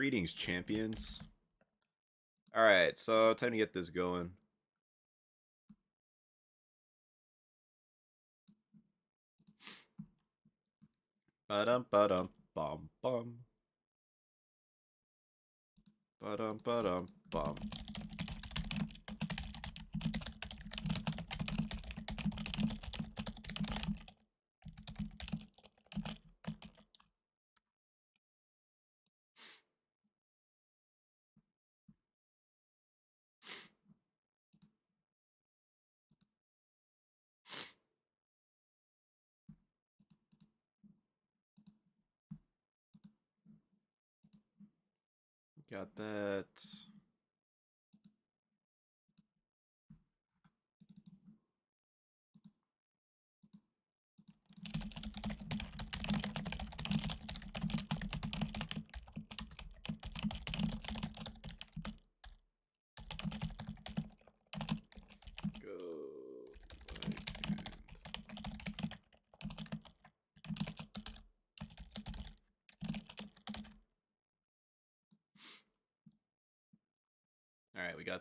Greetings, champions. Alright, so time to get this going. Ba-dum ba-dum bum bum. Ba-dum ba-dum bum. the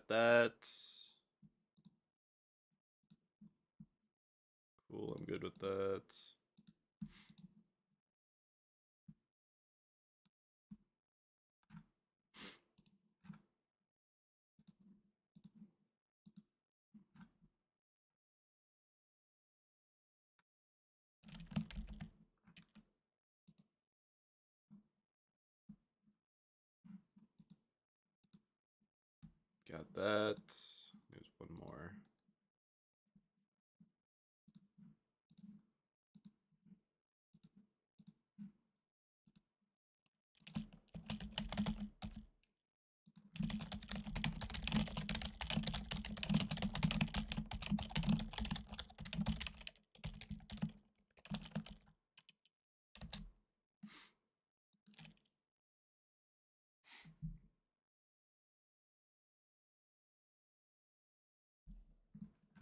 that. Cool, I'm good with that. Got that. There's one more.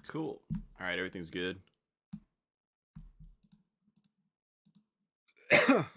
Cool. All right, everything's good.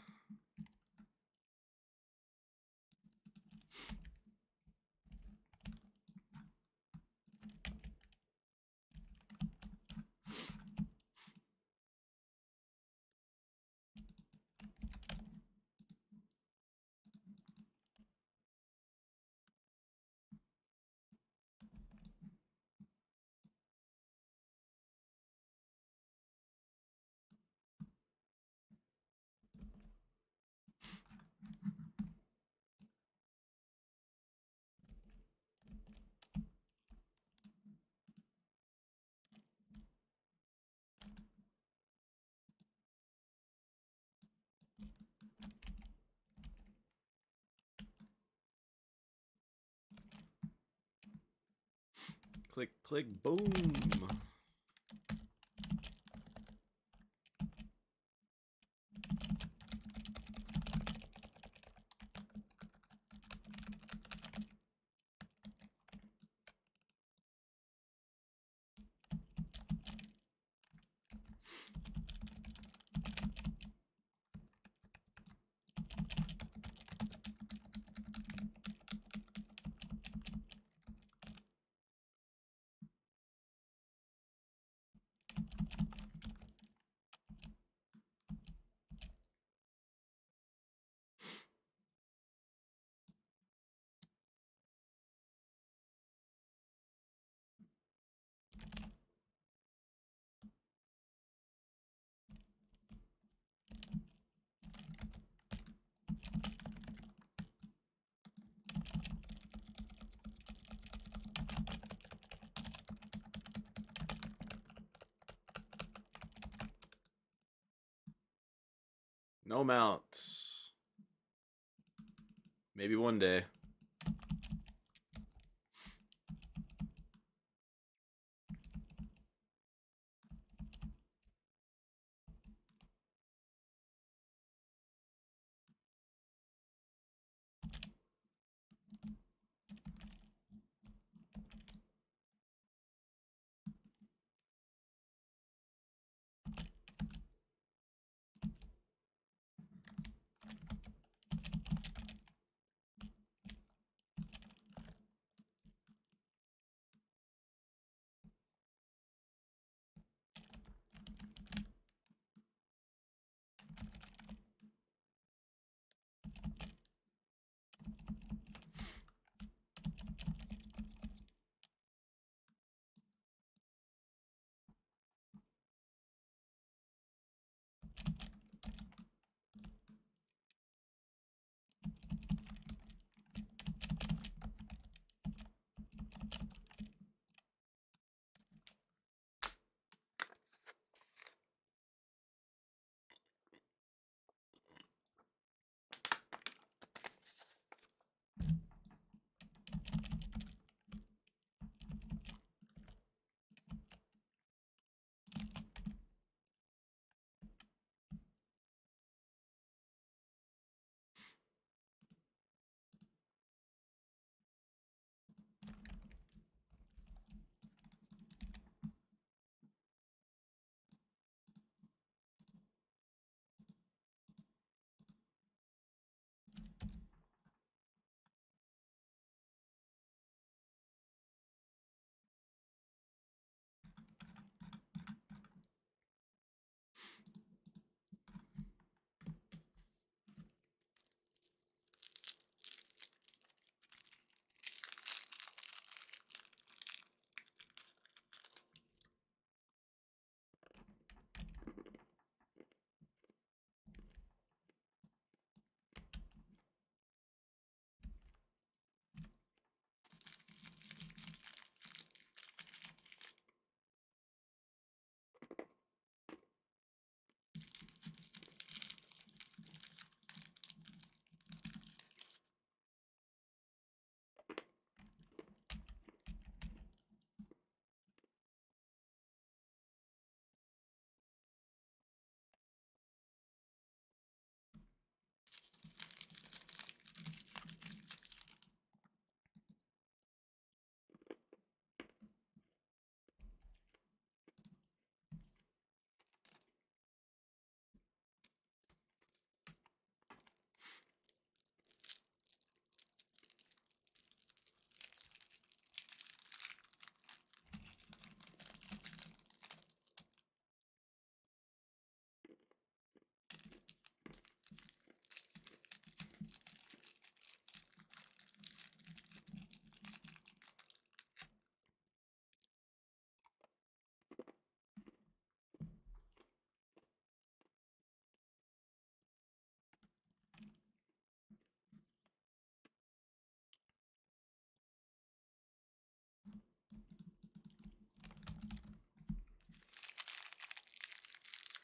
click, click, boom. No mounts. Maybe one day.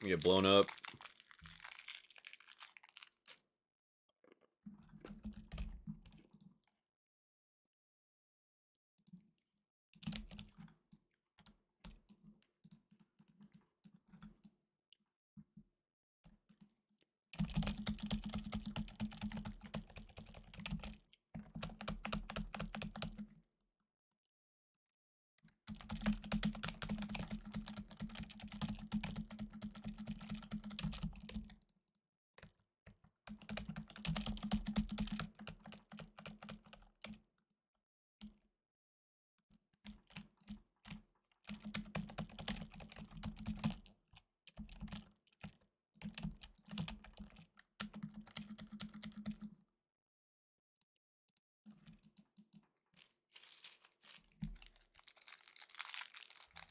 Get blown up.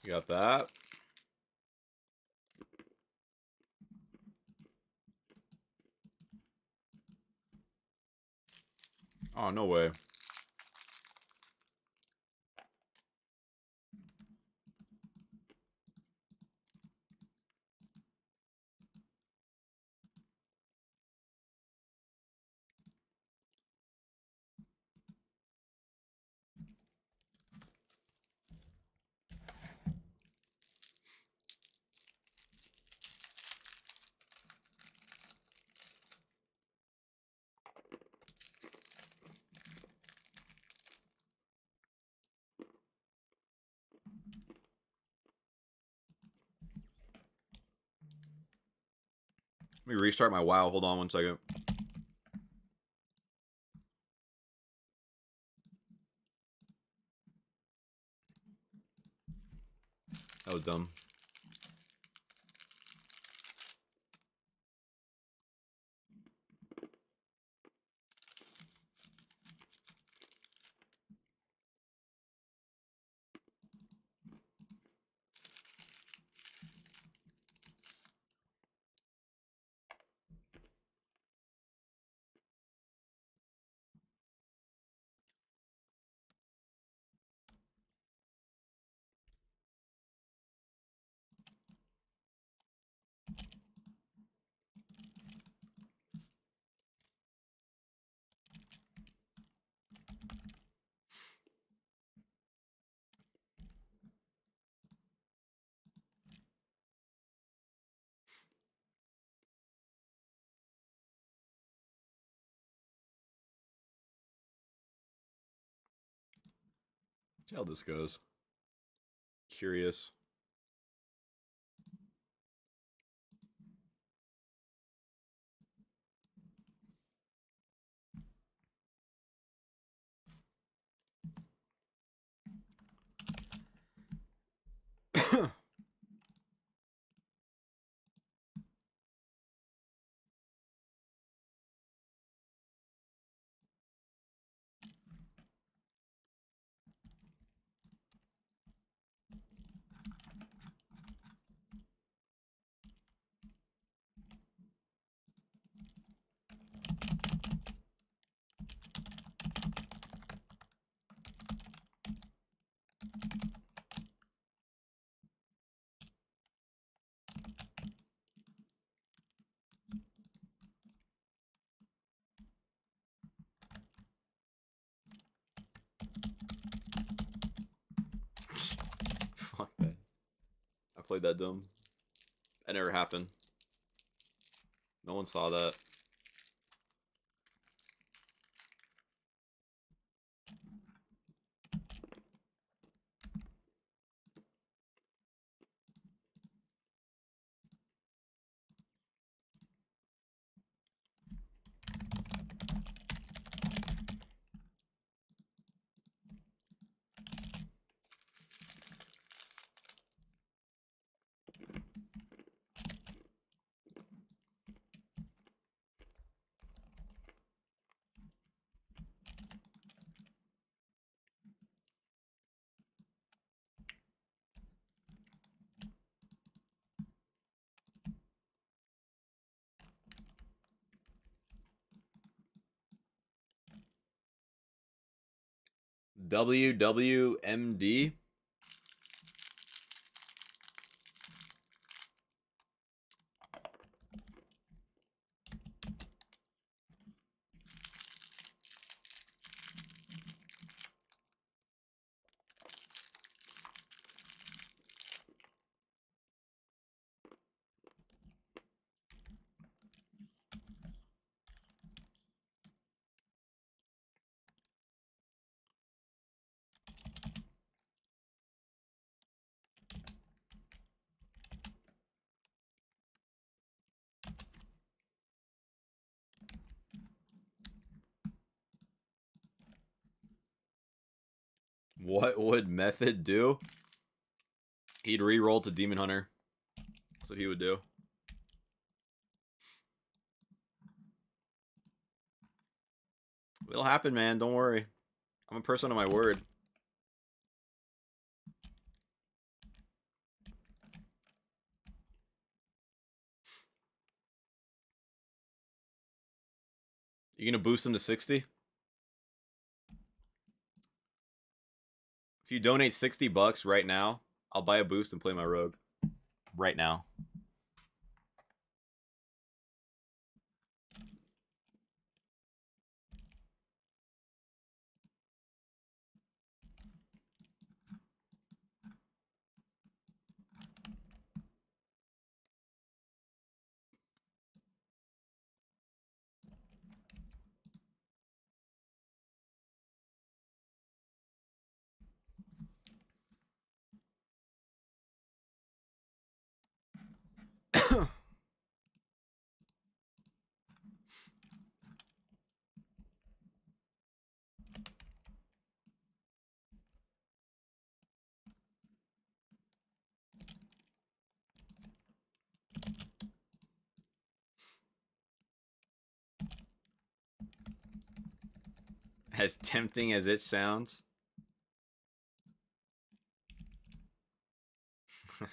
Got that. Oh, no way. Let me restart my WoW. Hold on one second. That was dumb. See how this goes. Curious. Fuck that. I played that dumb. That never happened. No one saw that. WWMD. What would Method do? He'd re-roll to Demon Hunter. That's what he would do. It'll happen, man. Don't worry. I'm a person of my word. You gonna boost him to 60? If you donate 60 bucks right now, I'll buy a boost and play my rogue. Right now. As tempting as it sounds.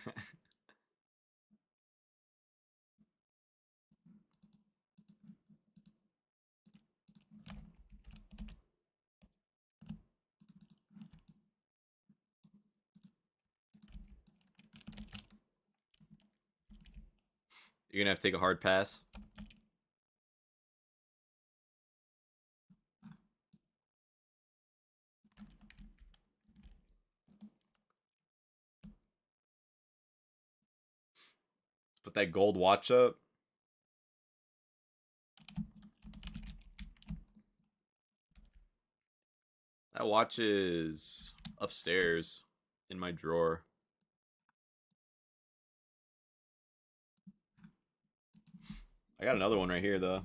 You're gonna have to take a hard pass. Put that gold watch up. That watch is upstairs in my drawer. I got another one right here, though.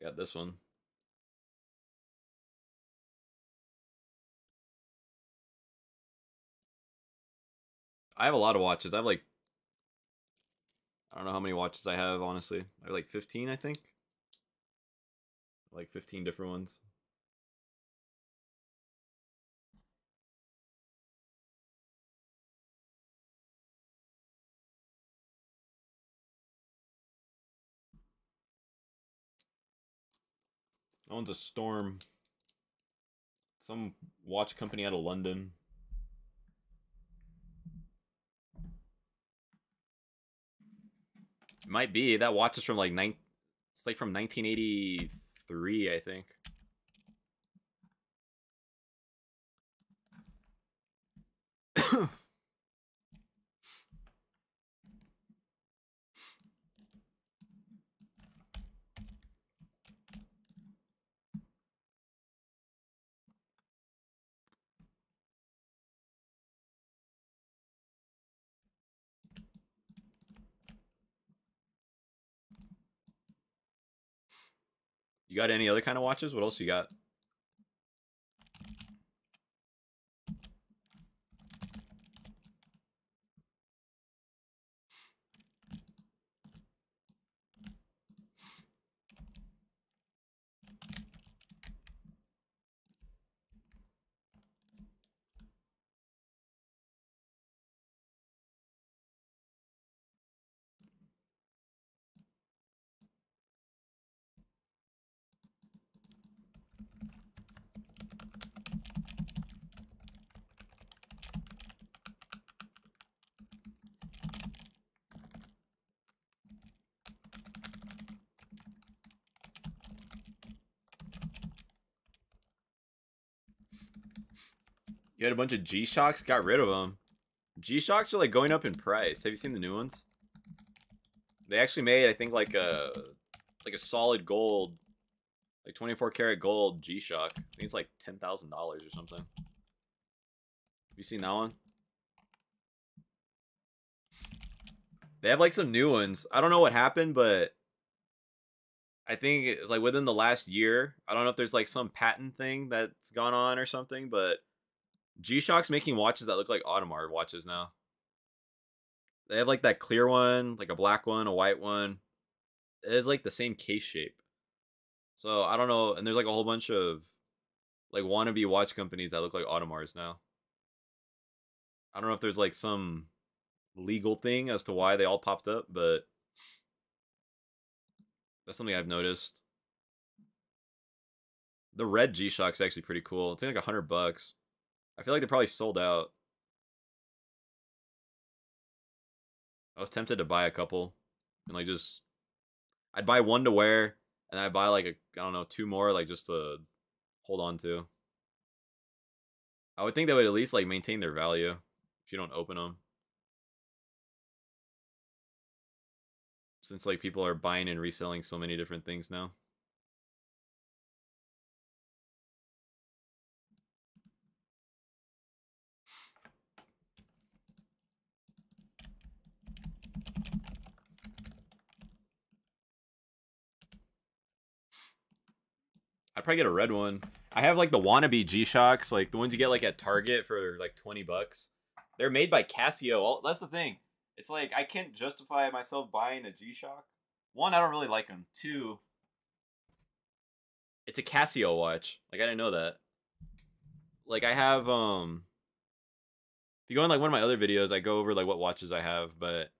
I got this one. I have a lot of watches. I have like I don't know how many watches I have, honestly. I have like 15, I think. Like 15 different ones. That one's a Storm. Some watch company out of London. Might be. That watch is from like nine. It's like from 1983, I think. You got any other kind of watches? What else you got? You had a bunch of G-Shocks, got rid of them. G-Shocks are like going up in price. Have you seen the new ones? They actually made, I think, like a like a solid gold, like 24 karat gold G-Shock. I think it's like $10,000 or something. Have you seen that one? They have like some new ones. I don't know what happened, but I think it's like within the last year. I don't know if there's like some patent thing that's gone on or something, but G Shock's making watches that look like Audemars watches now. They have like that clear one, like a black one, a white one. It's like the same case shape. So I don't know, and there's like a whole bunch of like wannabe watch companies that look like Audemars now. I don't know if there's like some legal thing as to why they all popped up, but that's something I've noticed. The red G Shock's actually pretty cool. It's like a hundred bucks. I feel like they're probably sold out. I was tempted to buy a couple and like just I'd buy one to wear and I'd buy like a I don't know, two more like just to hold on to. I would think they would at least like maintain their value if you don't open them. Since like people are buying and reselling so many different things now. Probably get a red one. I have like the wannabe G Shocks, like the ones you get like at Target for like 20 bucks. They're made by Casio. That's the thing. It's like I can't justify myself buying a G Shock. One, I don't really like them. Two, it's a Casio watch. Like I didn't know that. Like I have um if you go in like one of my other videos, I go over like what watches I have, but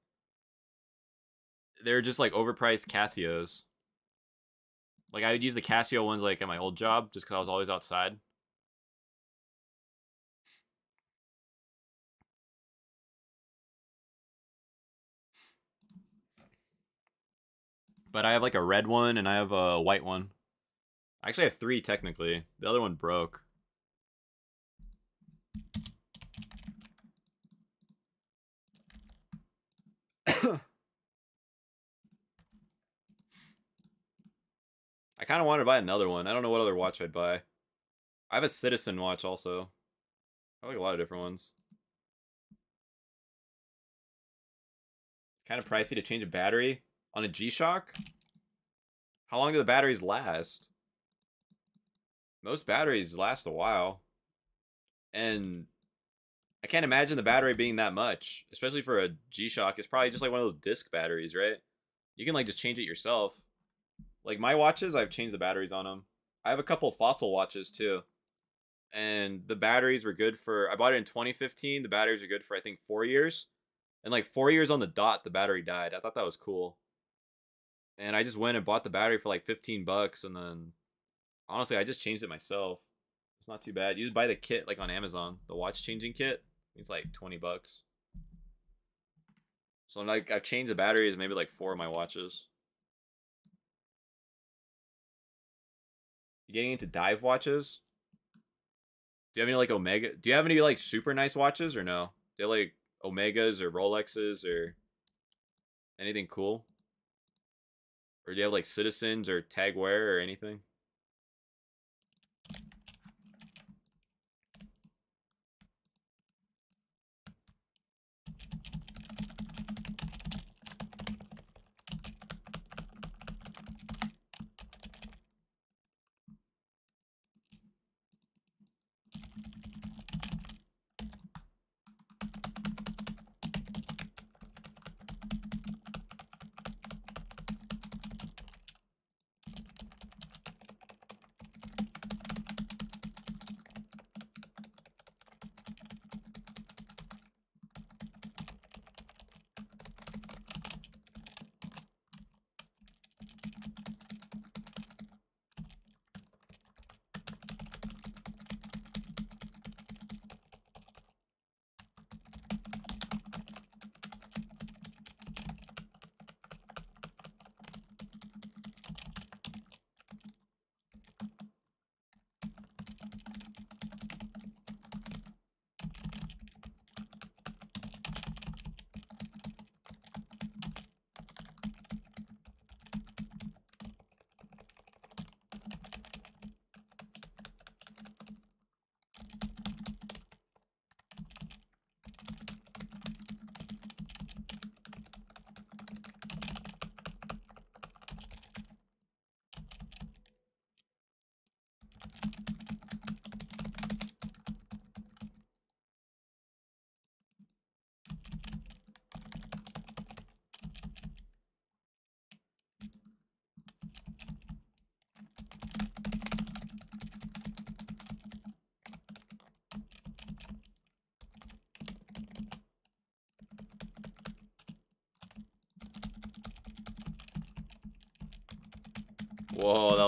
they're just like overpriced Casios. Like I would use the Casio ones like at my old job just because I was always outside. But I have like a red one and I have a white one. I actually have three technically. The other one broke. I kind of want to buy another one. I don't know what other watch I'd buy. I have a Citizen watch also. I like a lot of different ones. Kind of pricey to change a battery on a G-Shock. How long do the batteries last? Most batteries last a while. And I can't imagine the battery being that much, especially for a G-Shock. It's probably just like one of those disc batteries, right? You can like just change it yourself. Like my watches, I've changed the batteries on them. I have a couple fossil watches too. And the batteries were good for I bought it in 2015. The batteries are good for I think 4 years. And like 4 years on the dot the battery died. I thought that was cool. And I just went and bought the battery for like 15 bucks and then honestly, I just changed it myself. It's not too bad. You just buy the kit like on Amazon, the watch changing kit. It's like 20 bucks. So like I've changed the batteries maybe like four of my watches. Getting into dive watches? Do you have any like Omega? Do you have any like super nice watches or no? Do you have like Omegas or Rolexes or anything cool? Or do you have like Citizens or Tag Heuer or anything?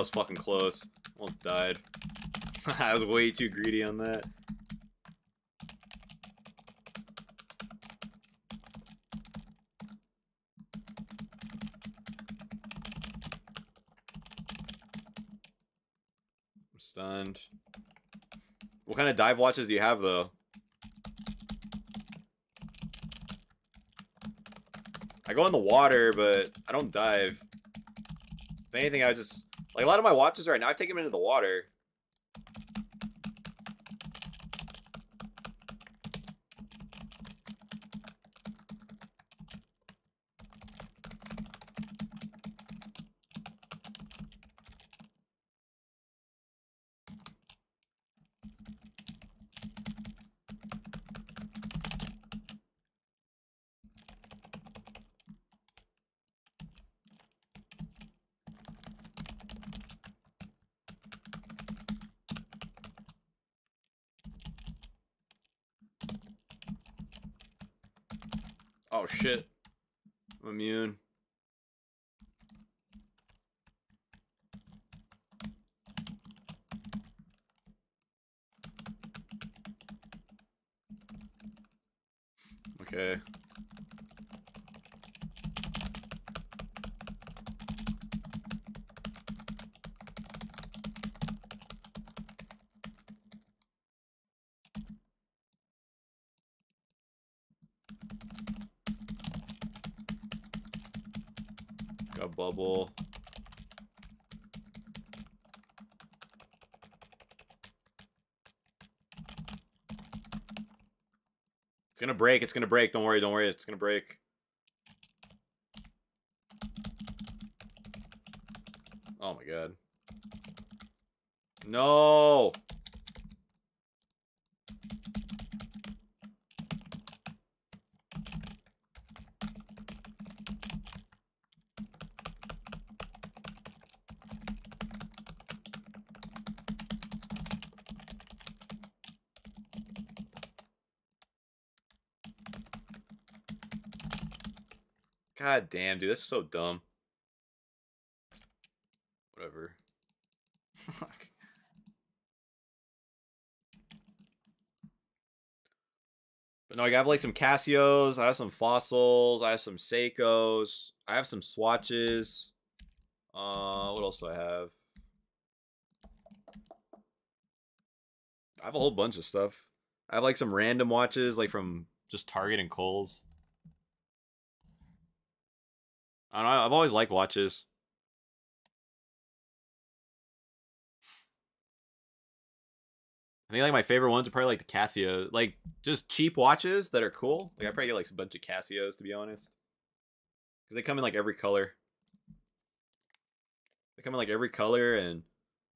Was fucking close. Almost died. I was way too greedy on that. I'm stunned. What kind of dive watches do you have, though? I go in the water, but I don't dive. If anything, I just... Like, a lot of my watches right now, I've taken them into the water. Oh shit. I'm immune. Okay. Bubble. It's gonna break, it's gonna break, don't worry, don't worry, it's gonna break. Oh my god. No! Damn, dude, this is so dumb. Whatever. Fuck. But no, I got like some Casios, I have some fossils, I have some Seikos, I have some swatches. Uh what else do I have? I have a whole bunch of stuff. I have like some random watches, like from just Target and Kohl's. I don't know, I've always liked watches. I think like my favorite ones are probably like the Casio, like just cheap watches that are cool. Like I probably get like a bunch of Casios to be honest, because they come in like every color. They come in like every color, and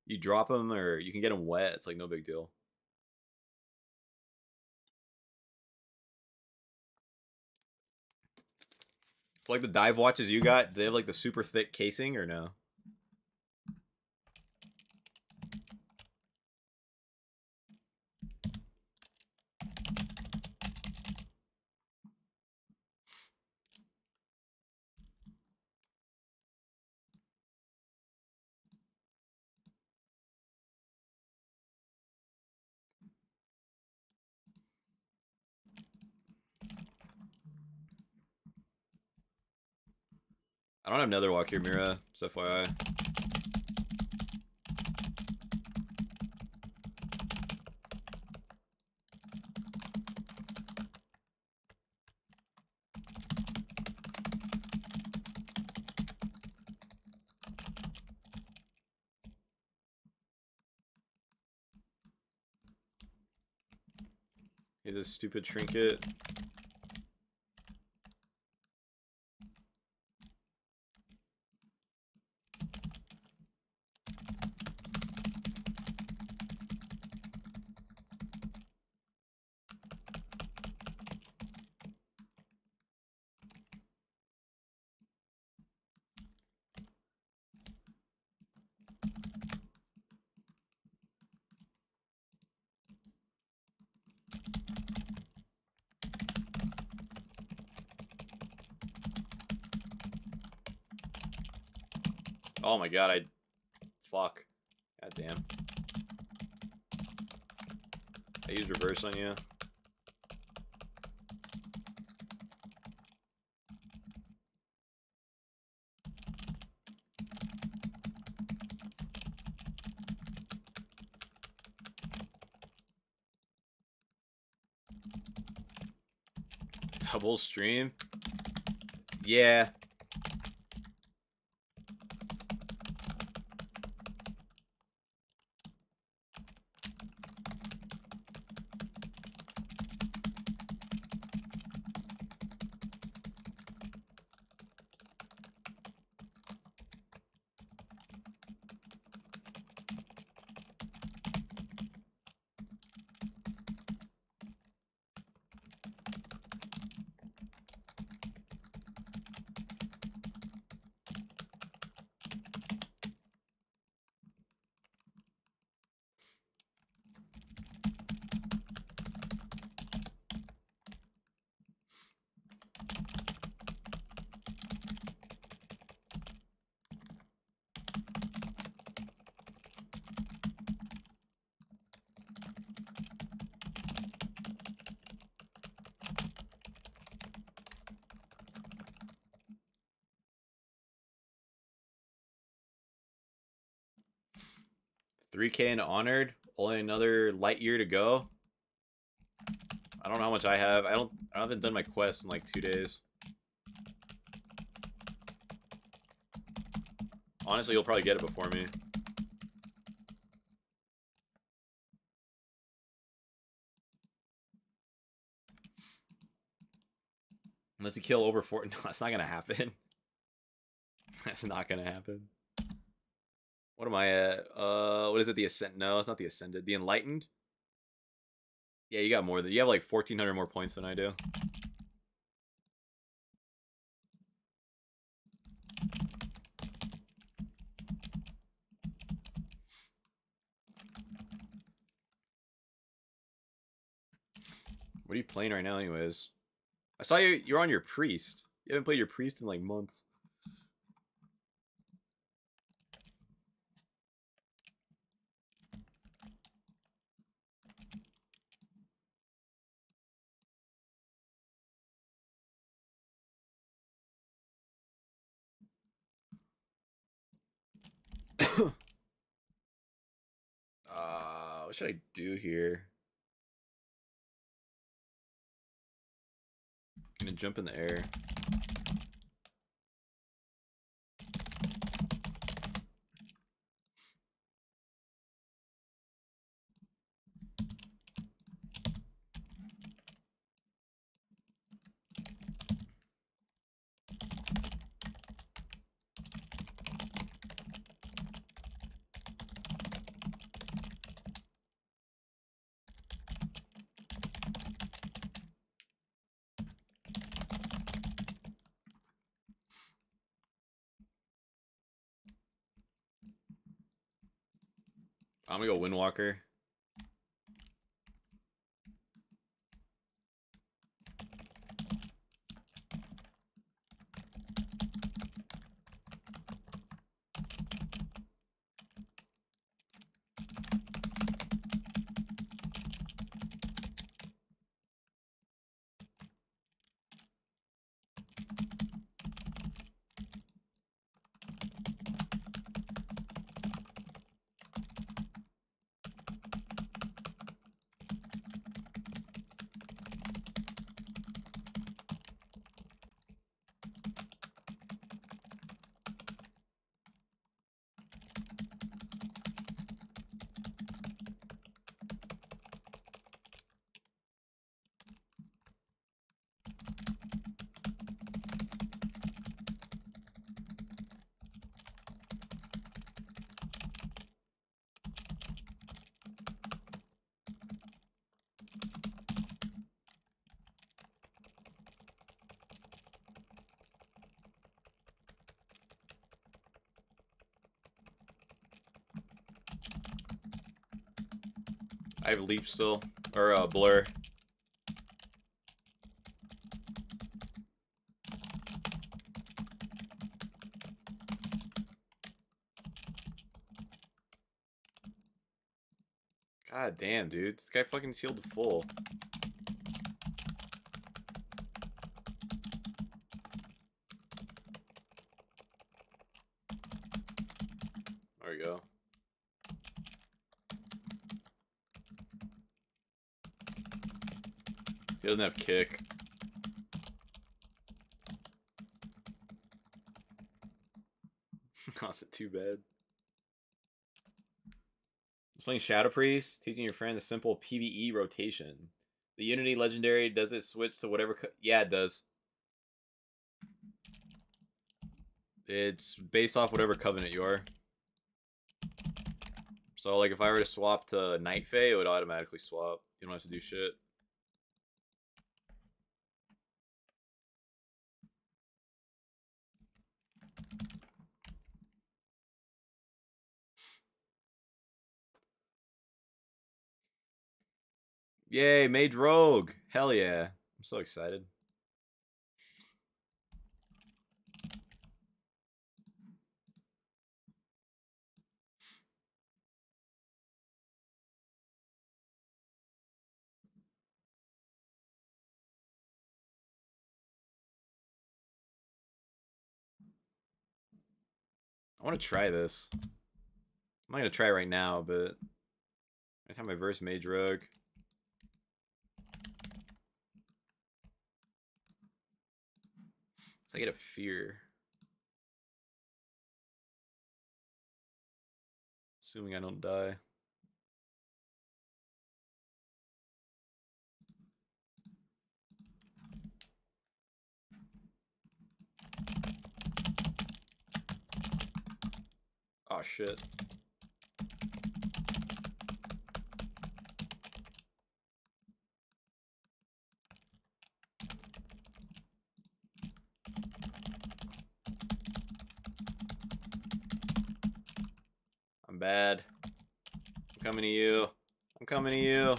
you drop them or you can get them wet. It's like no big deal. It's like the dive watches you got. Do They have like the super thick casing or no? I don't have another Walk here, Mira. Just FYI. He's a stupid trinket. God, I fuck. God damn. I use reverse on you. Double stream? Yeah. Three K and honored. Only another light year to go. I don't know how much I have. I don't. I haven't done my quest in like two days. Honestly, you'll probably get it before me. Unless you kill over four. No, that's not gonna happen. that's not gonna happen. What am I at? Uh, what is it? The Ascent? No, it's not the Ascended. The Enlightened? Yeah, you got more than... You have like 1,400 more points than I do. What are you playing right now anyways? I saw you, you're on your Priest. You haven't played your Priest in like months. uh, what should I do here? I'm gonna jump in the air. I'm gonna go Windwalker. I have leap still. Or uh, blur. God damn, dude. This guy fucking sealed full. Doesn't have kick. Not too bad. Playing Shadow Priest, teaching your friend the simple PvE rotation. The Unity Legendary, does it switch to whatever... yeah, it does. It's based off whatever covenant you are. So, like, if I were to swap to Night Fae, it would automatically swap. You don't have to do shit. Yay, Mage Rogue! Hell yeah. I'm so excited. I want to try this. I'm not going to try right now, but every time I verse Mage Rogue, So I get a fear. Assuming I don't die. Oh shit. Bad. I'm coming to you. I'm coming to you.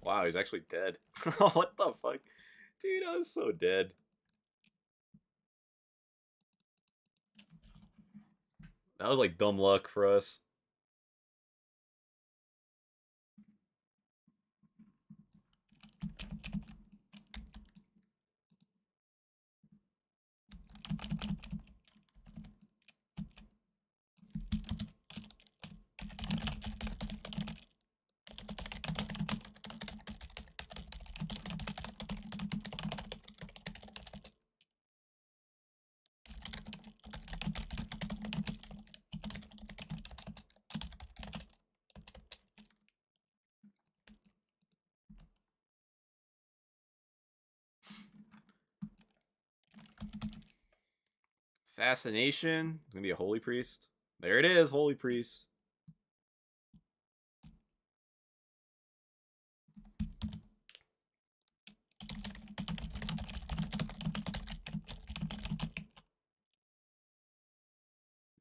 Wow, he's actually dead. what the fuck? Dude, I was so dead. That was like dumb luck for us. Assassination. It's gonna be a holy priest. There it is, holy priest.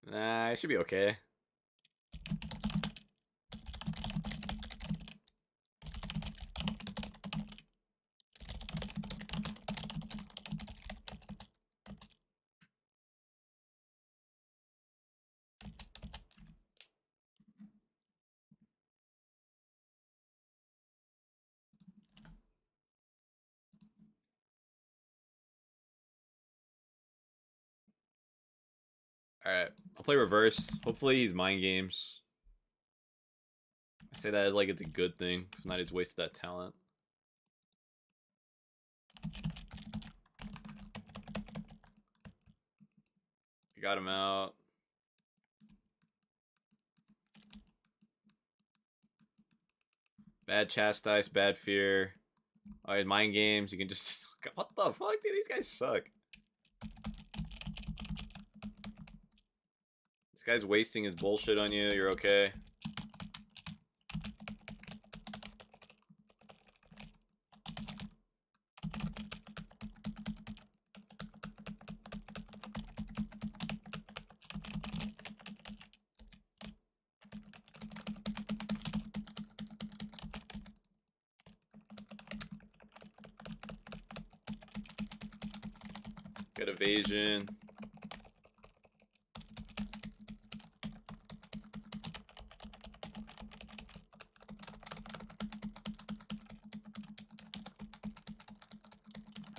Nah, it should be okay. Alright, I'll play reverse. Hopefully he's mind games. I say that like it's a good thing, because not just wasted that talent. got him out. Bad chastise, bad fear. Oh, Alright, mind games. You can just. What the fuck, dude? These guys suck. guy's wasting his bullshit on you. You're okay. Got evasion.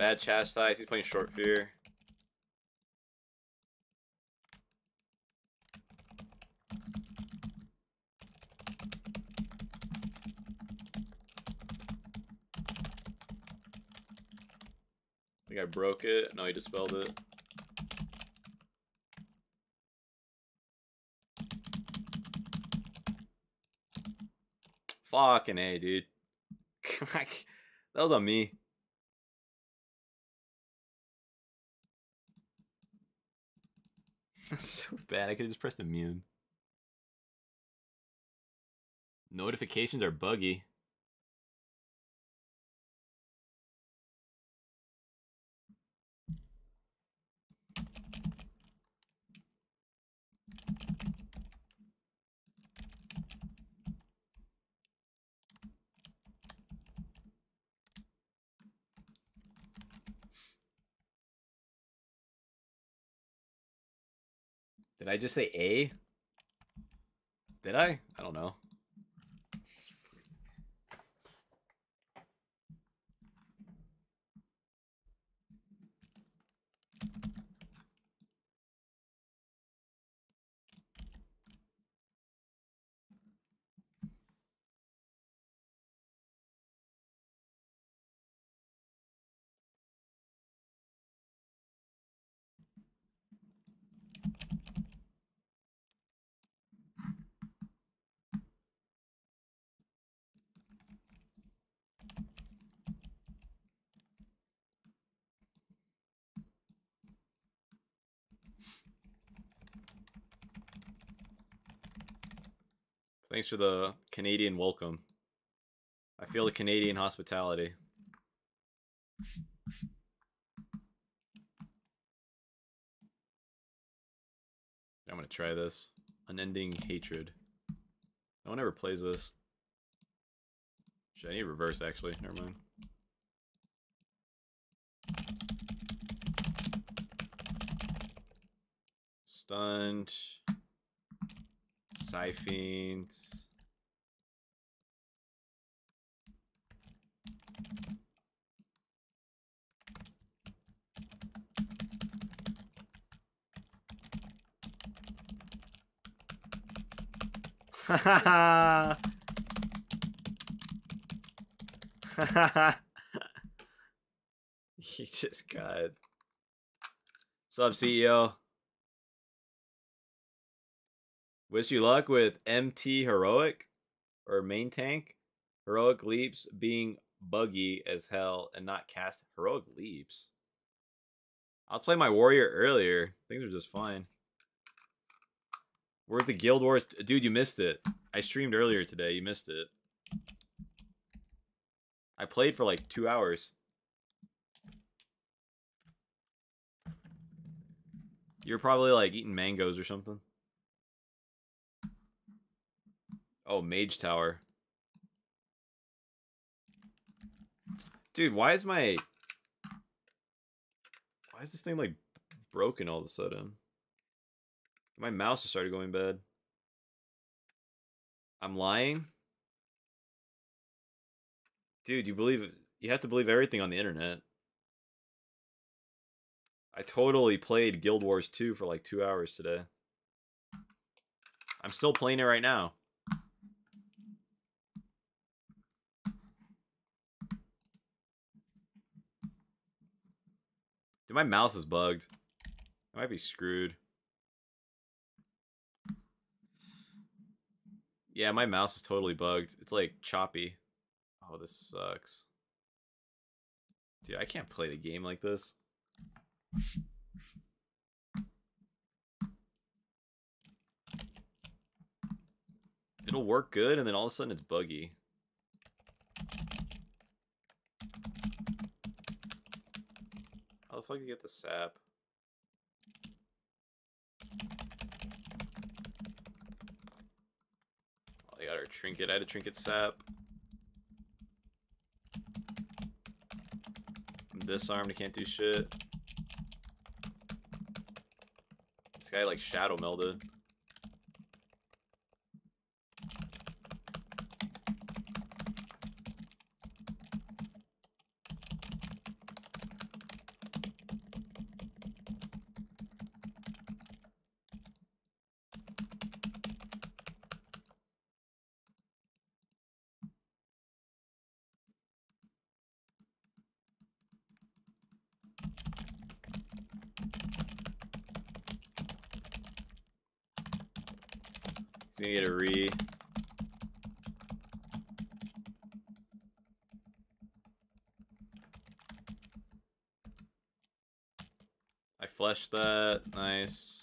Bad chastise. He's playing short fear. I think I broke it. No, he dispelled it. Fucking A, dude. that was on me. That's so bad. I could have just pressed immune. Notifications are buggy. Did I just say A? Did I? I don't know. Thanks for the Canadian welcome. I feel the Canadian hospitality. I'm gonna try this. Unending hatred. No one ever plays this. Should I need reverse actually? Never mind. Stunned. Siphons. He just got. What's up, CEO? Wish you luck with MT Heroic or main tank. Heroic leaps being buggy as hell and not cast heroic leaps. I was playing my warrior earlier. Things are just fine. We're at the Guild Wars. Dude, you missed it. I streamed earlier today. You missed it. I played for like two hours. You're probably like eating mangoes or something. Oh, Mage Tower. Dude, why is my... Why is this thing, like, broken all of a sudden? My mouse just started going bad. I'm lying? Dude, you believe... You have to believe everything on the internet. I totally played Guild Wars 2 for like two hours today. I'm still playing it right now. My mouse is bugged. I might be screwed. Yeah, my mouse is totally bugged. It's like choppy. Oh, this sucks. Dude, I can't play the game like this. It'll work good, and then all of a sudden it's buggy. How the fuck do you get the sap? Oh, I got our trinket. I had a trinket sap. I'm disarmed. I can't do shit. This guy like shadow melded. I fleshed that. Nice.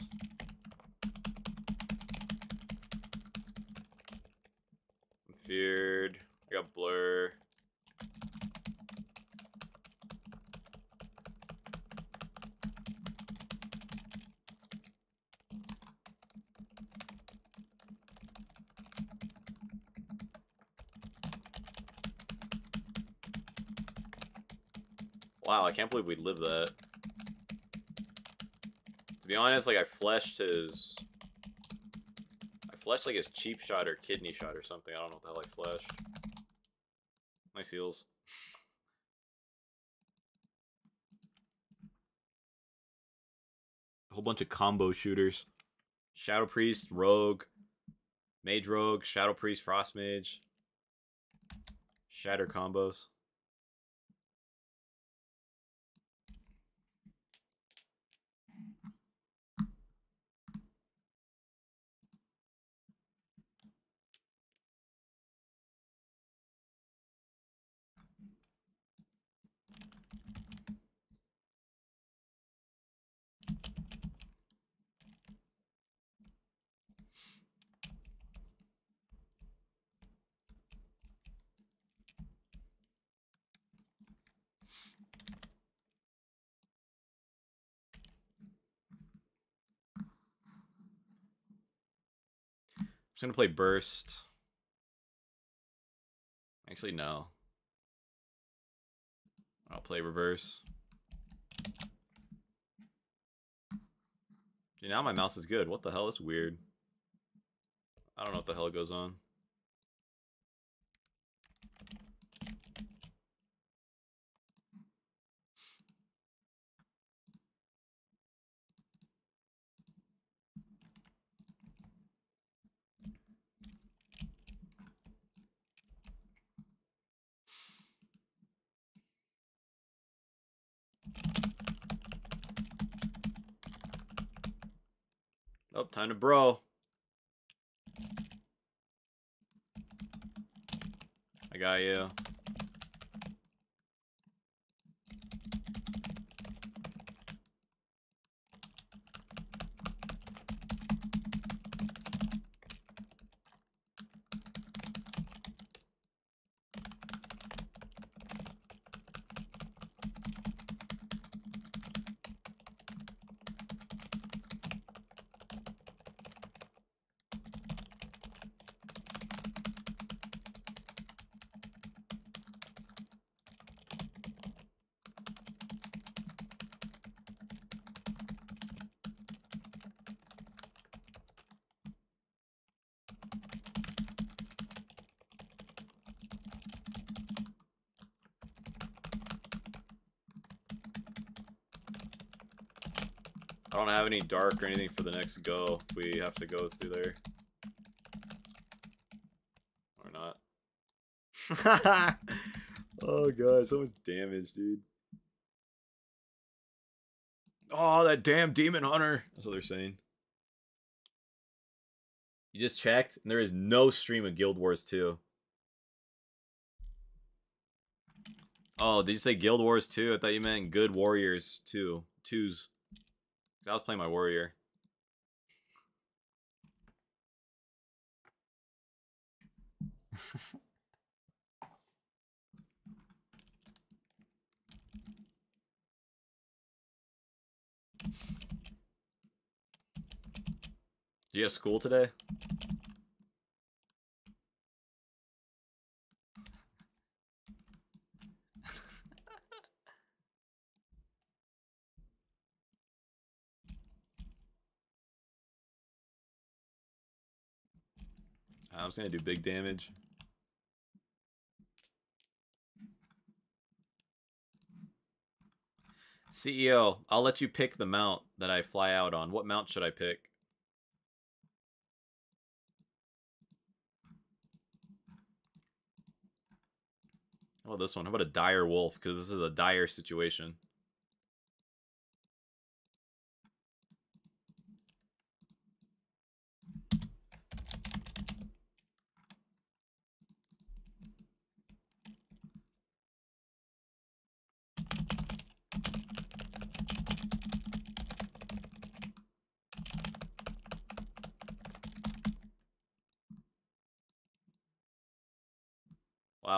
I'm feared. I got blur. Wow, I can't believe we lived that. Be honest, like I fleshed his I fleshed like his cheap shot or kidney shot or something. I don't know what the hell I fleshed. Nice heals. A whole bunch of combo shooters. Shadow Priest, Rogue, Mage Rogue, Shadow Priest, Frost Mage. Shatter combos. Gonna play burst. Actually, no. I'll play reverse. Dude, now my mouse is good. What the hell? That's weird. I don't know what the hell goes on. Time to bro. I got you. Have any dark or anything for the next go if we have to go through there. Or not. oh god, so much damage, dude. Oh, that damn demon hunter. That's what they're saying. You just checked, and there is no stream of Guild Wars 2. Oh, did you say Guild Wars 2? I thought you meant Good Warriors 2. Twos. I was playing my warrior. Do you have school today? I'm just gonna do big damage. CEO, I'll let you pick the mount that I fly out on. What mount should I pick? How about this one? How about a dire wolf? Because this is a dire situation.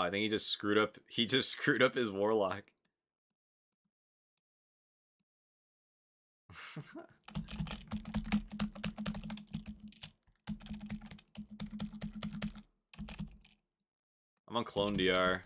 I think he just screwed up. He just screwed up his warlock. I'm on Clone DR.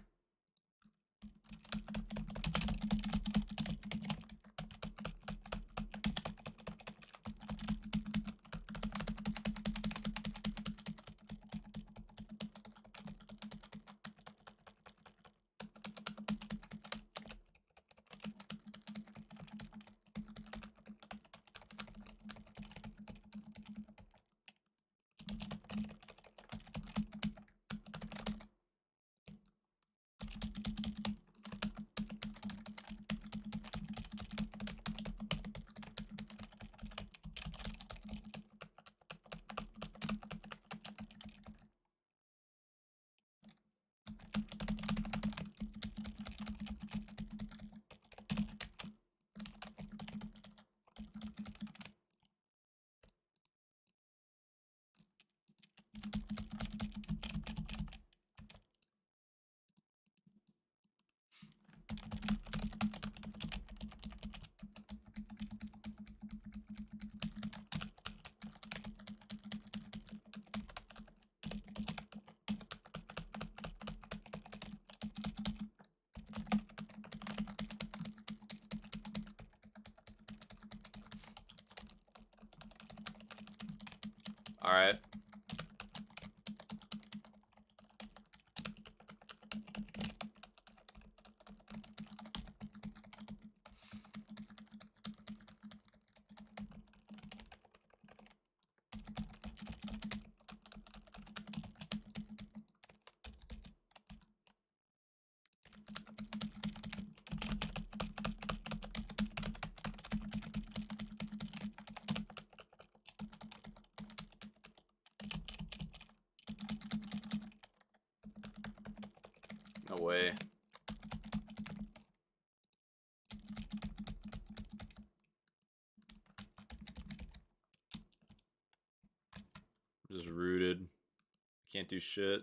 Can't do shit.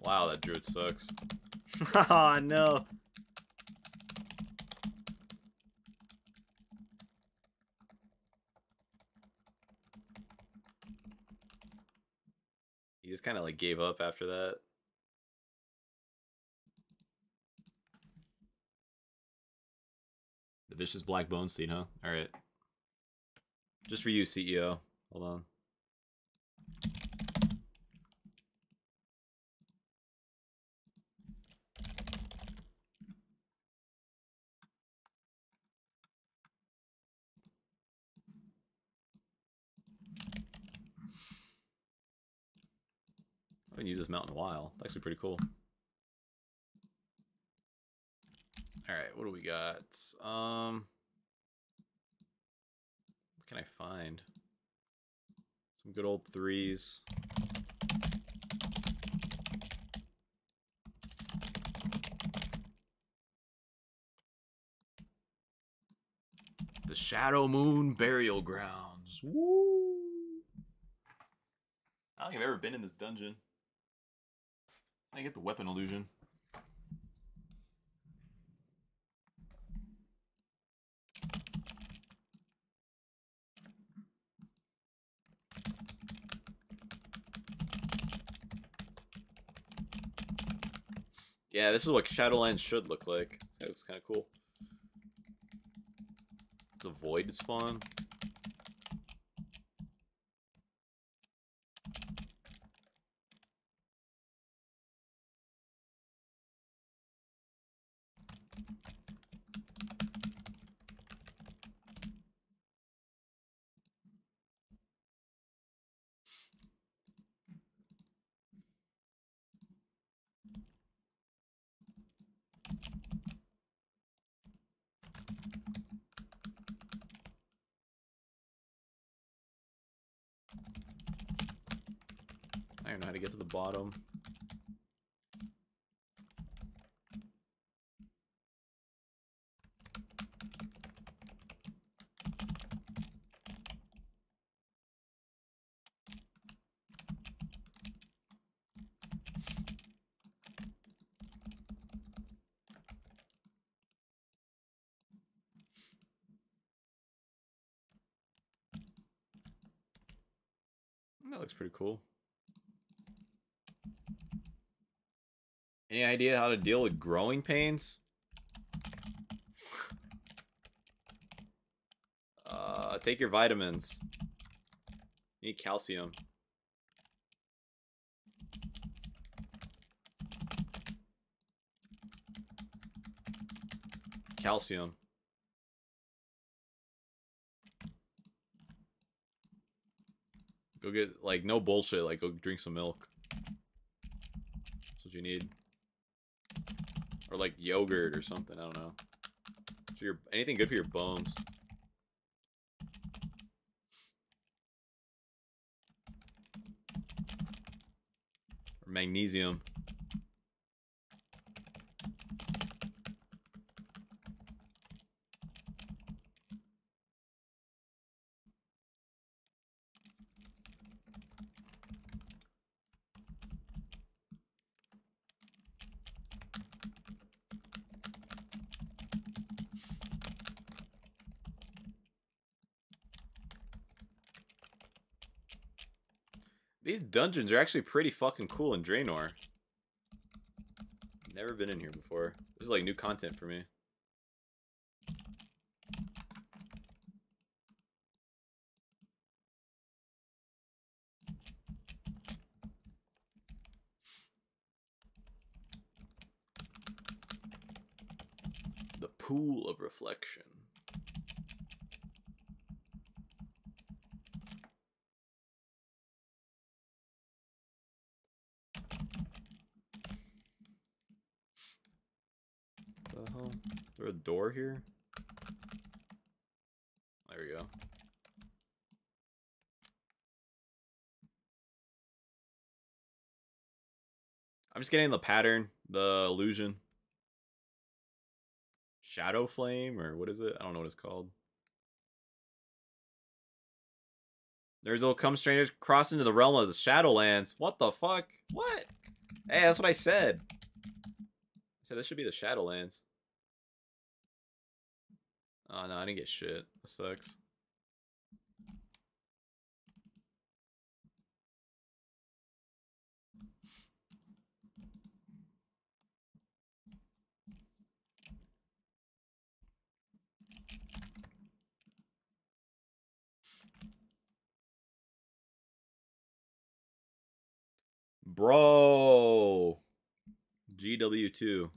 Wow, that druid sucks. oh no. He just kind of like gave up after that. The Vicious Black Bonesteed, huh? All right. Just for you, CEO. Hold on. I haven't used this mount in a while. It's actually pretty cool. Alright, what do we got? Um what can I find? Some good old threes. The Shadowmoon Burial Grounds. Woo! I don't think I've ever been in this dungeon. I get the weapon illusion. Yeah, this is what Shadowlands should look like. That looks kind of cool. The void spawn. Bottom. That looks pretty cool. Any idea how to deal with growing pains? uh, take your vitamins. Need calcium. Calcium. Go get, like, no bullshit. Like, go drink some milk. That's what you need. Or, like, yogurt or something. I don't know. So your anything good for your bones. Or magnesium. These dungeons are actually pretty fucking cool in Draenor. Never been in here before. This is like new content for me. The pool of reflection. the hell? Is there a door here? There we go. I'm just getting the pattern, the illusion. Shadow Flame, or what is it? I don't know what it's called. There's will come strangers cross into the realm of the Shadowlands. What the fuck? What? Hey, that's what I said. I said this should be the Shadowlands. Oh no, I didn't get shit. That sucks. Bro. GW2.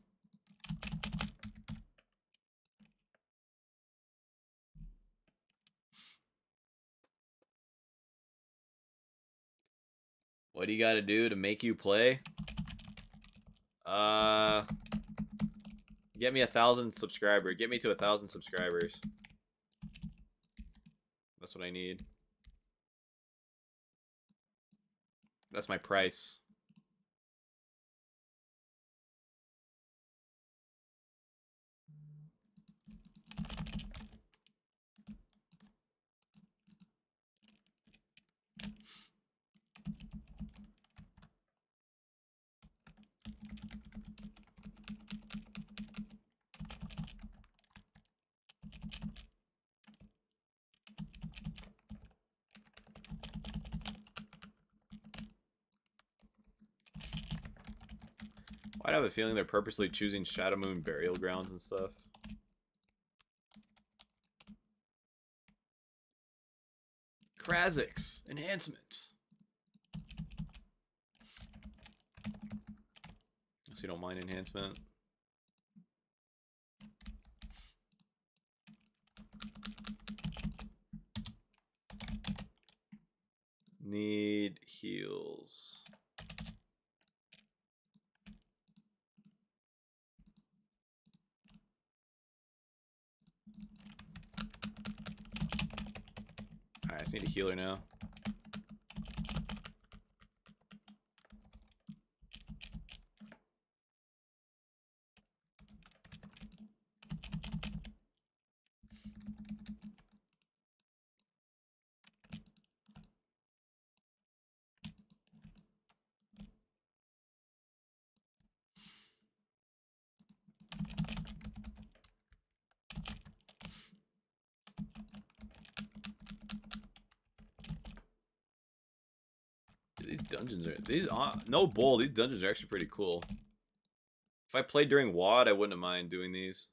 What do you got to do to make you play? Uh, get me a thousand subscribers. Get me to a thousand subscribers. That's what I need. That's my price. I have a feeling they're purposely choosing Shadowmoon burial grounds and stuff. Kha'Zix enhancement. So you don't mind enhancement. Need heals. Alright, I just need a healer now. these dungeons are these uh, no bull. These dungeons are actually pretty cool. If I played during WoD, I wouldn't mind doing these.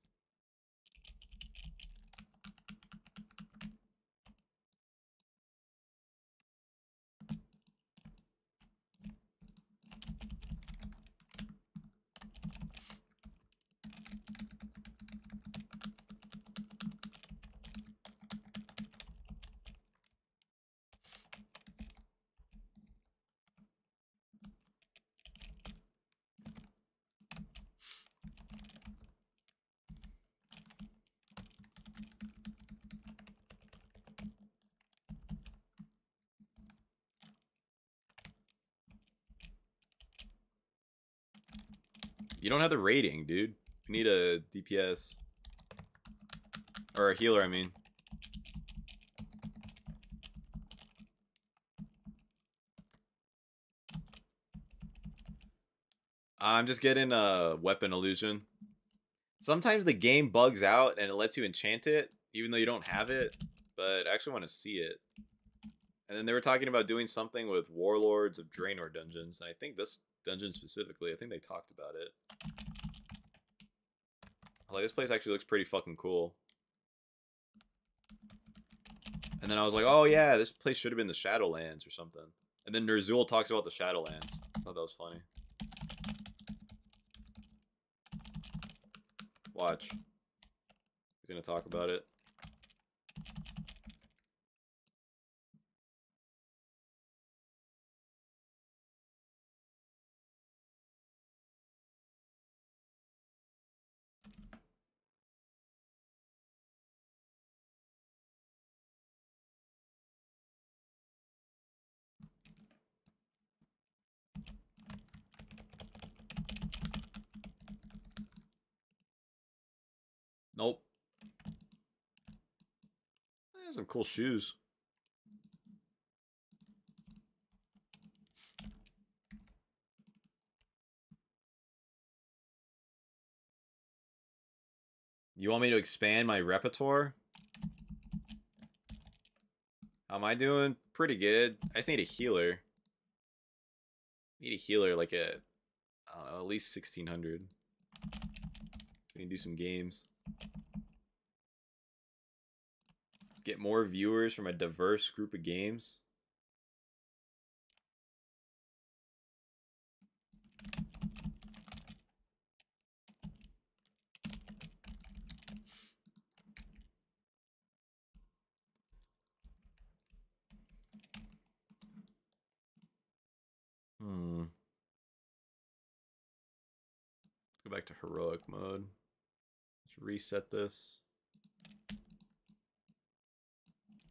You don't have the rating, dude. You need a DPS. Or a healer, I mean. I'm just getting a weapon illusion. Sometimes the game bugs out and it lets you enchant it, even though you don't have it. But I actually want to see it. And then they were talking about doing something with Warlords of Draenor dungeons. And I think this dungeon specifically, I think they talked about it. Like, this place actually looks pretty fucking cool. And then I was like, oh yeah, this place should have been the Shadowlands or something. And then Ner'zhul talks about the Shadowlands. I thought that was funny. Watch. He's gonna talk about it. Nope. Eh, some cool shoes. You want me to expand my repertoire? How am I doing? Pretty good. I just need a healer. Need a healer like a, I don't know, at least 1600. So we can do some games. Get more viewers from a diverse group of games. Hmm. Go back to heroic mode. Let's reset this.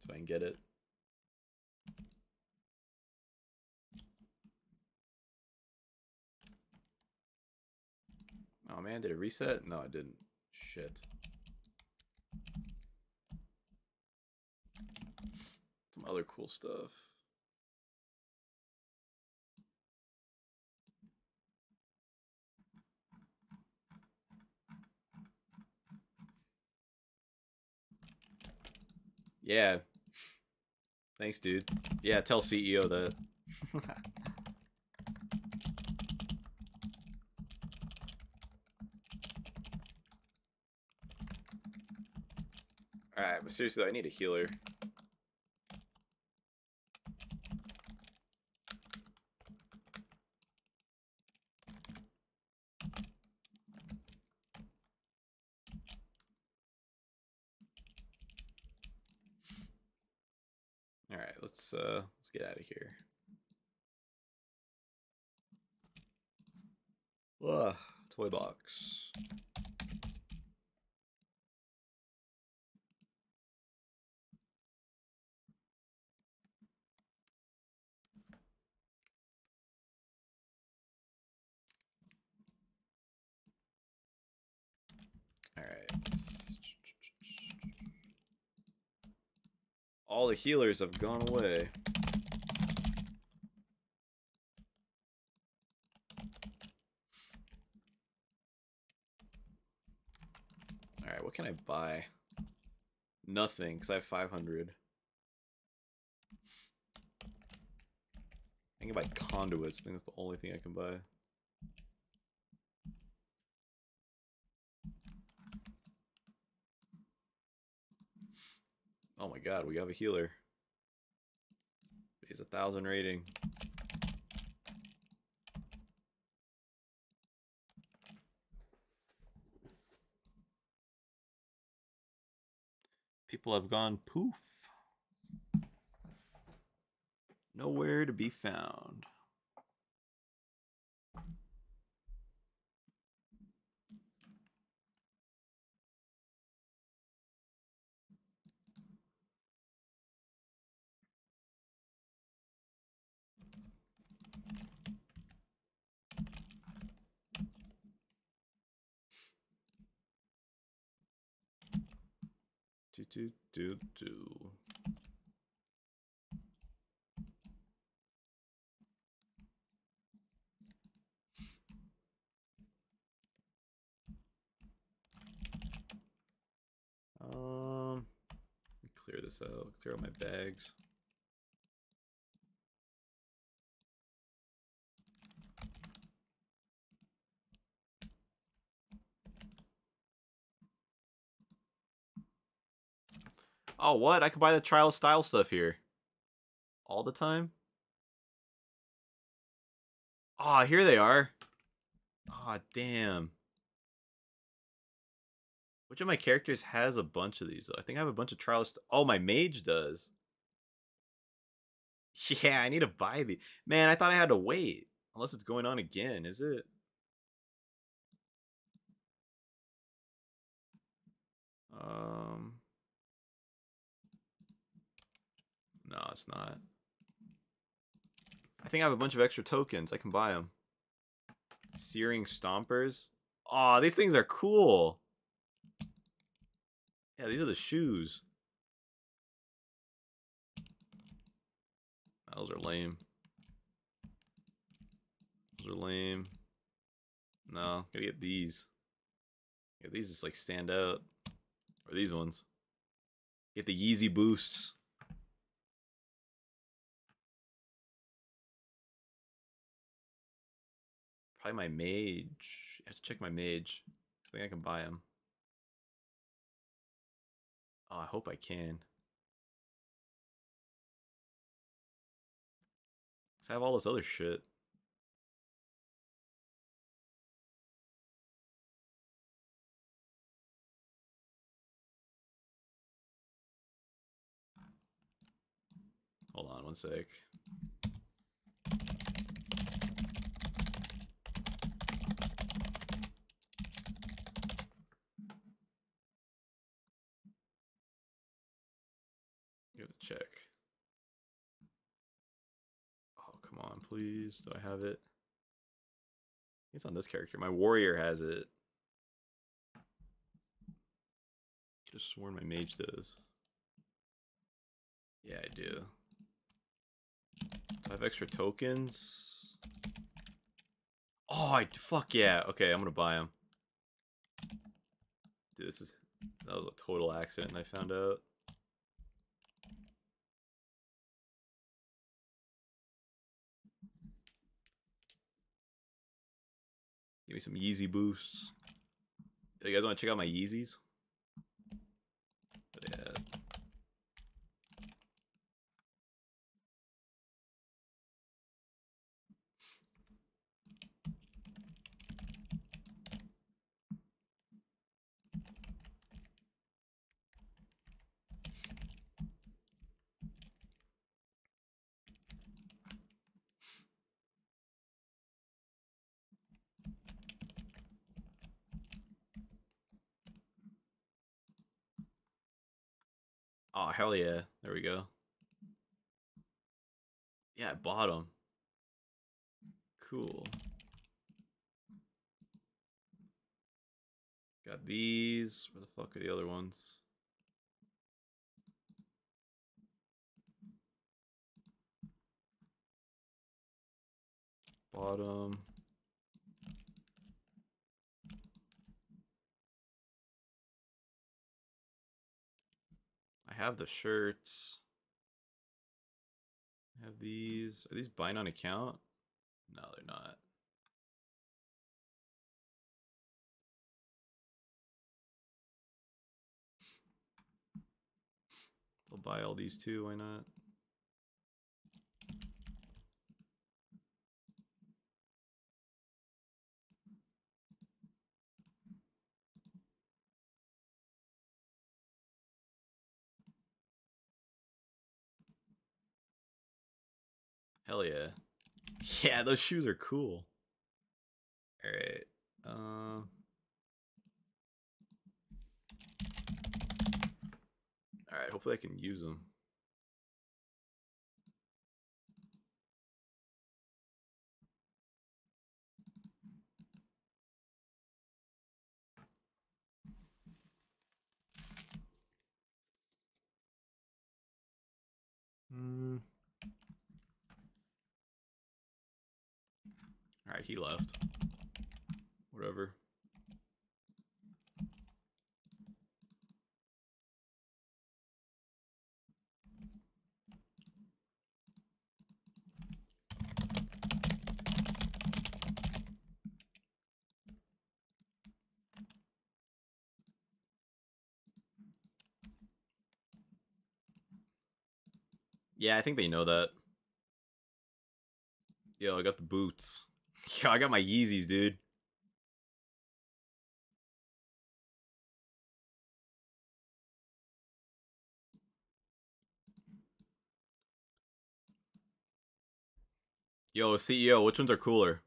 So I can get it. Oh man, did it reset? No, it didn't. Shit. Some other cool stuff. Yeah. Thanks, dude. Yeah, tell CEO that. Alright, but seriously, I need a healer. Let's uh let's get out of here. Ugh, toy box. Alright. All the healers have gone away. Alright, what can I buy? Nothing, because I have 500. I can buy conduits. I think that's the only thing I can buy. Oh my god, we have a healer. He's a thousand rating. People have gone poof. Nowhere to be found. Do do do. Um, clear this out. Clear out my bags. Oh, what? I can buy the trial style stuff here. All the time? Oh, here they are. Oh, damn. Which of my characters has a bunch of these, though? I think I have a bunch of trials. Oh, my mage does. Yeah, I need to buy the. Man, I thought I had to wait. Unless it's going on again, is it? Um. No, it's not. I think I have a bunch of extra tokens. I can buy them. Searing Stompers. Aw, these things are cool. Yeah, these are the shoes. Those are lame. Those are lame. No, gotta get these. Yeah, these just like stand out. Or these ones. Get the Yeezy boosts. Probably my mage. I have to check my mage. I think I can buy him. Oh, I hope I can. I have all this other shit. Hold on one sec. Check. Oh, come on, please. Do I have it? It's on this character. My warrior has it. Could have sworn my mage does. Yeah, I do. I have extra tokens? Oh, I fuck yeah. Okay, I'm gonna buy them. Dude, this is that was a total accident. I found out. Give me some Yeezy boosts. You guys want to check out my Yeezys? Yeah, hell yeah. There we go. Yeah, bottom. Cool. Got these. Where the fuck are the other ones? Bottom. Have the shirts. I have these. Are these buying on account? No, they're not. I'll buy all these too, why not? Hell yeah. Yeah, those shoes are cool. Alright. Um Alright, hopefully I can use them. Hmm. He left. Whatever. Yeah, I think they know that. Yo, I got the boots. Yo, I got my Yeezys, dude. Yo, CEO, which ones are cooler?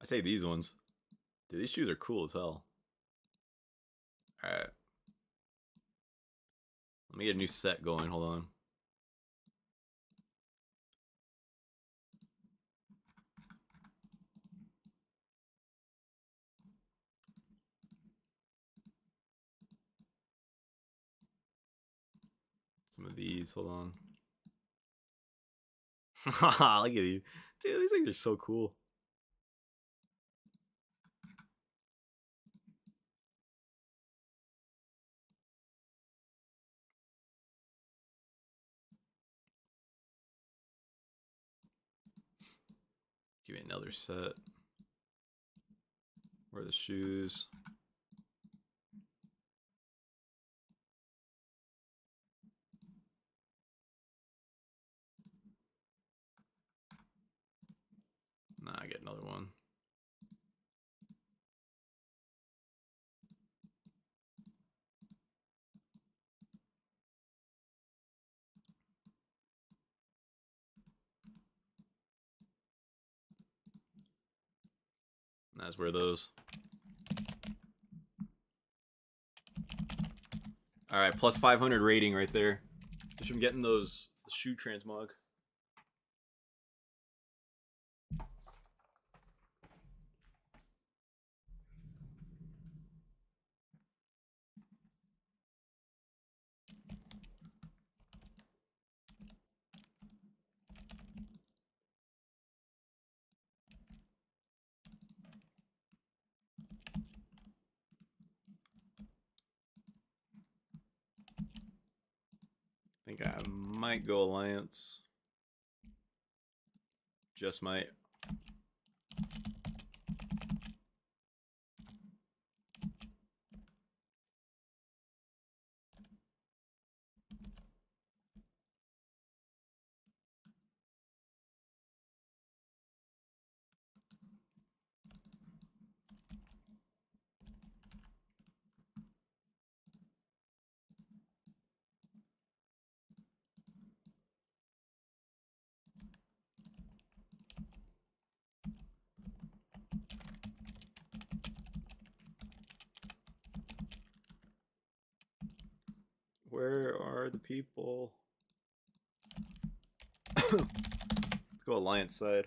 I say these ones. Dude, these shoes are cool as hell. Alright. Let me get a new set going, hold on. Some of these, hold on. Look at these. Dude, these things are so cool. Give me another set. Where are the shoes? Nah, I get another one. That's where those. All right, plus 500 rating right there. Just from getting those shoe transmog. think I might go Alliance. Just might. People? Let's go Alliance side.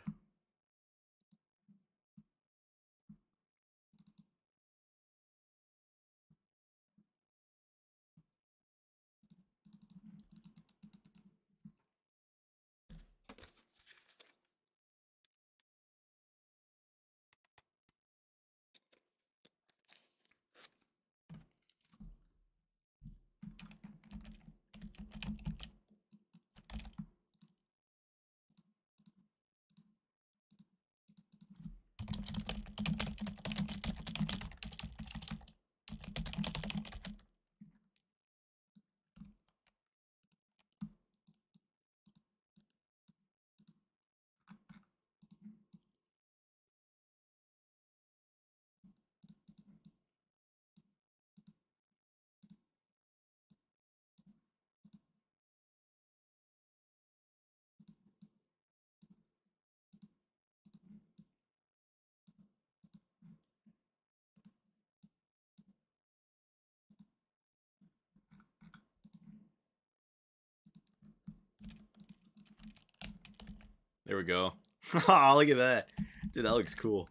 There we go. oh, look at that. Dude, that looks cool.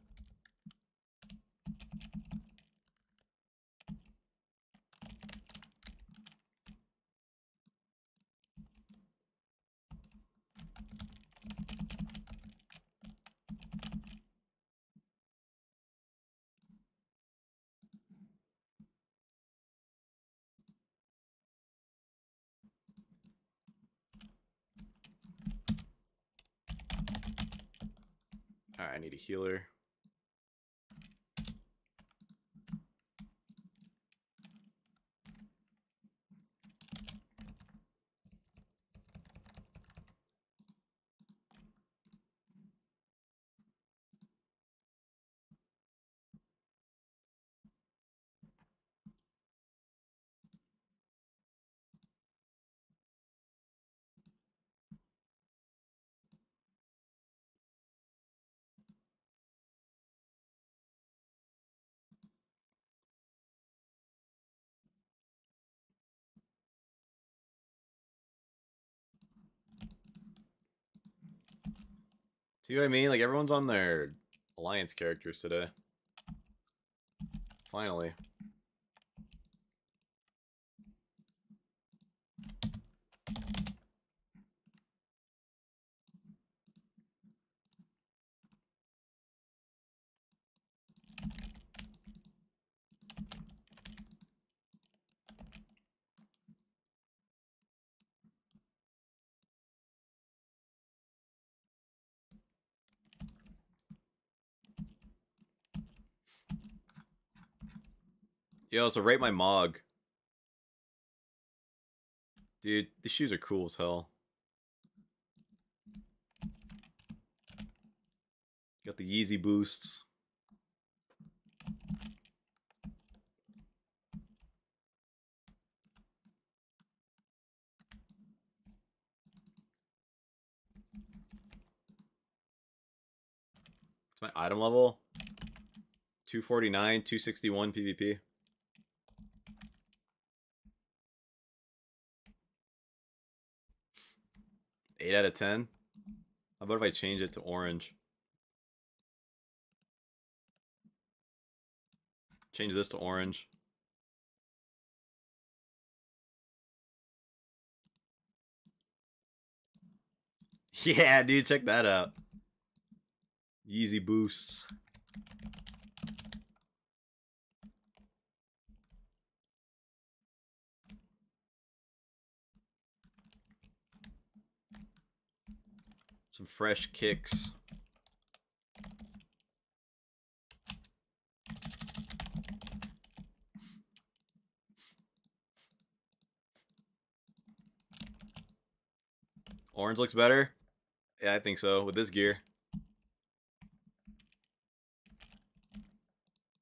Healer. See what I mean? Like everyone's on their alliance characters today. Finally. Yo, so rate my Mog. Dude, the shoes are cool as hell. Got the Yeezy boosts. It's my item level. 249, 261 PvP. 8 out of 10? How about if I change it to orange? Change this to orange. Yeah, dude, check that out. Yeezy boosts. Some fresh kicks. Orange looks better? Yeah, I think so, with this gear.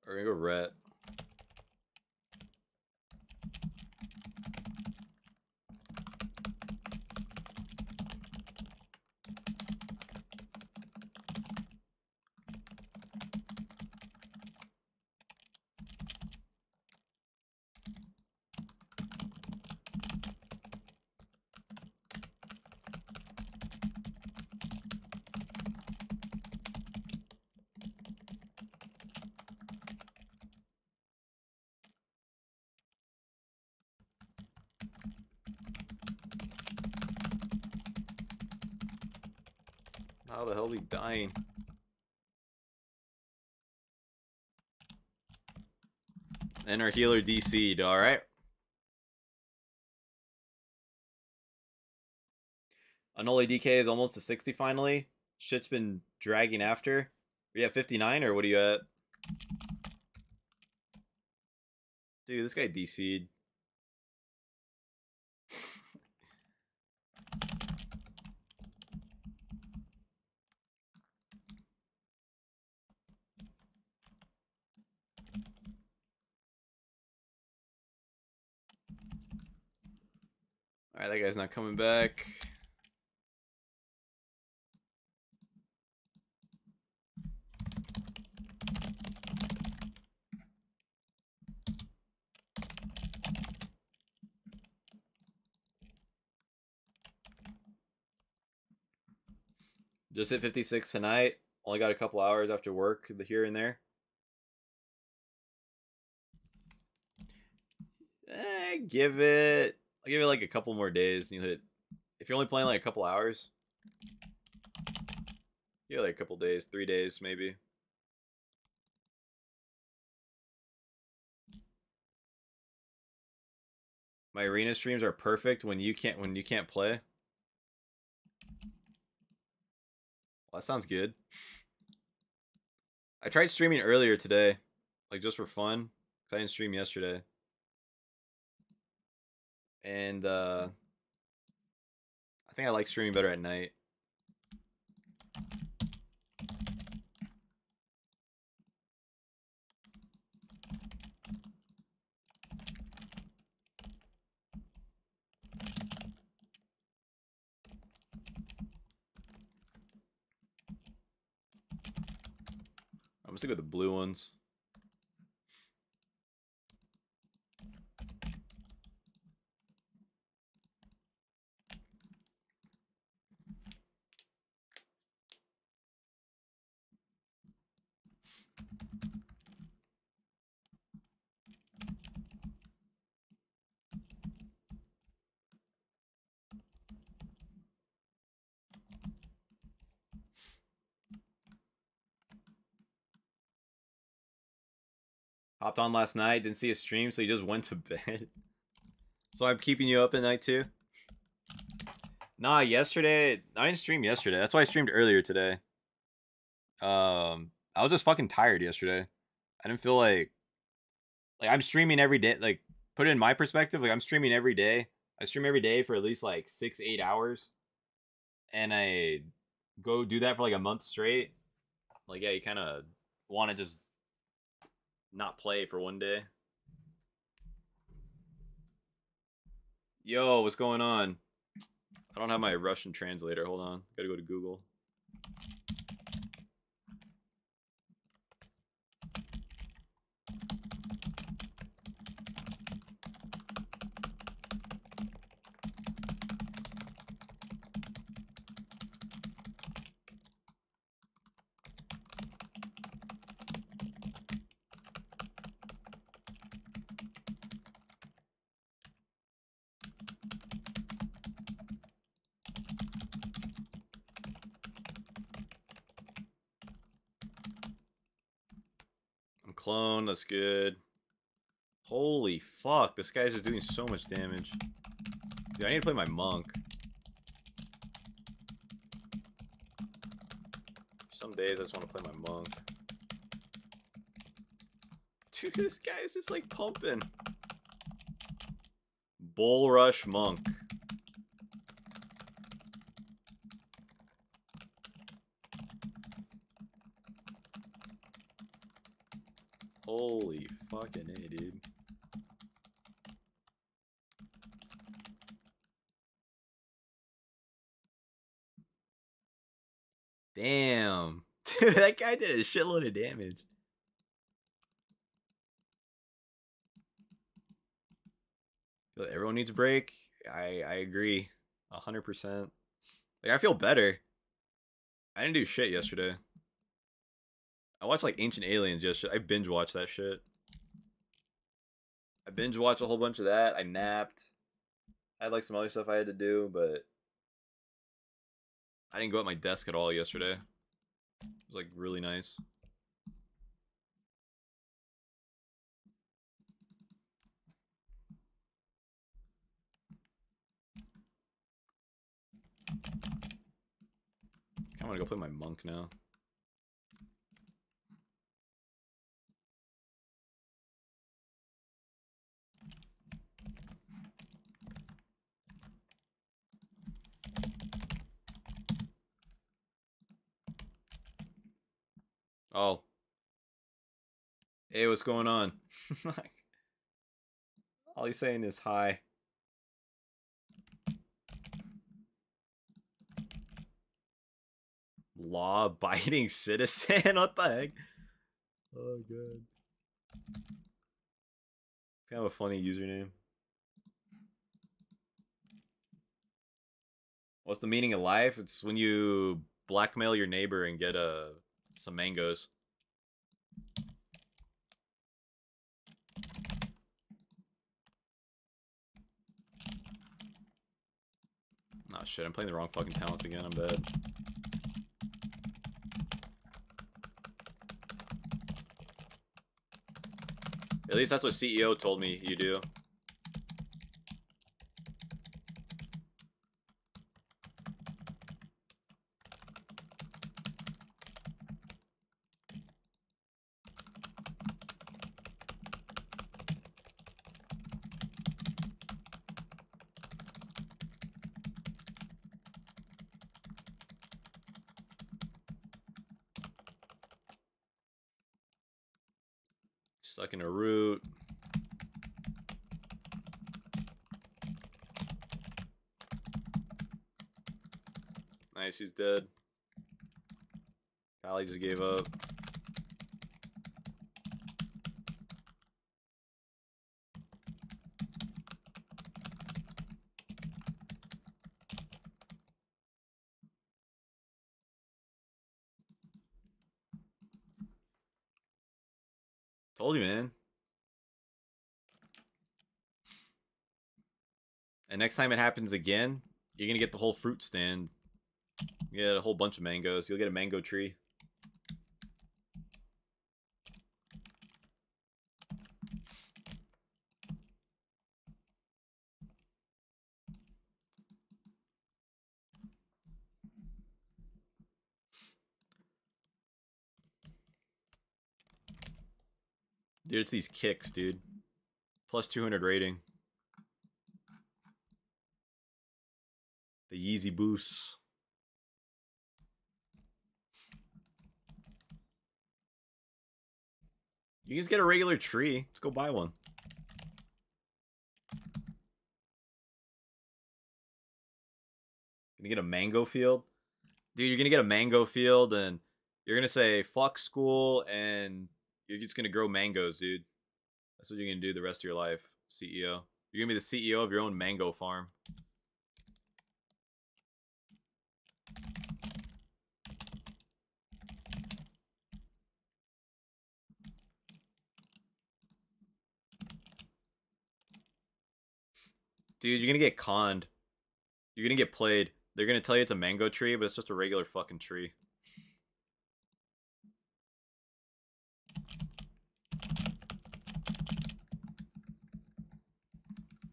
We're gonna go red. Dying? And our healer DC'd, alright. Unholy DK is almost to 60 finally. Shit's been dragging after. Are you at 59 or what are you at? Dude, this guy DC'd. Alright, that guy's not coming back. Just hit 56 tonight. Only got a couple hours after work the here and there. Eh, give it. I'll give it like a couple more days and you hit. If you're only playing like a couple hours, Yeah, like a couple days, three days maybe. My arena streams are perfect when you can't when you can't play. Well, that sounds good. I tried streaming earlier today, like just for fun, because I didn't stream yesterday. And uh, I think I like streaming better at night. I'm gonna stick with the blue ones. Hopped on last night, didn't see a stream, so you just went to bed. so I'm keeping you up at night too? Nah, yesterday, I didn't stream yesterday. That's why I streamed earlier today. Um, I was just fucking tired yesterday. I didn't feel like, like I'm streaming every day. Like, put it in my perspective, like I'm streaming every day. I stream every day for at least like six, eight hours. And I go do that for like a month straight. Like, yeah, you kind of want to just not play for one day. Yo, what's going on? I don't have my Russian translator. Hold on. Gotta go to Google. Clone, that's good. Holy fuck, this guy's just doing so much damage. Dude, I need to play my monk. Some days I just want to play my monk. Dude, this guy is just like pumping. Bull Rush Monk. Holy fucking A, dude. Damn. Dude, that guy did a shitload of damage. Everyone needs a break. I I agree. hundred percent. Like I feel better. I didn't do shit yesterday. I watched like Ancient Aliens yesterday. I binge watched that shit. I binge watched a whole bunch of that. I napped. I had like some other stuff I had to do, but I didn't go at my desk at all yesterday. It was like really nice. I want to go play my monk now. Oh. Hey, what's going on? All he's saying is hi. Law abiding citizen? what the heck? Oh, god. It's kind of a funny username. What's the meaning of life? It's when you blackmail your neighbor and get a some mangoes. Oh shit, I'm playing the wrong fucking talents again, I'm bad. At least that's what CEO told me you do. Nice, he's dead. Kali just gave up. Told you, man. And next time it happens again, you're gonna get the whole fruit stand. You get a whole bunch of mangoes. You'll get a mango tree. Dude, it's these kicks, dude. Plus 200 rating. The Yeezy boosts. You can just get a regular tree. Let's go buy one. Gonna get a mango field? Dude, you're gonna get a mango field and you're gonna say fuck school and you're just gonna grow mangoes, dude. That's what you're gonna do the rest of your life, CEO. You're gonna be the CEO of your own mango farm. Dude, you're gonna get conned. You're gonna get played. They're gonna tell you it's a mango tree, but it's just a regular fucking tree.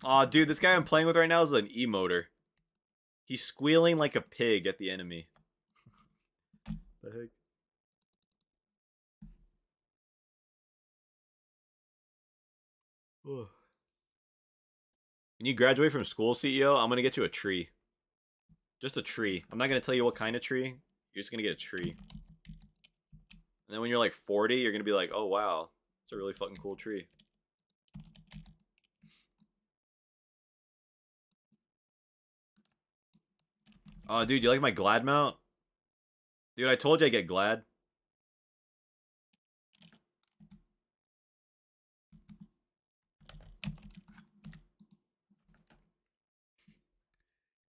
Aw, oh, dude, this guy I'm playing with right now is an emoter. He's squealing like a pig at the enemy. the heck? Ugh. When you graduate from school, CEO, I'm gonna get you a tree. Just a tree. I'm not gonna tell you what kind of tree. You're just gonna get a tree. And then when you're like 40, you're gonna be like, oh wow, it's a really fucking cool tree. Oh, dude, you like my glad mount? Dude, I told you I get glad.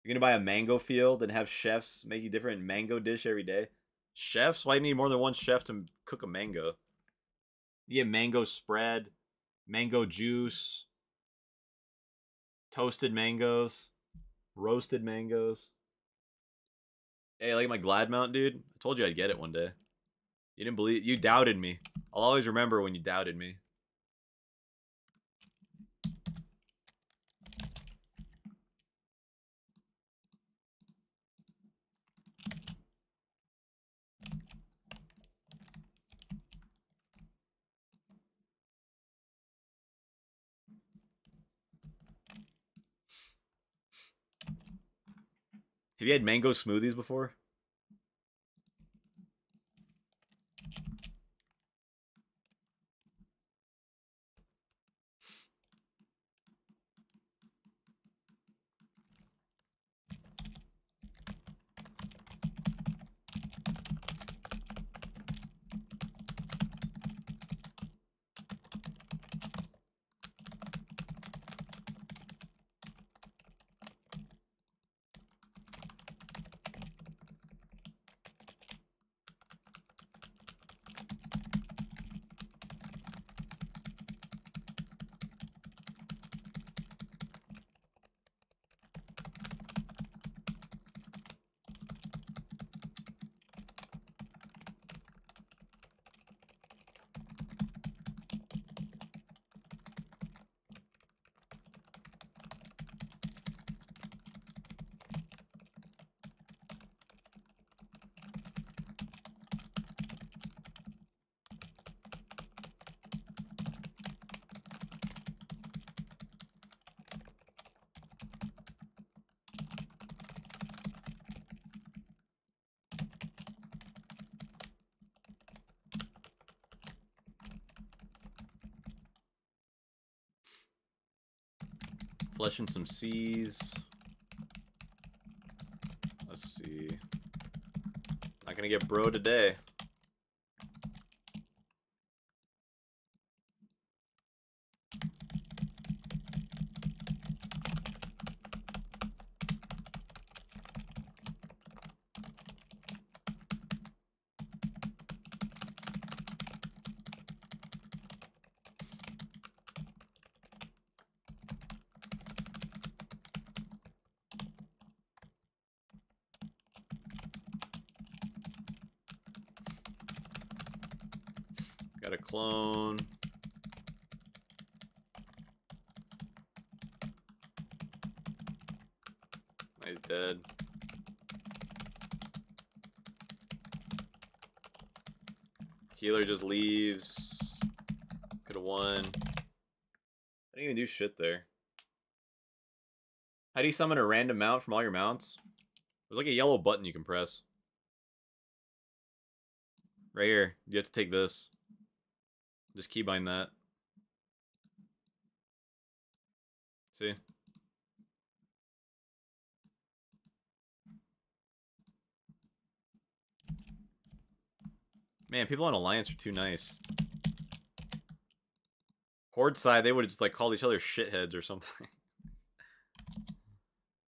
You're gonna buy a mango field and have chefs make a different mango dish every day. Chefs? Why do you need more than one chef to cook a mango? You get mango spread, mango juice, toasted mangoes, roasted mangoes. Hey, like my glad mount, dude. I told you I'd get it one day. You didn't believe you doubted me. I'll always remember when you doubted me. Have you had mango smoothies before? Flushing some C's. Let's see. Not gonna get bro today. Got a clone. He's dead. Leaves. Could have won. I didn't even do shit there. How do you summon a random mount from all your mounts? There's like a yellow button you can press. Right here. You have to take this. Just keybind that. See? Man, people on Alliance are too nice. Horde side, they would have just like called each other shitheads or something.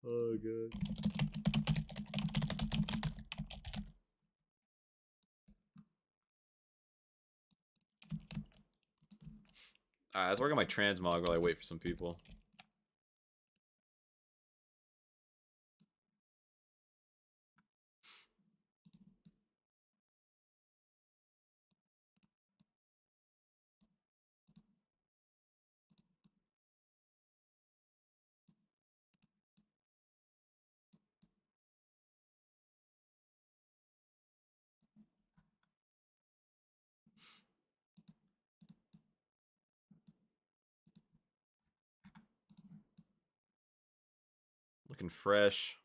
oh god. Alright, let's work on my transmog while I wait for some people. Looking fresh.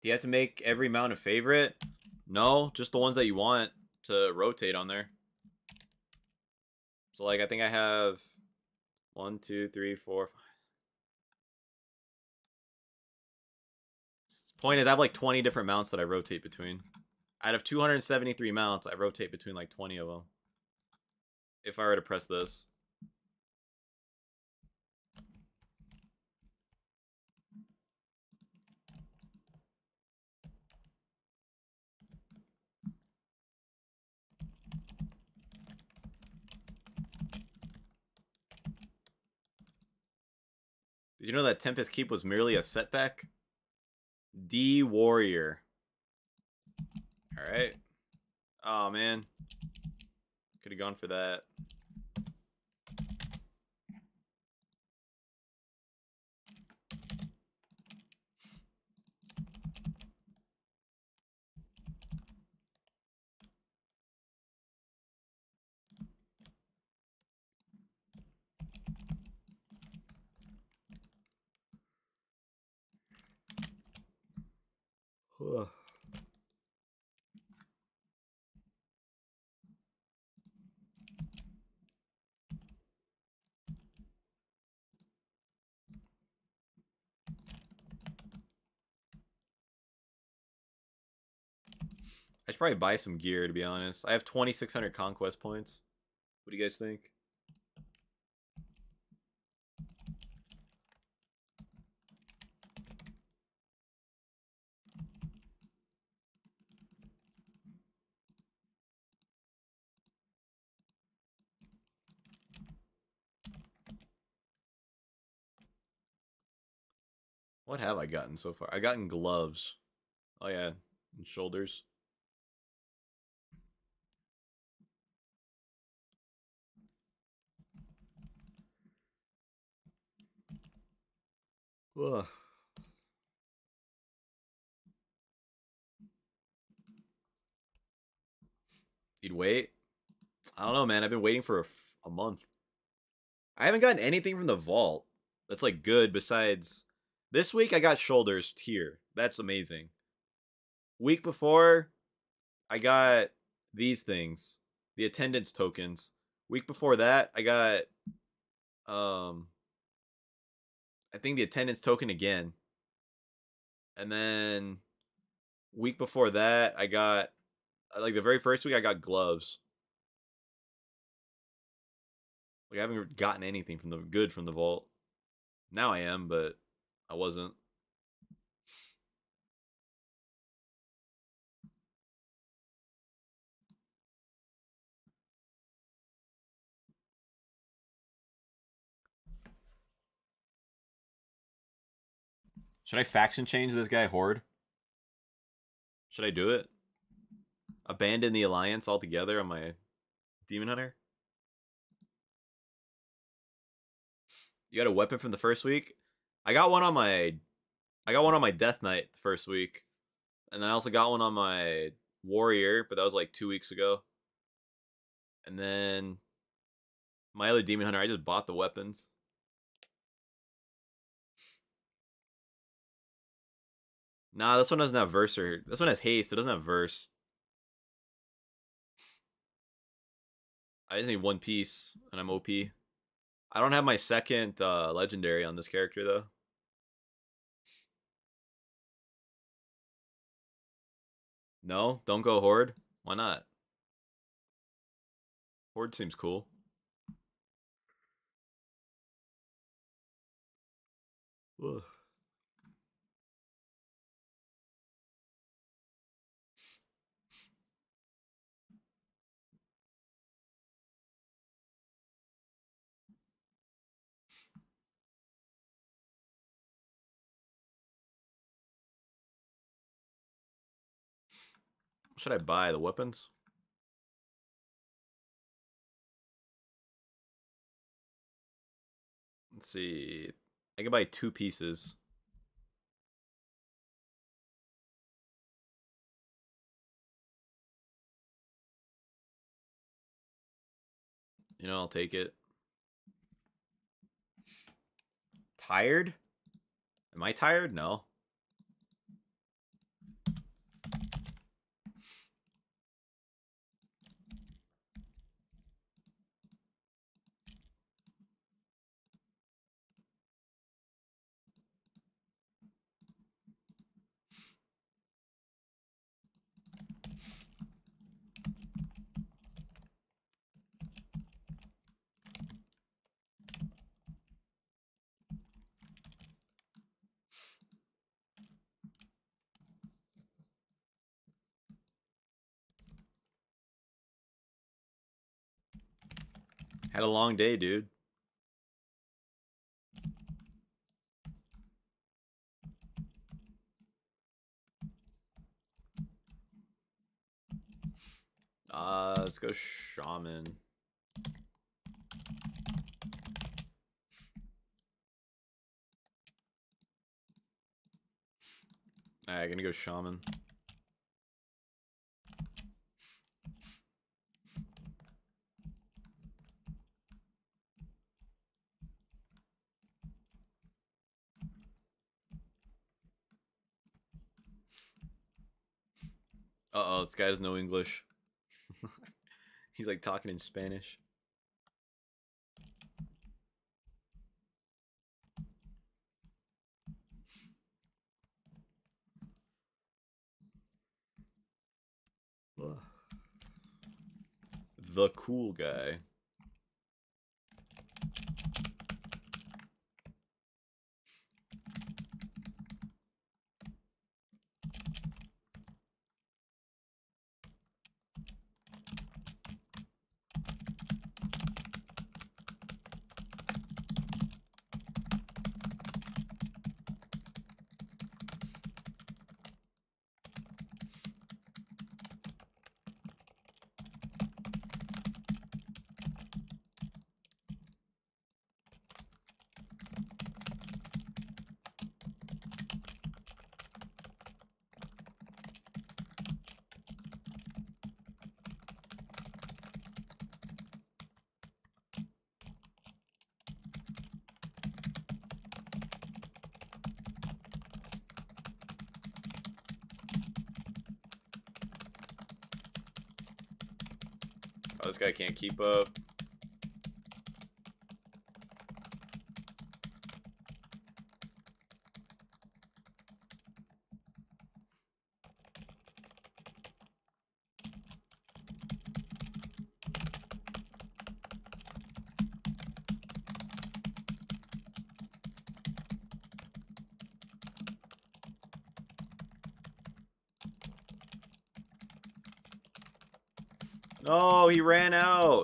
Do you have to make every mount a favorite? No, just the ones that you want to rotate on there. So like I think I have one, two, three, four, five. Point is I have like 20 different mounts that I rotate between. Out of 273 mounts, I rotate between like 20 of them. If I were to press this. Did you know that Tempest Keep was merely a setback? D Warrior. Alright. Oh, man. Could have gone for that. Ugh. I should probably buy some gear, to be honest. I have 2,600 conquest points. What do you guys think? What have I gotten so far? I gotten gloves. Oh yeah, and shoulders. Ugh. You'd wait? I don't know, man. I've been waiting for a, a month. I haven't gotten anything from the vault that's like good besides this week I got shoulders tier. That's amazing. Week before I got these things, the attendance tokens. Week before that I got um I think the attendance token again. And then week before that, I got uh, like the very first week I got gloves. Like I haven't gotten anything from the good from the vault. Now I am, but I wasn't. Should I faction change this guy Horde? Should I do it? Abandon the alliance altogether on my demon hunter? You got a weapon from the first week? I got one on my I got one on my death knight the first week. And then I also got one on my warrior, but that was like 2 weeks ago. And then my other demon hunter, I just bought the weapons. Nah, this one doesn't have verse or this one has haste. It doesn't have verse. I just need one piece and I'm OP. I don't have my second uh, legendary on this character though. No, don't go horde. Why not? Horde seems cool. Ugh. Should I buy the weapons? Let's see. I can buy two pieces. You know, I'll take it. Tired? Am I tired? No. Had a long day, dude. Uh, let's go shaman. Alright, gonna go shaman. Uh-oh, this guy has no English. He's like talking in Spanish. The cool guy. Guy can't keep up. No, he ran out.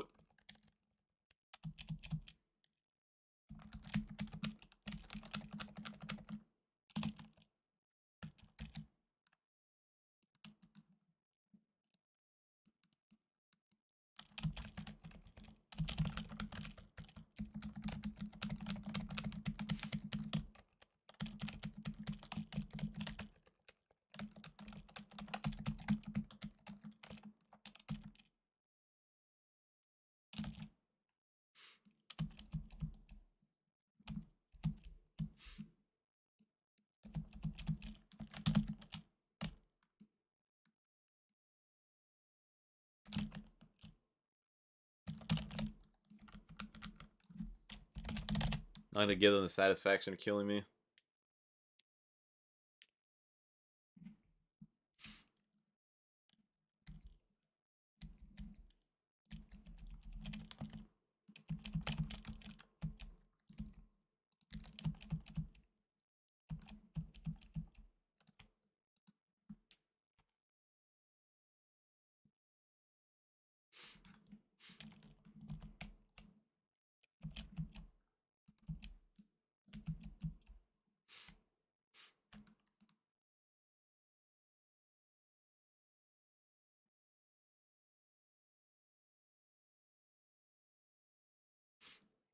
Not gonna give them the satisfaction of killing me.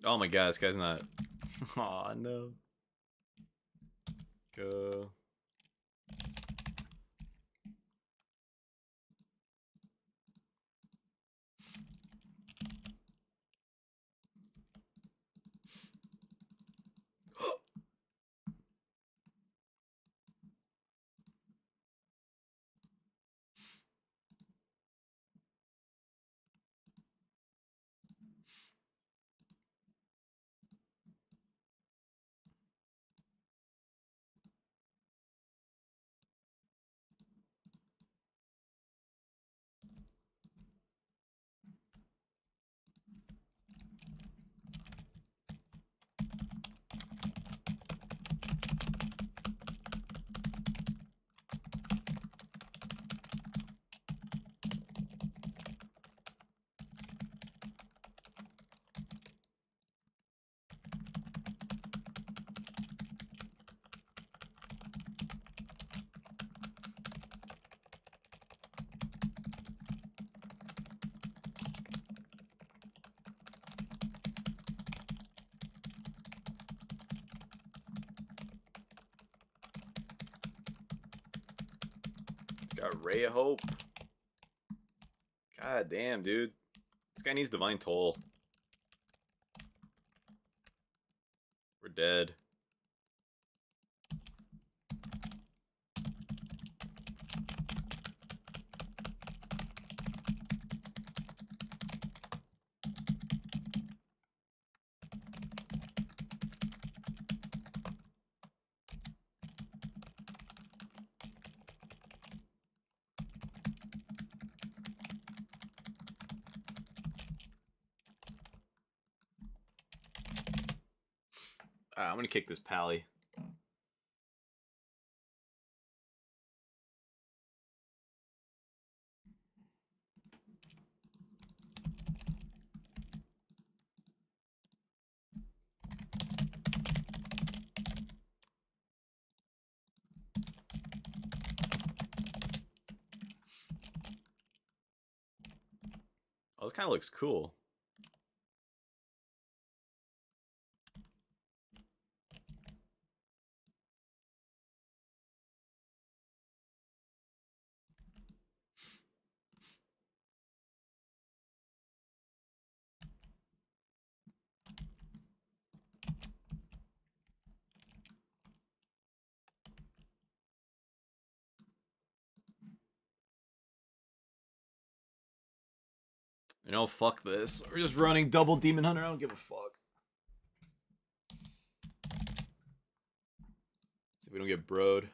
Oh my god, this guy's not. Aw, no. Go. Hope. God damn, dude. This guy needs Divine Toll. We're dead. Kick this pally. Oh, this kind of looks cool. You know, fuck this. We're just running double Demon Hunter. I don't give a fuck. See if we don't get broed.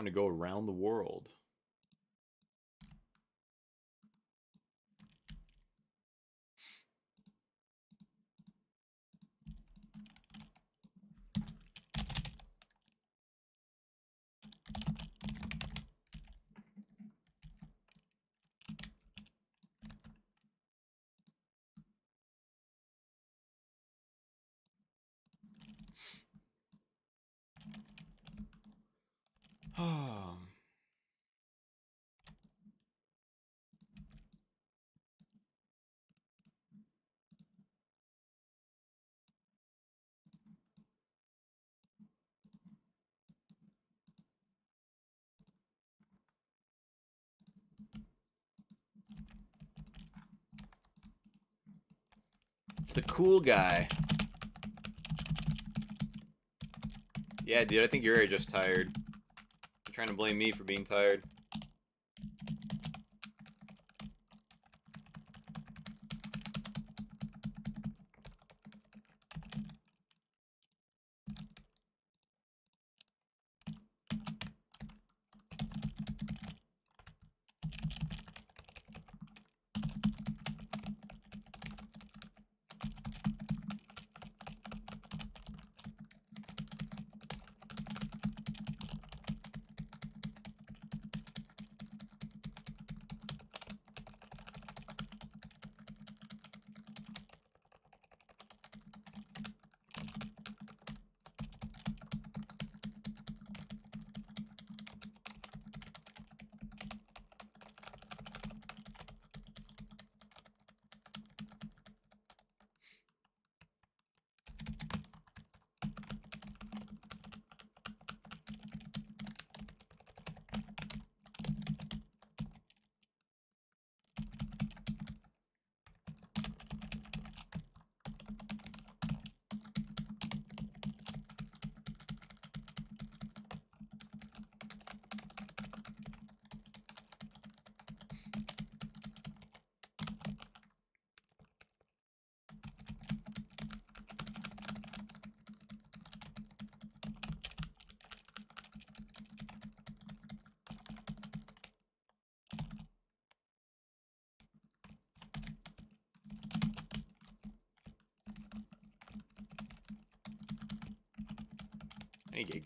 Time to go around the world. Oh. It's the cool guy. Yeah, dude, I think you're just tired. You're trying to blame me for being tired.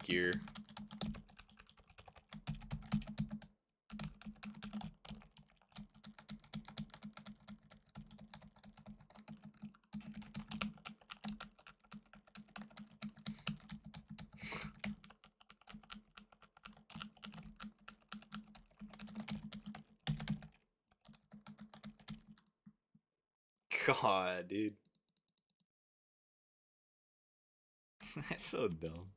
here. God, dude. That's so dumb.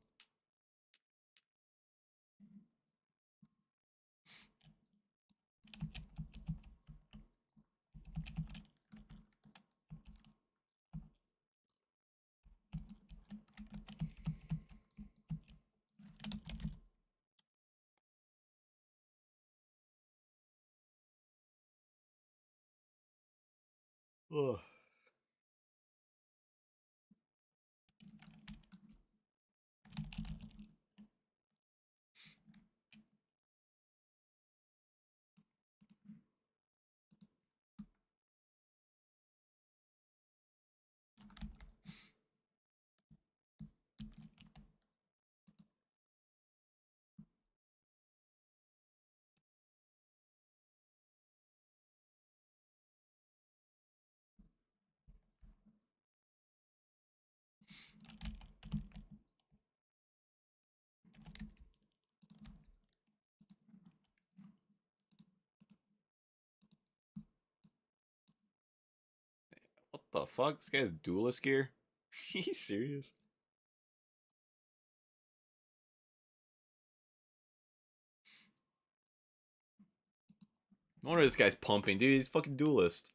The fuck? This guy's duelist gear? He's serious? No wonder this guy's pumping, dude. He's fucking duelist.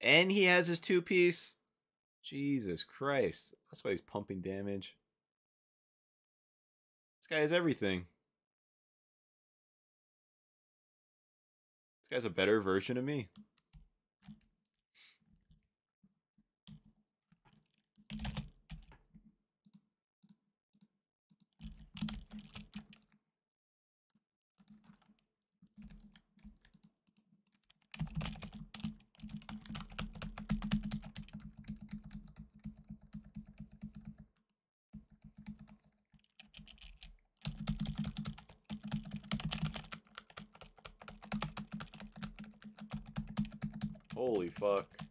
And he has his two piece. Jesus Christ. That's why he's pumping damage. This guy has everything. This guy's a better version of me. Holy fuck.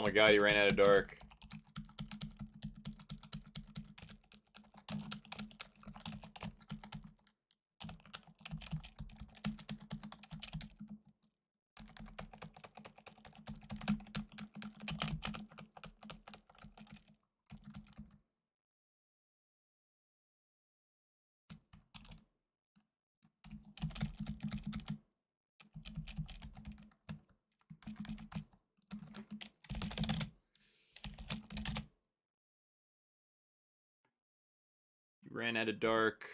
Oh my god, he ran out of dark. Ran out of dark.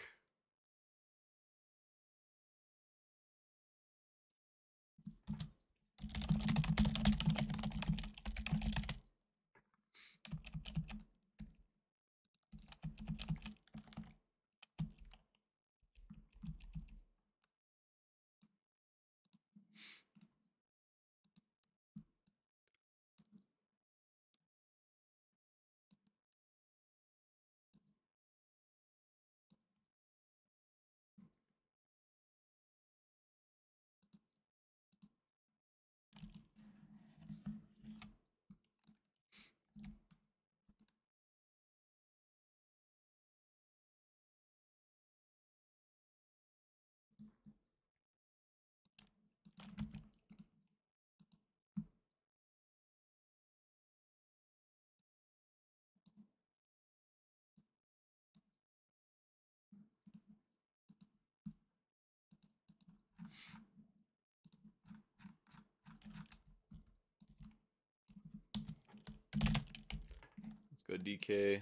DK.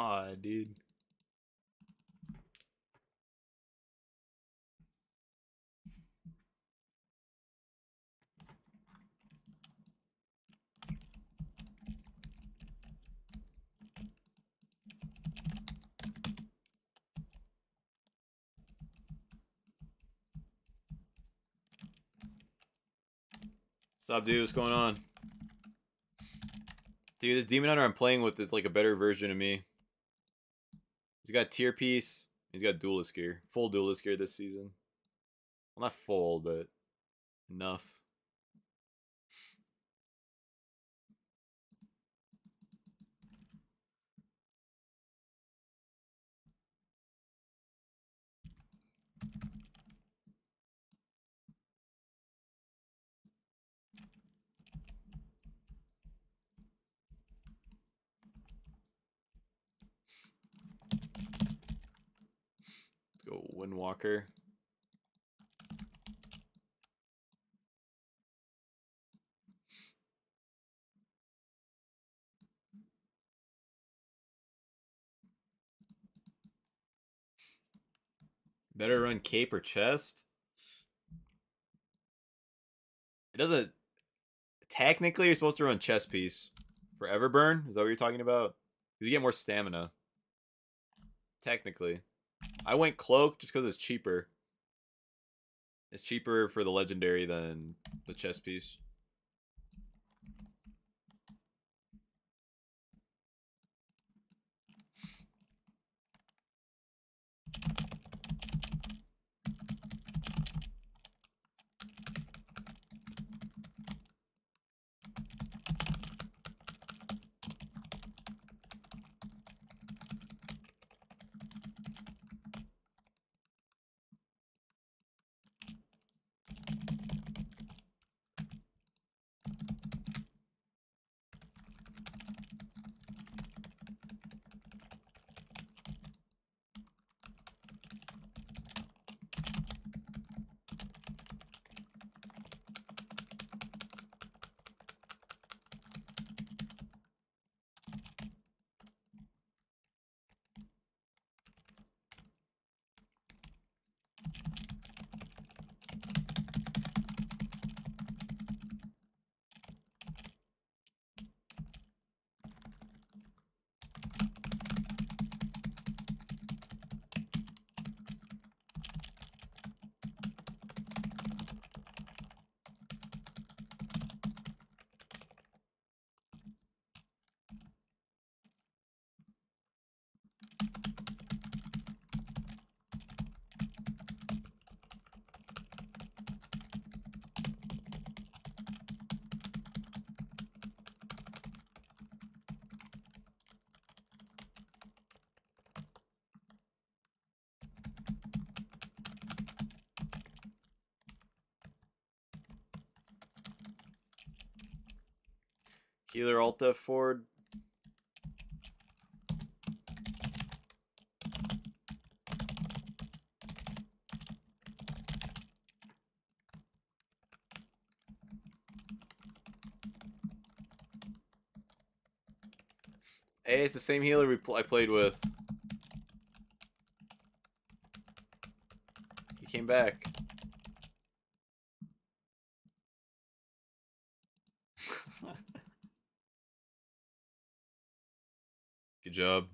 God, dude. What's up, dude? What's going on? Dude, this Demon Hunter I'm playing with is like a better version of me. He's got tier piece. He's got duelist gear. Full duelist gear this season. Well, not full, but enough. Let's go Better run cape or chest? It doesn't. Technically, you're supposed to run chest piece for Everburn. Is that what you're talking about? Because you get more stamina. Technically. I went cloak just because it's cheaper. It's cheaper for the legendary than the chest piece. Healer Alta Ford. Hey, it's the same healer we pl I played with. He came back. Good job.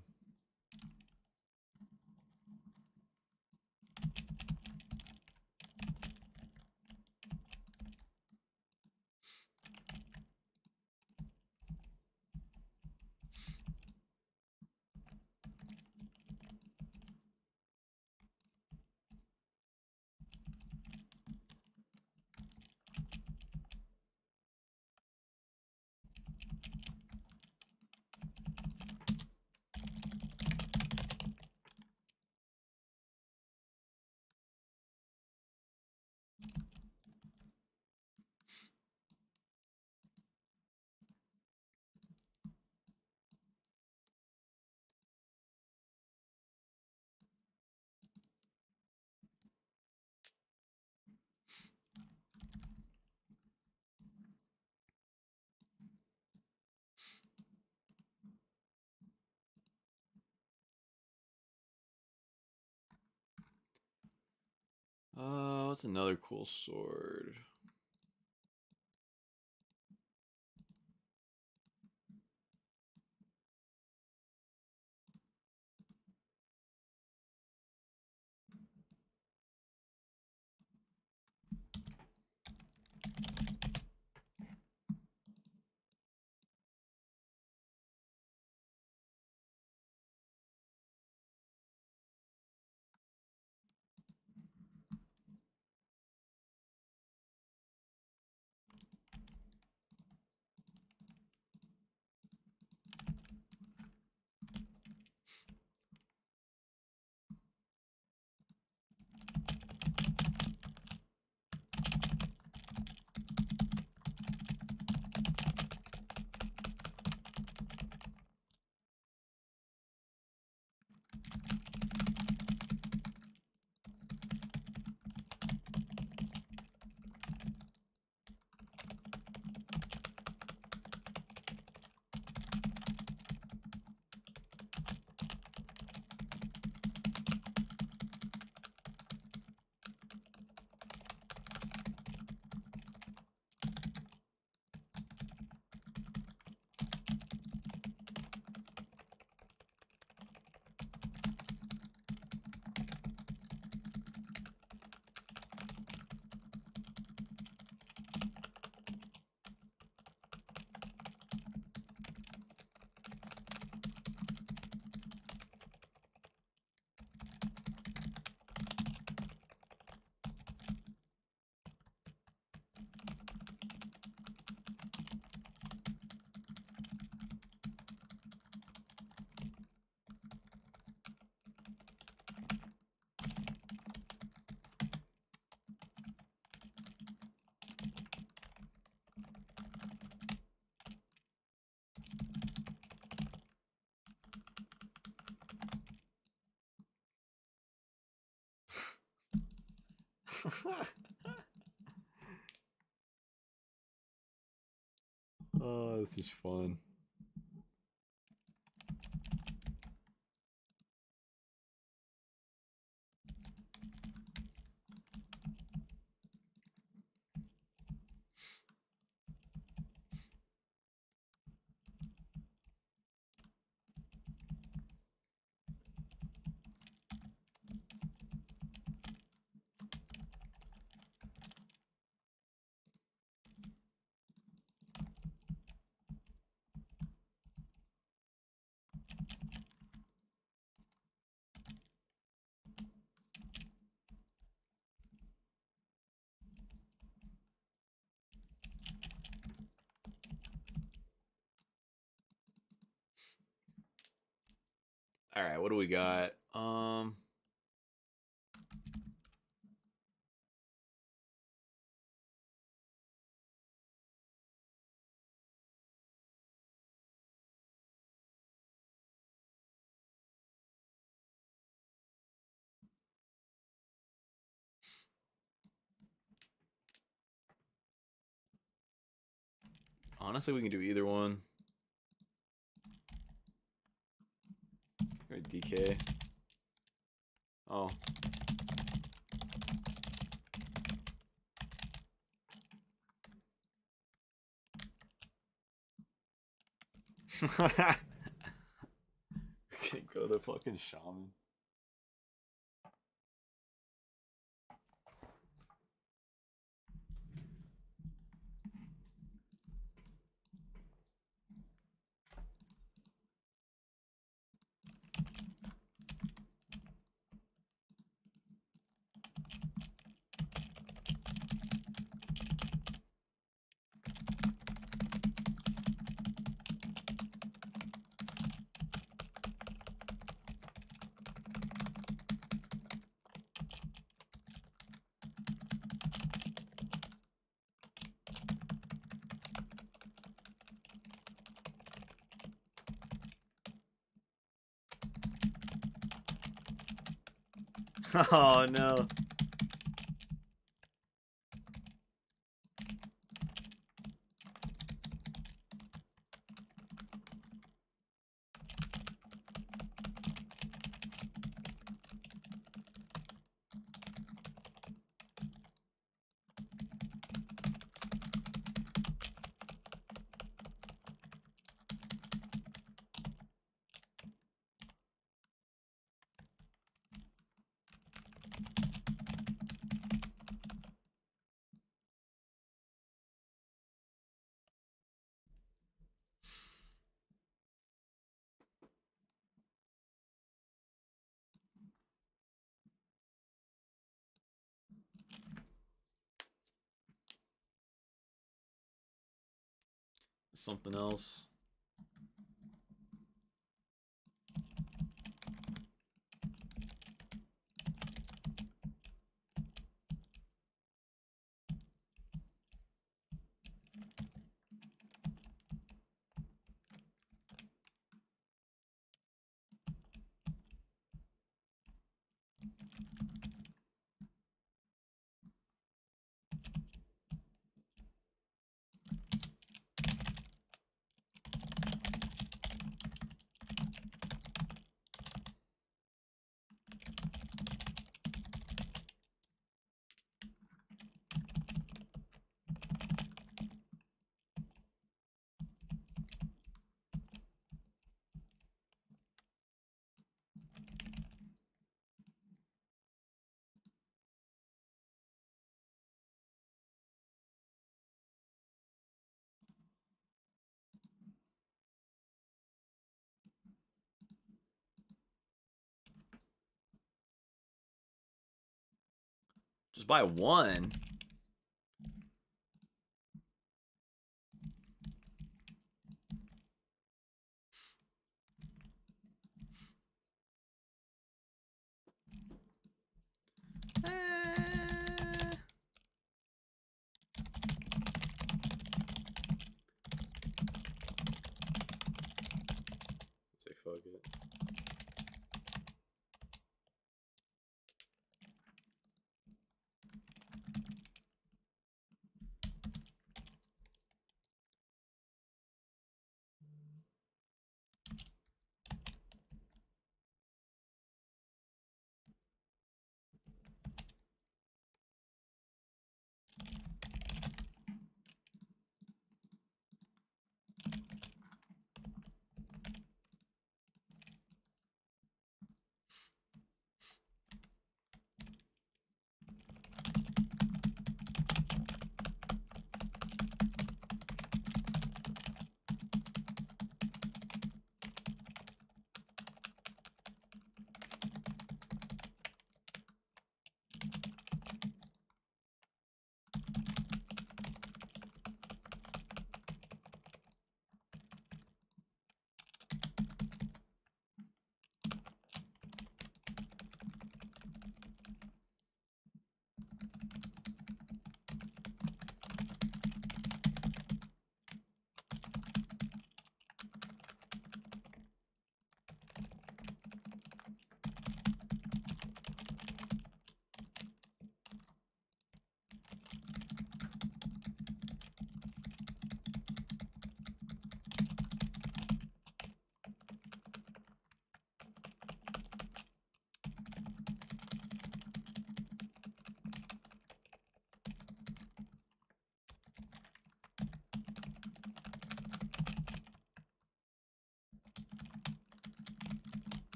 What's another cool sword? oh, this is fun. right, what do we got? Um Honestly, we can do either one. Right, DK. Oh. Can't go to fucking shaman. Oh no. Something else. Just buy one.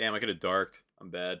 Damn, I could have darked. I'm bad.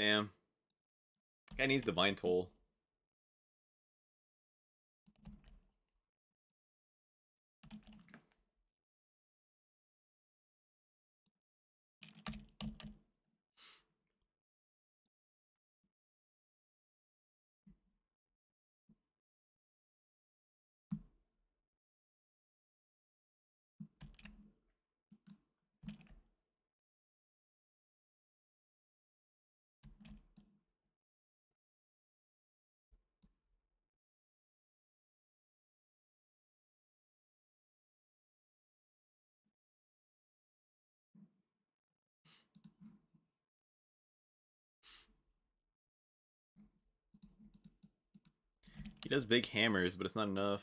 Damn. Guy needs Divine Toll. Does big hammers, but it's not enough.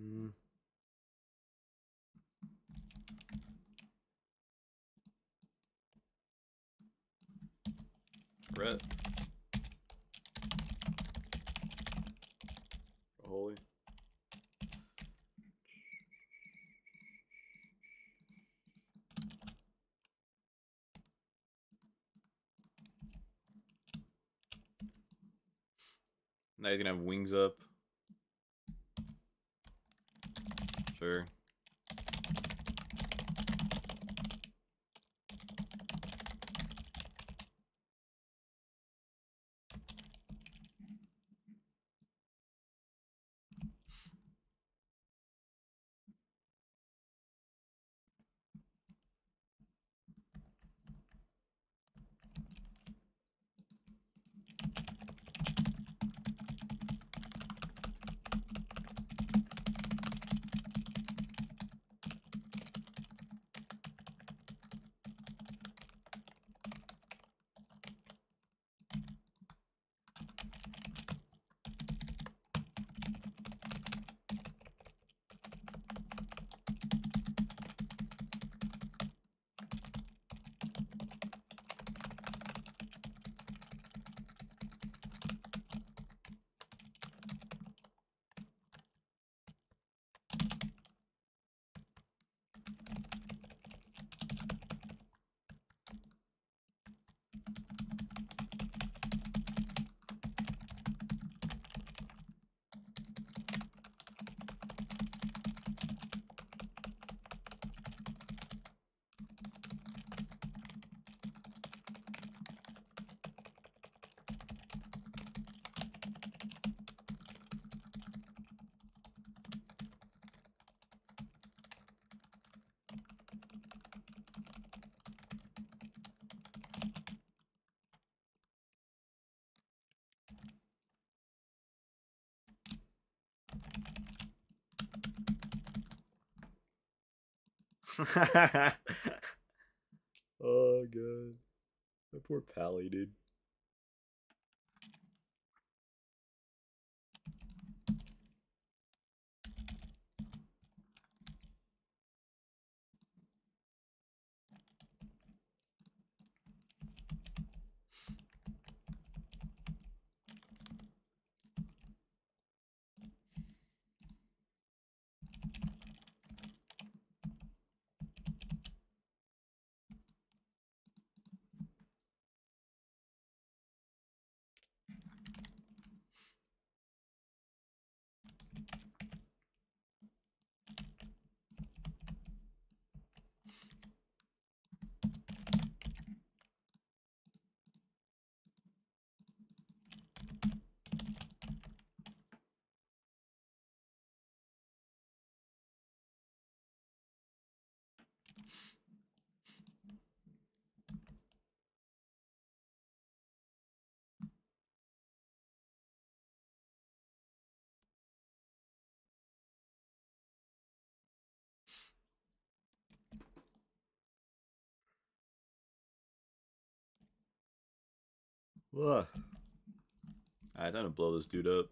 Mm. Brett. Holy. Now he's gonna have wings up. Sure. oh god. That poor Pally, dude. Ugh. Alright, time to blow this dude up.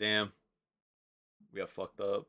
Damn. We got fucked up.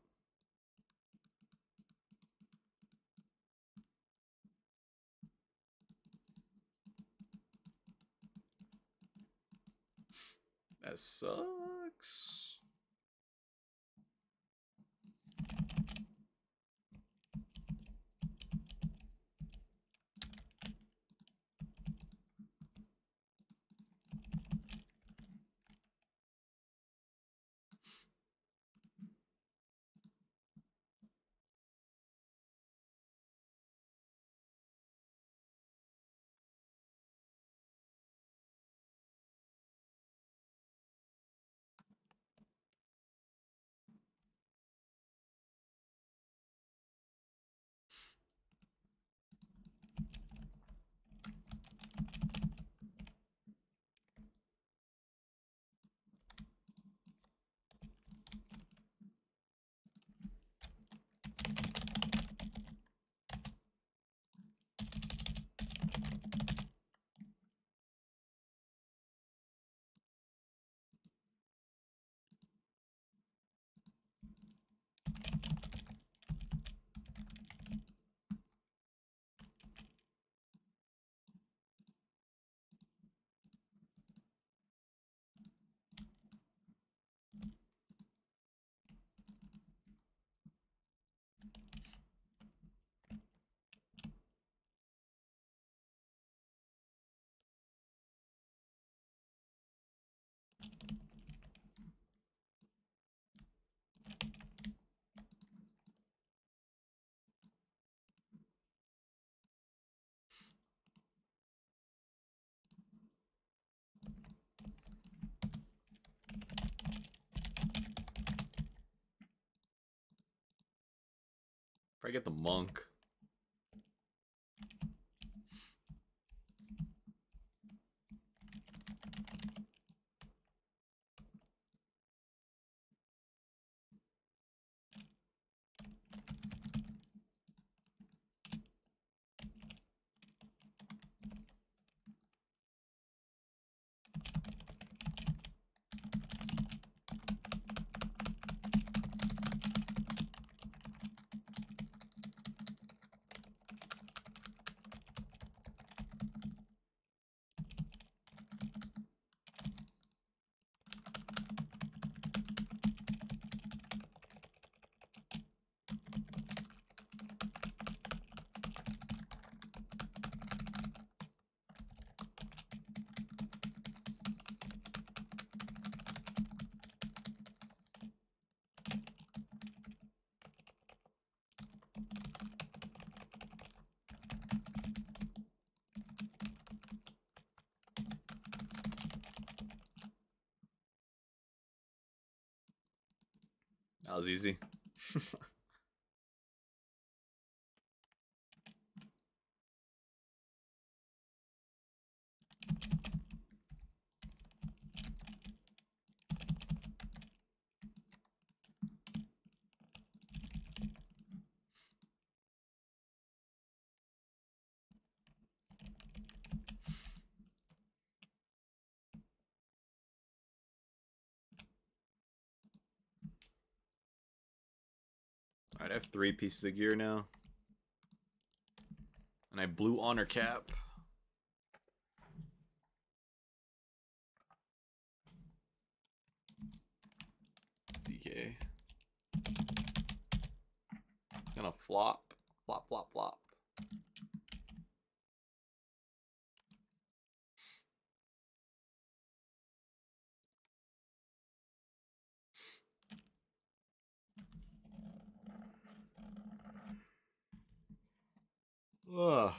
Probably get the monk. Was easy. Alright, I have three pieces of gear now. And I blew honor cap. DK. Gonna flop. Flop, flop, flop. Ugh.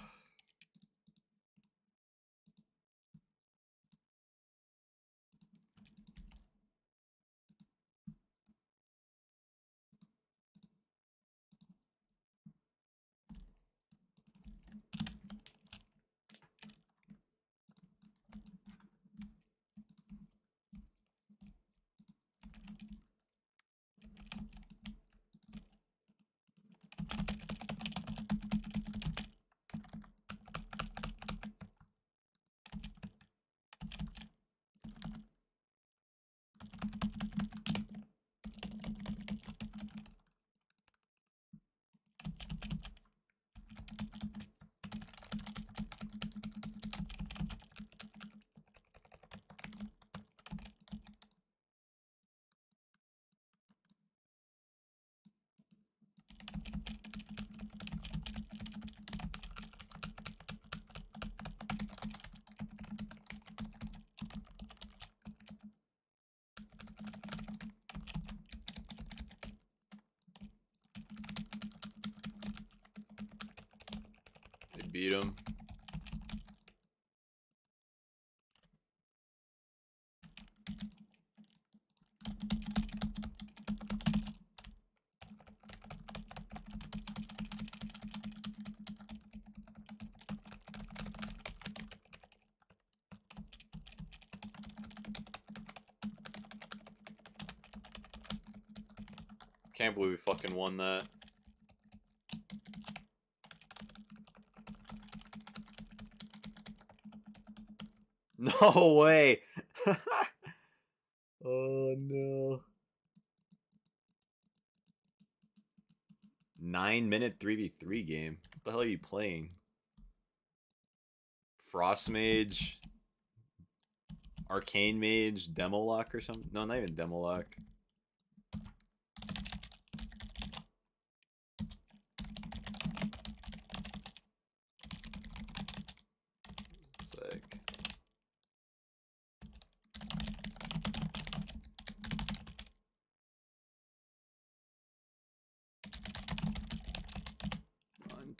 beat him. Can't believe we fucking won that. No way. oh no. Nine minute 3v3 game. What the hell are you playing? Frost Mage? Arcane Mage? Demo Lock or something? No, not even Demo Lock.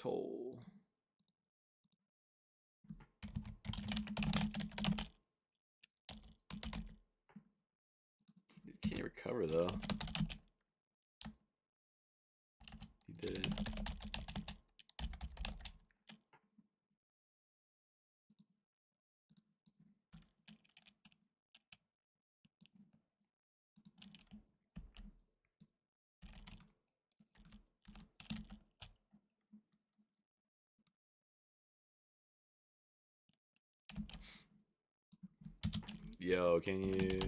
toll. He can't recover though. He did it. Yo, can you...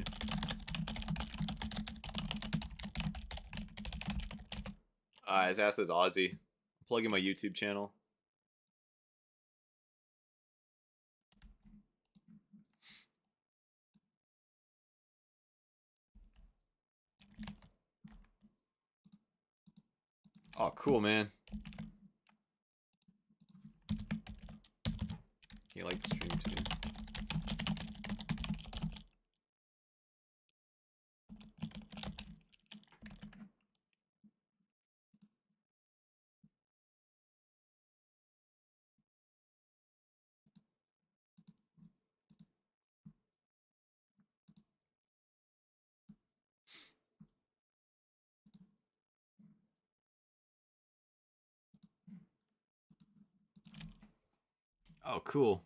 Uh, his ass is Aussie. I'm plugging my YouTube channel. Oh, cool, man. You like the stream too? Oh, cool.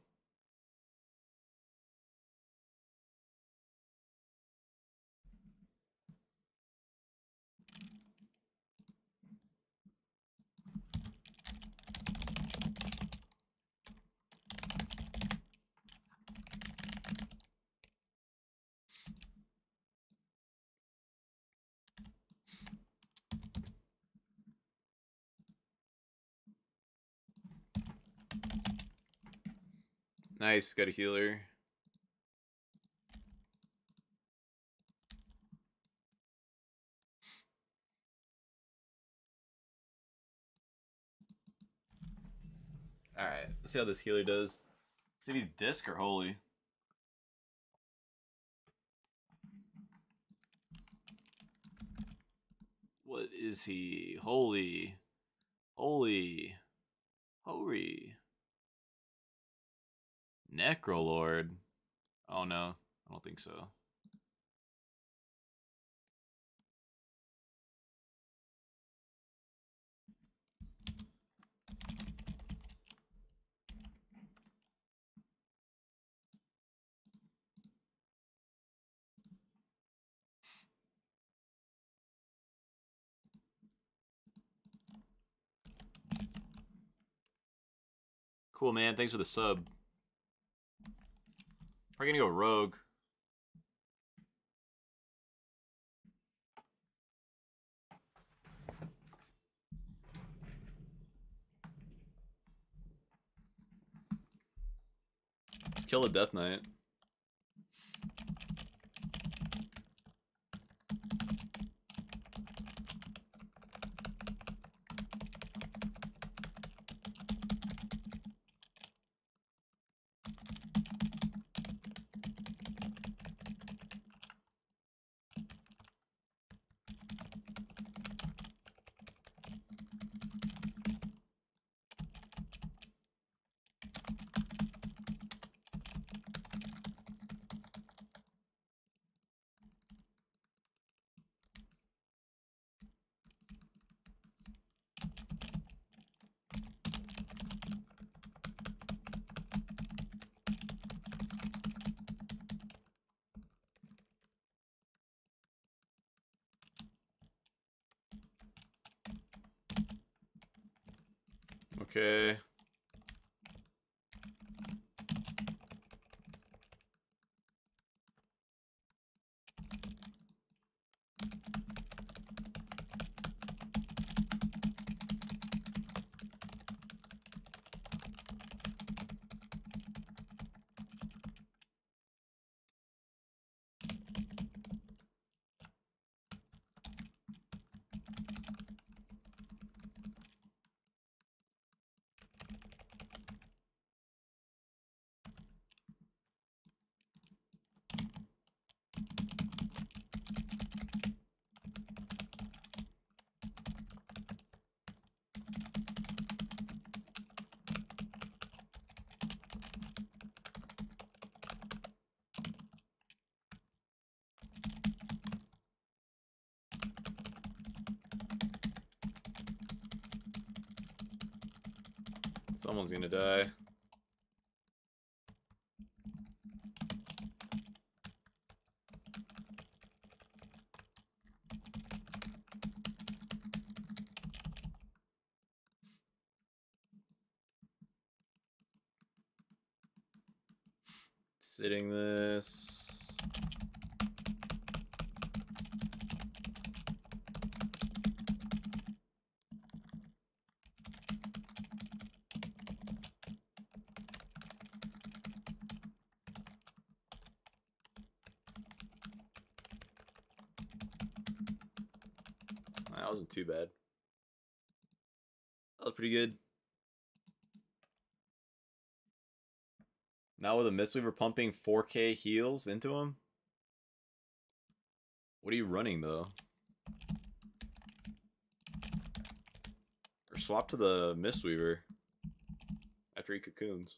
Nice, got a healer. Alright, let's see how this healer does. See if he's disc or holy. What is he? Holy. Holy. Holy. Necrolord? Oh no, I don't think so. Cool, man. Thanks for the sub. We're gonna go rogue. Let's kill the Death Knight. Okay. Someone's gonna die. Sitting this. That wasn't too bad. That was pretty good. Now with a Mistweaver pumping 4k heals into him? What are you running though? Or swap to the Mistweaver after he cocoons.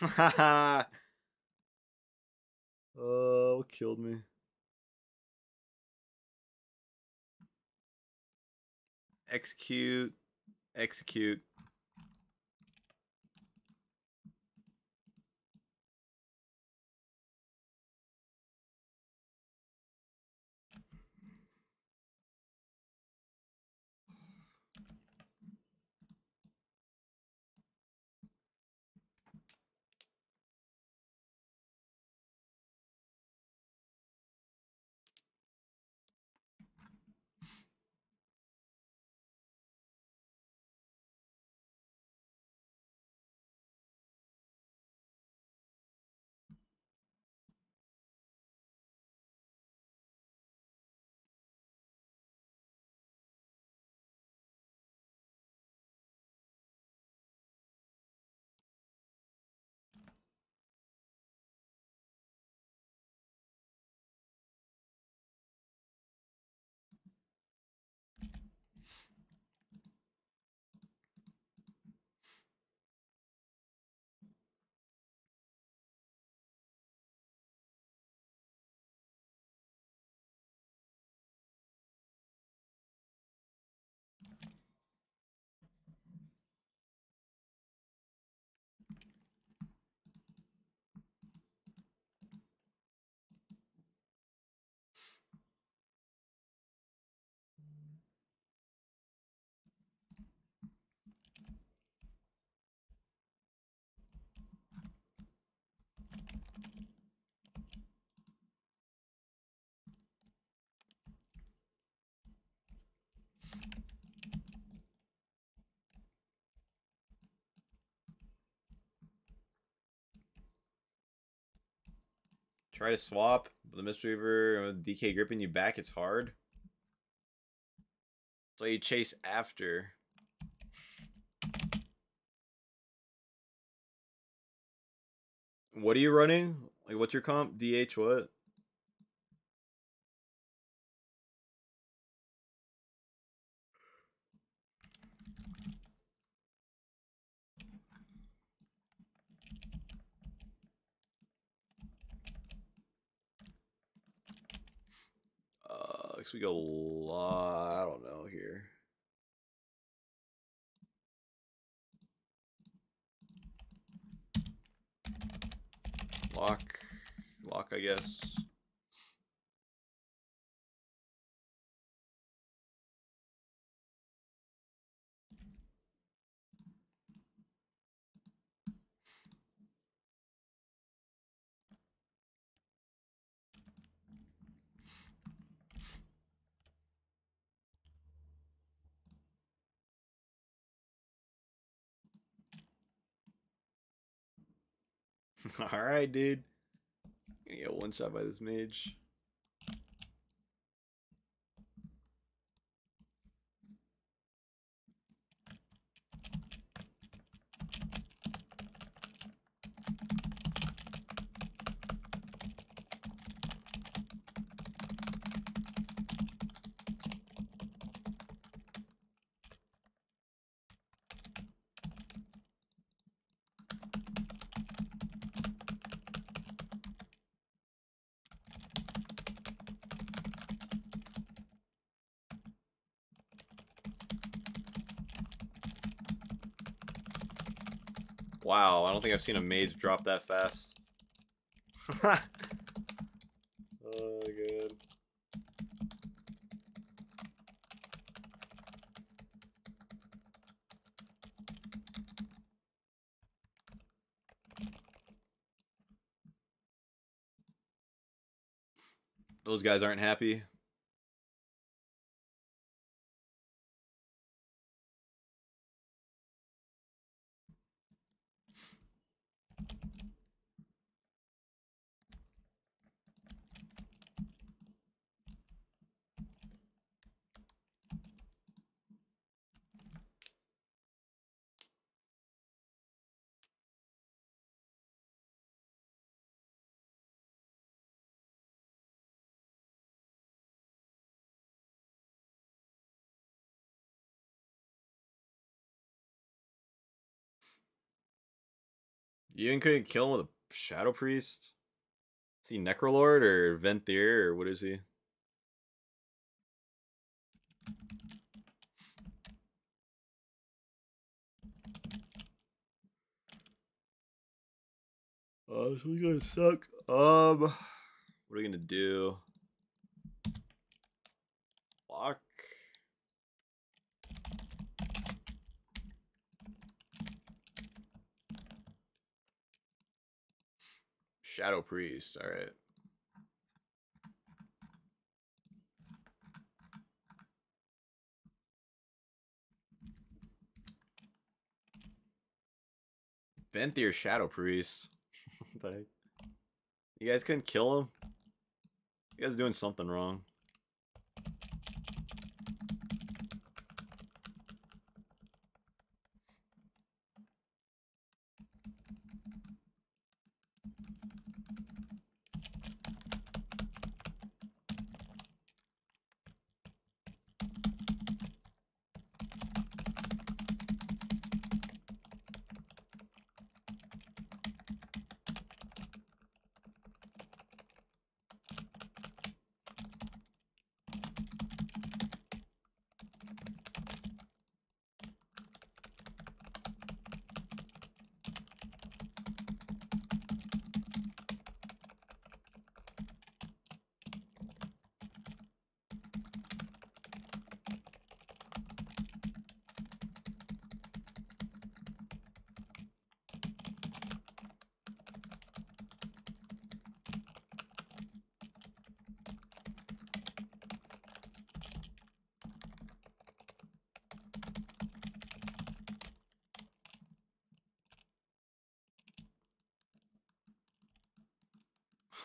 oh, killed me. Execute. Execute. Try to swap the Mistweaver with DK gripping you back. It's hard. So you chase after. What are you running? Like, what's your comp? DH what? Uh, guess we go. I don't know here. Lock, lock, I guess. Alright, dude. Gonna get one shot by this mage. Wow, I don't think I've seen a mage drop that fast. oh, good. Those guys aren't happy. You even couldn't kill him with a Shadow Priest? Is he Necrolord or Venthyr or what is he? Oh, this one's gonna suck. Um, what are we gonna do? Lock. Shadow Priest, alright. Venthyr Shadow Priest. you guys couldn't kill him? You guys doing something wrong.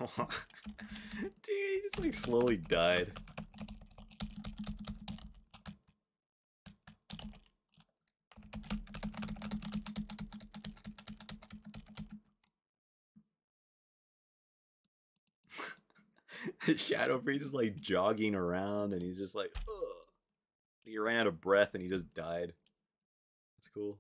Dude, he just like slowly died. Shadow Priest is like jogging around and he's just like, Ugh. he ran out of breath and he just died. That's cool.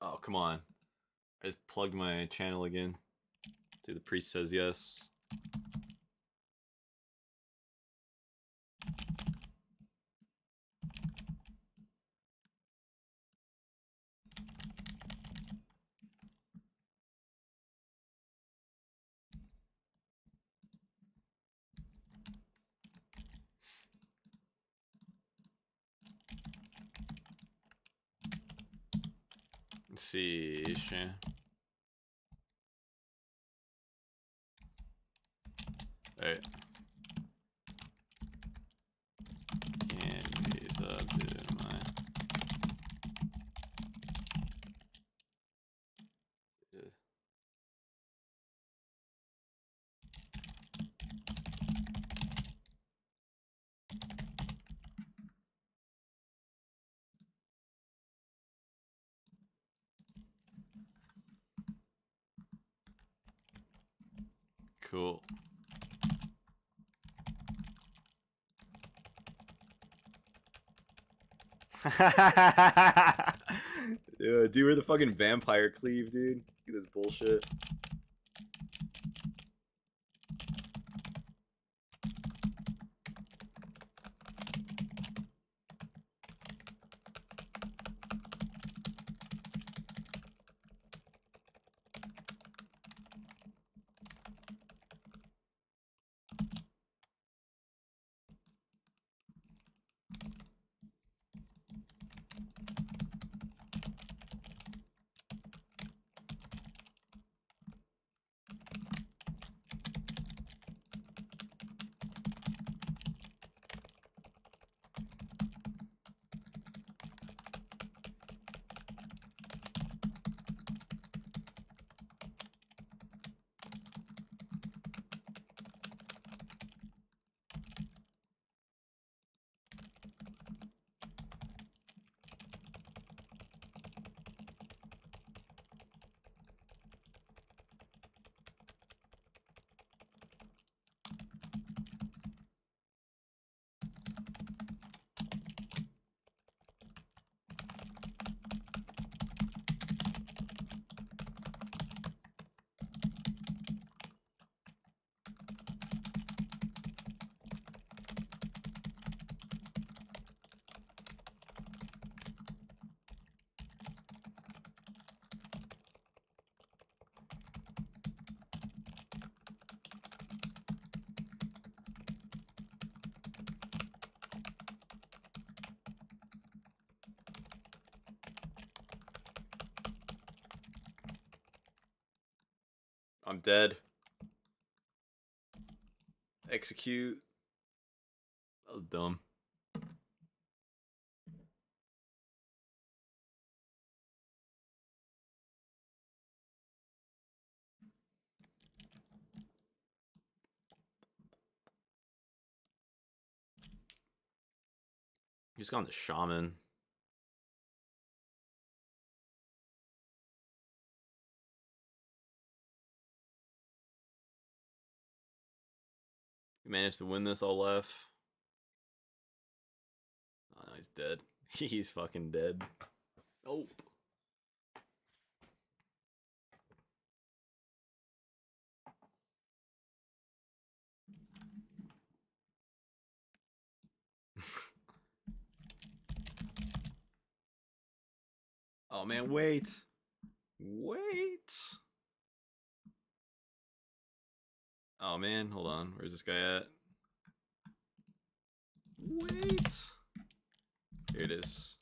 Oh, come on. I just plugged my channel again. See, the priest says yes. See. Shan- Alright. Can't raise up to my. Uh, Cool. dude, we're the fucking vampire cleave, dude. Look at this bullshit. Dead. Execute. That was dumb. He's gone to shaman. He managed to win this all left. Oh, no, he's dead. he's fucking dead. Nope. oh man, wait. Wait. Oh man, hold on. Where's this guy at? Wait. Here it is.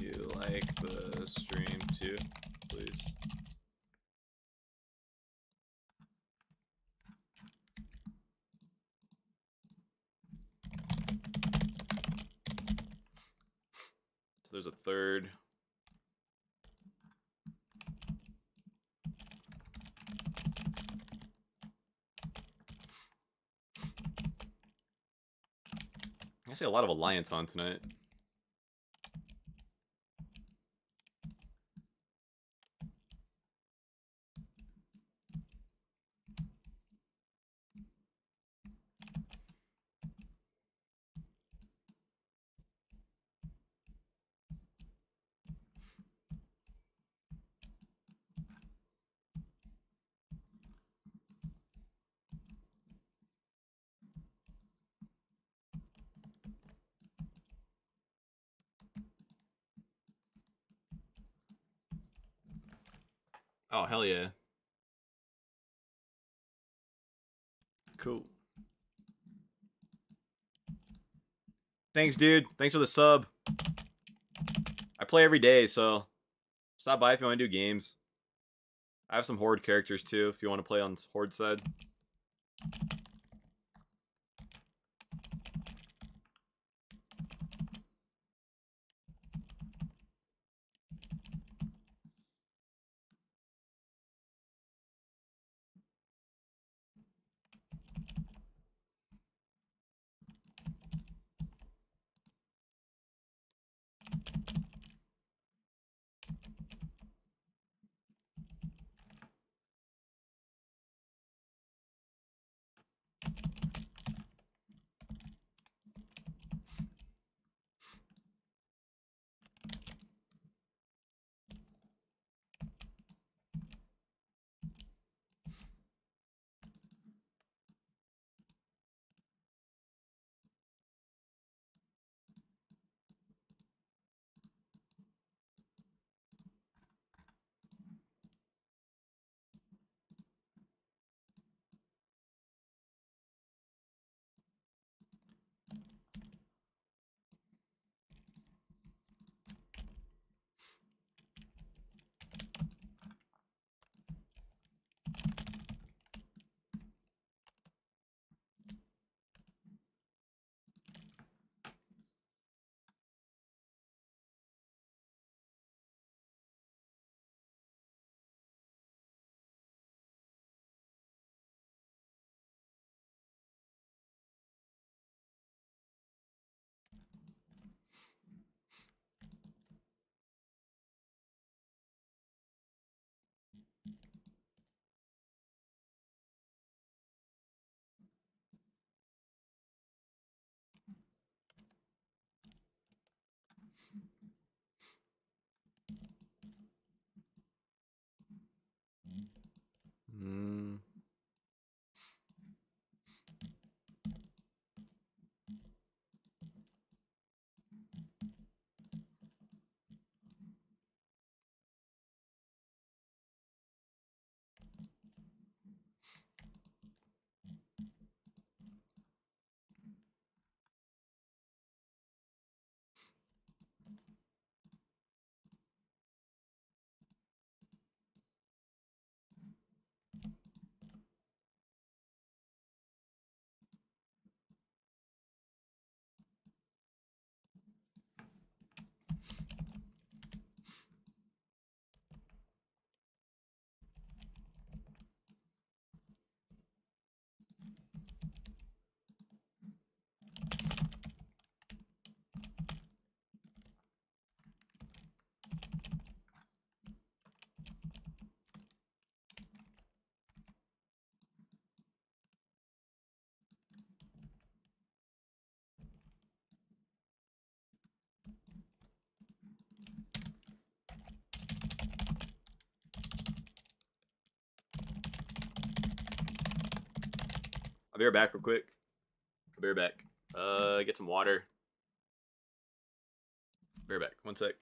You like the stream too, please? So there's a third. I see a lot of Alliance on tonight. Oh, hell yeah. Cool. Thanks, dude. Thanks for the sub. I play every day, so stop by if you want to do games. I have some Horde characters, too, if you want to play on Horde side. Be right back real quick. I'll be right back. Uh, get some water. Be right back. One sec.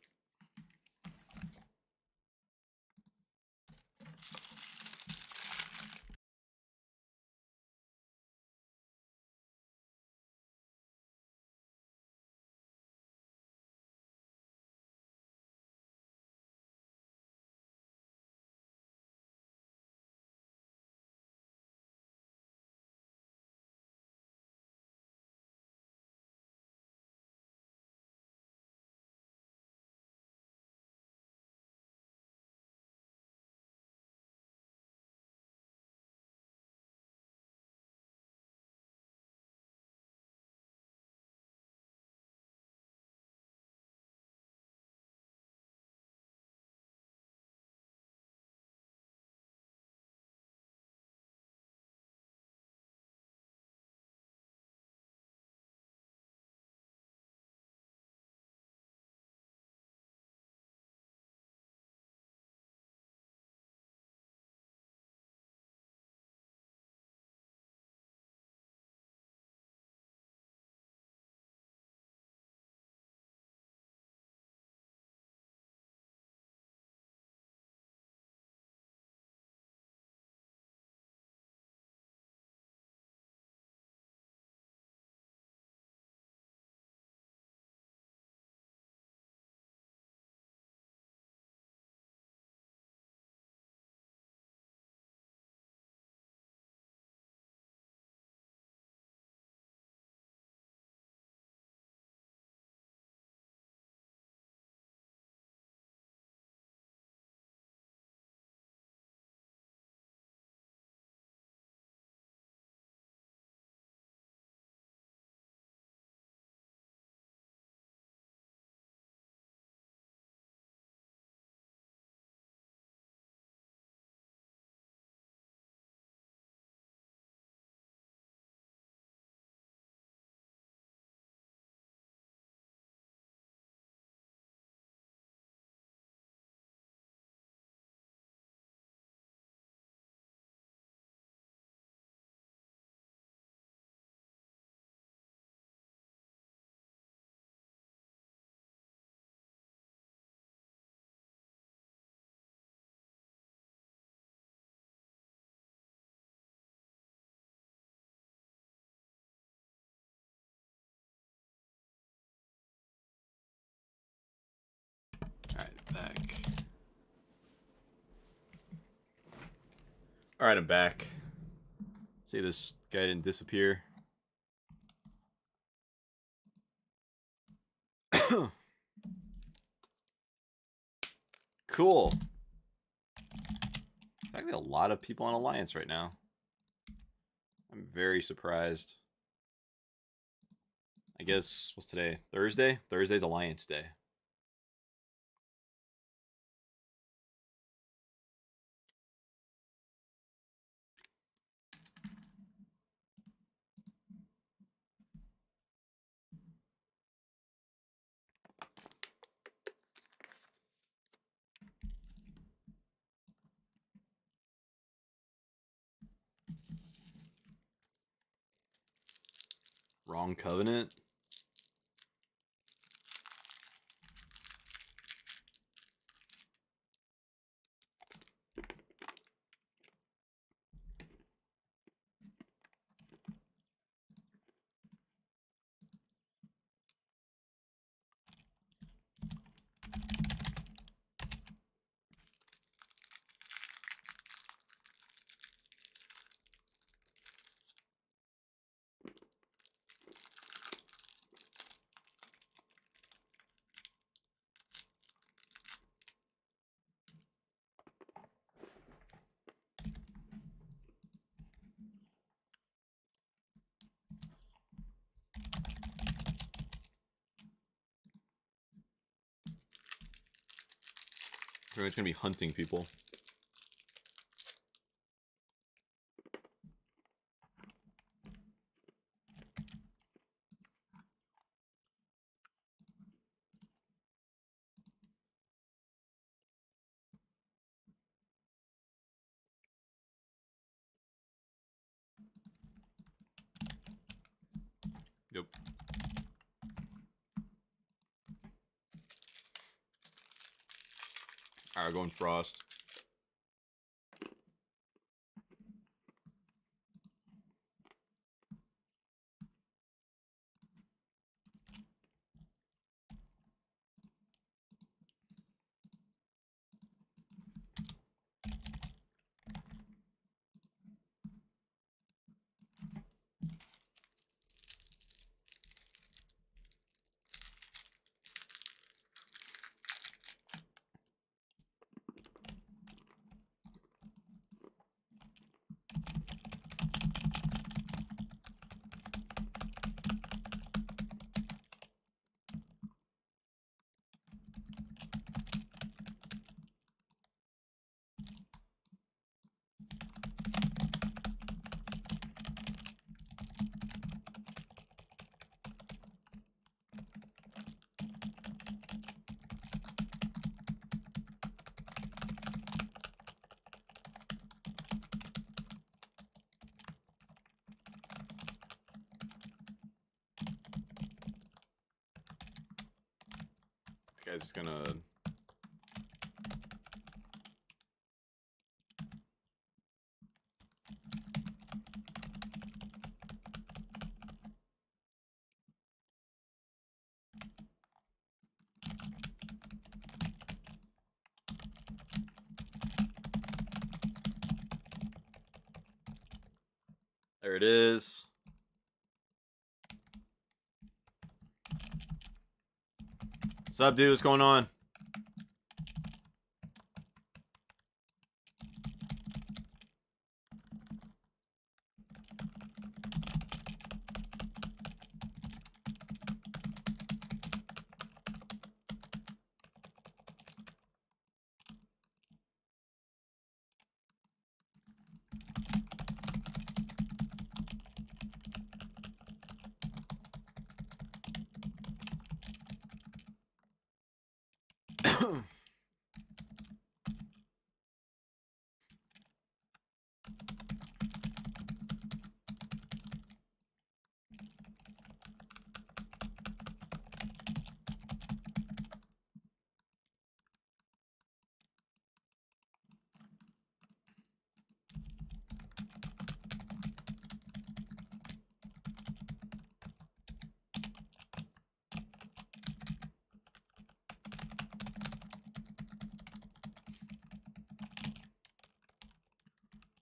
Back. Alright, I'm back. See, this guy didn't disappear. cool. Actually, a lot of people on Alliance right now. I'm very surprised. I guess, what's today? Thursday? Thursday's Alliance Day. Wrong covenant. Going to be hunting people. Going Frost. guy's just gonna... There it is. What's up, dude? What's going on?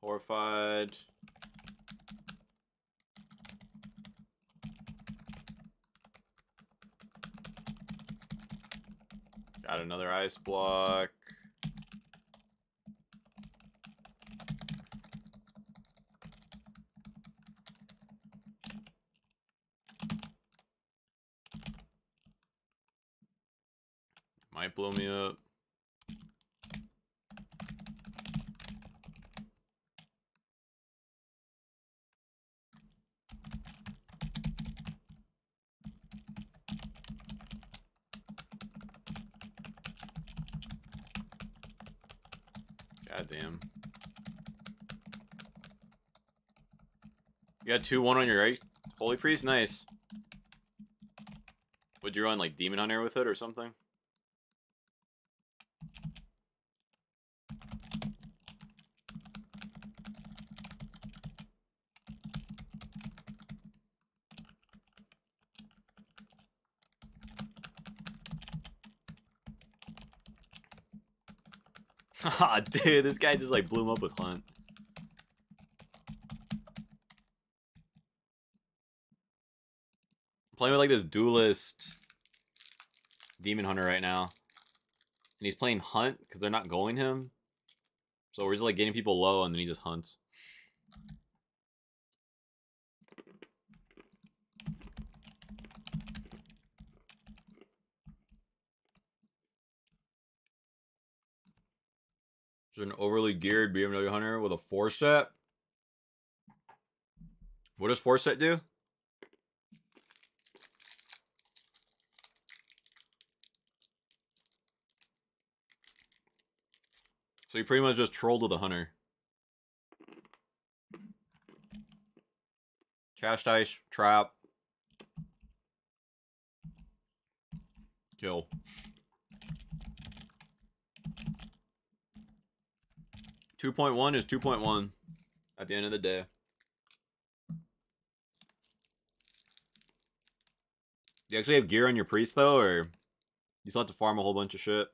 Horrified. Got another ice block. Might blow me up. God damn. You got 2-1 on your right? Holy Priest? Nice. Would you run like Demon Hunter with it or something? Ah, dude, this guy just like blew him up with Hunt. Playing with like this duelist demon hunter right now. And he's playing Hunt because they're not going him. So we're just like getting people low and then he just hunts. An overly geared BMW Hunter with a four set? What does four set do? So you pretty much just trolled with a hunter. Cash dice, trap. Kill. 2.1 is 2.1 at the end of the day. Do you actually have gear on your priest though, or you still have to farm a whole bunch of shit?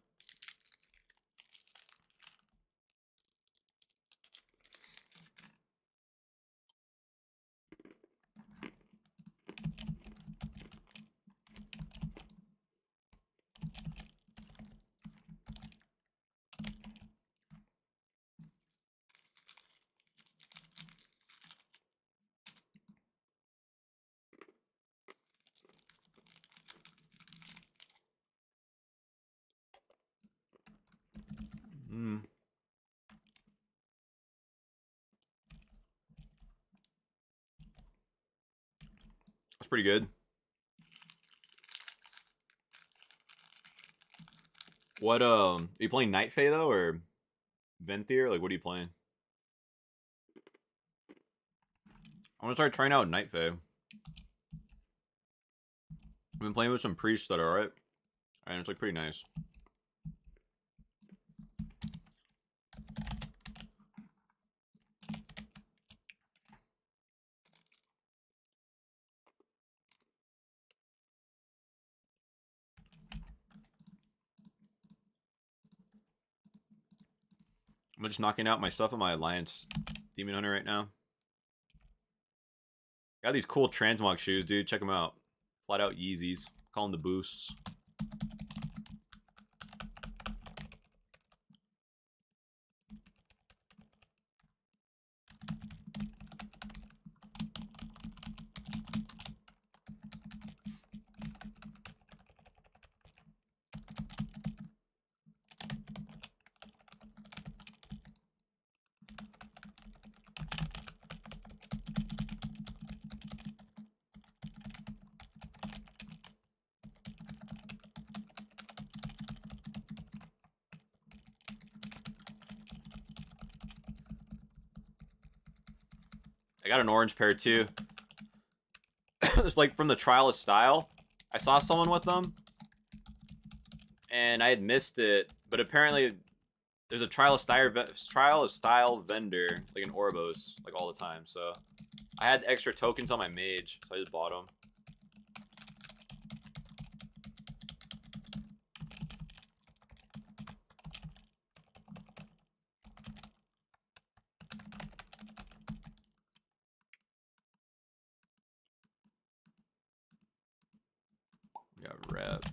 Mm. That's pretty good. What um are you playing Night Fae though or Venthyr? Like what are you playing? I want to start trying out Night Fae. I've been playing with some priests that are alright. And it's like pretty nice. I'm just knocking out my stuff on my Alliance Demon Hunter right now. Got these cool transmog shoes, dude. Check them out. Flat out Yeezys. Call them the boosts. Got an orange pair too. it's like from the Trial of Style. I saw someone with them. And I had missed it. But apparently there's a Trial of Style, trial of style vendor, like an Oribos, like all the time. So I had extra tokens on my mage. So I just bought them. Got rep.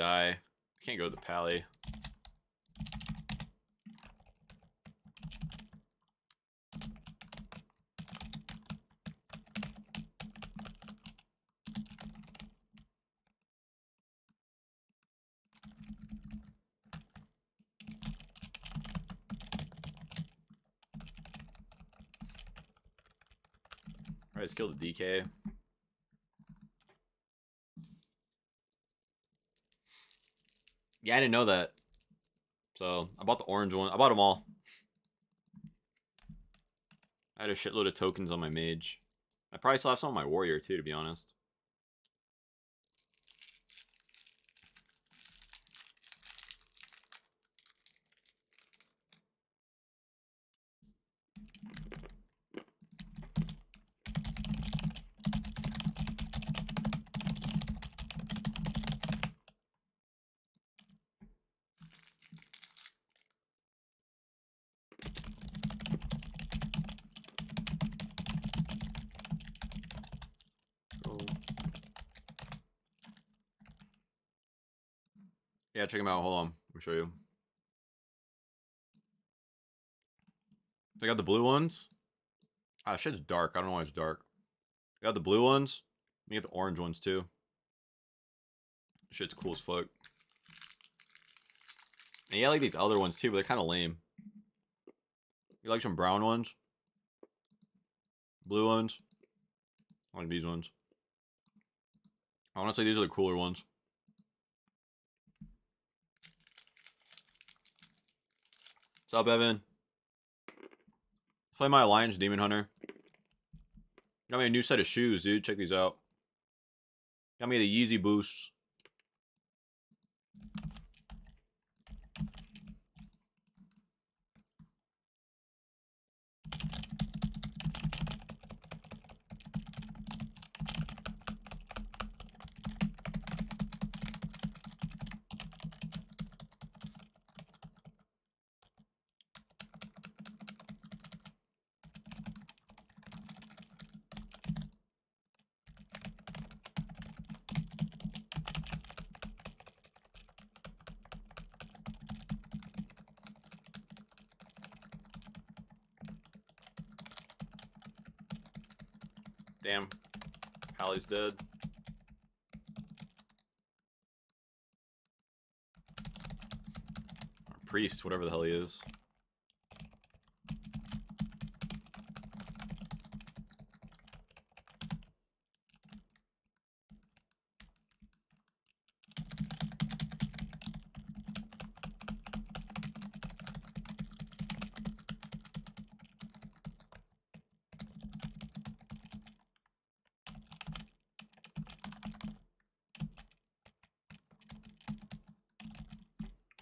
Die. Can't go with the pally. Alright, let's kill the DK. Yeah, I didn't know that. So, I bought the orange one. I bought them all. I had a shitload of tokens on my mage. I probably still have some on my warrior too, to be honest. Check them out. Hold on. Let me show you. I got the blue ones. Ah, shit's dark. I don't know why it's dark. I got the blue ones. You get the orange ones too. Shit's cool as fuck. And yeah, I like these other ones too, but they're kind of lame. You like some brown ones? Blue ones? I like these ones. Honestly, these are the cooler ones. What's up, Evan? Play my Alliance Demon Hunter. Got me a new set of shoes, dude. Check these out. Got me the Yeezy Boosts. Damn. Dead. Or priest, whatever the hell he is.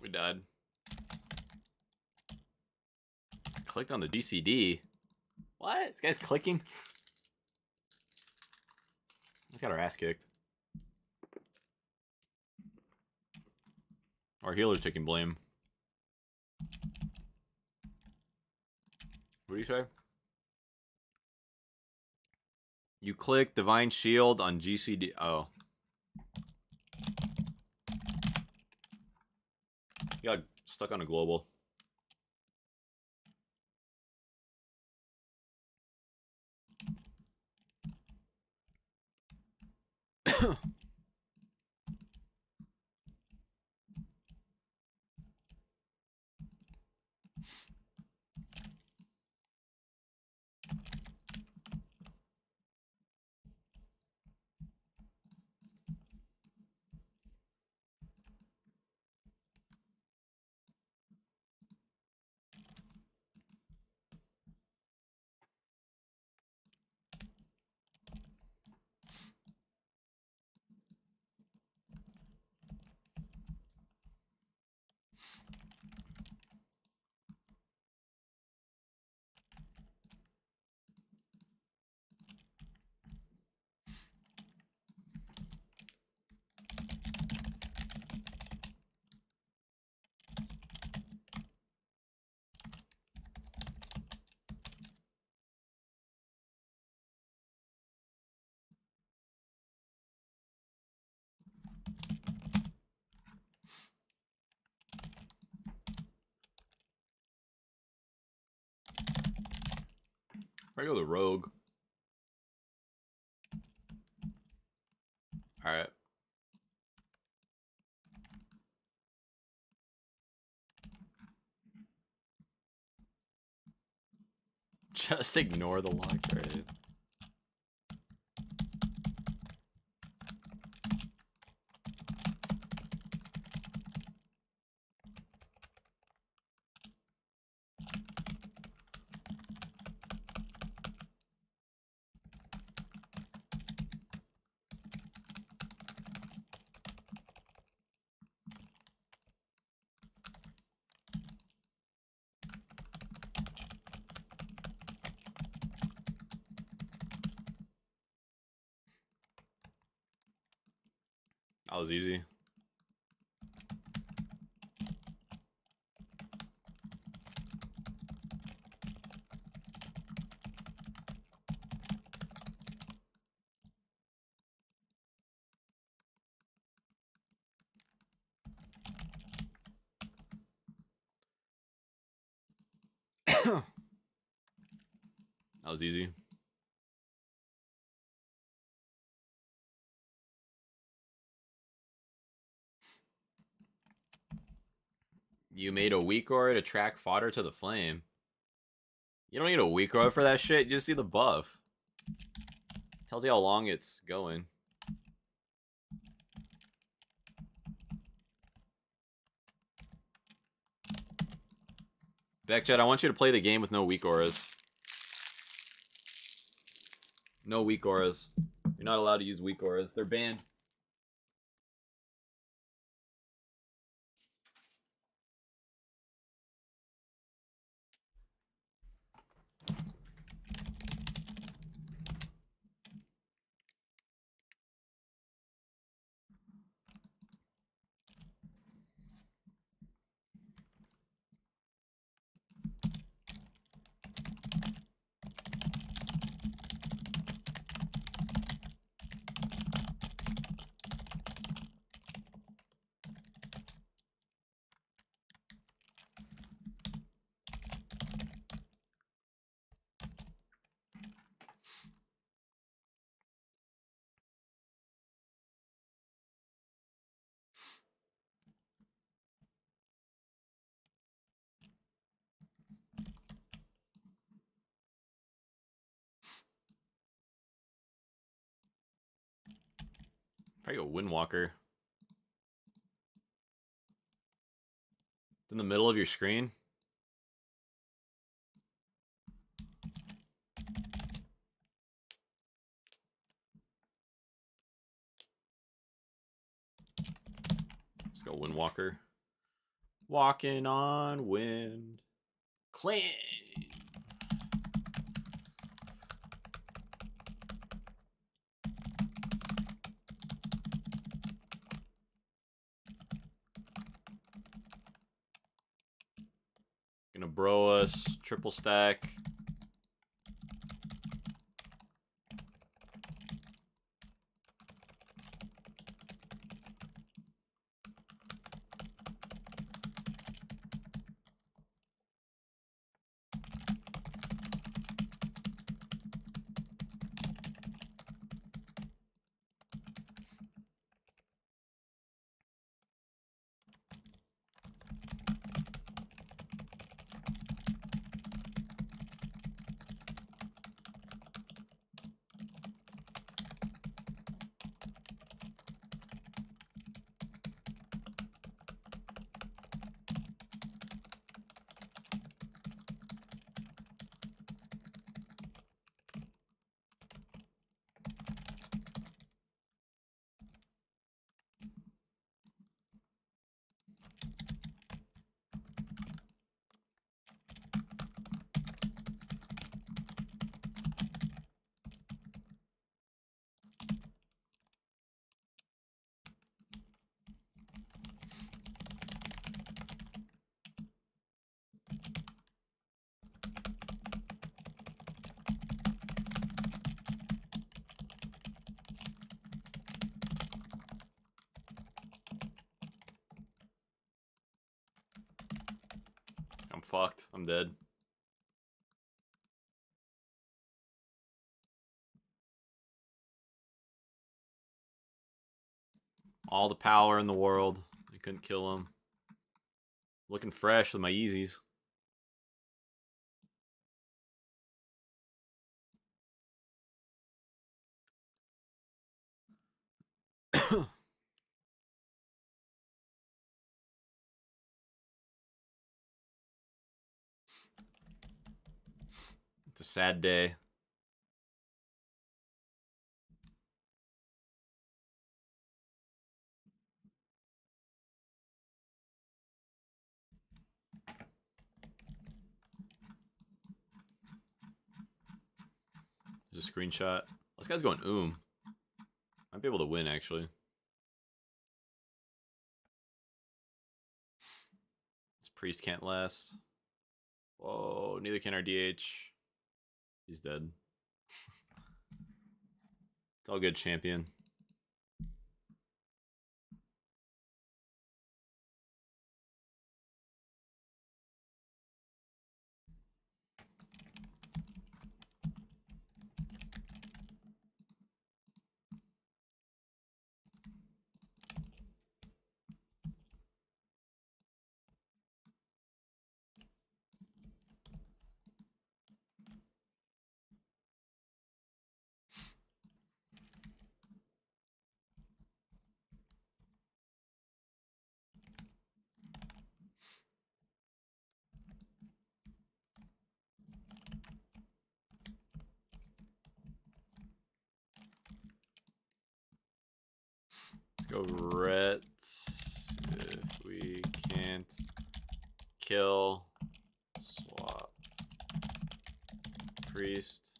We died. Clicked on the DCD. What? This guy's clicking? We got our ass kicked. Our healer's taking blame. What do you say? You click Divine Shield on GCD. Oh. You got stuck on a global. I go the rogue. All right. Just ignore the lock trade. That was easy. that was easy. You made a weak aura to track fodder to the flame. You don't need a weak aura for that shit. You just see the buff. Tells you how long it's going. Backchat, I want you to play the game with no weak auras. No weak auras. You're not allowed to use weak auras. They're banned. Probably go Windwalker. In the middle of your screen. Let's go Windwalker. Walking on wind. Clean. Gonna bro us, triple stack. I'm fucked. I'm dead. All the power in the world. I couldn't kill him. Looking fresh with my Yeezys. Sad day. There's a screenshot. This guy's going oom. Might be able to win actually. This priest can't last. Whoa, neither can our DH. He's dead. it's all good, champion. Kill. Swap. Priest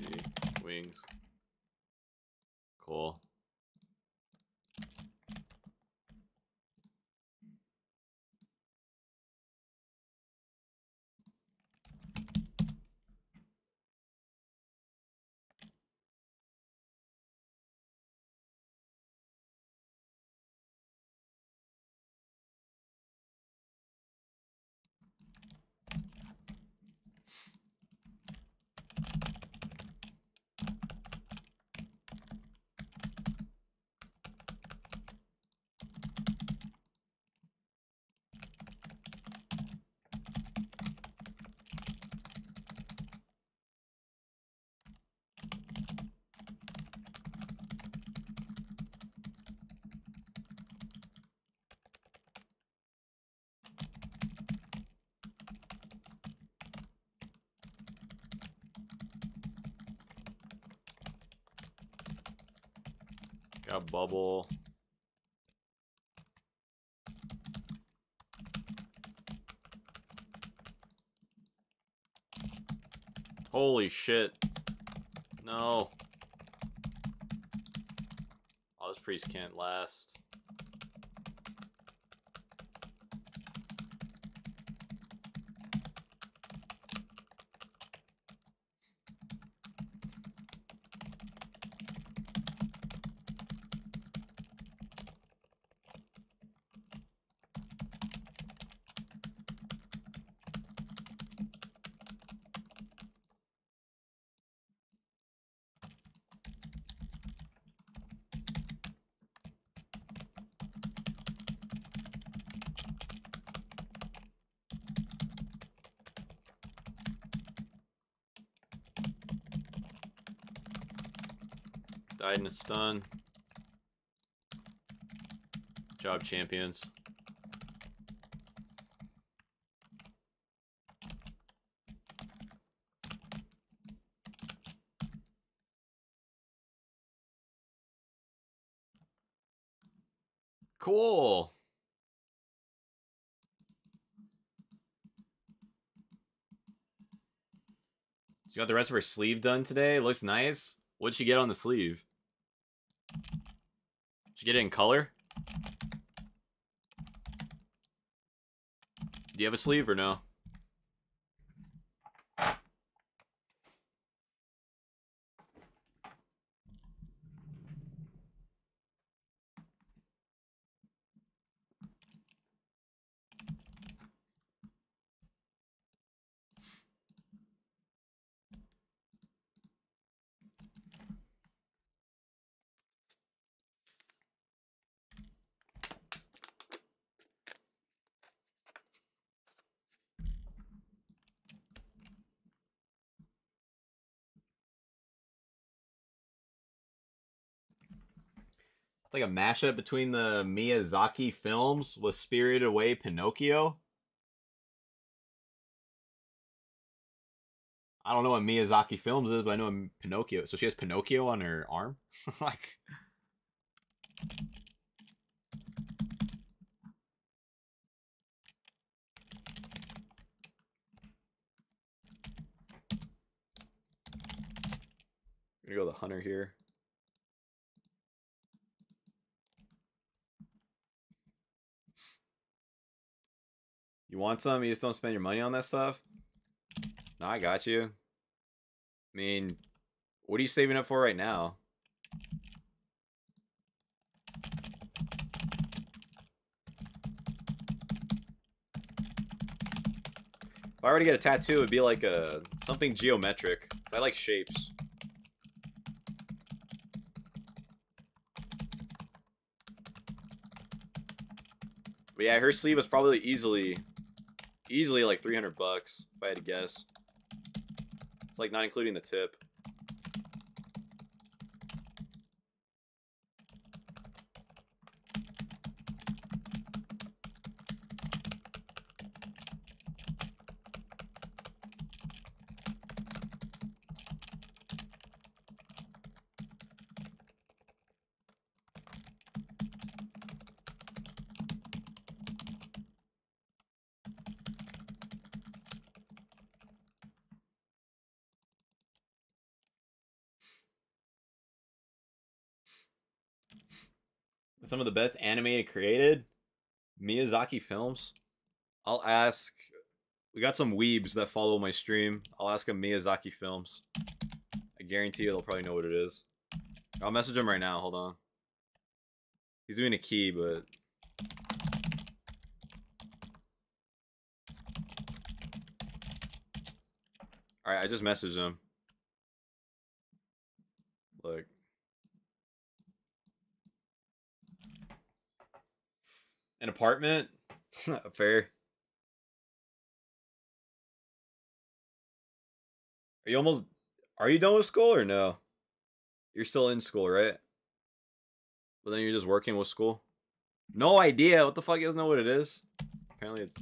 easy wings cool Got bubble. Holy shit. No. Oh, this priest can't last. In a stun. Job champions. Cool. She got the rest of her sleeve done today. Looks nice. What'd she get on the sleeve? Get in color? Do you have a sleeve or no? Like a mashup between the Miyazaki films with Spirited Away Pinocchio. I don't know what Miyazaki films is, but I know Pinocchio. So she has Pinocchio on her arm? like Gonna go the hunter here. You want some? You just don't spend your money on that stuff? No, I got you. I mean, what are you saving up for right now? If I were to get a tattoo, it'd be like a something geometric. I like shapes. But yeah, her sleeve is probably easily Easily like 300 bucks, if I had to guess. It's like not including the tip. Some of the best animated created Miyazaki films. I'll ask. We got some weebs that follow my stream. I'll ask them Miyazaki films. I guarantee you they'll probably know what it is. I'll message him right now. Hold on. He's doing a key, but Alright, I just messaged him. Look. An apartment? Fair. Are you almost are you done with school or no? You're still in school, right? But then you're just working with school? No idea. What the fuck? You guys know what it is? Apparently it's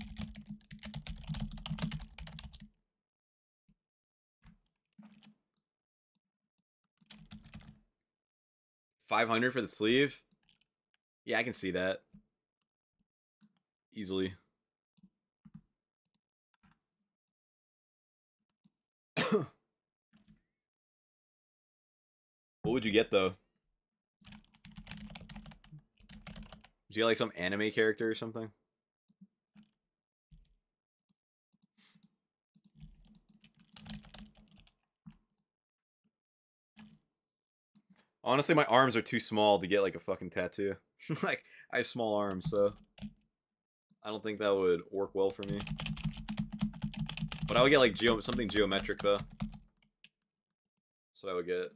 500 for the sleeve? Yeah, I can see that. Easily. what would you get, though? Would you get, like, some anime character or something? Honestly, my arms are too small to get like a fucking tattoo. like, I have small arms, so I don't think that would work well for me. But I would get like geo something geometric though. So I would get.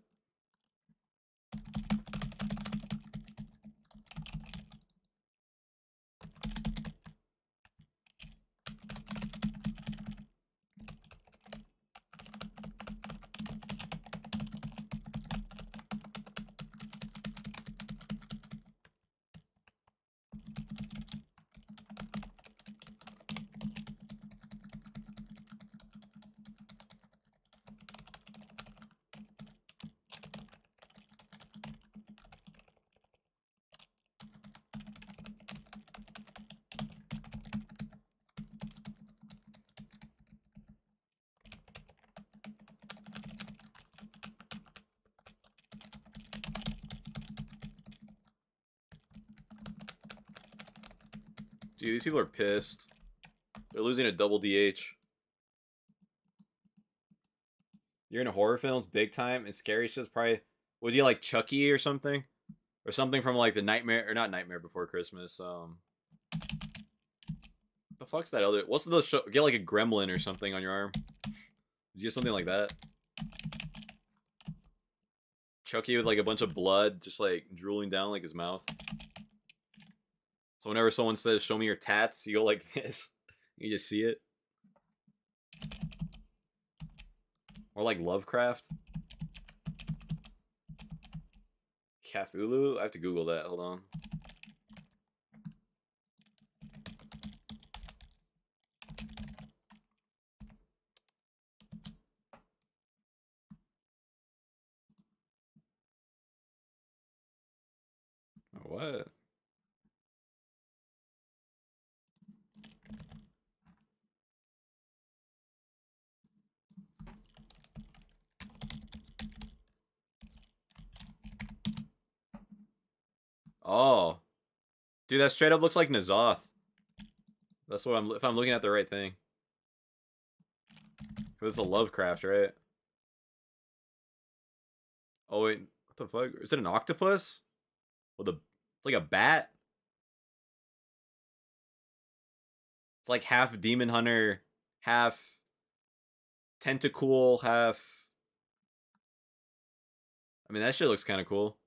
These people are pissed. They're losing a double DH. You're in a horror films big time, and scary shit's probably. Was you like Chucky or something? Or something from like the Nightmare, or not Nightmare Before Christmas. Um, the fuck's that other? What's the show? Get like a gremlin or something on your arm. Did you get something like that? Chucky with like a bunch of blood just like drooling down like his mouth. So whenever someone says, show me your tats, you go like this. You just see it. Or like Lovecraft. Cthulhu? I have to Google that. Hold on. What? Oh. Dude, that straight up looks like N'Zoth. That's what I'm, if I'm looking at the right thing. This is a Lovecraft, right? Oh, wait. What the fuck? Is it an octopus? With a, it's like a bat? It's like half demon hunter, half tentacle, half... I mean, that shit looks kind of cool.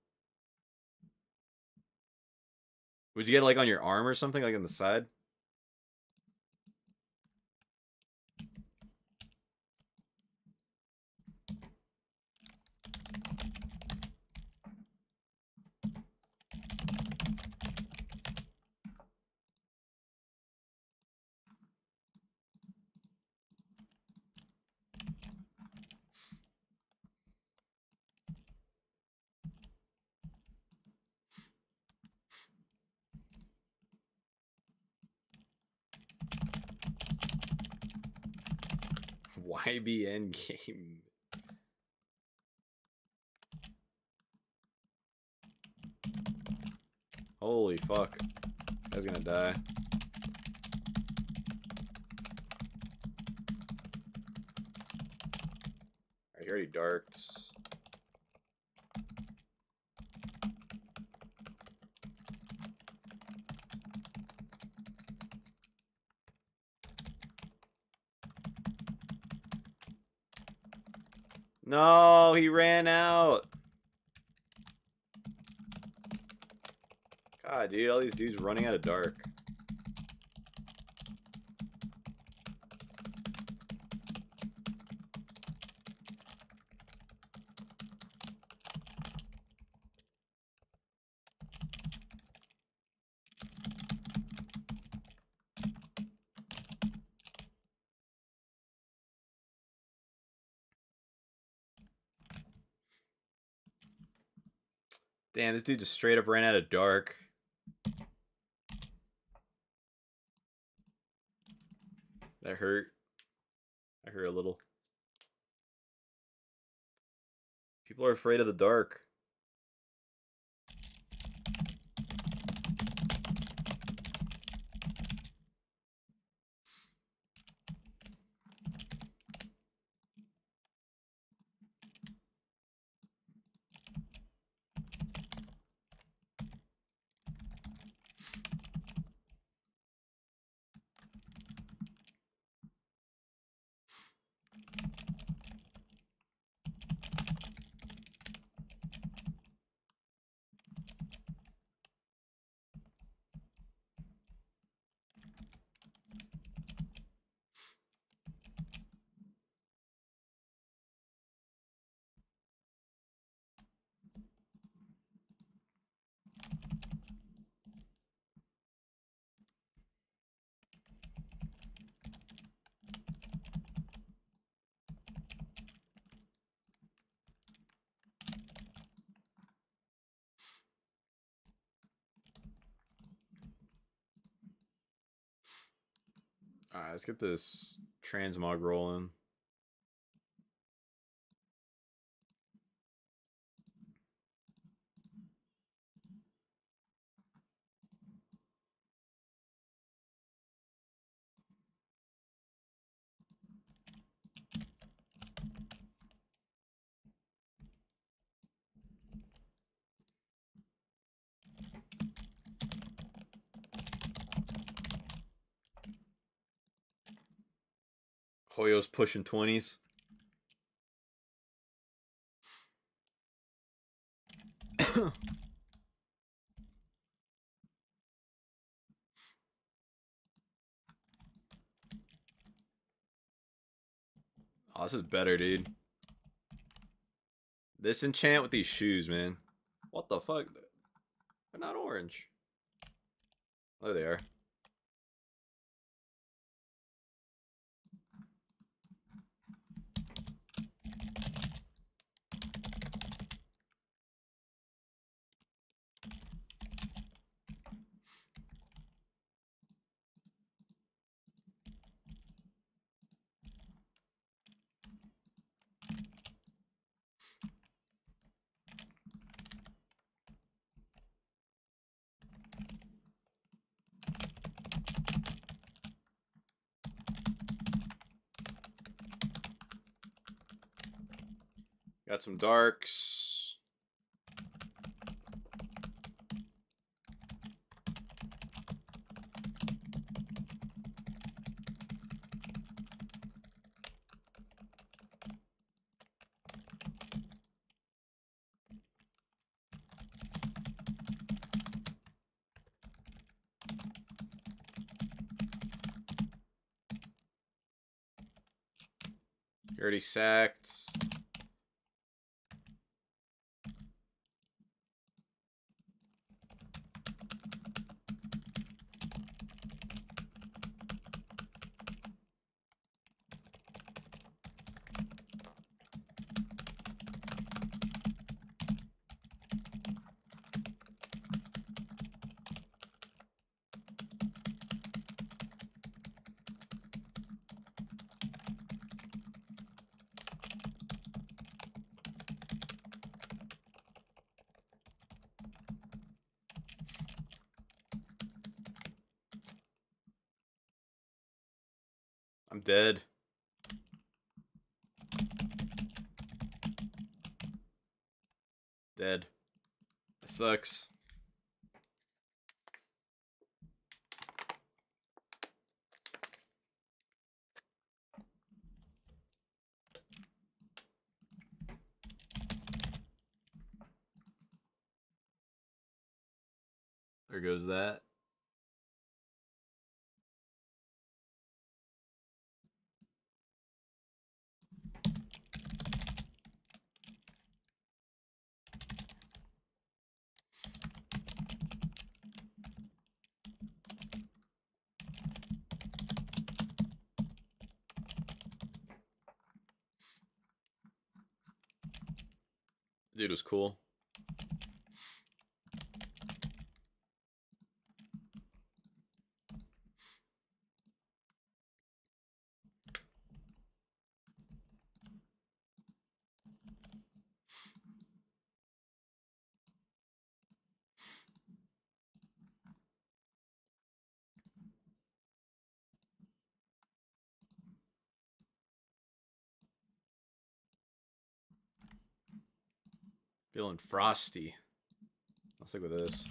Would you get it like on your arm or something, like on the side? YBN game. Holy fuck. Guy's gonna die. Alright, he already darked. No, he ran out. God, dude, all these dudes running out of dark. Damn, this dude just straight up ran out of dark. That hurt. I hurt a little. People are afraid of the dark. Alright, let's get this transmog rolling. Hoyo's pushing 20s. oh, this is better, dude. This enchant with these shoes, man. What the fuck? They're not orange. Oh, there they are. Some darks. Already sacked. Dead. Dead. That sucks. There goes that. Dude was cool. Feeling frosty. I'll stick with this.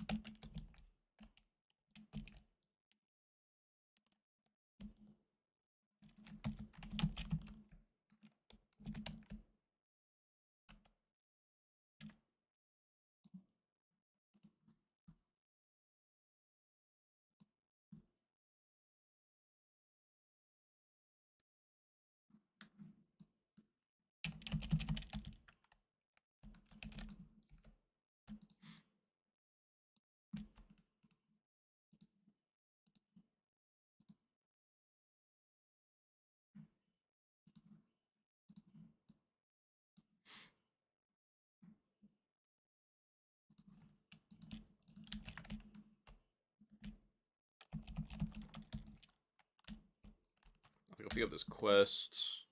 Pick up this quest.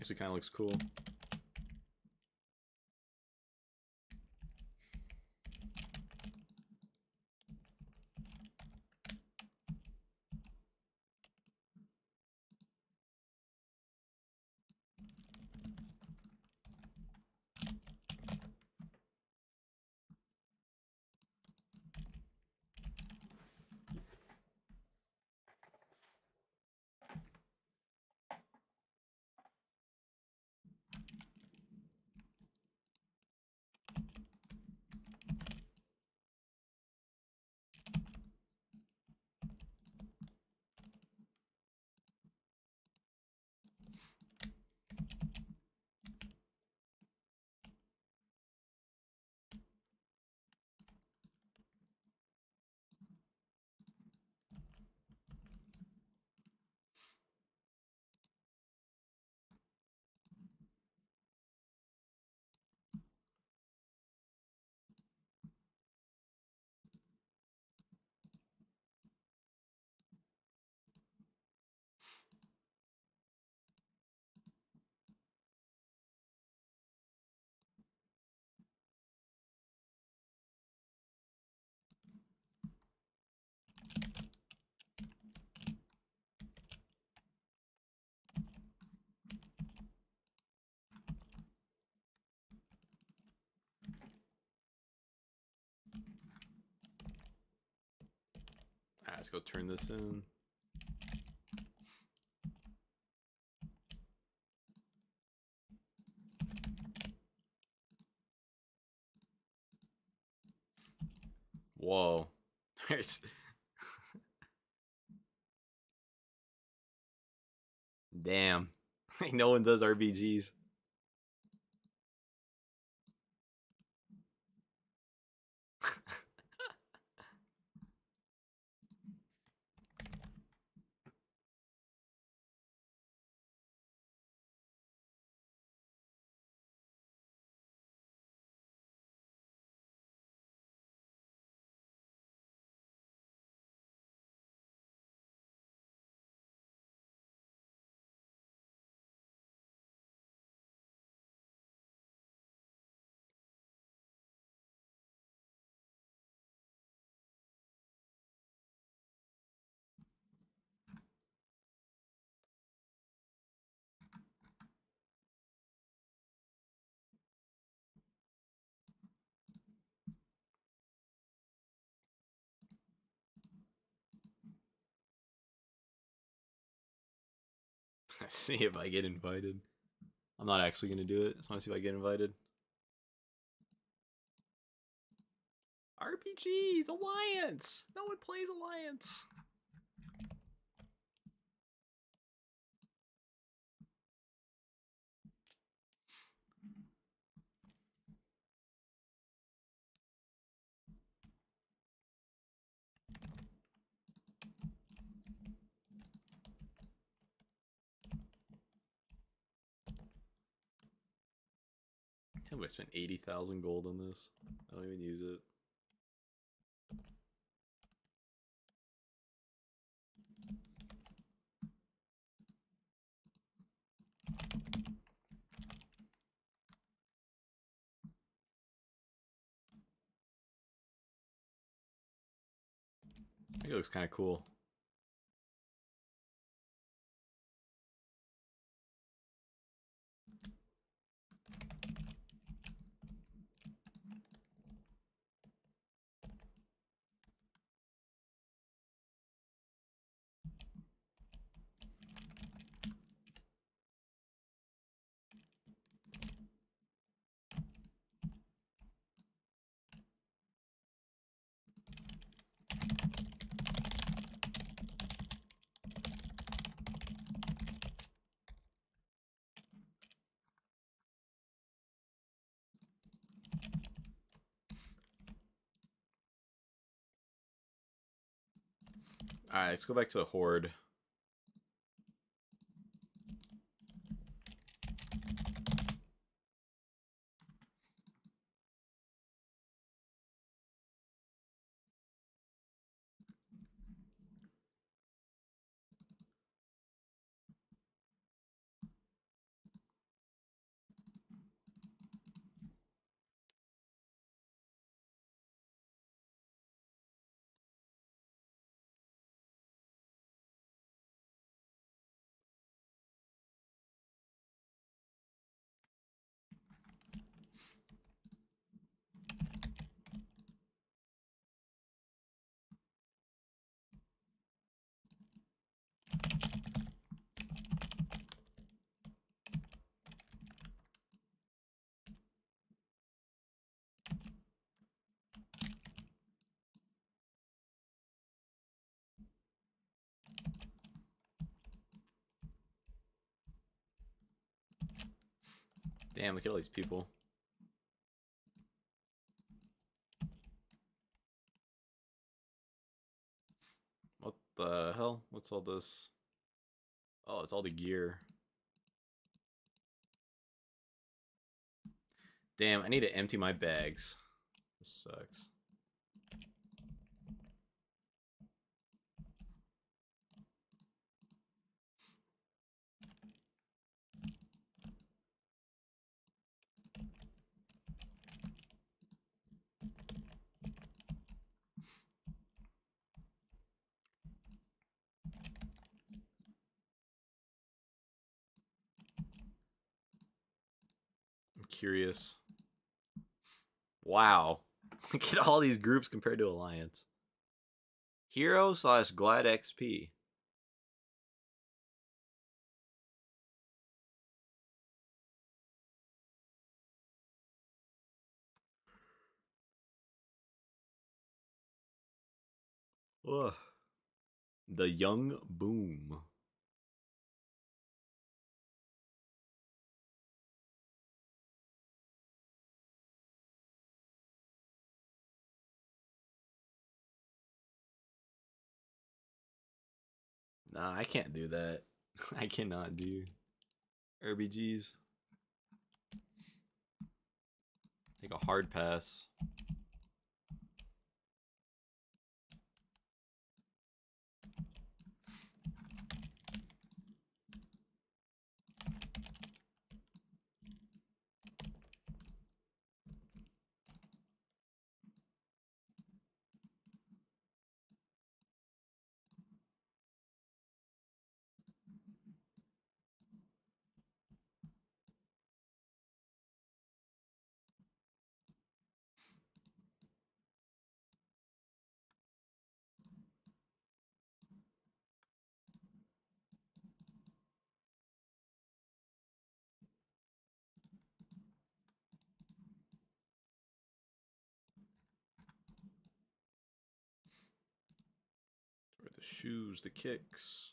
Actually kind of looks cool. Let's go turn this in. Whoa. There's Damn. no one does RBGs. see if I get invited. I'm not actually gonna do it. Just want to see if I get invited. RBGs, Alliance. No one plays Alliance. I spent 80,000 gold on this. I don't even use it. I think it looks kind of cool. Alright, let's go back to the Horde. Damn, look at all these people. What the hell? What's all this? Oh, it's all the gear. Damn, I need to empty my bags. This sucks. Curious. Wow. Look at all these groups compared to Alliance. Hero slash Glad XP. Ugh. The Young Boom. Nah, I can't do that. I cannot do RBGs. Take a hard pass. Shoes, the kicks.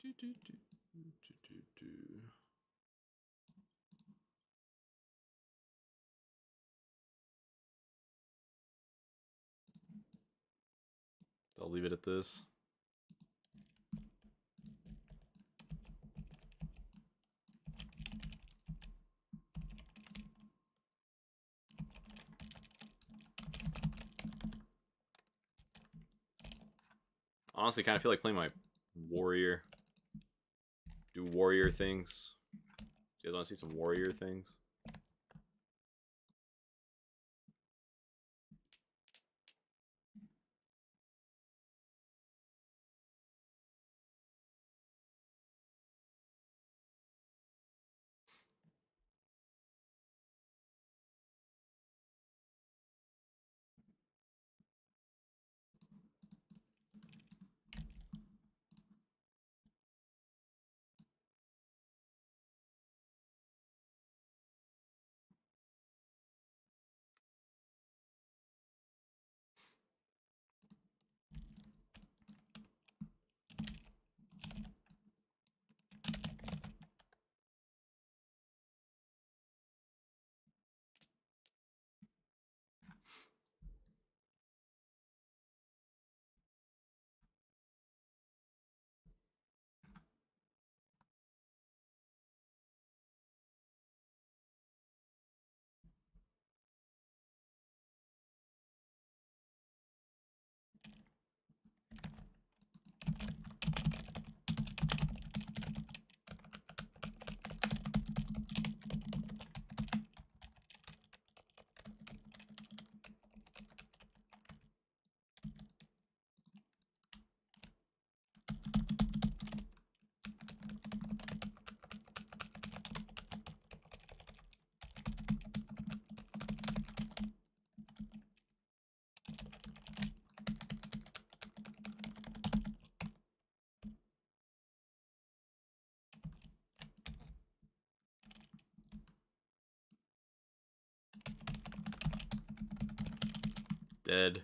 Do, do, do, do, do, do. I'll leave it at this. Honestly kind of feel like playing my warrior. Do warrior things. You guys want to see some warrior things? Dead.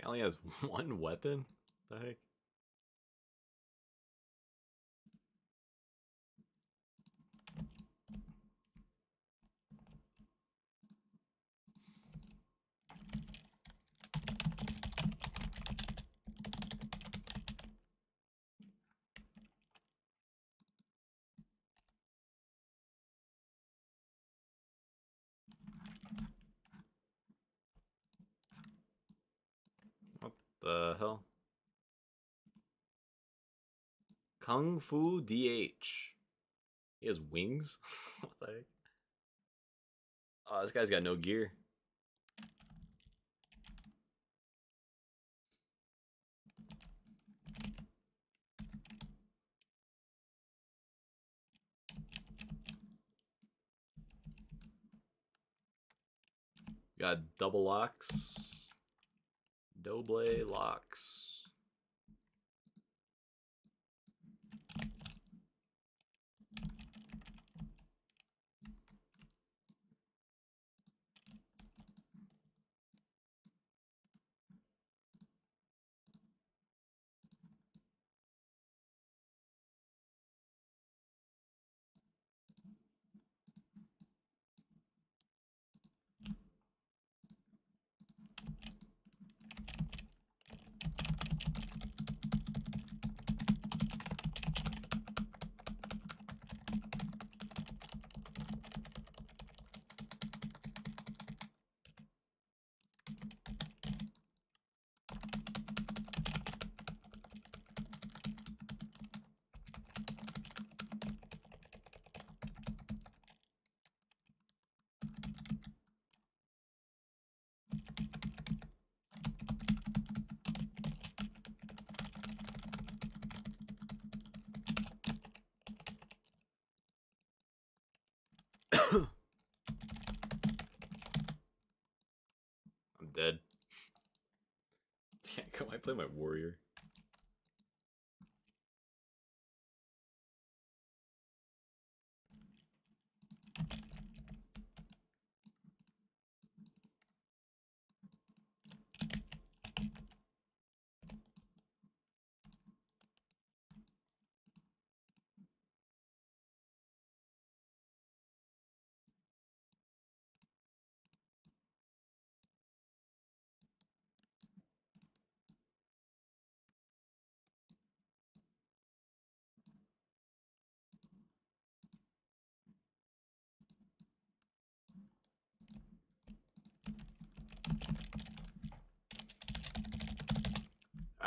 Guy only has one weapon? the heck? the hell? Kung Fu DH. He has wings? what the heck? Oh, this guy's got no gear. Got double locks. Doble locks.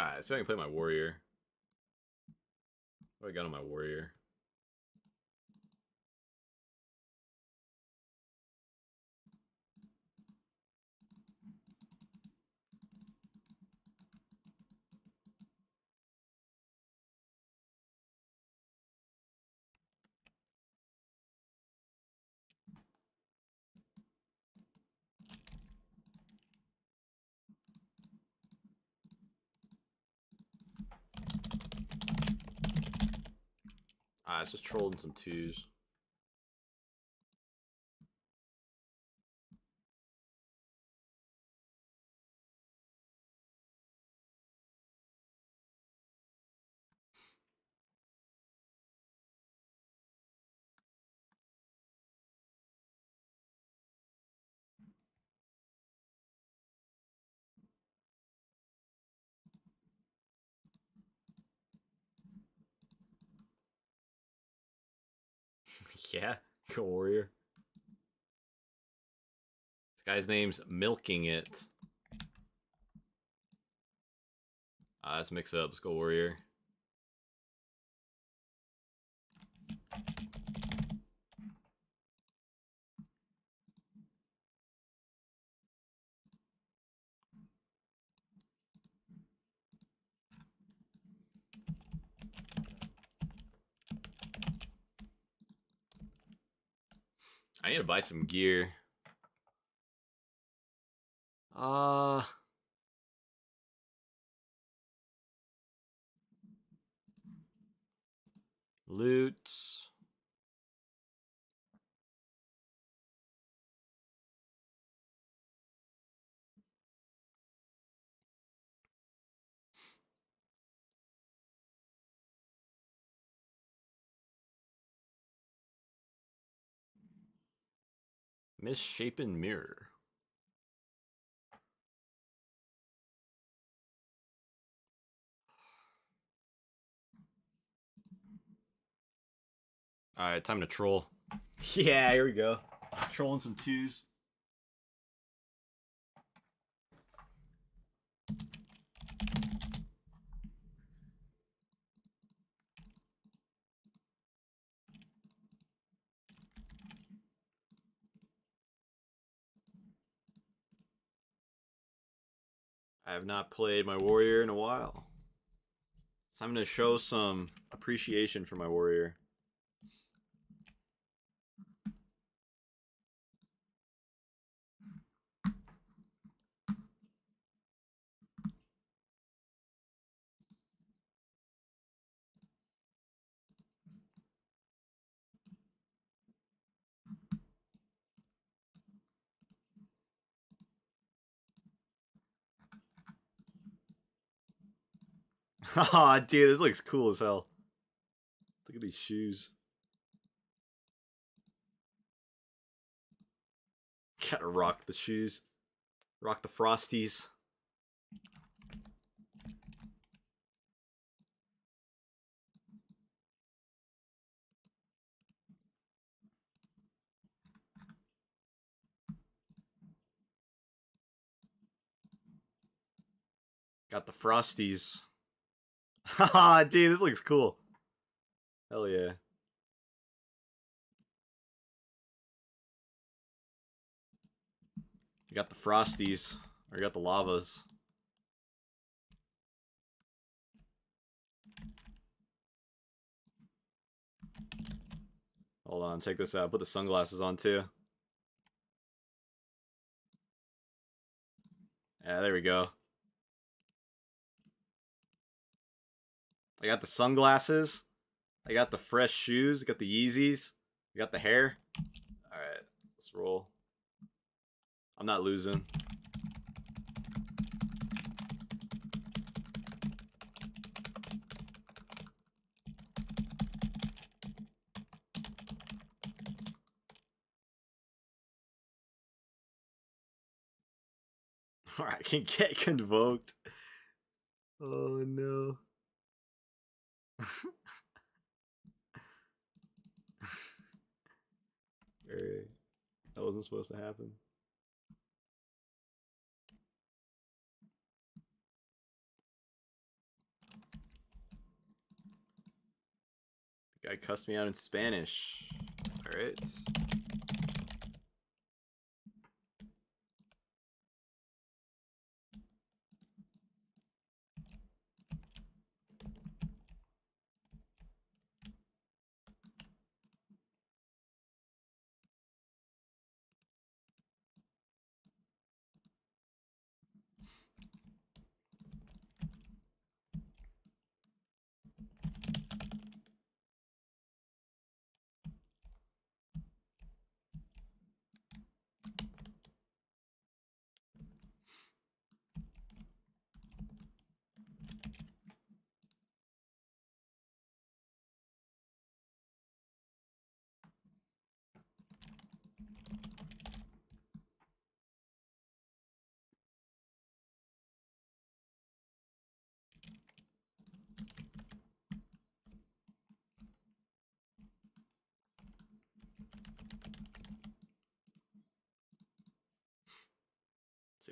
Alright, so I can play my warrior. What do I got on my warrior? Just trolling some twos. warrior. This guy's name's Milking It. Ah, let's mix it up. Go warrior. I need to buy some gear. Uh loot. Misshapen mirror. Alright, time to troll. yeah, here we go. Trolling some twos. I have not played my warrior in a while. So I'm going to show some appreciation for my warrior. Aw, dude, this looks cool as hell. Look at these shoes. Gotta rock the shoes. Rock the Frosties. Got the Frosties. Haha, dude, this looks cool. Hell yeah. You got the Frosties. Or you got the Lavas. Hold on, check this out. Put the sunglasses on too. Yeah, there we go. I got the sunglasses. I got the fresh shoes. I got the Yeezys. I got the hair. Alright, let's roll. I'm not losing. I can get convoked. Oh no. Alright. That wasn't supposed to happen. The guy cussed me out in Spanish. Alright.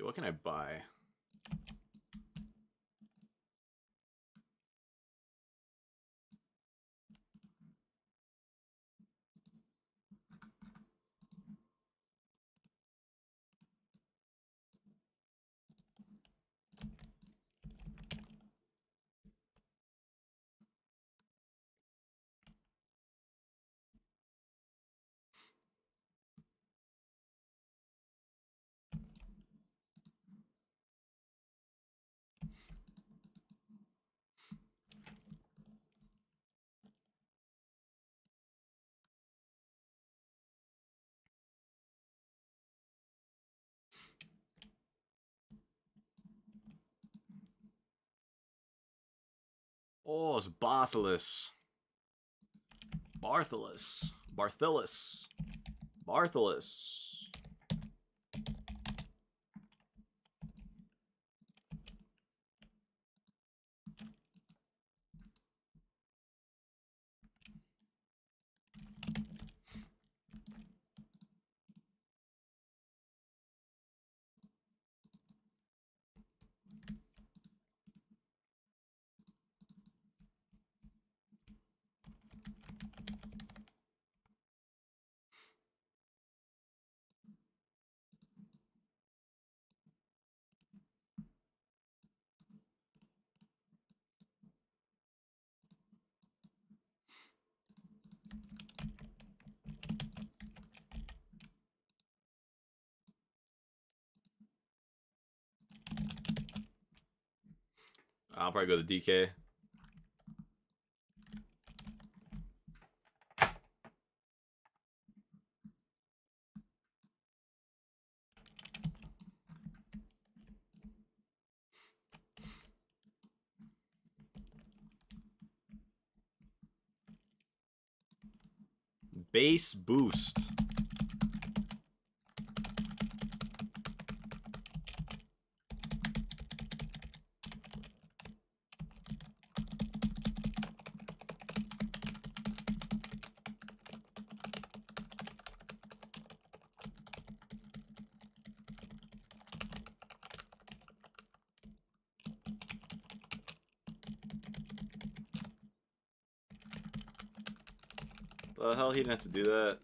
See, what can I buy? Oh, it's Bartholus. Bartholus. Bartholus. Bartholus. I'll probably go the DK. Base boost. The hell he didn't have to do that.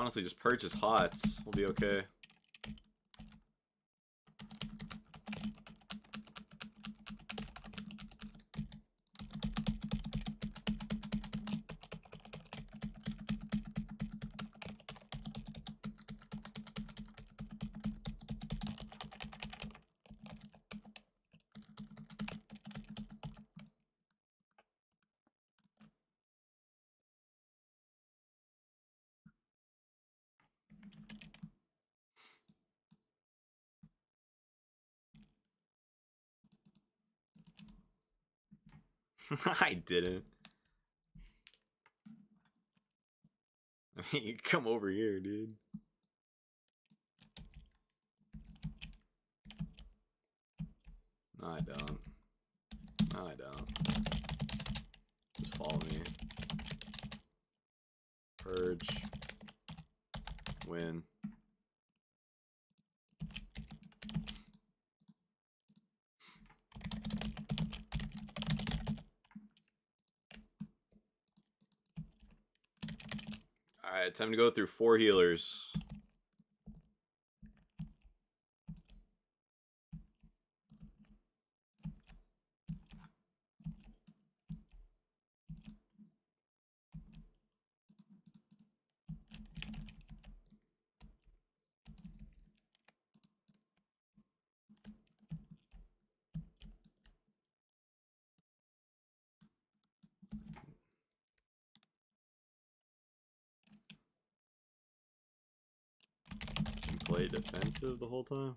Honestly, just purchase HOTS. We'll be okay. I didn't. I mean, you come over here, dude. No, I don't. No, I don't. Just follow me. Purge. Win. Alright, time to go through four healers. play the whole time?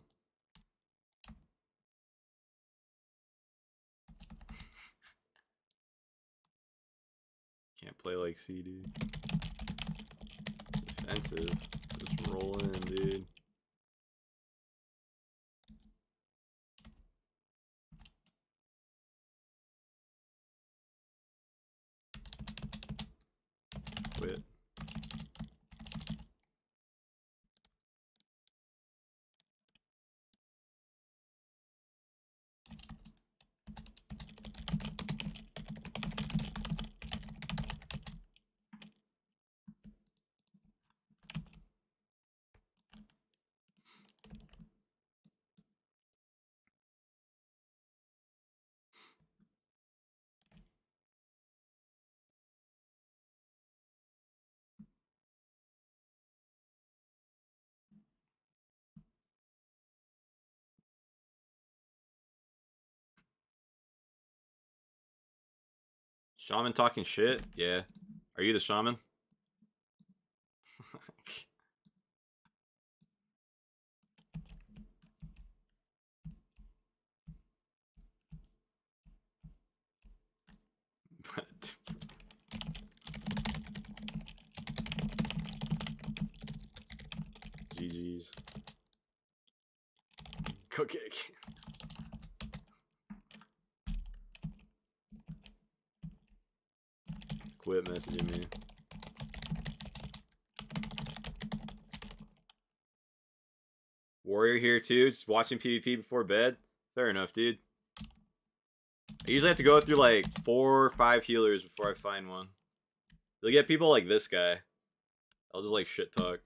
Can't play like CD. Defensive. Just roll in, Shaman talking shit? Yeah. Are you the shaman? GG's. Get it. Quit messaging me. Warrior here too, just watching PvP before bed. Fair enough, dude. I usually have to go through like four or five healers before I find one. You'll get people like this guy. I'll just like shit talk.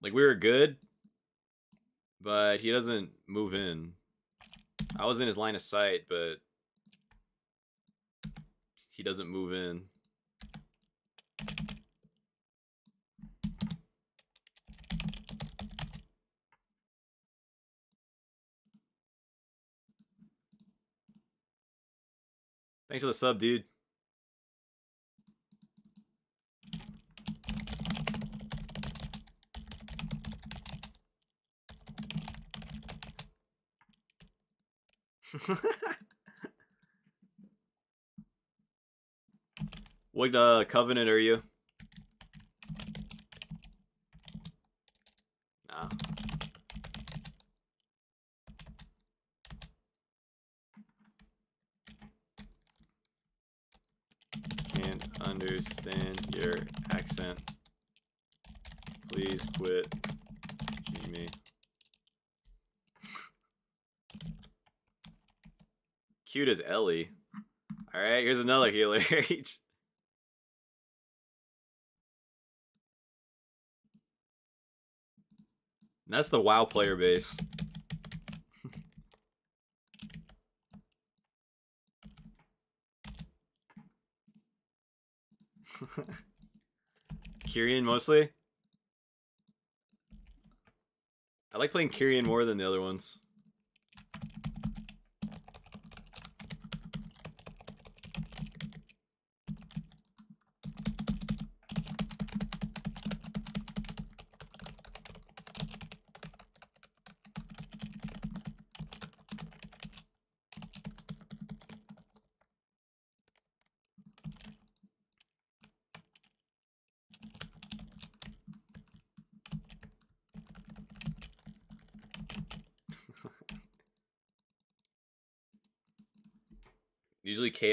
Like we were good, but he doesn't move in. I was in his line of sight, but he doesn't move in. Thanks for the sub, dude. what uh, covenant are you? Nah. Can't understand your accent. Please quit. me. Cute as Ellie. All right, here's another healer. That's the WoW player base. Kyrian mostly? I like playing Kyrian more than the other ones.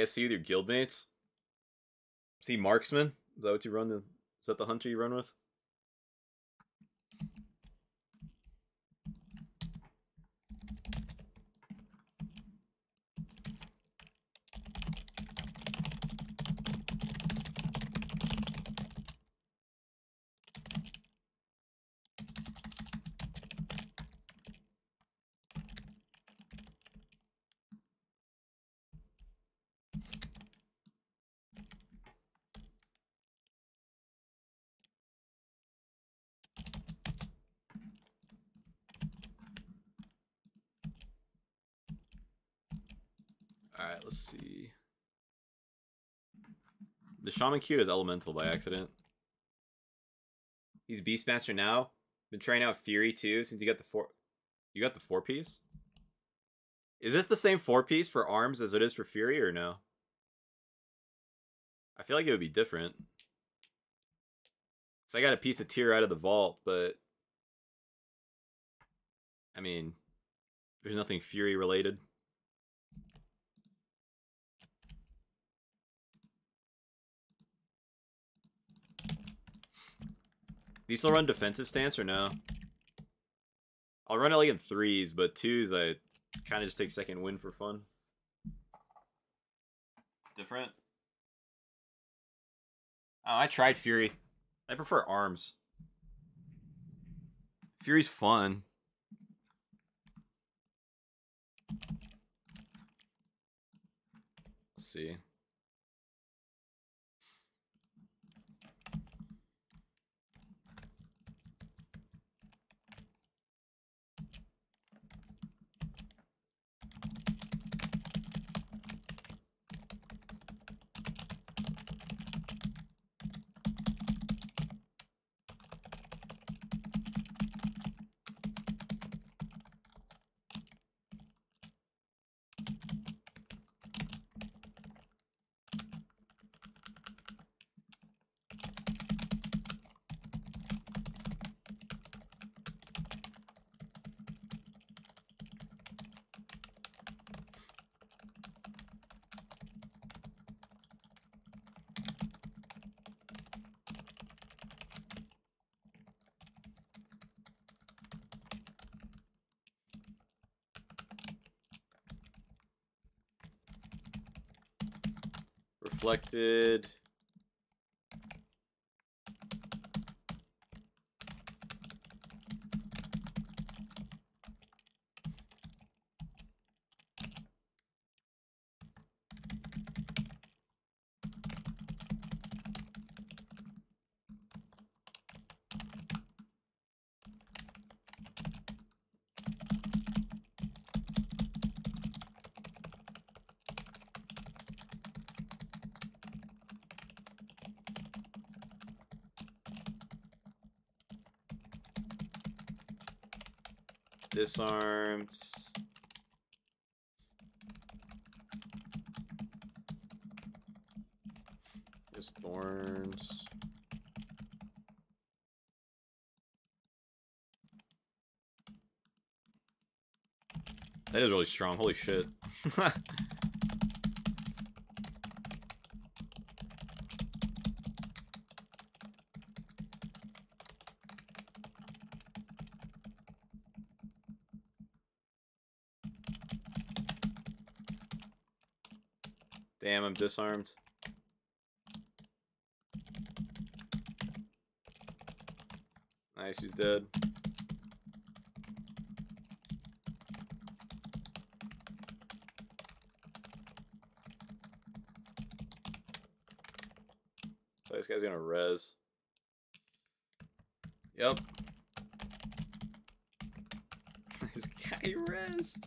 KFC with your guildmates. See marksman? Is that what you run the is that the hunter you run with? Shaman Q is elemental by accident. He's Beastmaster now. Been trying out Fury too since you got the four. You got the four piece. Is this the same four piece for arms as it is for Fury or no? I feel like it would be different. Cause I got a piece of tier out of the vault, but I mean, there's nothing Fury related. Do you still run defensive stance or no? I'll run it like in threes, but twos I kind of just take Second Wind for fun. It's different. Oh, I tried Fury. I prefer arms. Fury's fun. Let's see. Reflected. Disarmed. Just thorns. That is really strong. Holy shit. Damn, I'm disarmed. Nice, he's dead. So this guy's gonna res. Yep. this guy res.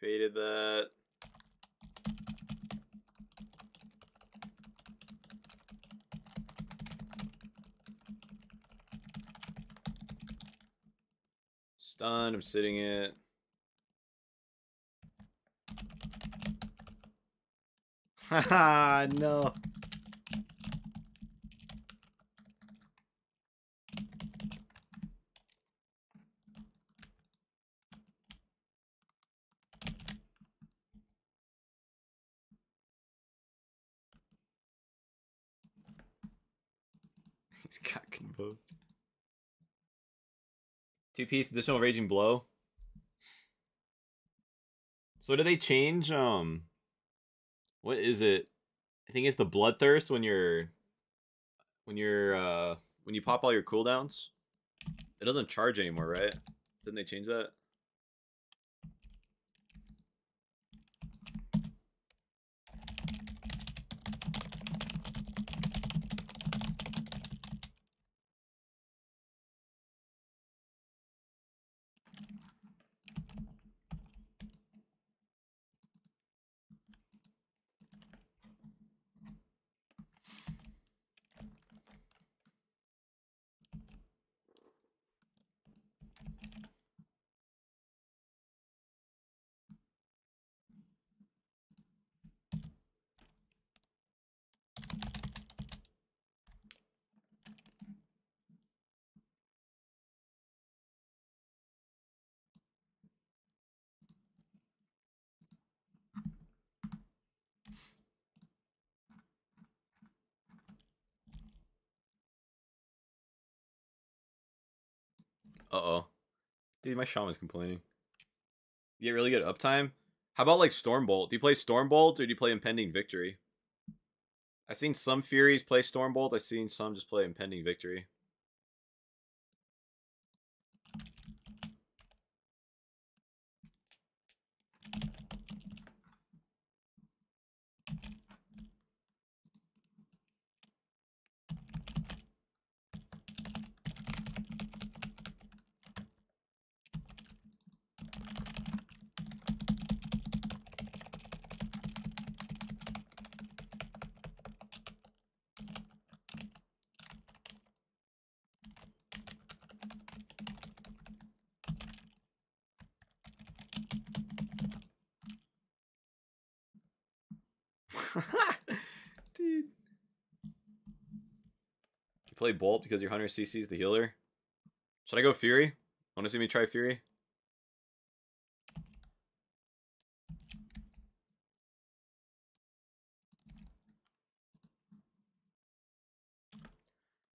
Faded that. I'm sitting it. Haha, no. He's got convoked. Two piece additional raging blow. So do they change um what is it? I think it's the bloodthirst when you're when you're uh when you pop all your cooldowns. It doesn't charge anymore, right? Didn't they change that? Uh-oh. Dude, my shaman's complaining. You get really good uptime? How about like Stormbolt? Do you play Stormbolt or do you play Impending Victory? I've seen some Furies play Stormbolt. I've seen some just play Impending Victory. Play Bolt because your 100 CC is the healer. Should I go Fury? Want to see me try Fury?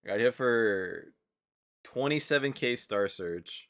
I got hit for 27k Starsurge.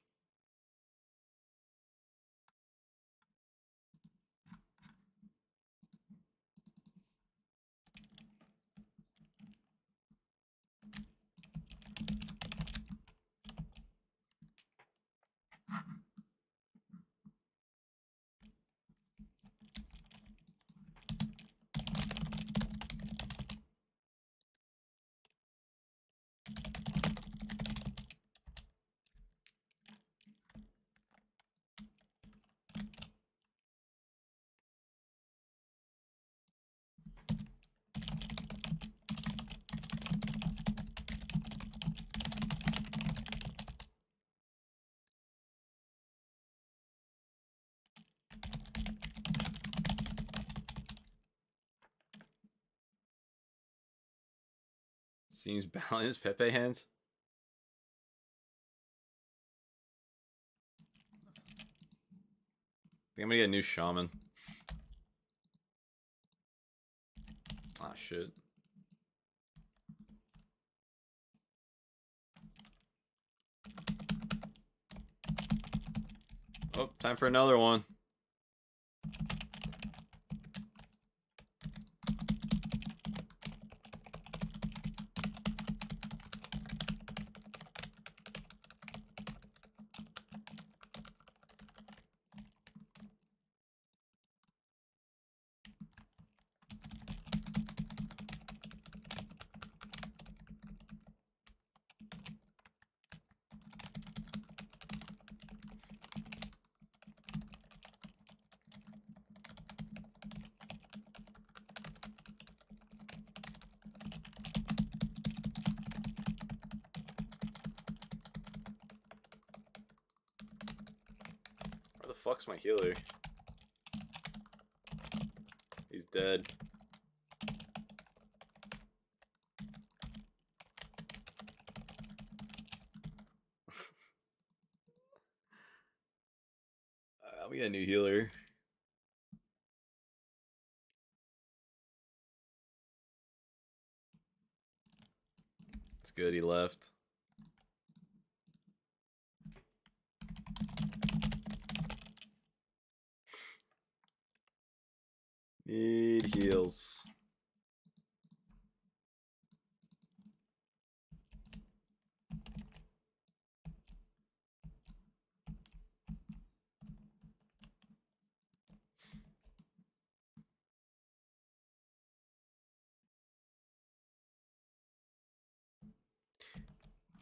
Seems balanced. Pepe hands. I think I'm gonna get a new shaman. Ah, shit. Oh, time for another one. Where the healer? He's dead. we got a new healer. It's good he left. Need heals.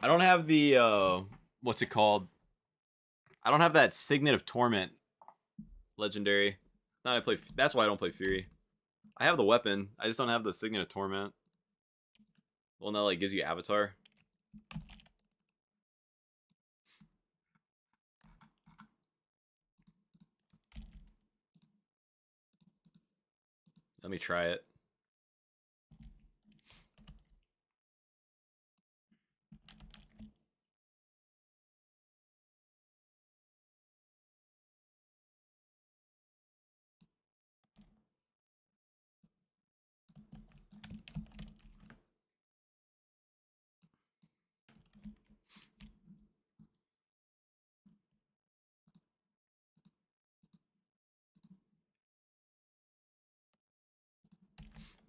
I don't have the uh what's it called? I don't have that Signet of Torment legendary. Not I play. That's why I don't play Fury. I have the weapon. I just don't have the Signet of Torment. Well, no, like gives you Avatar. Let me try it.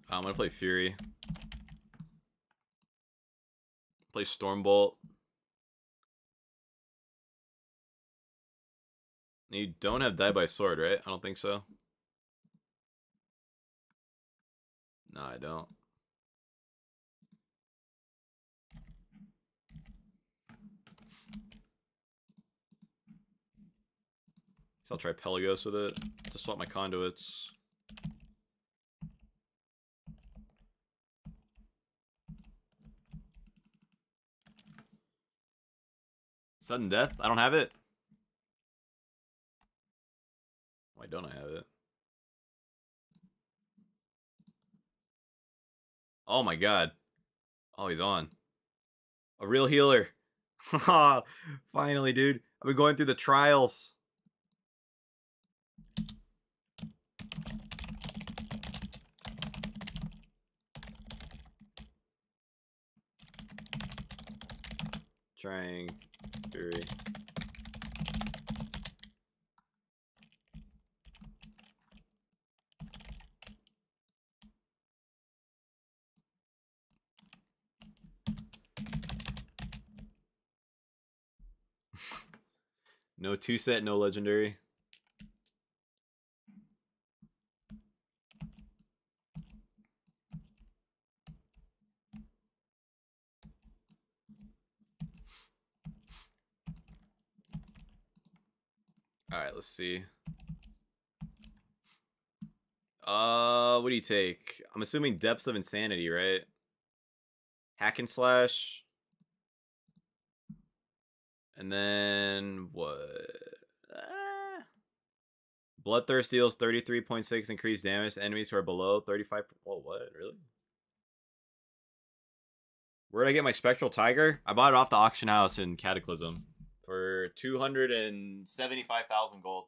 I'm gonna play Fury. Play Stormbolt. You don't have Die by Sword, right? I don't think so. No, I don't. So I'll try Pelagos with it to swap my conduits. Sudden death? I don't have it. Why don't I have it? Oh my god. Oh, he's on. A real healer. Finally, dude. I've been going through the trials. Trying. Fury. No two set, no legendary. Let's see. Uh, what do you take? I'm assuming Depths of Insanity, right? Hack and Slash. And then what? Uh, Bloodthirst deals 33.6 increased damage to enemies who are below 35. Oh, what? Really? Where did I get my Spectral Tiger? I bought it off the auction house in Cataclysm for 275,000 gold.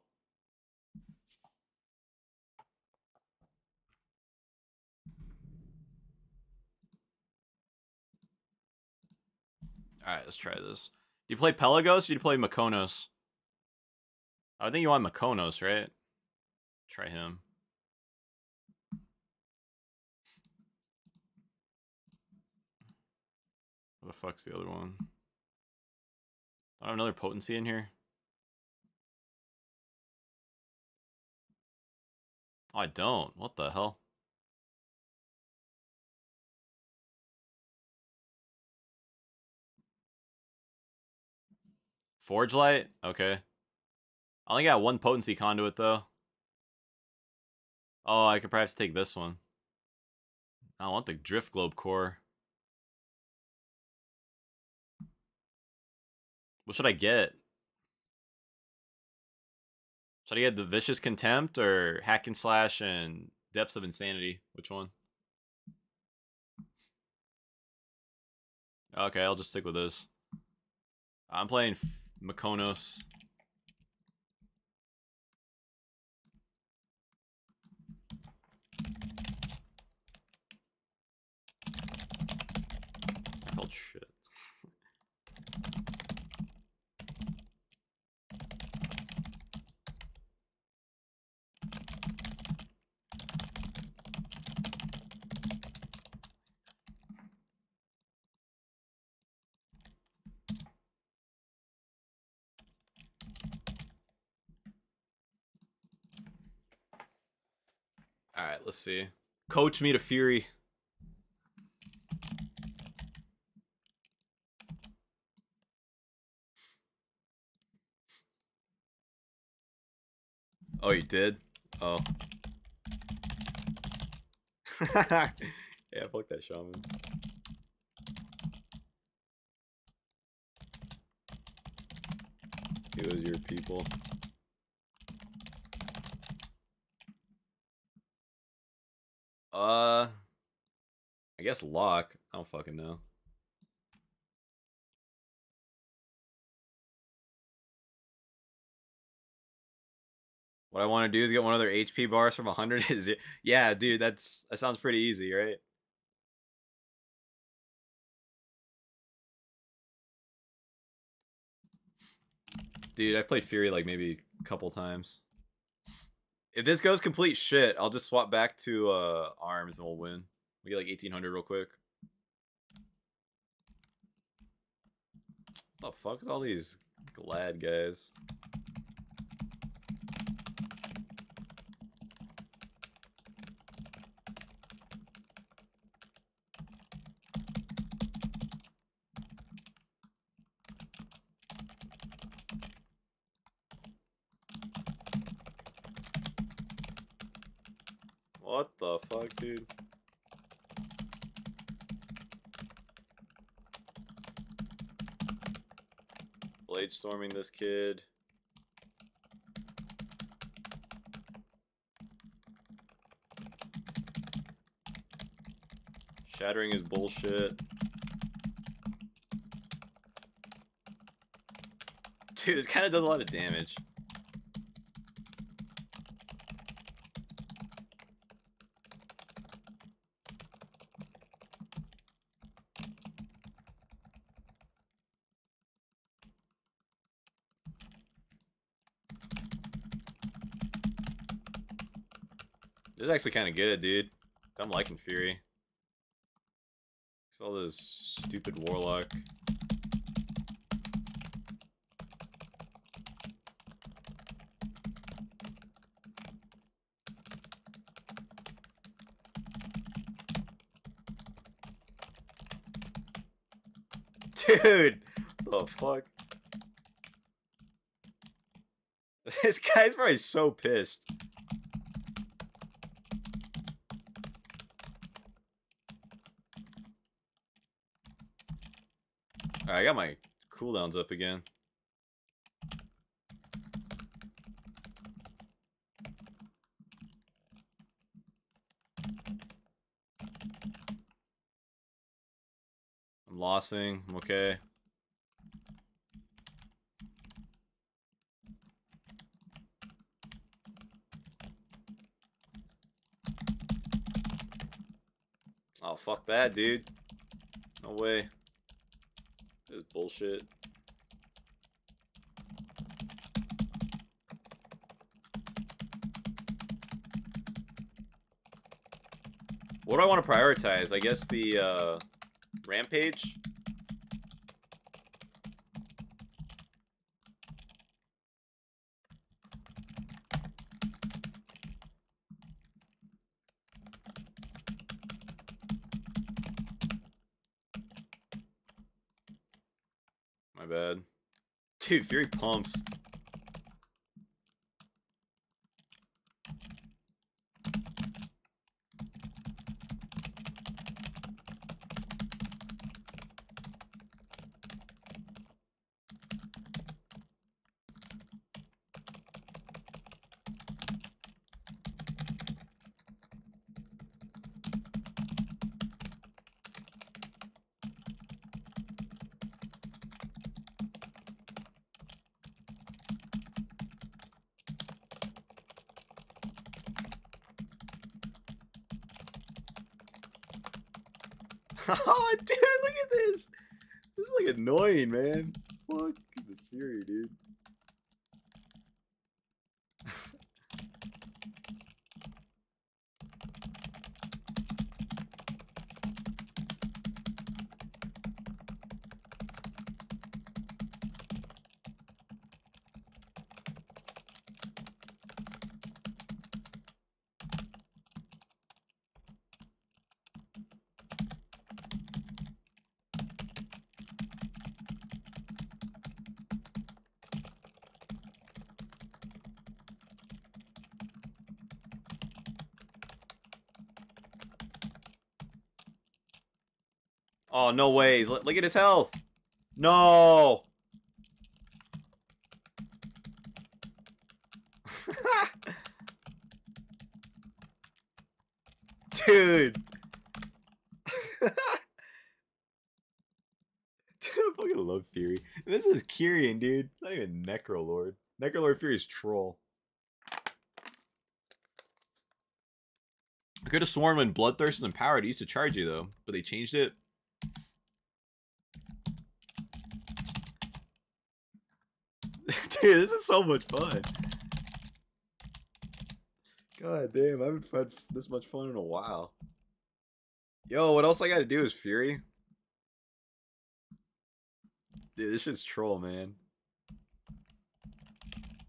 Alright, let's try this. Do you play Pelagos or do you play Mikanikos? I think you want Mikanikos, right? Try him. Where the fuck's the other one? I have another potency in here. Oh, I don't. What the hell? Forgelite? Okay. I only got one potency conduit though. Oh, I could perhaps take this one. I want the drift globe core. What should I get? Should I get the vicious contempt or hack and slash and depths of insanity? Which one? Okay, I'll just stick with this. I'm playing Mikanikos. I felt shit. All right, let's see. Coach me to Fury. Oh, you did? Oh. yeah, fuck that shaman. He was your people. Uh, I guess lock. I don't fucking know. What I want to do is get one of their HP bars from 100 is yeah, dude, that's that sounds pretty easy, right? Dude, I played Fury like maybe a couple times. If this goes complete shit, I'll just swap back to uh, arms and we'll win. We get like 1800 real quick. What the fuck is all these glad guys? dude. Blade storming this kid. Shattering his bullshit. Dude, this kind of does a lot of damage. Is actually kind of good, dude. I'm liking Fury. It's all this stupid Warlock. Dude! The fuck? This guy's probably so pissed. I got my cooldowns up again. I'm lossing. I'm okay. Oh, fuck that, dude. No way. Bullshit. What do I want to prioritize? I guess the uh, rampage. My bad. Dude, Fury pumps. Dude, look at this. This is like annoying, man. Fuck the Fury, dude. Oh, no ways. Look at his health. No. Dude. Dude, I fucking love Fury. This is Kyrian, dude. Not even Necrolord. Necrolord Fury is troll. I could have sworn when Bloodthirst was empowered, used to charge you though, but they changed it. Dude, this is so much fun. God damn, I haven't had this much fun in a while. Yo, what else I gotta do is Fury? Dude, this shit's troll, man.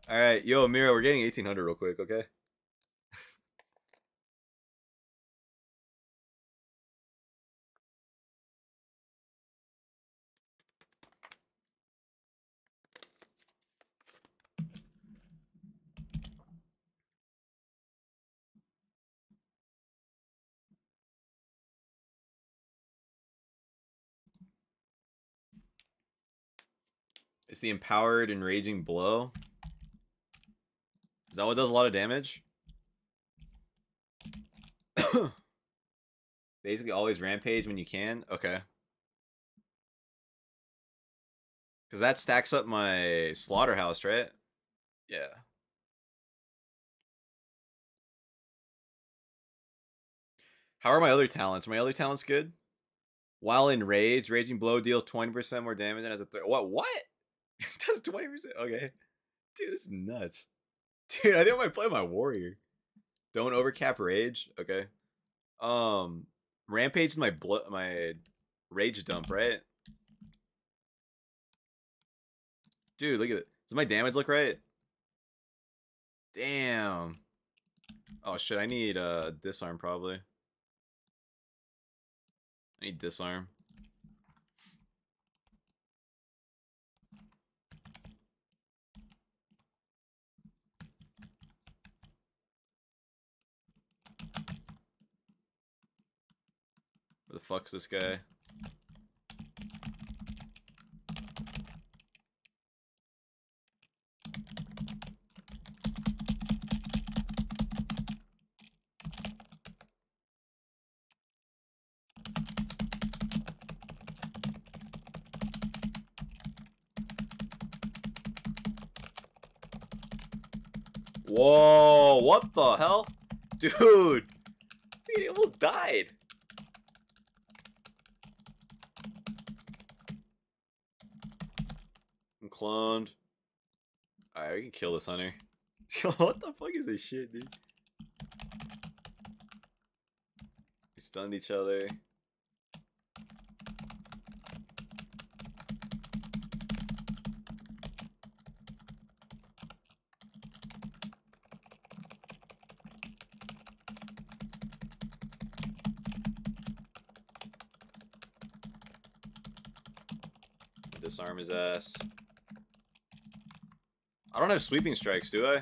Alright, yo, Mira, we're getting 1800 real quick, okay? It's the empowered and raging blow. Is that what does a lot of damage? Basically always rampage when you can? Okay. Because that stacks up my slaughterhouse, right? Yeah. How are my other talents? Are my other talents good? While in rage, raging blow deals 20% more damage than as a third. What? What? Does 20%? Okay. Dude, this is nuts. Dude, I think I might play my warrior. Don't overcap rage. Okay. Um, rampage is my blo- my rage dump, right? Dude, look at it. Does my damage look right? Damn. Oh shit, I need uh disarm probably. I need disarm. Where the fuck's this guy? Whoa, what the hell? Dude! Dude, he almost died. Cloned. Alright, we can kill this hunter. what the fuck is this shit, dude? We stunned each other. Disarm his ass. I don't have sweeping strikes, do I?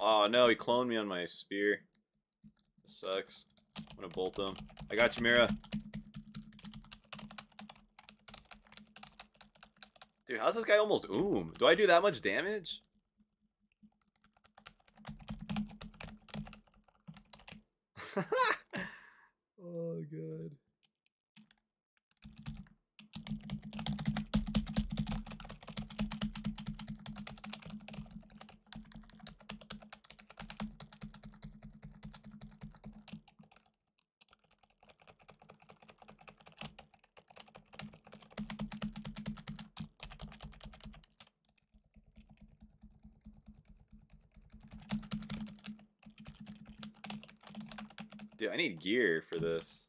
Oh no, he cloned me on my spear. This sucks. I'm gonna bolt him. I got you, Mira. Dude, how's this guy almost oom? Do I do that much damage? oh god. Dude, I need gear for this.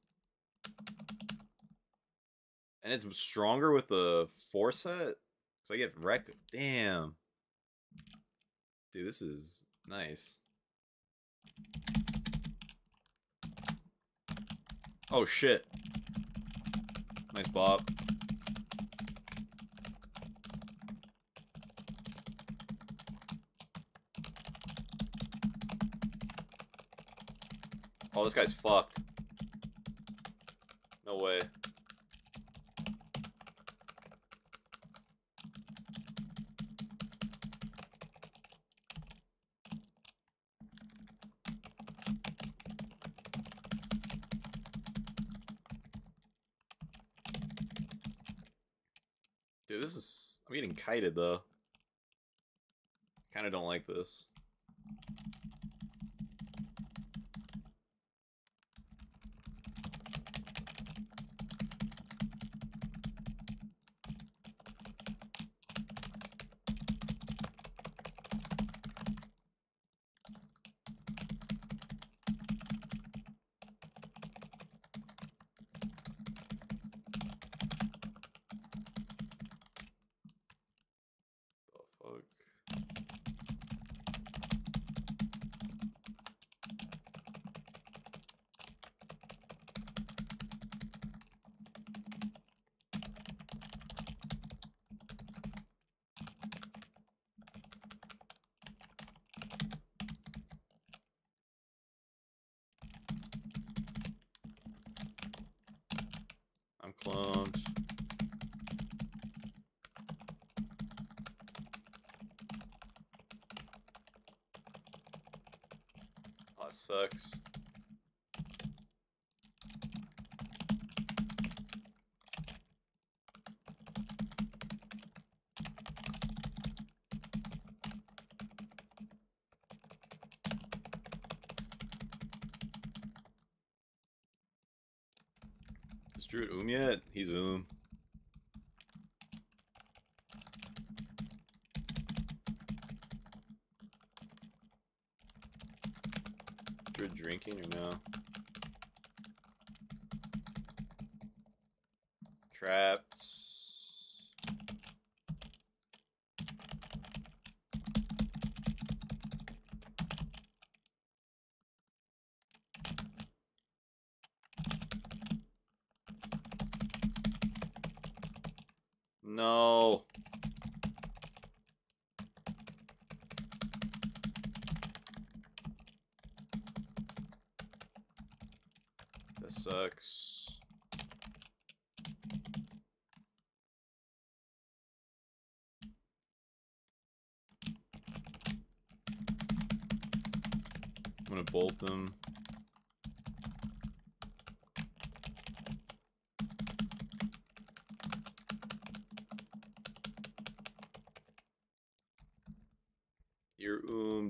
And it's stronger with the four set? Because I get wreck. Damn. Dude, this is nice. Oh, shit. Nice bob. Oh, this guy's fucked. No way. Dude, this is... I'm getting kited, though. Kinda don't like this.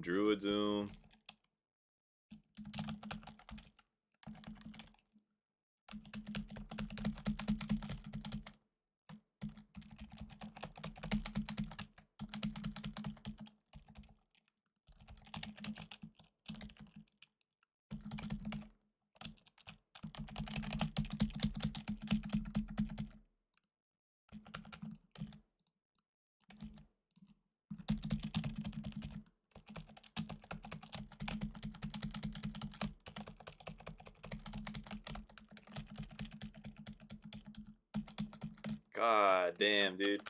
Druid's. God damn, dude.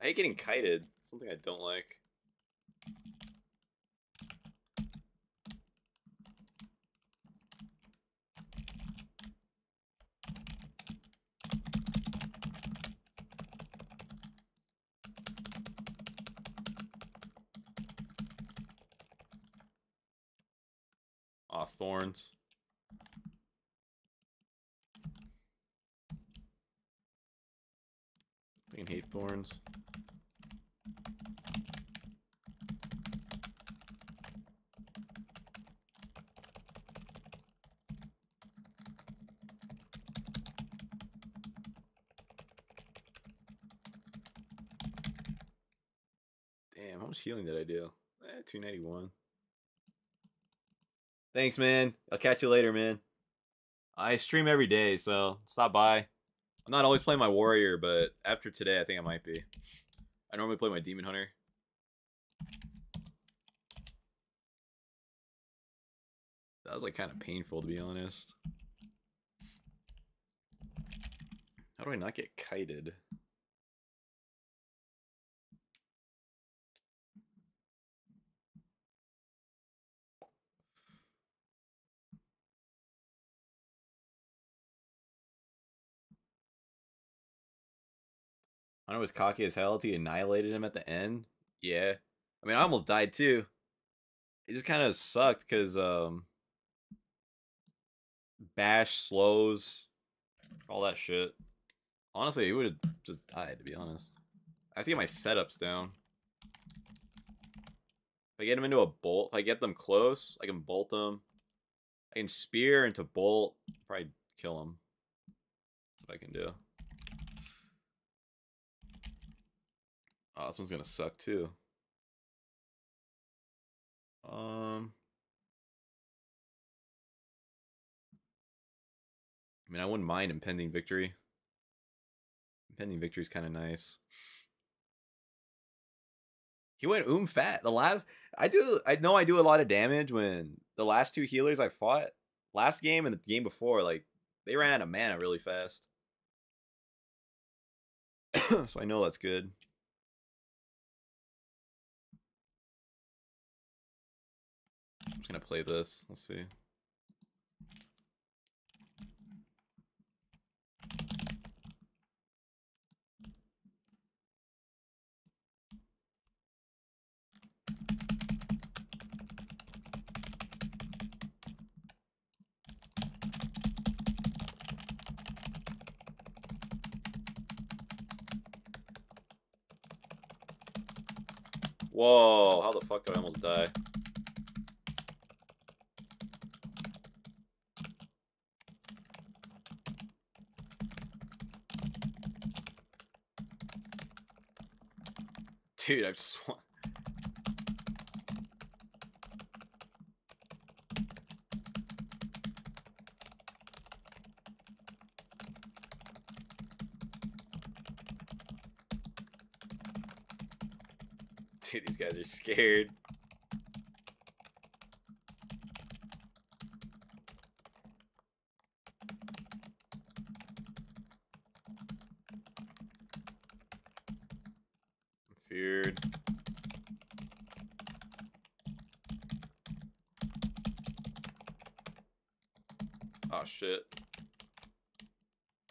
I hate getting kited. Something I don't like. Aw, thorns. Fucking hate thorns. Damn, how much healing did I do? Eh, 291. Thanks, man. I'll catch you later, man. I stream every day, so stop by. I'm not always playing my warrior, but after today, I think I might be. I normally play my demon hunter. That was like kind of painful, to be honest. How do I not get kited? Hunter was cocky as hell. He annihilated him at the end. Yeah. I mean, I almost died too. It just kind of sucked because um, bash slows, all that shit. Honestly, he would have just died, to be honest. I have to get my setups down. If I get him into a bolt, if I get them close, I can bolt them. I can spear into bolt, probably kill him. That's what I can do. Oh, this one's gonna suck too. Um, I mean, I wouldn't mind impending victory. Impending victory is kind of nice. He went oom fat. The last I do I know I do a lot of damage when the last two healers I fought last game and the game before, like they ran out of mana really fast. so I know that's good. gonna play this. Let's see. Whoa, how the fuck did I almost die? Dude, I just want... Dude, these guys are scared. I'm feared. Oh shit.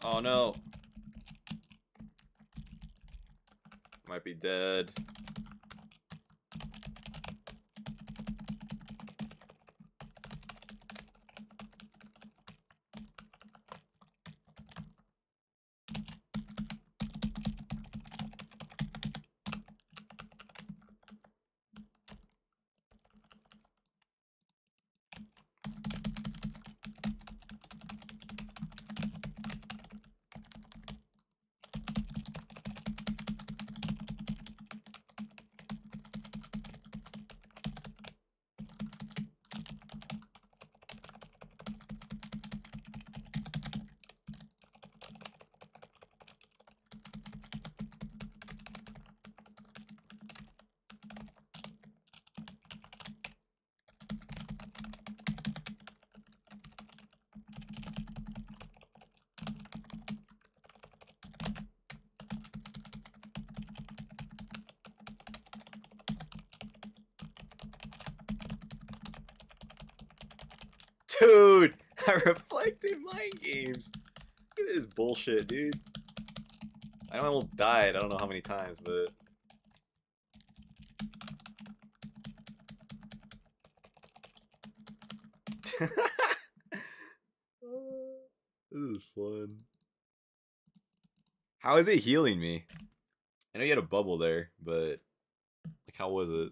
Oh no. Might be dead. Dude, I reflected mind games. Look at this bullshit, dude. I almost died. I don't know how many times, but this is fun. How is it healing me? I know you had a bubble there, but like, how was it?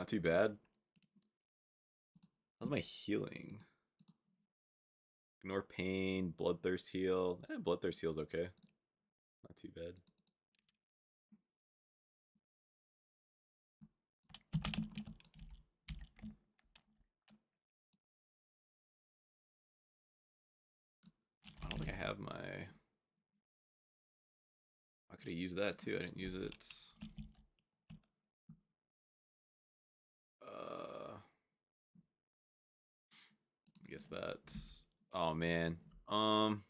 Not too bad. How's my healing? Ignore pain, bloodthirst heal. Eh, bloodthirst heal's okay. Not too bad. I don't think I have my... I could have used that too. I didn't use it. Uh, I guess that's. Oh man. Um.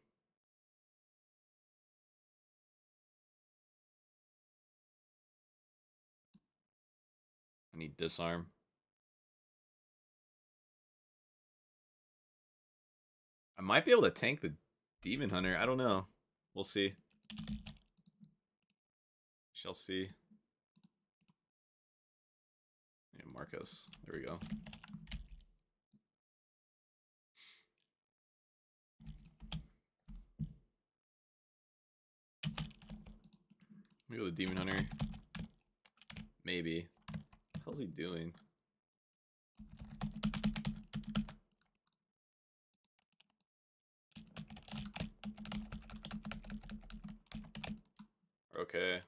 I need disarm. I might be able to tank the demon hunter. I don't know. We'll see. Shall see. Yeah, Marcos. There we go. Let go the Demon Hunter. Maybe. How's he doing? Okay.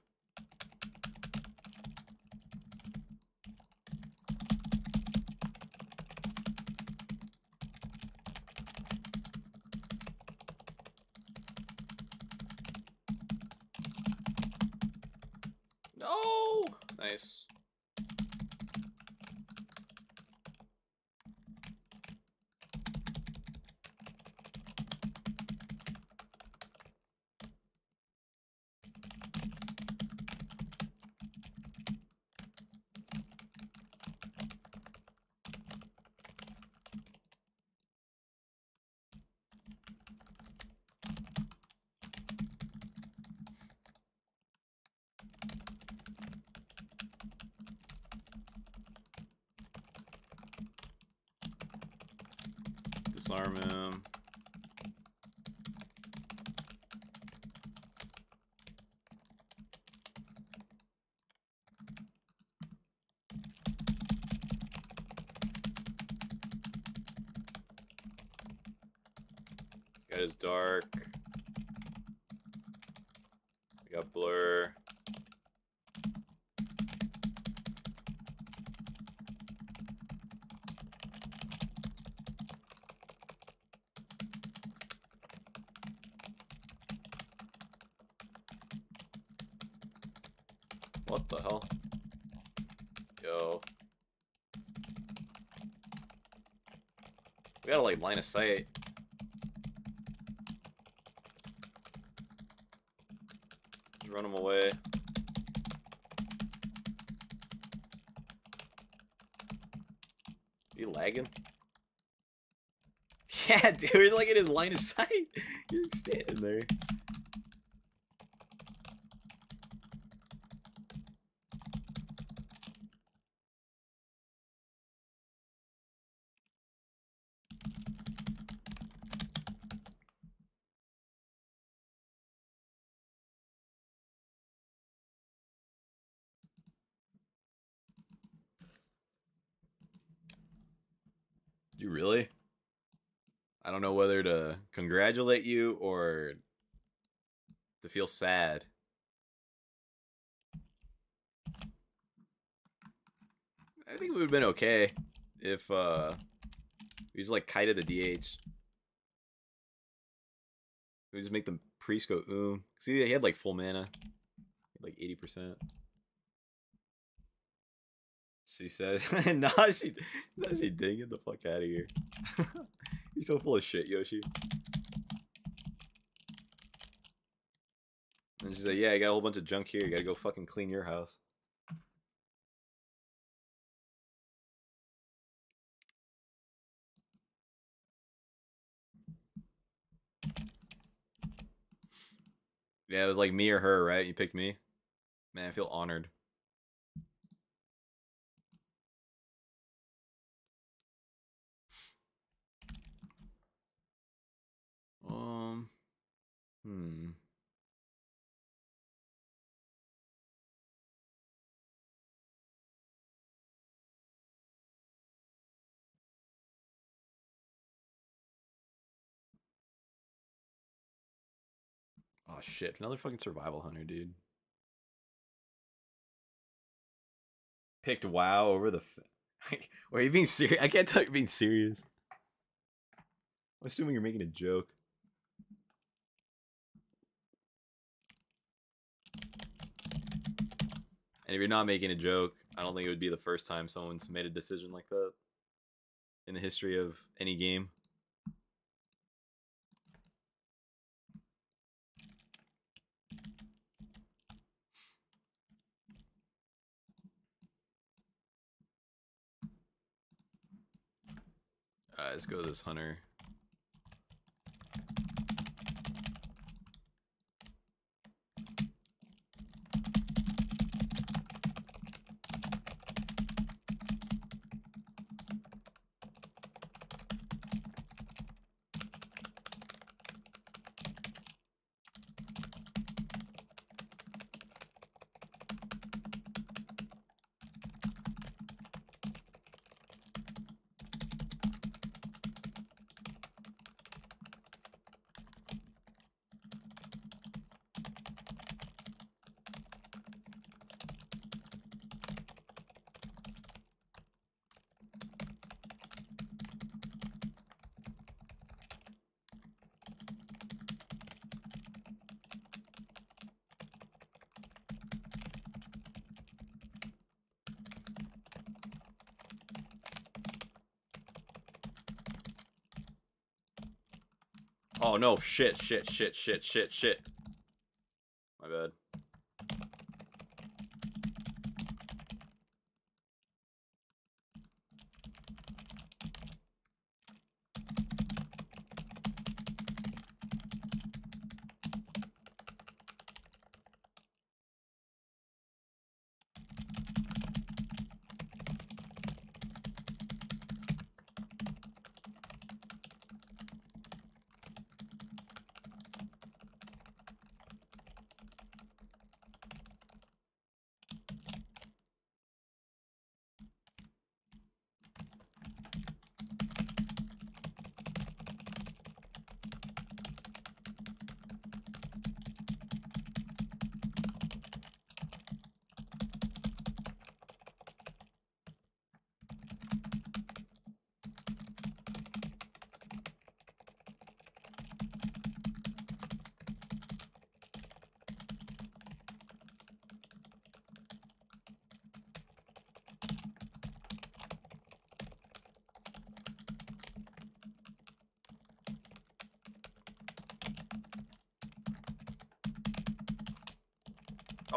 Gotta like line of sight. Just run him away. you lagging? Yeah, dude, like in his line of sight. You're standing there. You really? I don't know whether to congratulate you or to feel sad. I think we would have been okay if uh we just like kited the DH. We just make the priest go oom. See, he had like full mana, like eighty percent. She says, "Nah, she, nah, she did. Get the fuck out of here. You're so full of shit, Yoshi." And she's like, "Yeah, I got a whole bunch of junk here. You gotta go fucking clean your house." Yeah, it was like me or her, right? You picked me. Man, I feel honored. Um, hmm. Oh shit, another fucking survival hunter, dude. Picked WoW over the. Are you being serious? I can't tell you're being serious. I'm assuming you're making a joke. And if you're not making a joke, I don't think it would be the first time someone's made a decision like that in the history of any game. Let's go to this hunter. Oh no, shit, shit, shit, shit, shit, shit.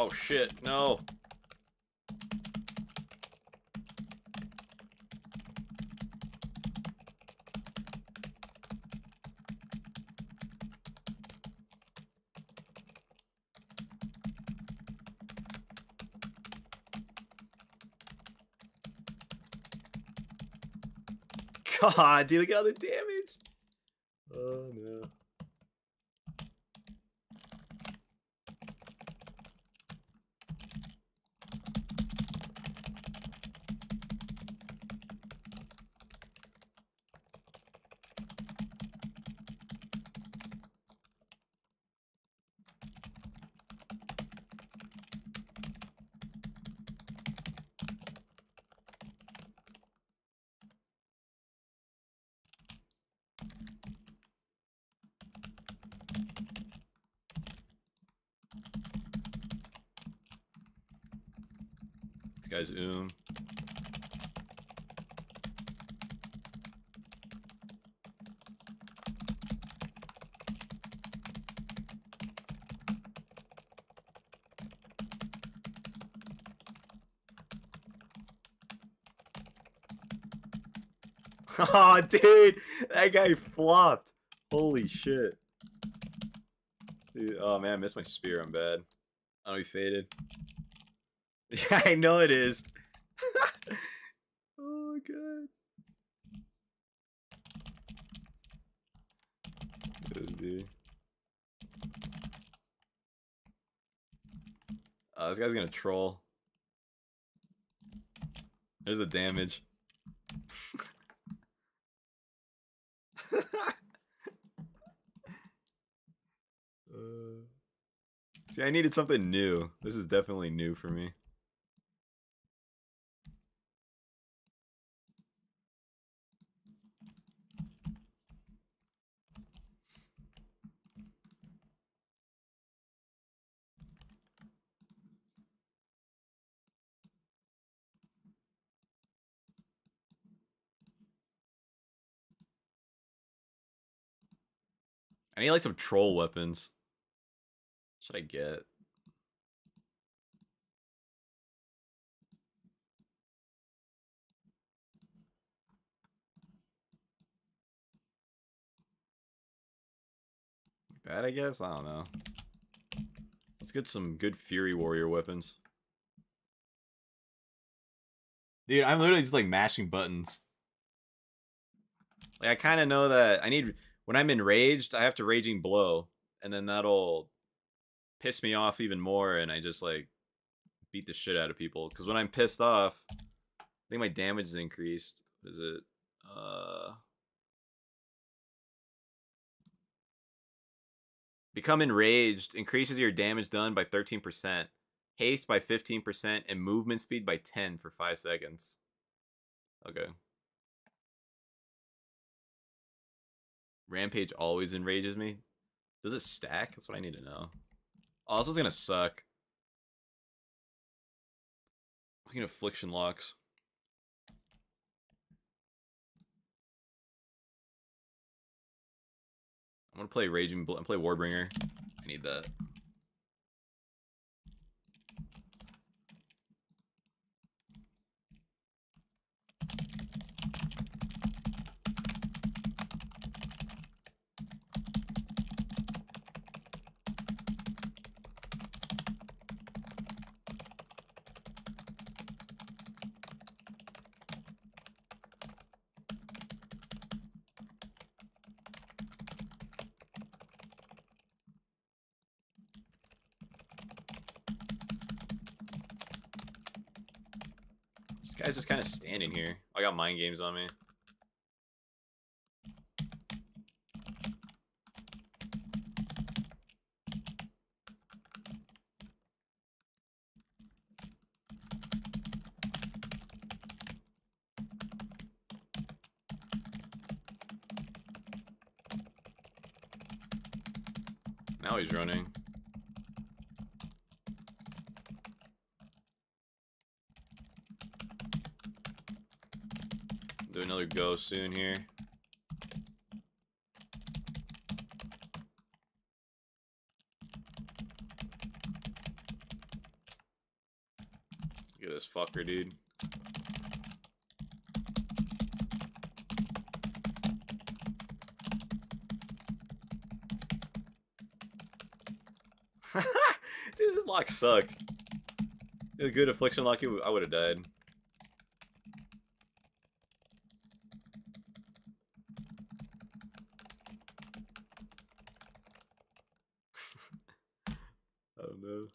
Oh shit, no. God, dude, look at all the damage. Oh no. Oh, dude, that guy flopped. Holy shit. Dude, oh man, I missed my spear. I'm bad. Oh, he faded. Yeah, I know it is. oh god. This. Oh, this guy's gonna troll. There's the damage. Uh, see, I needed something new. This is definitely new for me. Like some troll weapons. What should I get? Bad, I guess? I don't know. Let's get some good Fury Warrior weapons. Dude, I'm literally just like mashing buttons. Like I kind of know that I need when I'm enraged, I have to raging blow, and then that'll piss me off even more, and I just like beat the shit out of people. Because when I'm pissed off, I think my damage is increased. Is it? Uh, become enraged increases your damage done by 13%, haste by 15%, and movement speed by 10 for five seconds. Okay. Rampage always enrages me. Does it stack? That's what I need to know. Oh, this is gonna suck. Looking at affliction locks. I'm gonna play Raging Bl- play Warbringer. I need that. This standing here. I got mind games on me. Now he's running. Do another go soon here. Get this fucker, dude. dude, this lock sucked. A good affliction lock, I would have died. I don't know.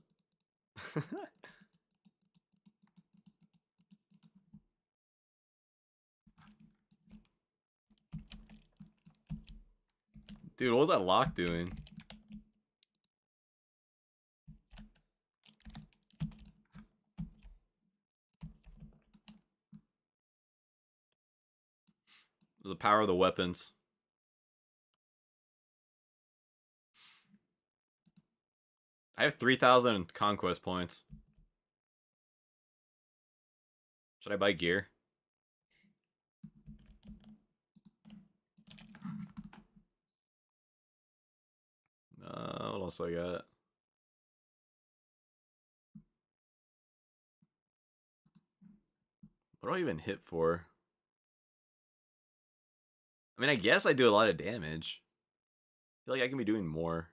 Dude, what was that lock doing? The power of the weapons. I have 3,000 conquest points. Should I buy gear? Uh, what else I got? What do I even hit for? I mean, I guess I do a lot of damage. I feel like I can be doing more.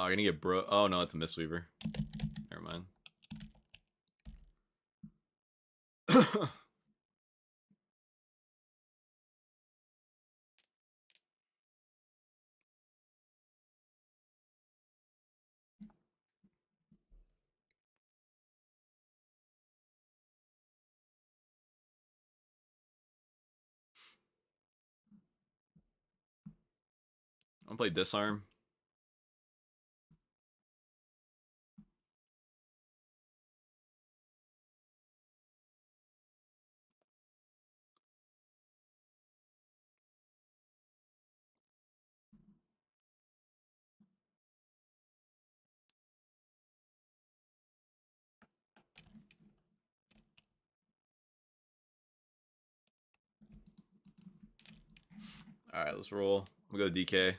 Oh, I'm gonna get bro. Oh no, it's a Mistweaver. Never mind. I'm gonna play disarm. All right, let's roll. We'll go DK.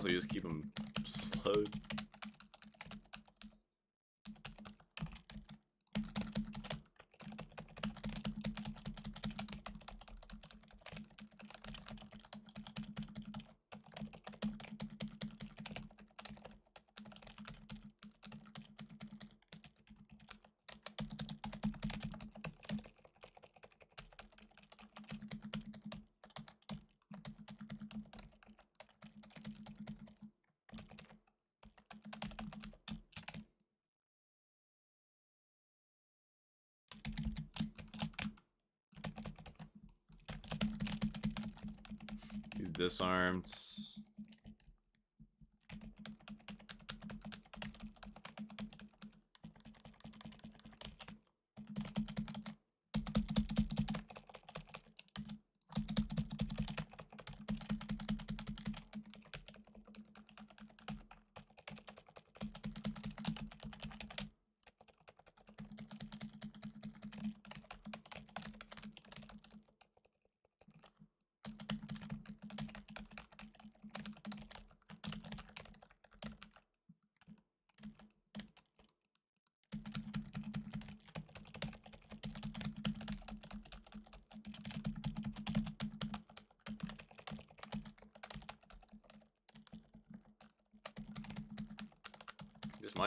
Honestly, just keep them slowed. He's disarmed.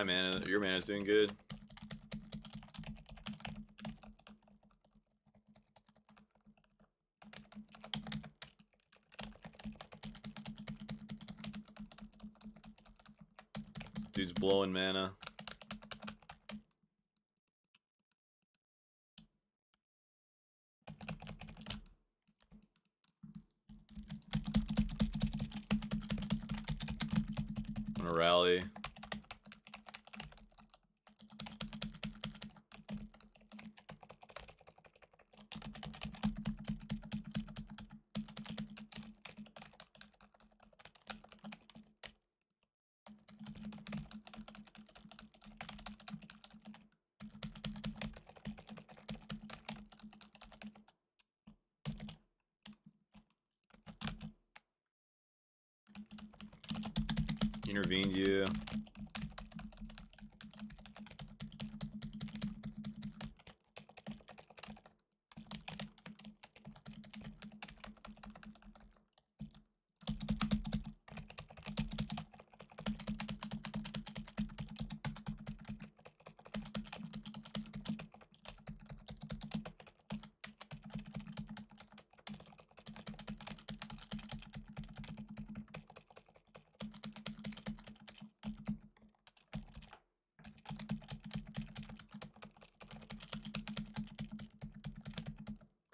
My mana. Your mana's doing good. Dude's blowing mana. On a rally. Intervened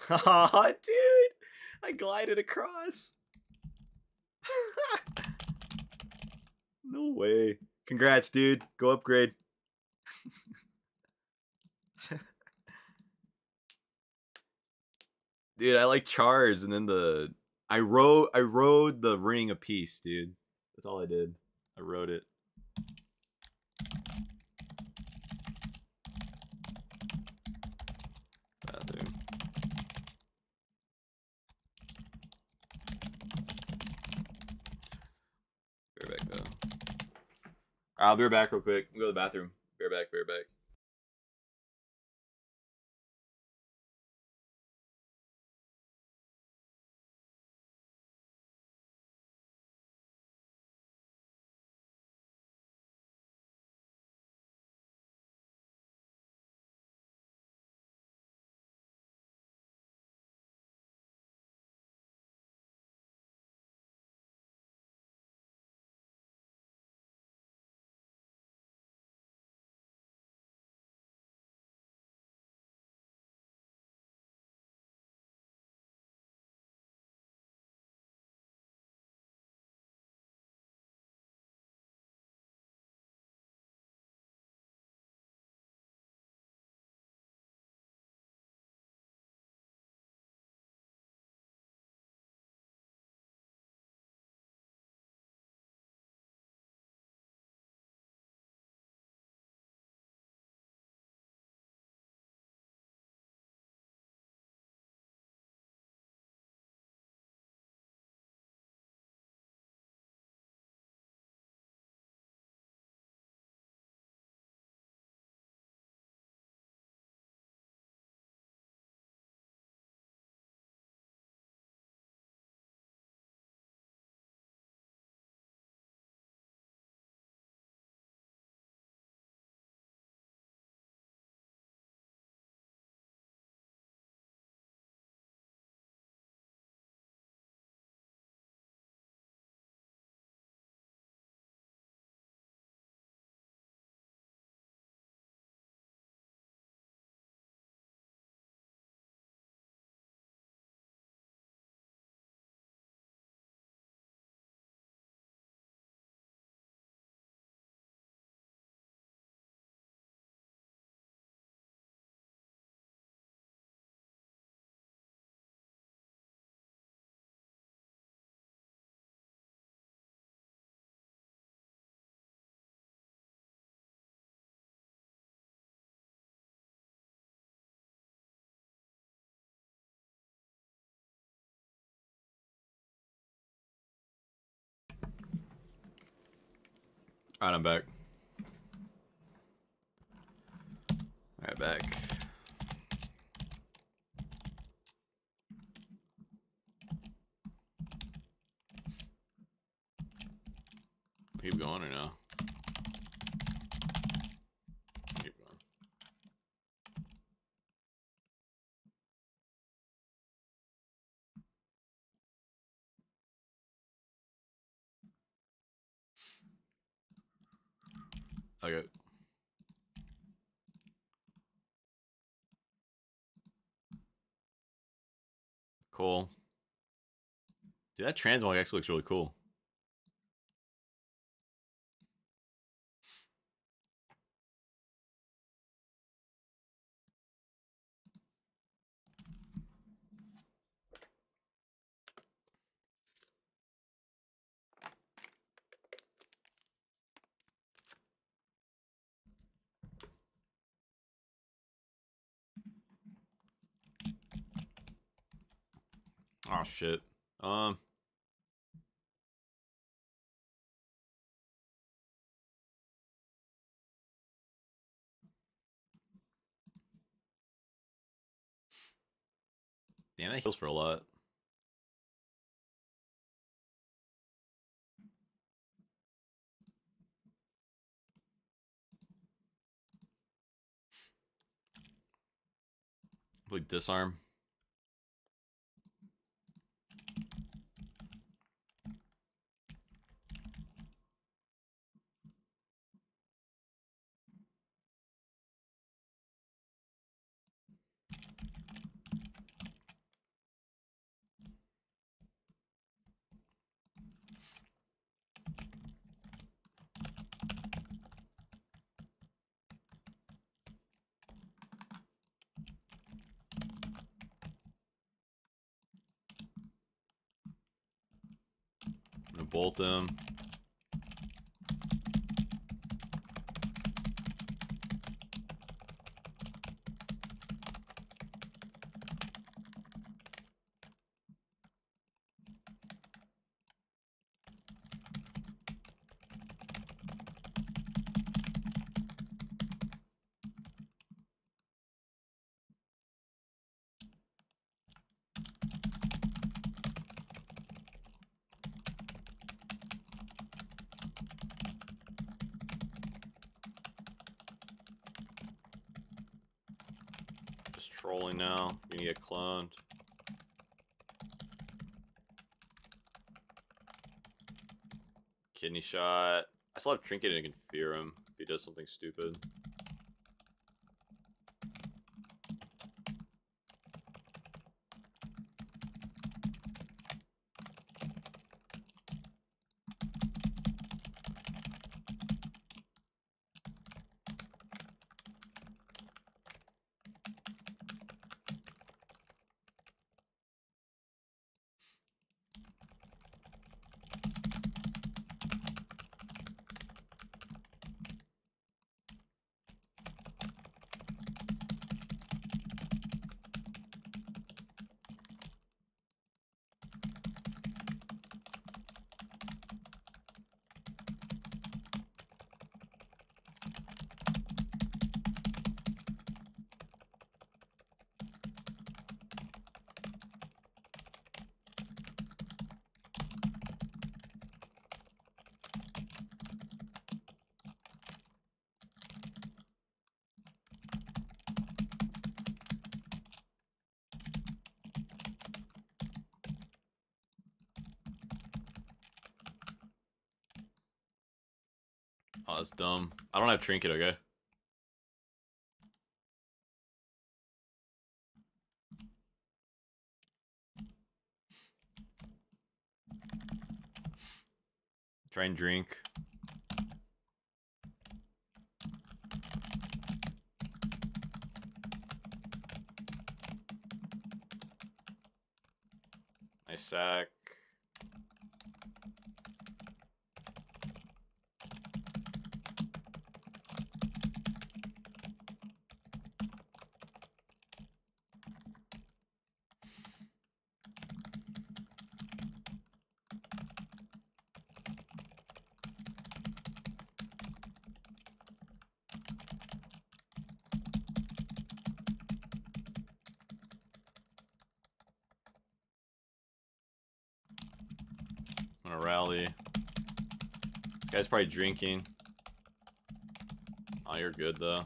Aw, dude! I glided across. no way. Congrats, dude. Go upgrade. dude, I like chars and then the I rode I rode the ring of peace, dude. That's all I did. I wrote it. Bathroom. Be right back though. I'll be right back real quick. Go to the bathroom. Be right back, be right back. Alright, I'm back. Alright, back. Keep going or no? Okay. Cool. Dude, that transmog actually looks really cool. Oh shit. Um. Damn, that heals for a lot. Like disarm. gonna bolt them. Just trolling now. Gonna get cloned. Kidney shot. I still have Trinket and I can fear him if he does something stupid. Oh, that's I Trinket, okay? Try and drink. Nice sack. I'm gonna rally. This guy's probably drinking. Oh, you're good though.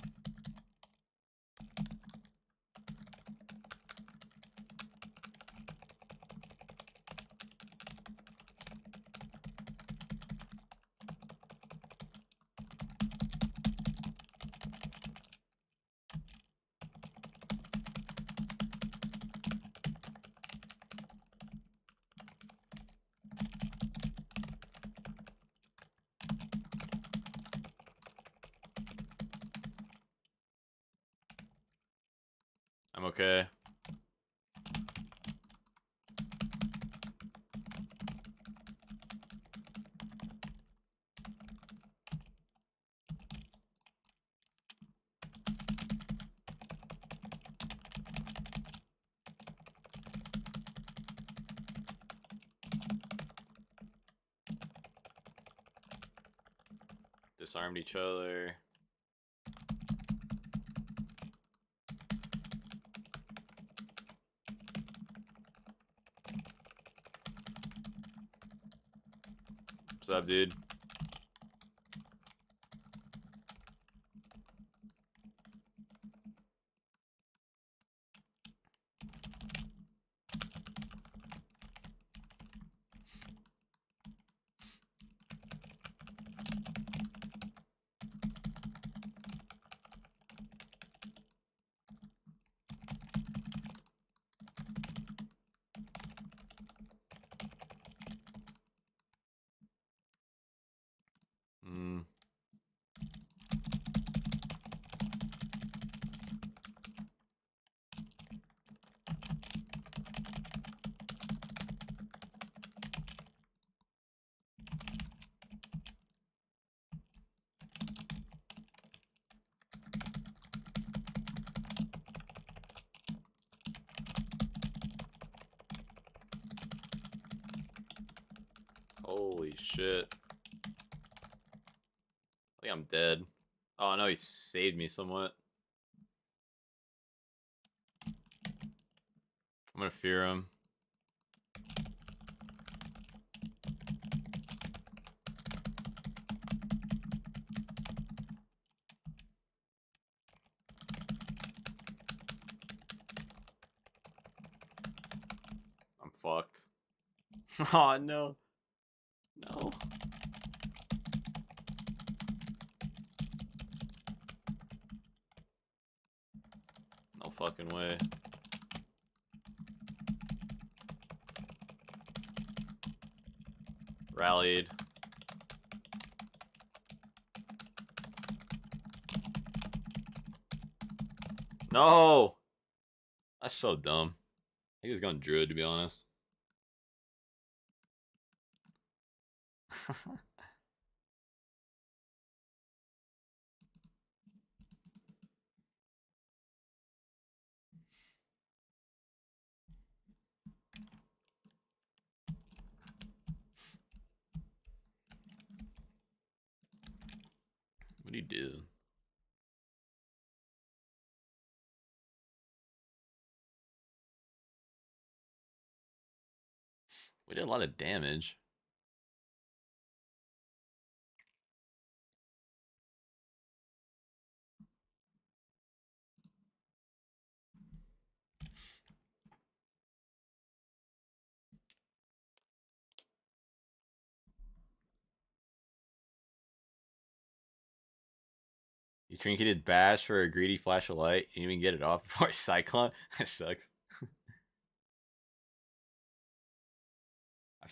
I'm okay. Disarmed each other. Up, dude? Mm. Holy shit. I think I'm dead. Oh no, he saved me somewhat. I'm gonna fear him. I'm fucked. oh no. No. No fucking way. Rallied. No! That's so dumb. I He was going druid to be honest. What do you do? We did a lot of damage. You trinketed bash for a greedy flash of light. You didn't even get it off before Cyclone. That sucks.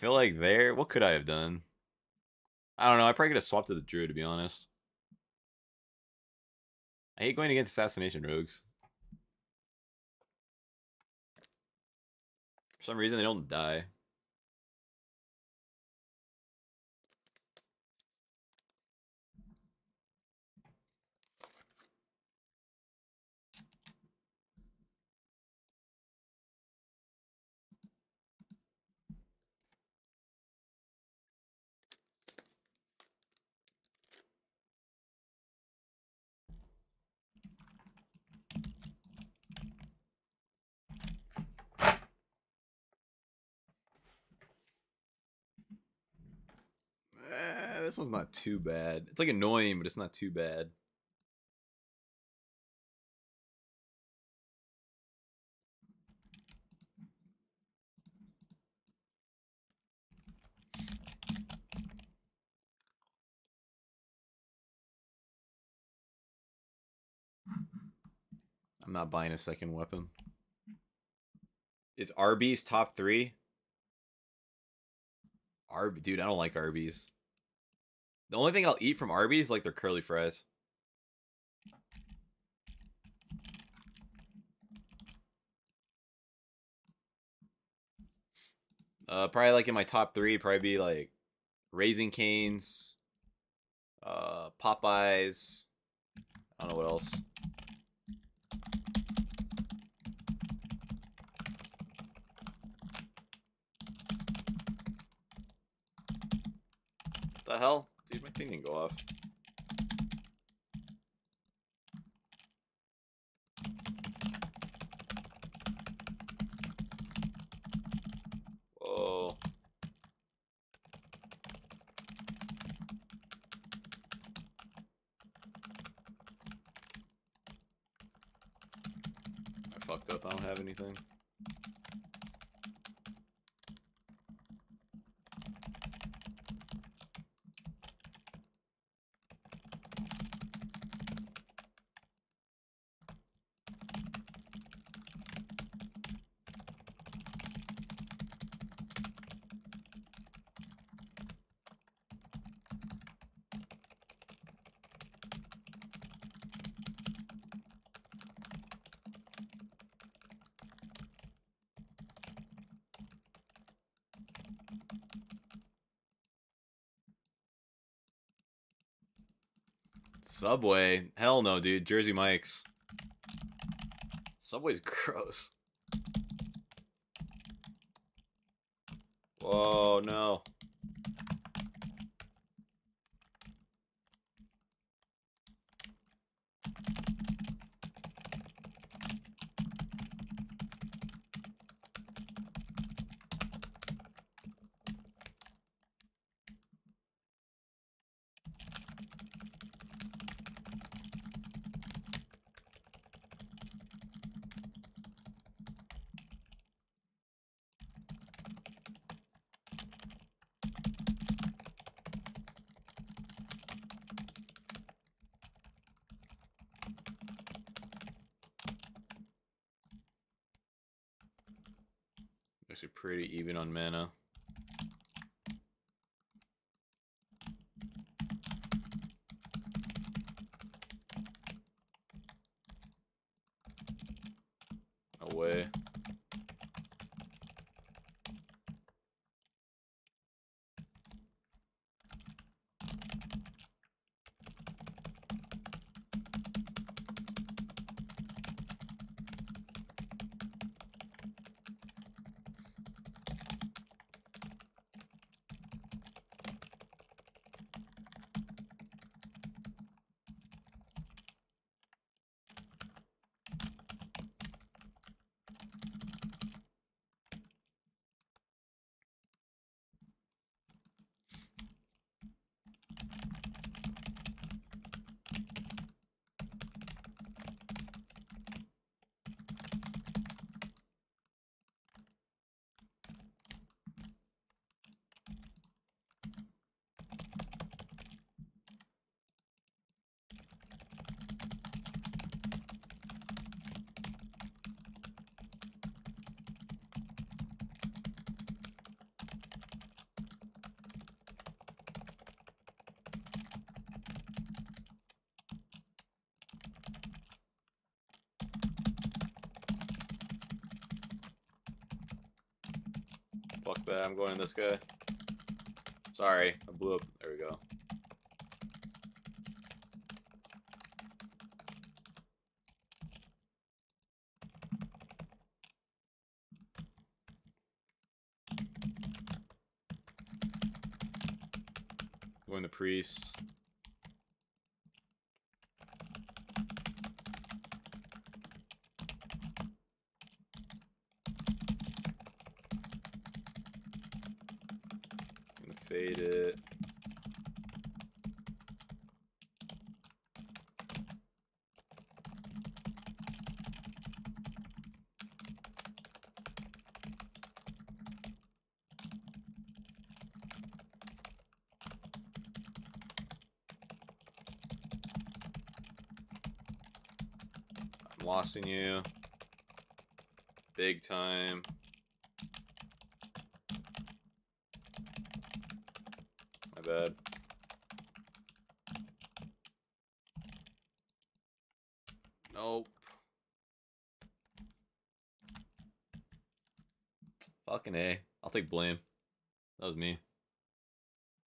Feel like there. What could I have done? I don't know. I probably could have swapped to the druid to be honest. I hate going against assassination rogues. For some reason, they don't die. Eh, this one's not too bad. It's like annoying, but it's not too bad. I'm not buying a second weapon. Is Arby's top three? Arb, dude, I don't like Arby's. The only thing I'll eat from Arby's like their curly fries. Uh, probably like in my top three, probably be like Raising Cane's, uh, Popeyes. I don't know what else. What the hell? Dude, my thing didn't go off. Whoa. I fucked up. I don't have anything. Subway? Hell no, dude. Jersey Mike's. Subway's gross. Whoa, no. Actually pretty even on mana. Away. Fuck that, I'm going in this guy. Sorry, I blew up. There we go. Going the priest. Gonna fade it. I'm losing you. Big time. My bad. Nope. Fucking A. I'll take blame. That was me.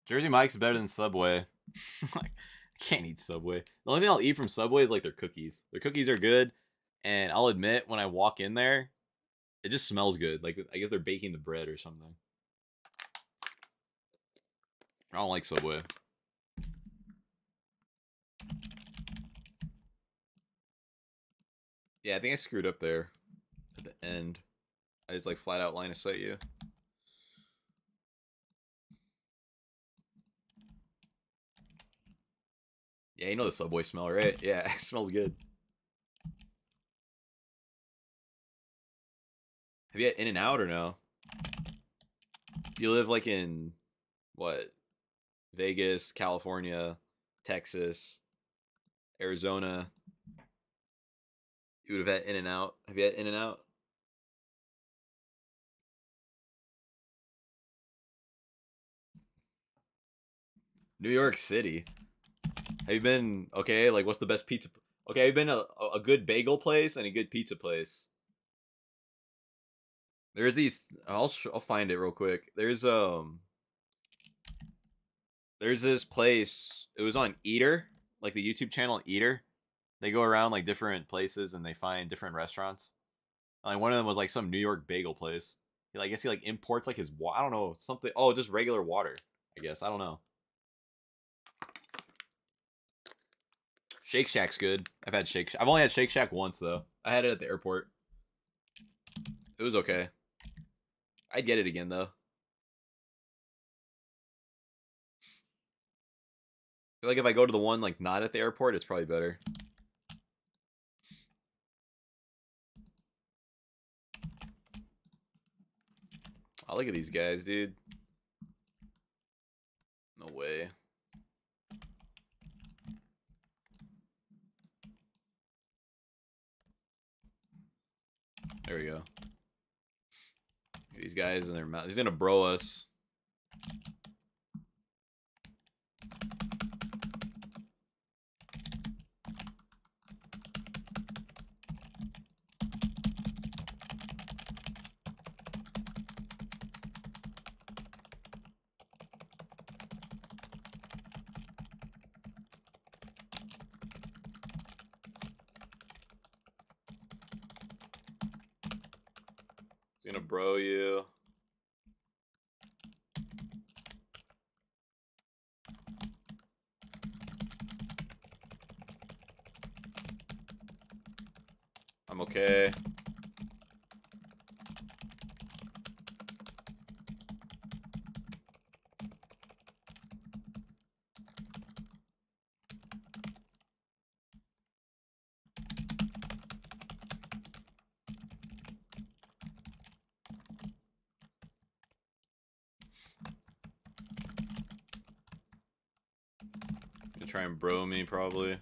Jersey Mike's better than Subway. like, I can't eat Subway. The only thing I'll eat from Subway is like their cookies. Their cookies are good, and I'll admit when I walk in there, it just smells good. Like I guess they're baking the bread or something. I don't like Subway. Yeah, I think I screwed up there at the end. I just like flat out line of sight you. Yeah, you know the Subway smell, right? Yeah, it smells good. You had In-N-Out or no? You live like in what? Vegas, California, Texas, Arizona. You would have had In-N-Out. Have you had In-N-Out? New York City. Have you been okay? Like, what's the best pizza? Okay, have you been a a good bagel place and a good pizza place? There's these. I'll sh- I'll find it real quick. There's um. There's this place. It was on Eater, like the YouTube channel Eater. They go around like different places and they find different restaurants. Like one of them was like some New York bagel place. He, like, I guess he like imports like his wa- I don't know something. Oh, just regular water. I guess I don't know. Shake Shack's good. I've had Shake. Shack. I've only had Shake Shack once though. I had it at the airport. It was okay. I'd get it again though. Like if I go to the one like not at the airport, it's probably better. I look at these guys, dude. No way. There we go. These guys in their mouth. He's gonna bro us. He's gonna bro you. I'm okay. Gonna try and bro me probably.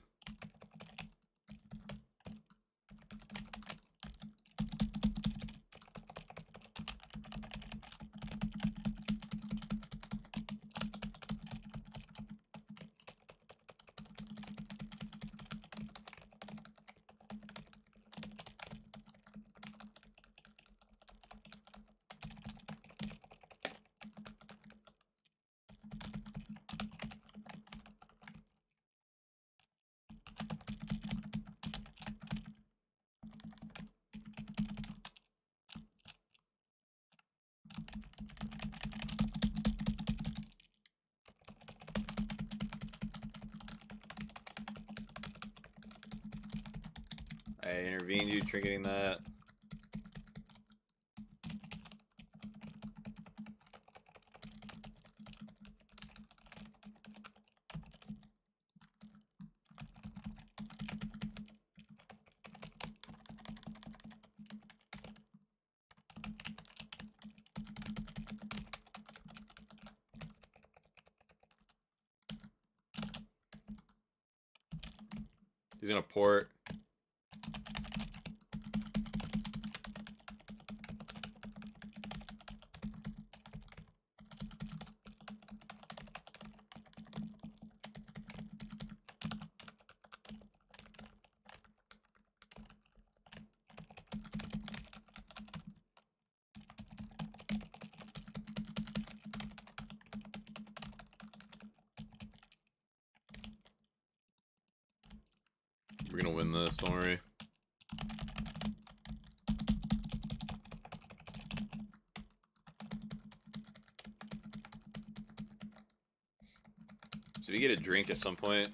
I trinketing that. He's gonna port. Drink at some point.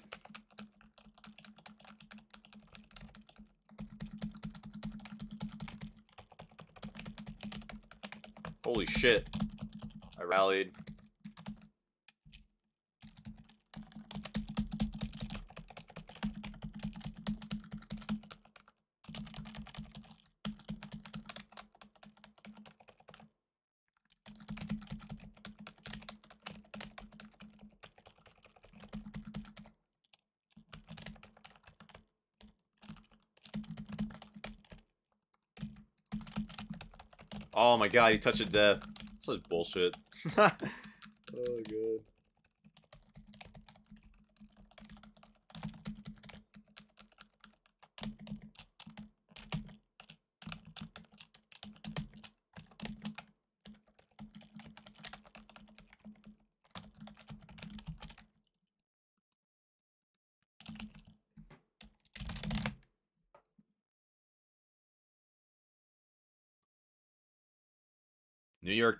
Holy shit. I rallied. Oh my god, he touched a death. Such bullshit.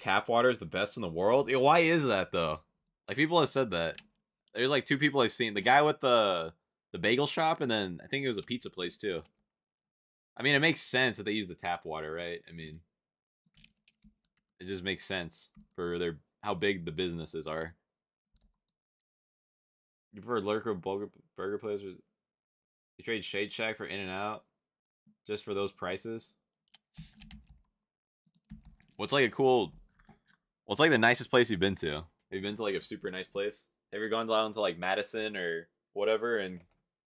tap water is the best in the world. Why is that though? Like people have said that. There's like two people I've seen. The guy with the the bagel shop, and then I think it was a pizza place too. I mean, it makes sense that they use the tap water, right? I mean, it just makes sense for their how big the businesses are. You prefer Lurker burger burger place? Or you trade Shake Shack for In-N-Out just for those prices? What's like a cool? What's like the nicest place you've been to? Have you been to like a super nice place? Have you gone down to like Madison or whatever and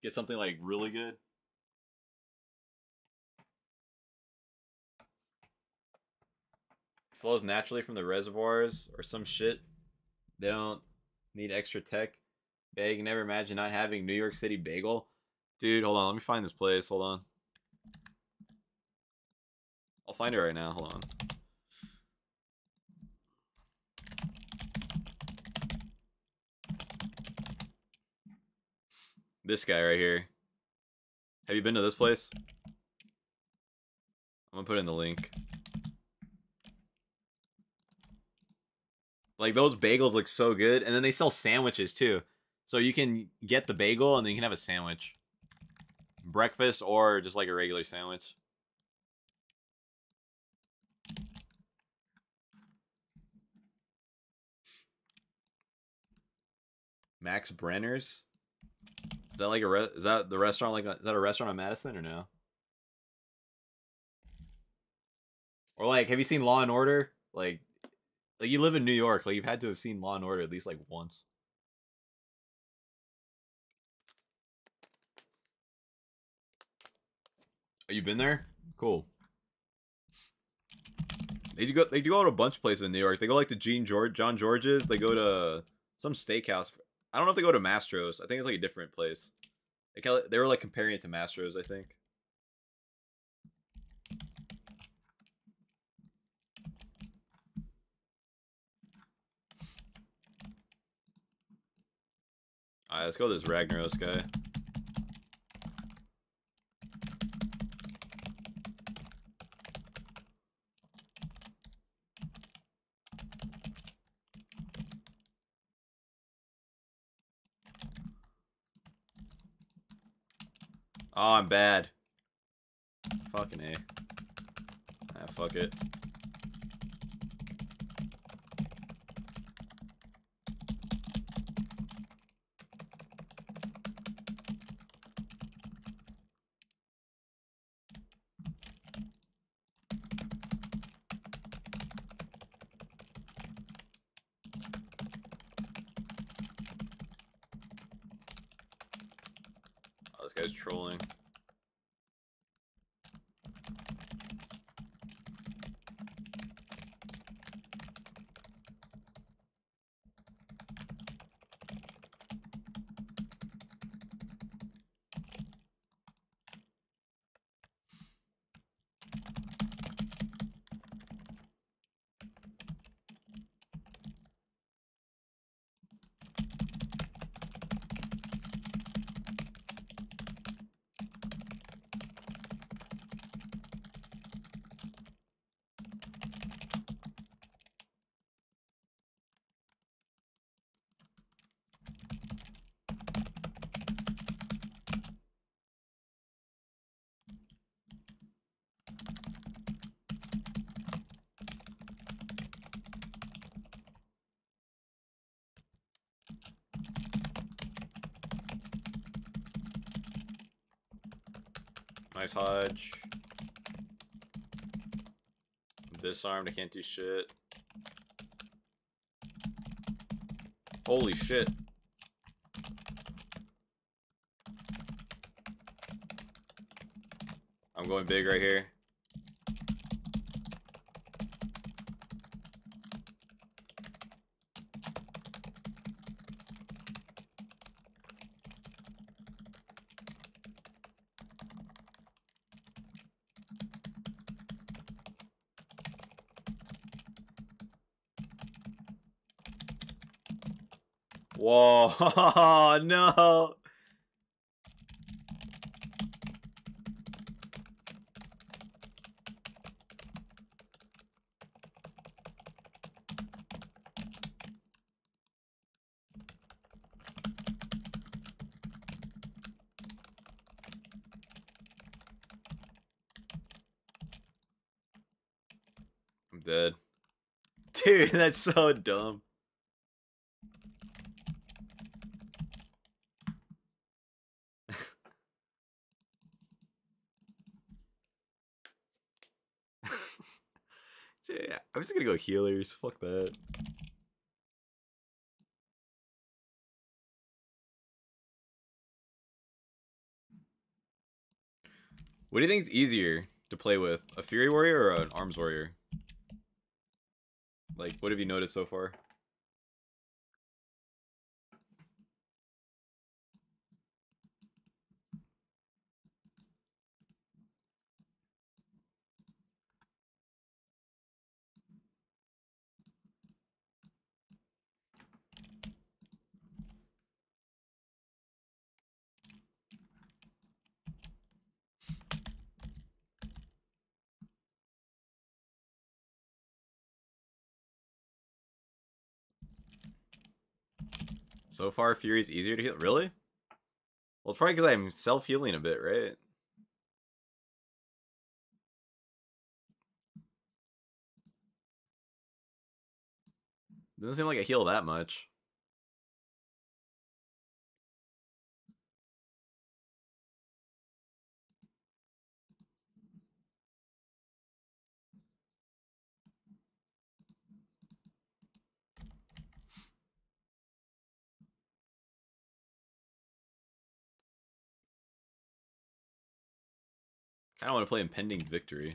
get something like really good? flows naturally from the reservoirs or some shit. They don't need extra tech. Bag never imagine not having New York City bagel. Dude, hold on. Let me find this place. Hold on. I'll find it right now. Hold on. This guy right here. Have you been to this hmm. place? I'm gonna put in the link. Like those bagels look so good, and then they sell sandwiches too. So you can get the bagel and then you can have a sandwich. Breakfast or just like a regular sandwich. Max Brenner's? That like a re- is that the restaurant like a, is that a restaurant on Madison or no? Or like have you seen Law and Order? Like like you live in New York, like you've had to have seen Law and Order at least like once. Oh, have you been there? Cool. They do go. They do go to a bunch of places in New York. They go like to Gene George, John George's. They go to some steakhouse. I don't know if they go to Mastro's. I think it's like a different place. They, were like comparing it to Mastro's. I think. Alright, let's go with this Ragnaros guy. Oh, I'm bad. Fucking A. Ah, fuck it. Nice Hodge. Disarmed, I can't do shit. Holy shit. I'm going big right here. Whoa, no. I'm dead. Dude, that's so dumb. yeah, I'm just gonna go healers. Fuck that. What do you think is easier to play with, a Fury Warrior or an Arms Warrior? Like, what have you noticed so far? So far, Fury's easier to heal. Really? Well, it's probably because I'm self-healing a bit, right? Doesn't seem like I heal that much. I kind of want to play Impending Victory.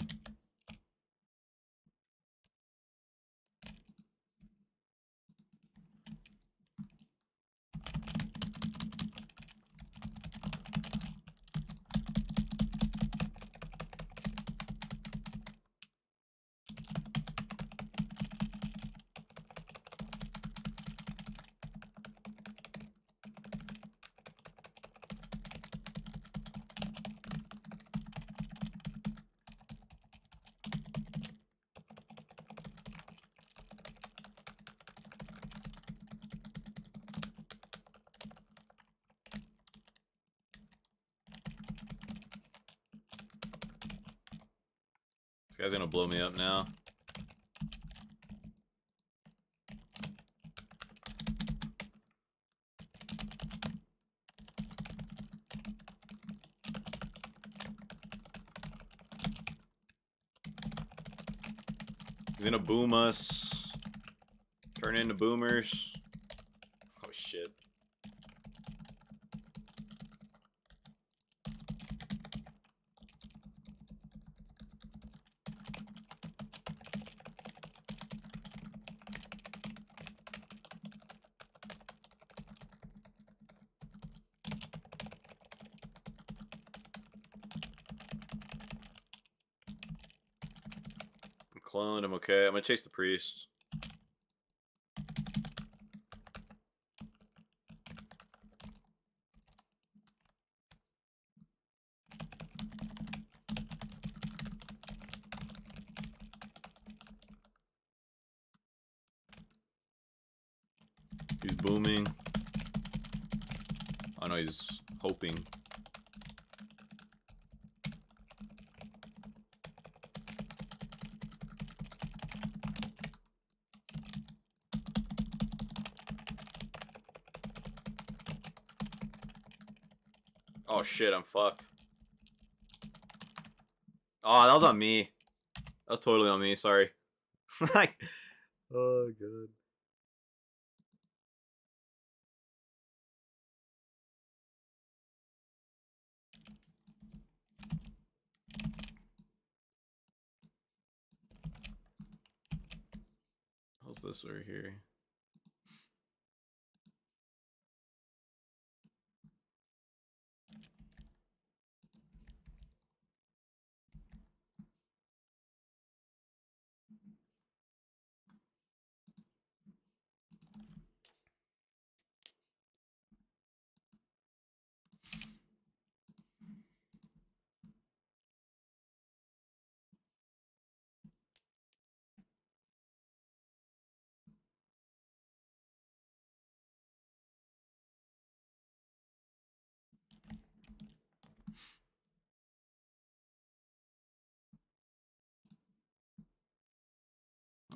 This guy's gonna blow me now. He's gonna boom us. Turn into boomers. Oh shit. I'm cloned, I'm okay. I'm gonna chase the priest. He's booming. I know he's hoping. Oh shit, I'm fucked. Oh, that was on me. That was totally on me. Sorry. like, oh god. How's this over here?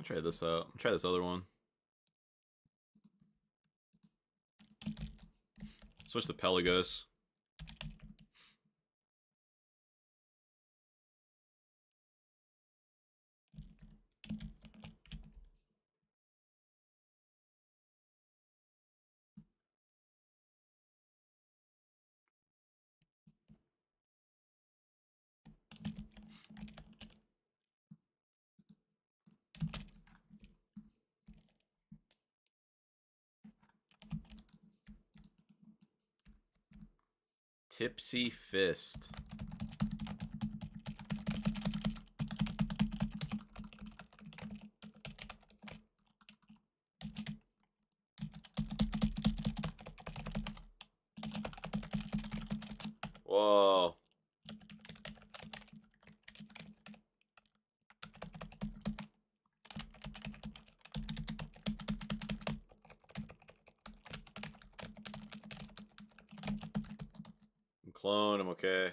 Try this out. I'll try this other one. Switch to Pelagos. Tipsy Fist. Whoa. I'm clone, I'm okay.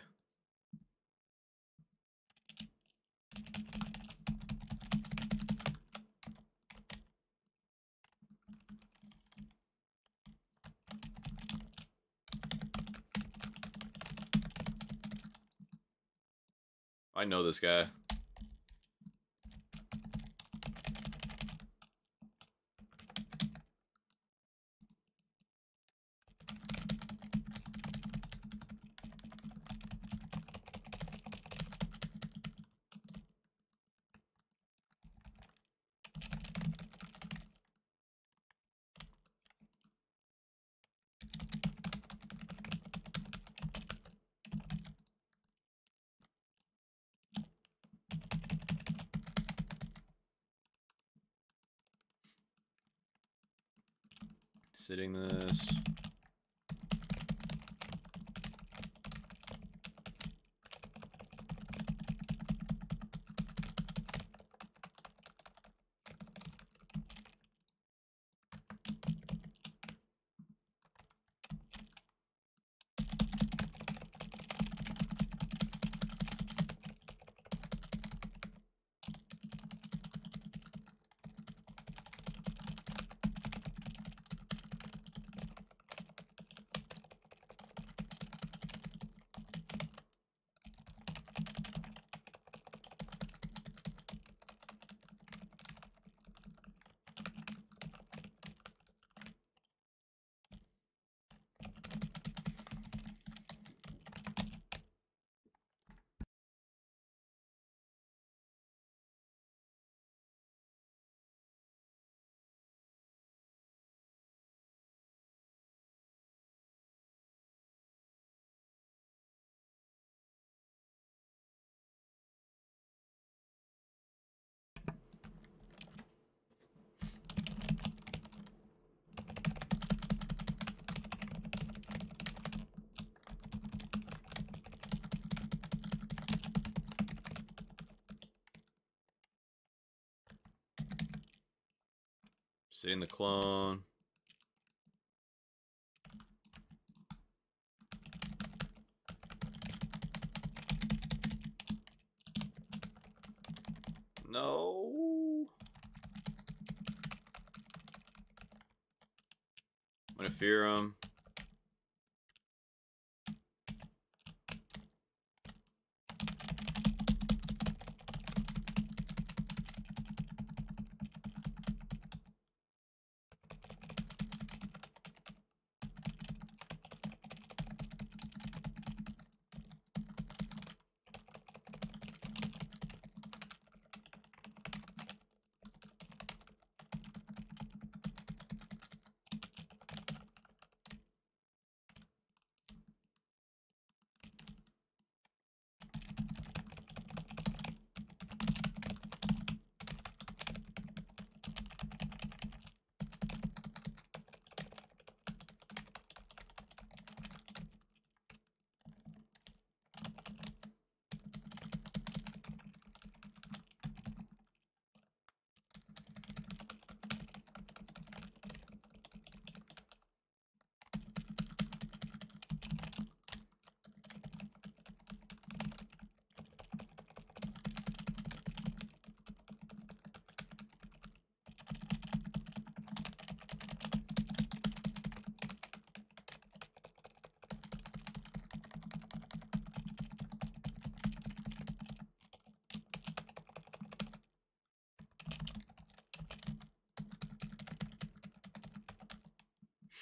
I know this guy. Sitting this. Sitting the clone. No. I'm gonna fear him.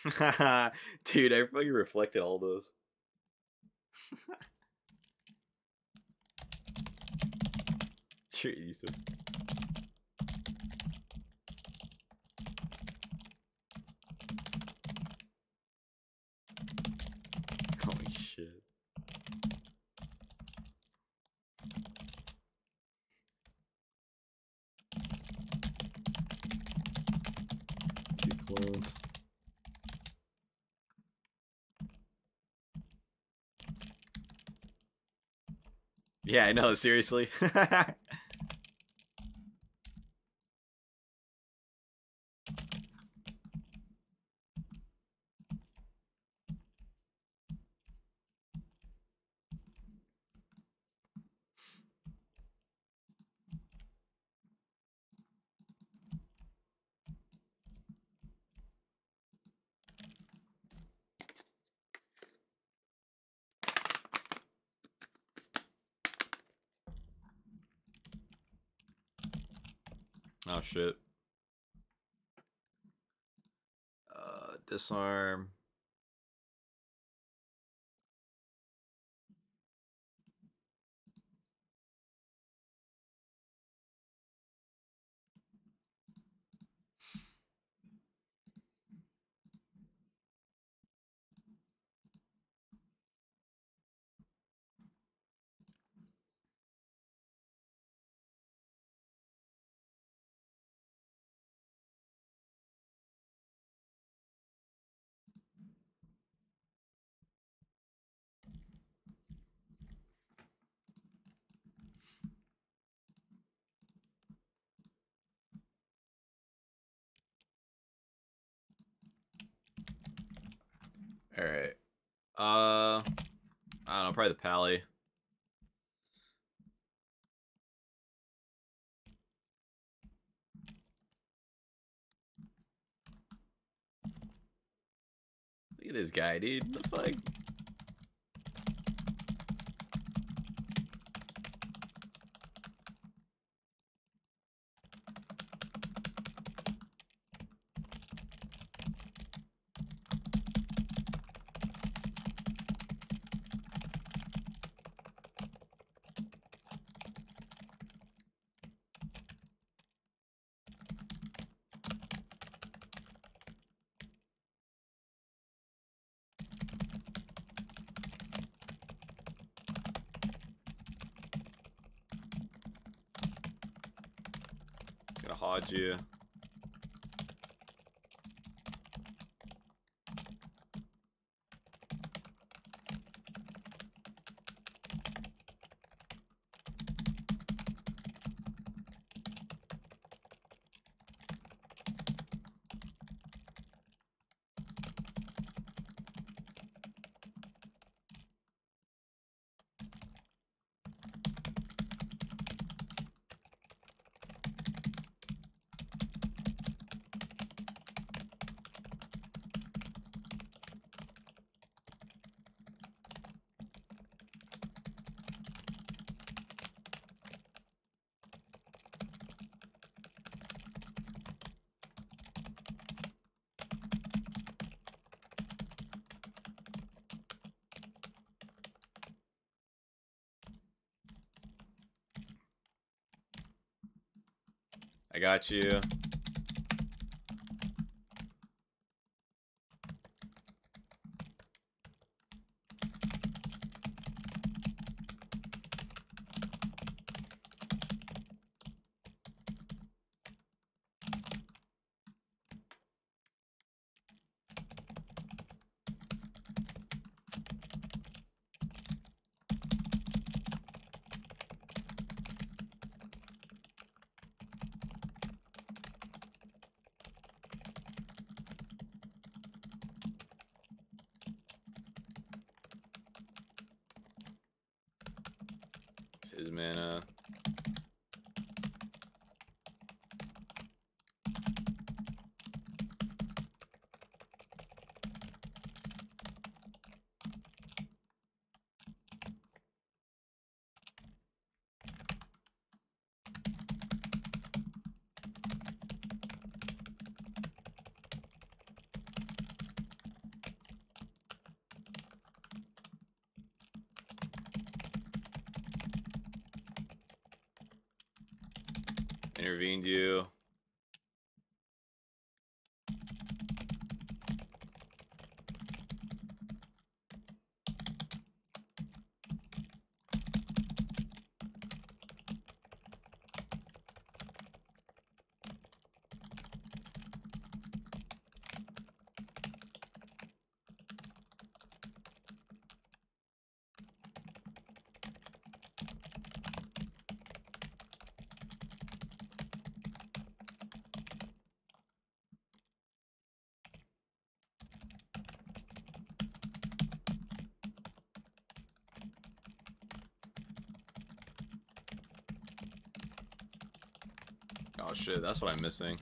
Dude, I fucking reflected all those. sure, you to. Holy shit. Two clones. Yeah, I know, seriously. oh shit. Uh, disarm. All right. Uh, I don't know. Probably the Pally. Look at this guy, dude. The fuck? Gonna got you. Shit, that's what I'm missing.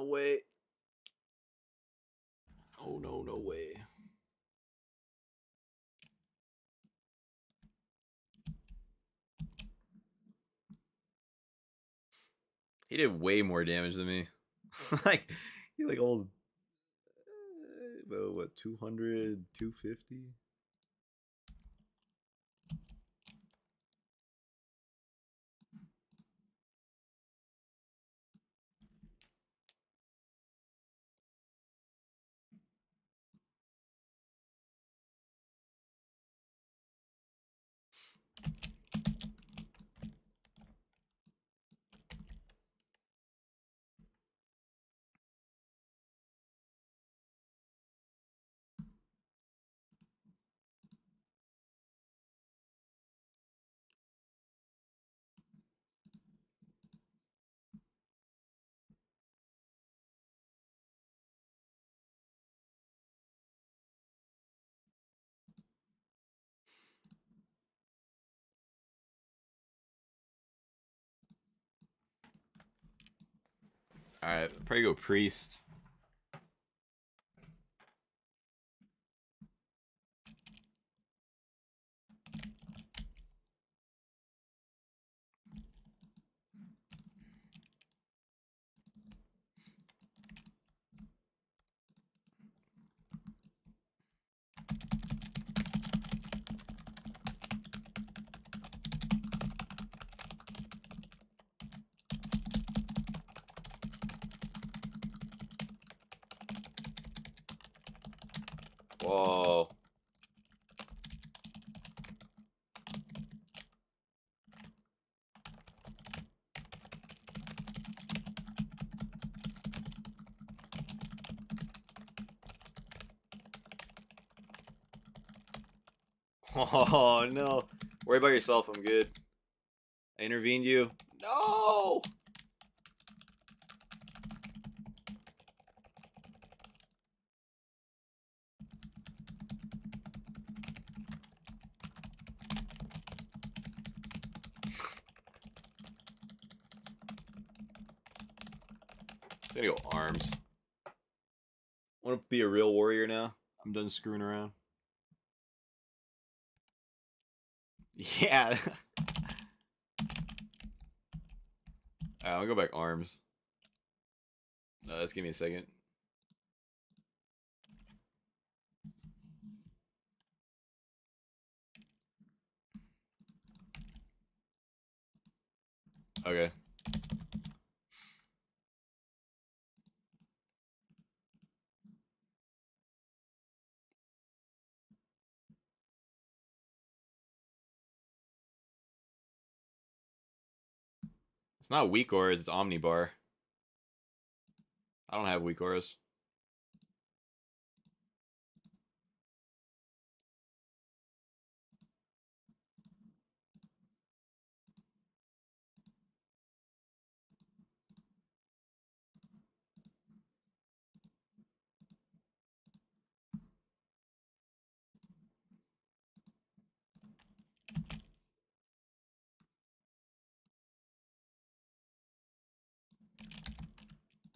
no way. Oh no, no way. He did way more damage than me. like, he like almost, uh, what, 200, 250? Alright, probably go priest. Whoa. Oh no. Worry about yourself, I'm good. I intervened you. No! I'm gonna go arms. Want to be a real warrior now? I'm done screwing around. Yeah. I'll go back arms. No, let's give me a second. Okay. It's not weak auras, it's omnibar. I don't have weak auras.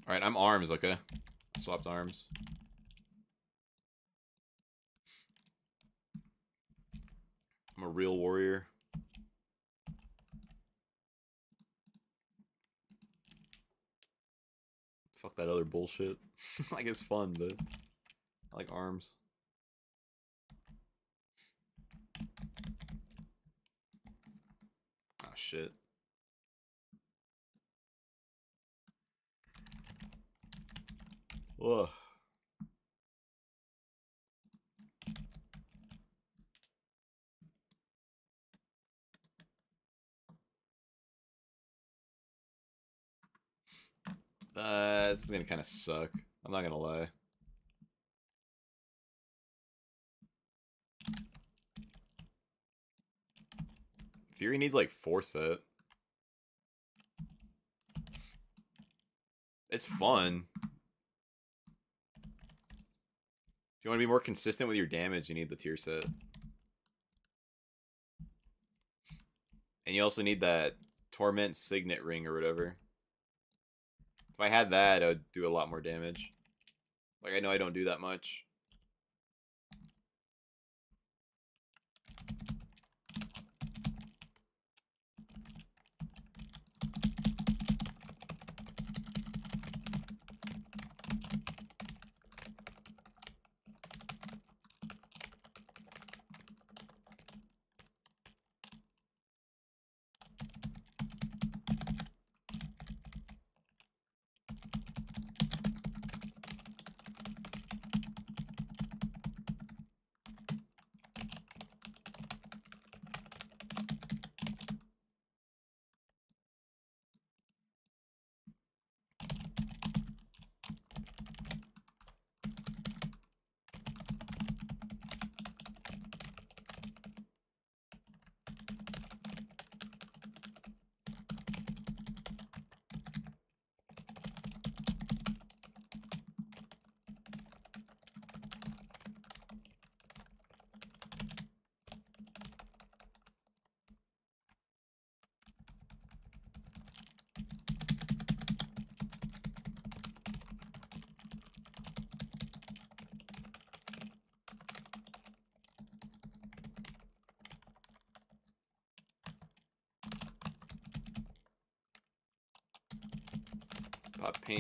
Alright, I'm arms, okay? Swapped arms. I'm a real warrior. Fuck that other bullshit. like it's fun, but I like arms. Ah, shit. Ugh. Uh, this is gonna kind of suck. I'm not gonna lie. Fury needs like four set. It's fun. If you want to be more consistent with your damage, you need the tier set. And you also need that Torment Signet Ring or whatever. If I had that, I would do a lot more damage. Like, I know I don't do that much.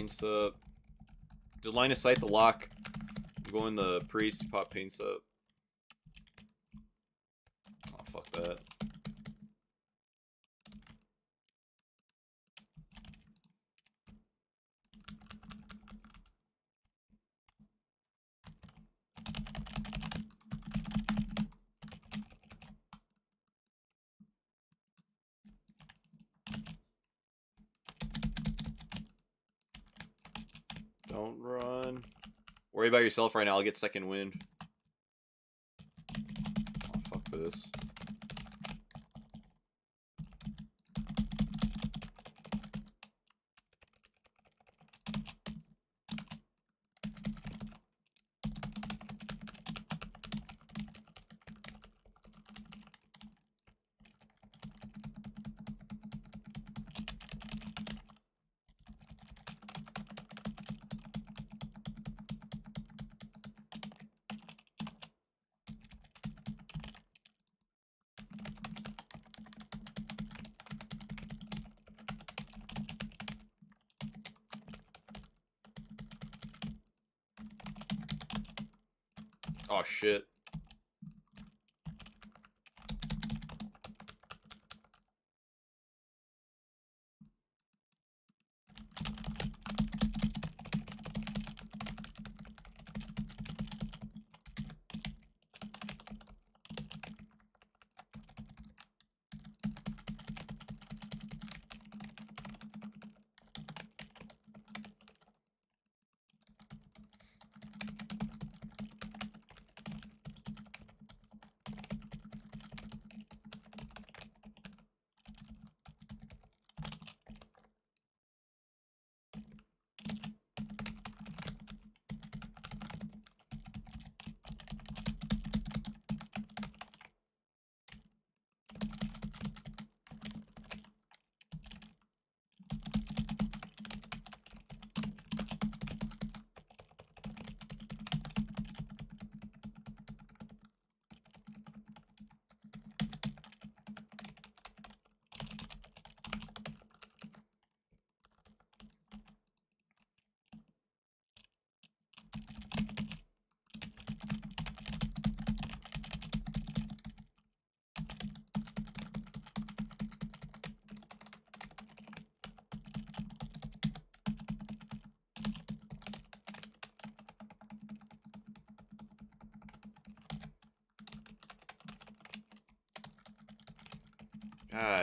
Pop paints up. Just line of sight the lock. I'm going the priest, pop paints up. Oh, fuck that. Don't run. Worry about yourself right now. I'll get second wind.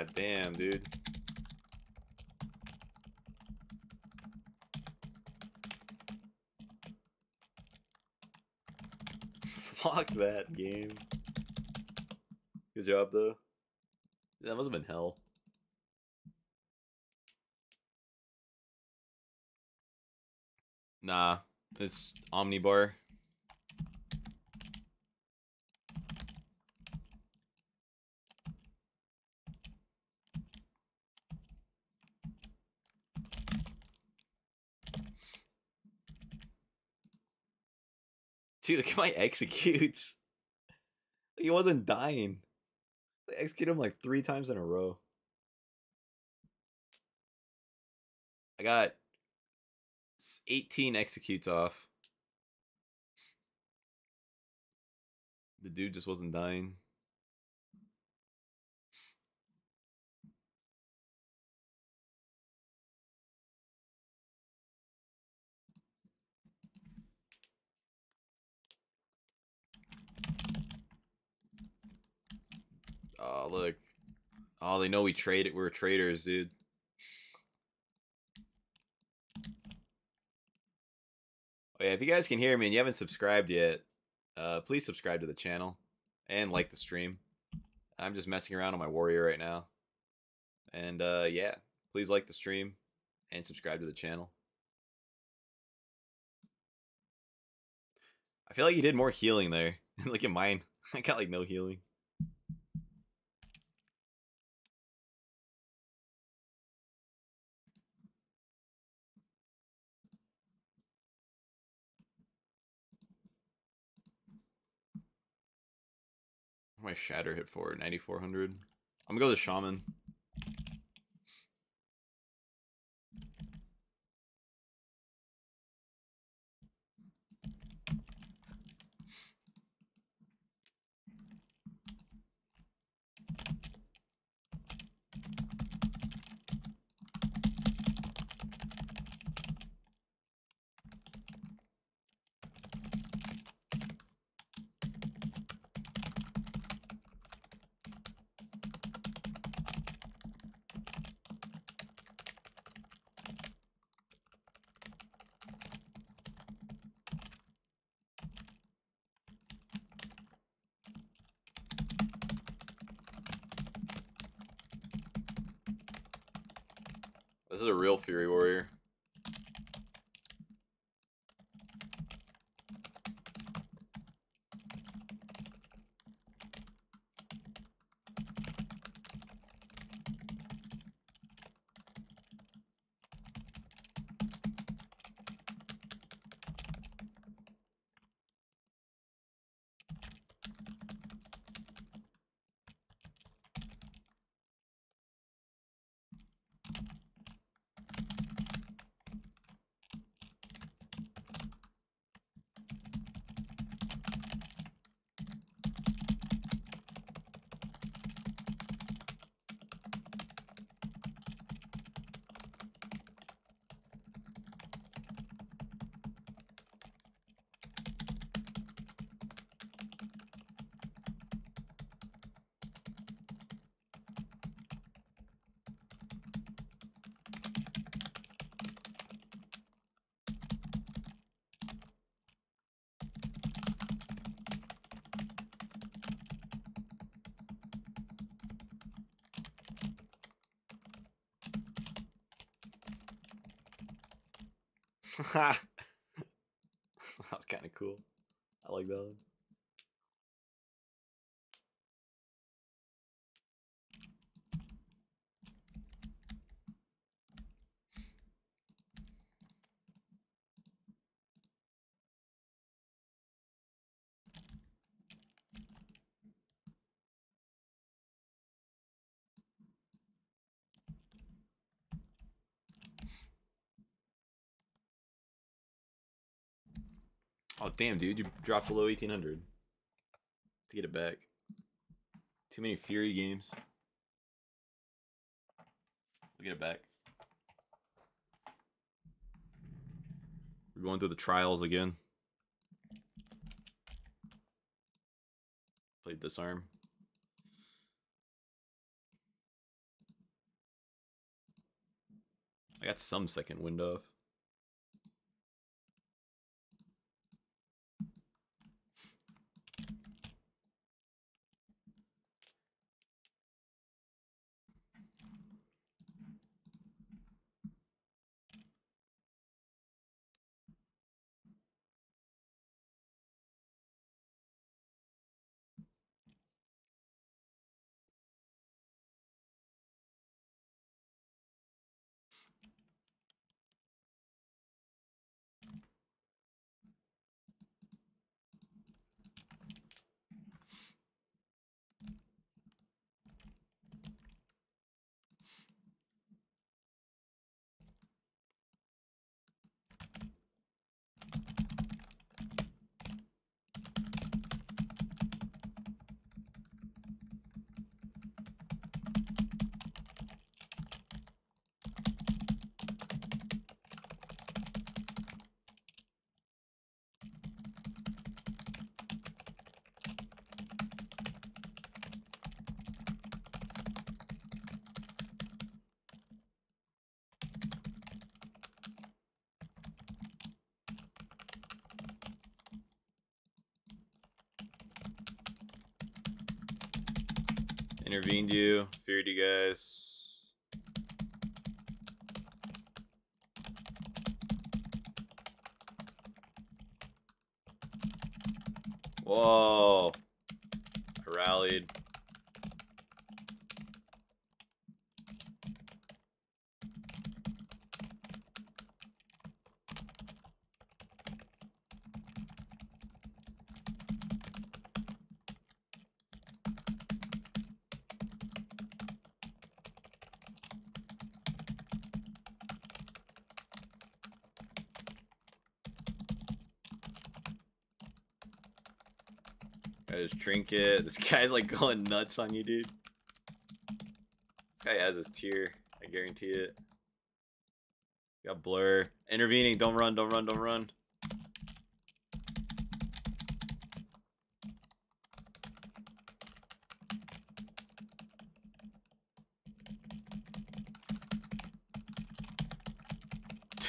God damn, dude. Fuck that game. Good job, though. That must have been hell. Nah, it's Omnibar. At my executes. He wasn't dying. I execute him like three times in a row. I got 18 executes off. The dude just wasn't dying. Oh, look. Oh, they know we trade it we're traders, dude. Oh, yeah, if you guys can hear me and you haven't subscribed yet, uh, please subscribe to the channel and like the stream. I'm just messing around on my warrior right now. And uh, yeah, please like the stream and subscribe to the channel. I feel like you did more healing there. Look at mine. I got like no healing. My shatter hit for? 9400. I'm gonna go to shaman. Damn, dude, you dropped below 1800 to get it back. Too many Fury games. We'll get it back. We're going through the trials again. Played this arm. I got some second wind off. Intervened you, feared you guys. Whoa. I rallied. Got his trinket. This guy's like going nuts on you, dude. This guy has his tier. I guarantee it. Got blur. Intervening. Don't run. Don't run. Don't run.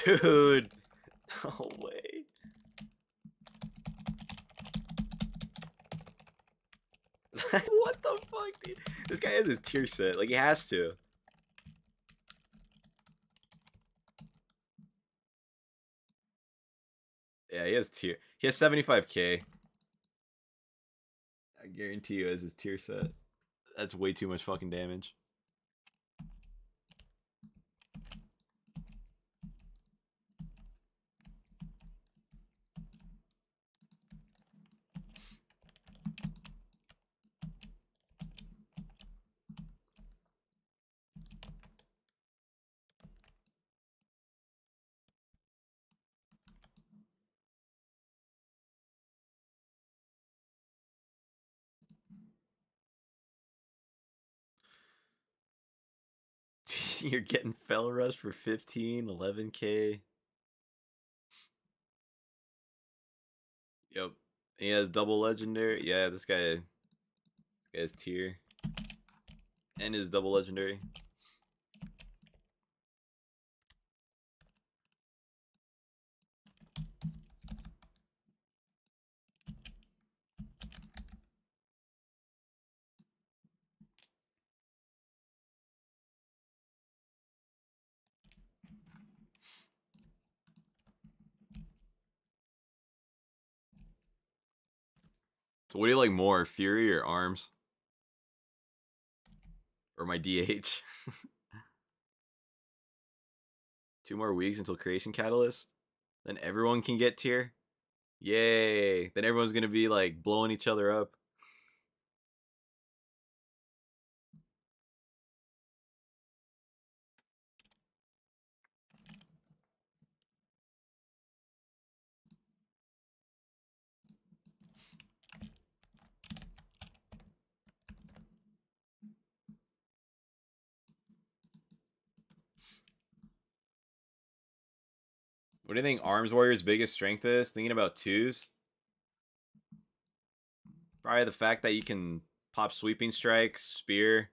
Dude. No way. what the fuck, dude? This guy has his tier set. Like, he has to. Yeah, he has tier. He has 75k. I guarantee you, as his tier set. That's way too much fucking damage. You're getting Fel Rush for 15, 11k. Yep. He has double legendary. Yeah, this guy, this guy's tier. And his double legendary. So what do you like more, Fury or Arms? Or my DH? Two more weeks until Creation Catalyst? Then everyone can get tier? Yay! Then everyone's gonna be like blowing each other up. What do you think Arms Warrior's biggest strength is? Thinking about twos? Probably the fact that you can pop sweeping strikes, spear,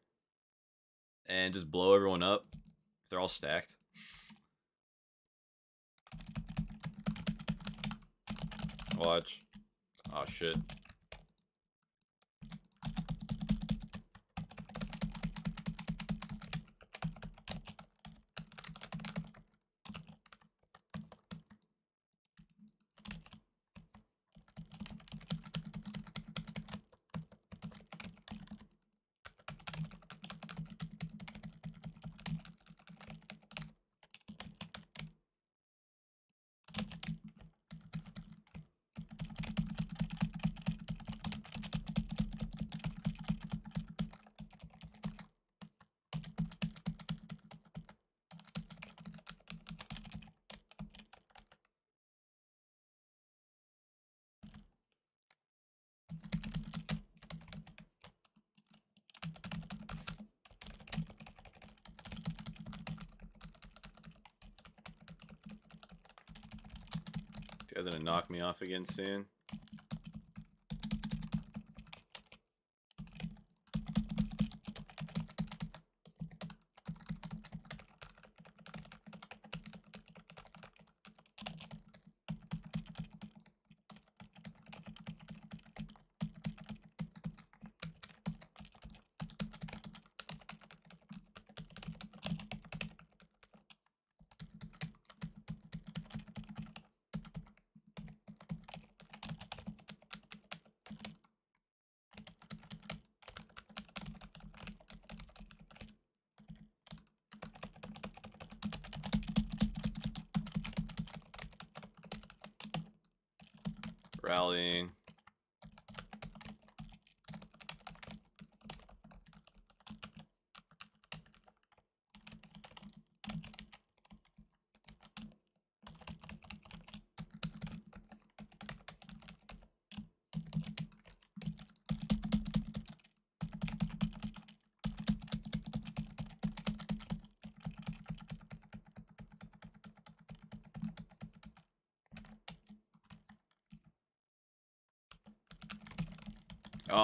and just blow everyone up if they're all stacked. Watch. Oh shit. Guy's gonna knock me off again soon.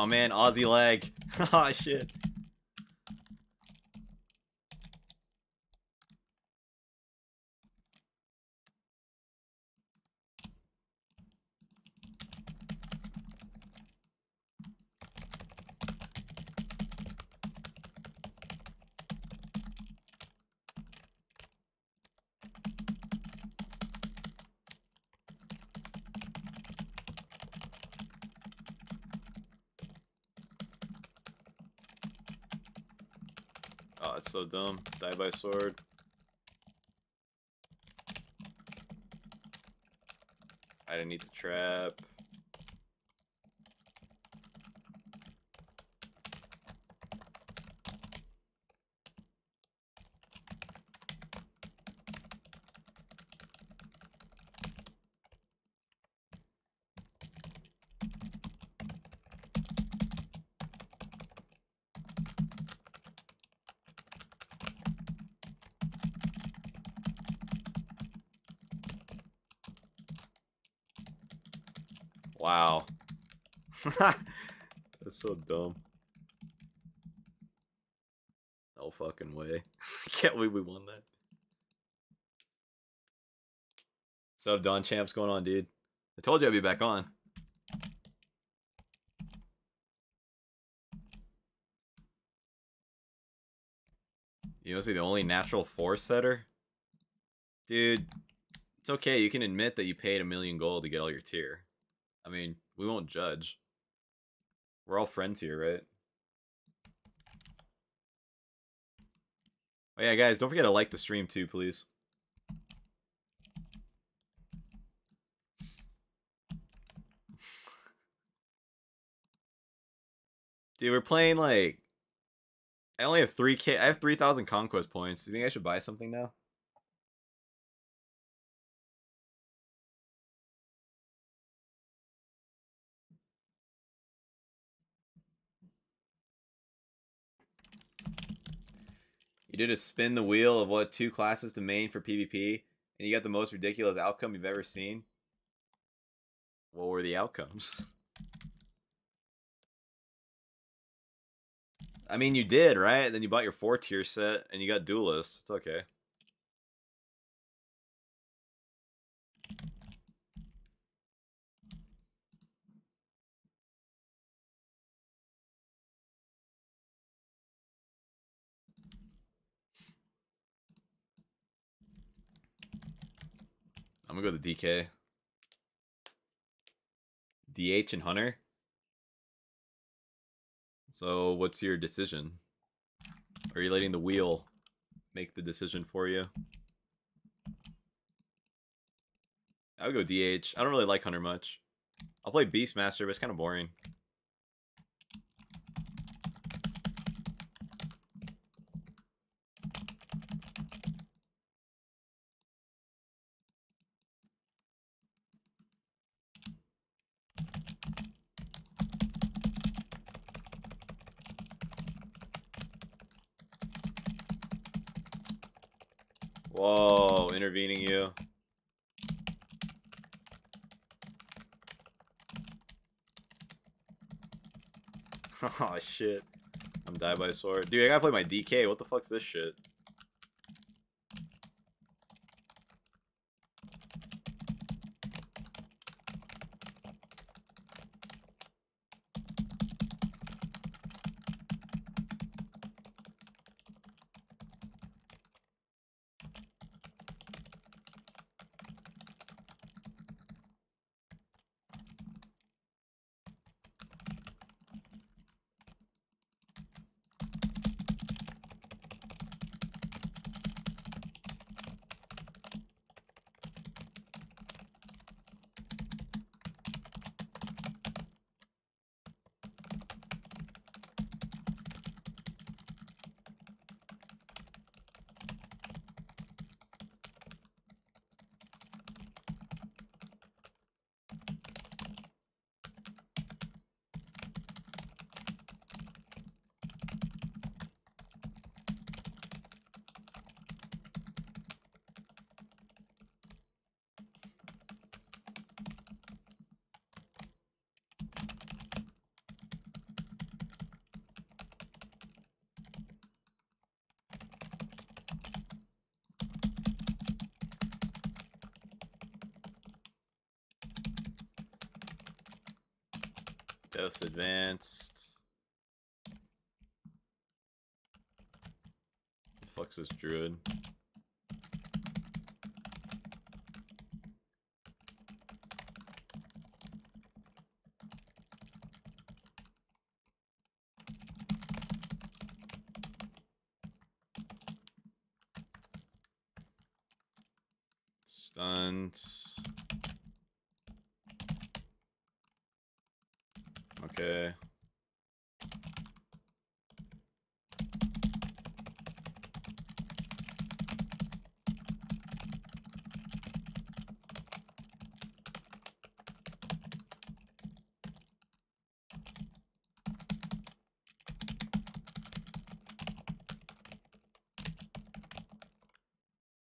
Oh man, Aussie leg. oh shit. Oh, it's dumb. Die by sword. I didn't need the trap. Wow. That's so dumb. No fucking way. Can't believe we won that. Up, Don Champs going on, dude? I told you I'd be back on. You must be the only natural force setter? Dude, it's okay. You can admit that you paid a million gold to get all your tier. I mean, we won't judge. We're all friends here, right? Oh yeah, guys, don't forget to like the stream too, please. Dude, we're playing like I only have 3k I have 3000 conquest points. Do you think I should buy something now? You did a spin the wheel of what two classes to main for PvP, and you got the most ridiculous outcome you've ever seen. What were the outcomes? I mean, you did, right? Then you bought your four tier set, and you got duelist. It's okay. I'm gonna go the DK. DH and Hunter. So, what's your decision? Are you letting the wheel make the decision for you? I would go DH. I don't really like Hunter much. I'll play Beastmaster, but it's kind of boring. Whoa, intervening you. oh shit. I'm die by sword. Dude, I gotta play my DK. What the fuck's this shit? Death advanced. The fuck's this druid? Stuns. Okay.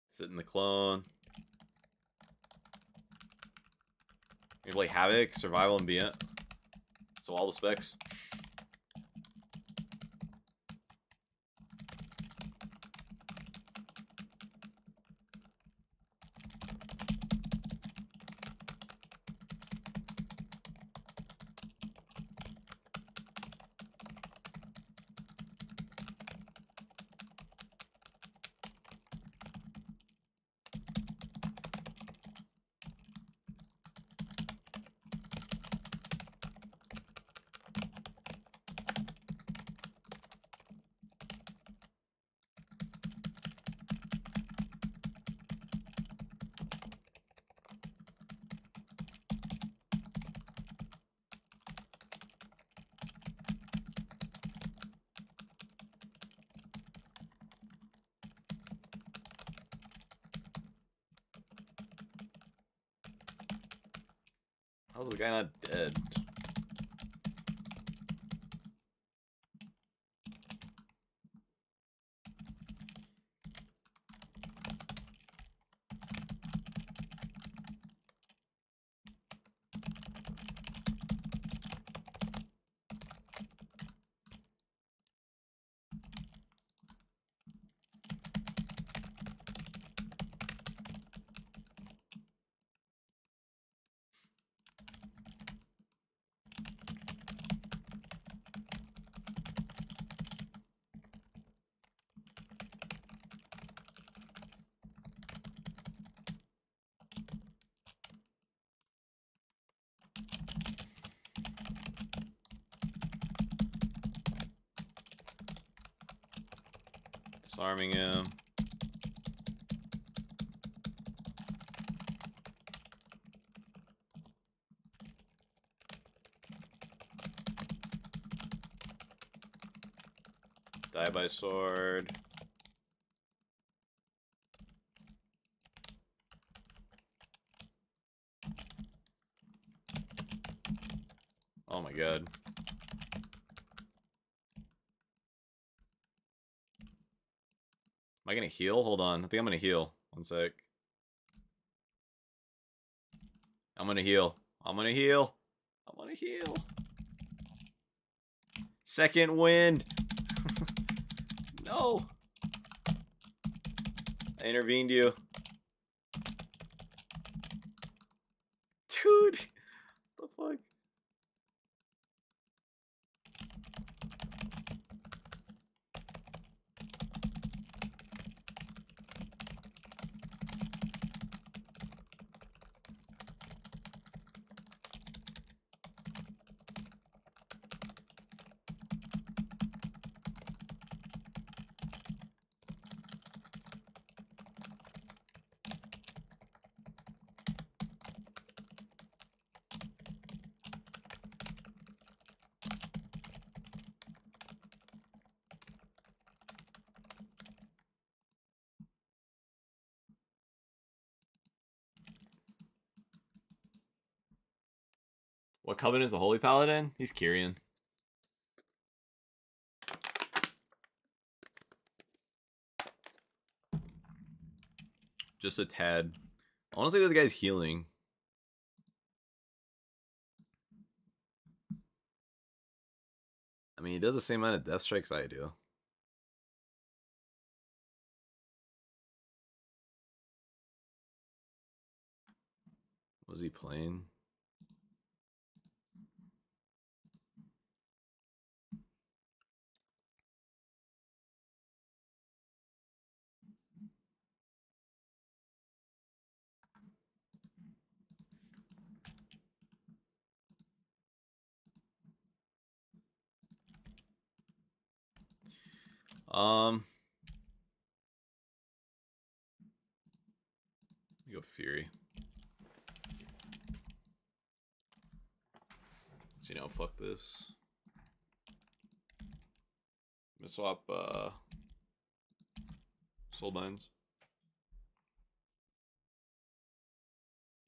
Sit in the clone. You play Havoc, Survival, and Beyond. So all the specs. Disarming him. Die by sword. Oh my god. Am I gonna heal? Hold on. I think I'm gonna heal. One sec. I'm gonna heal. I'm gonna heal. I'm gonna heal. Second wind. no. I intervened you. Dude. the fuck? Coven is the Holy Paladin? He's Kyrian. Just a tad. Honestly, this guy's healing. I mean, he does the same amount of death strikes I do. Was he playing? Um, go Fury. So, you know, fuck this. I'm gonna swap uh, Soulbinds.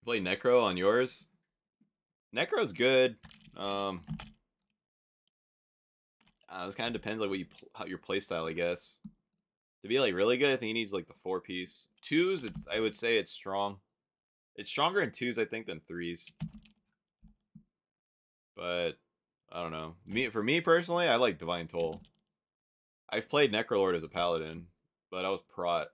Play Necro on yours. Necro's good. Um, uh, this kind of depends like what you how your playstyle, I guess. To be like really good, I think he needs like the four piece. Twos, I would say it's strong. It's stronger in twos, I think, than threes. But I don't know. Me for me personally, I like Divine Toll. I've played Necrolord as a paladin, but I was Prot.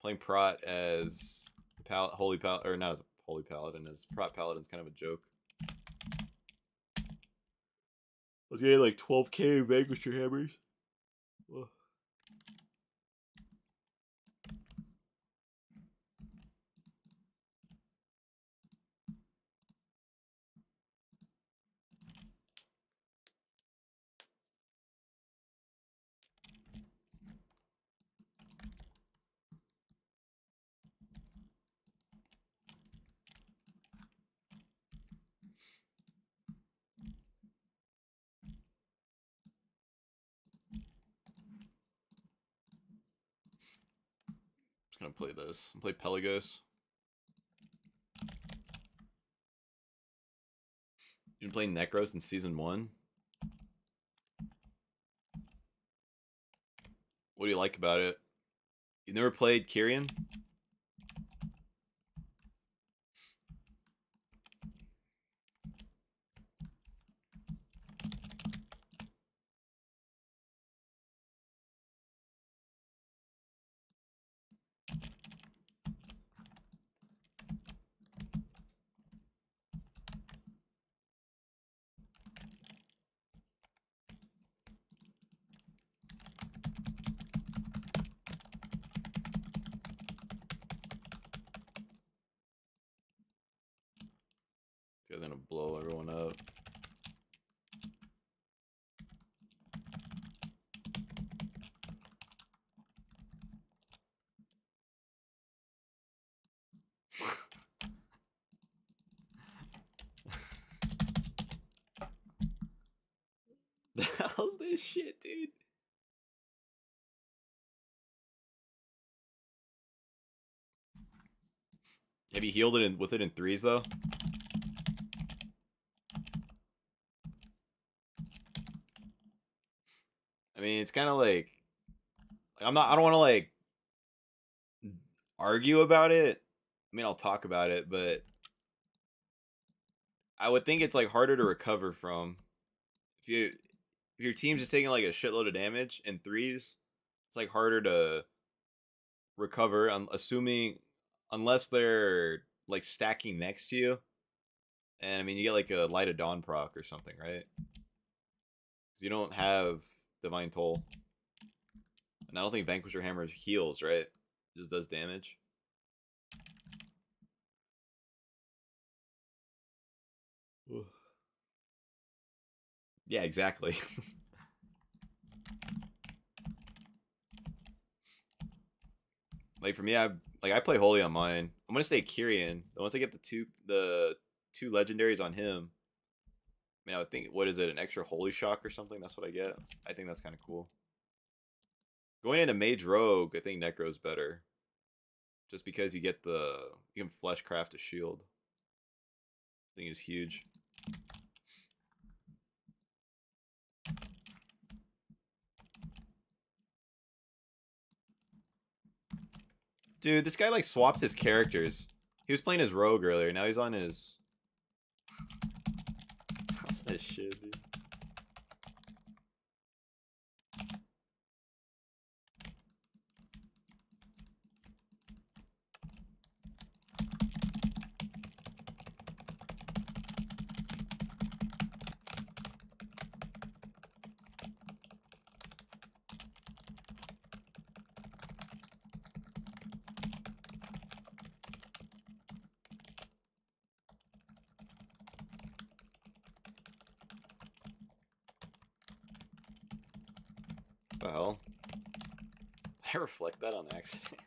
Playing Prot as Pal Holy Pal or not as a Holy Paladin, as Prot Paladin's kind of a joke. I was getting like 12k Vanquisher hammers. Ugh. Gonna play this. Play Pelagos. You been playing Necros in season one? What do you like about it? You've never played Kyrian? guy's gonna blow everyone up. this shit, dude. Have you healed it in, with it in threes though? I mean, it's kind of like I'm not. I don't want to like argue about it. I mean, I'll talk about it, but I would think it's like harder to recover from if you if your team's just taking like a shitload of damage in threes. It's like harder to recover. I'm assuming unless they're like stacking next to you. And I mean, you get like a Light of Dawn proc or something, right? Because you don't have Divine Toll. And I don't think Vanquisher Hammer heals, right? It just does damage. yeah, exactly. like for me, I like I play Holy on mine. I'm gonna stay Kyrian. Once I get the two the two legendaries on him, I mean, I would think what is it, an extra Holy Shock or something? That's what I get. I think that's kind of cool. Going into Mage Rogue, I think Necro's better. Just because you get the you can fleshcraft a shield. Thing is huge. Dude, this guy like swapped his characters. He was playing his rogue earlier. Now he's on his. What's that shit, dude? the hell? I reflect that on accident.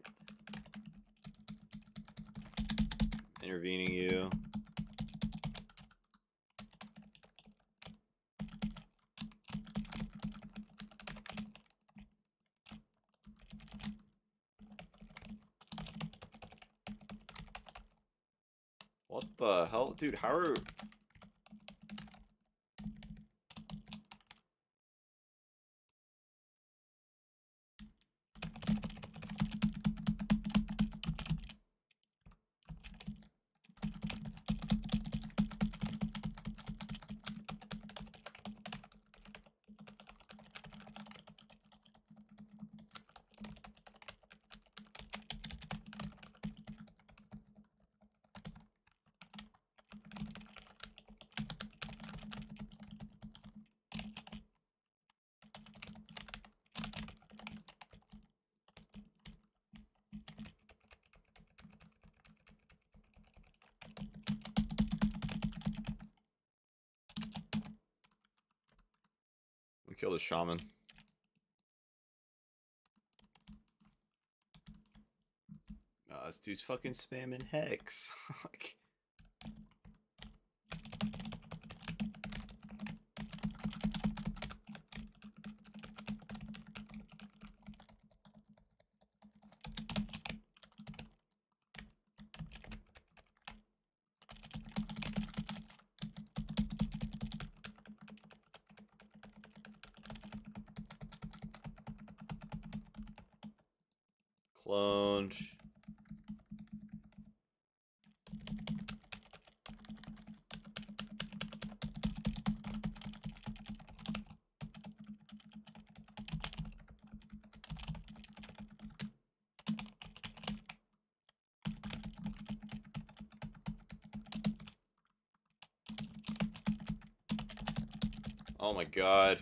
Intervening you. What the hell? Dude, how are... A shaman. Oh, this dude's fucking spamming hex. like, cloned. Oh my god.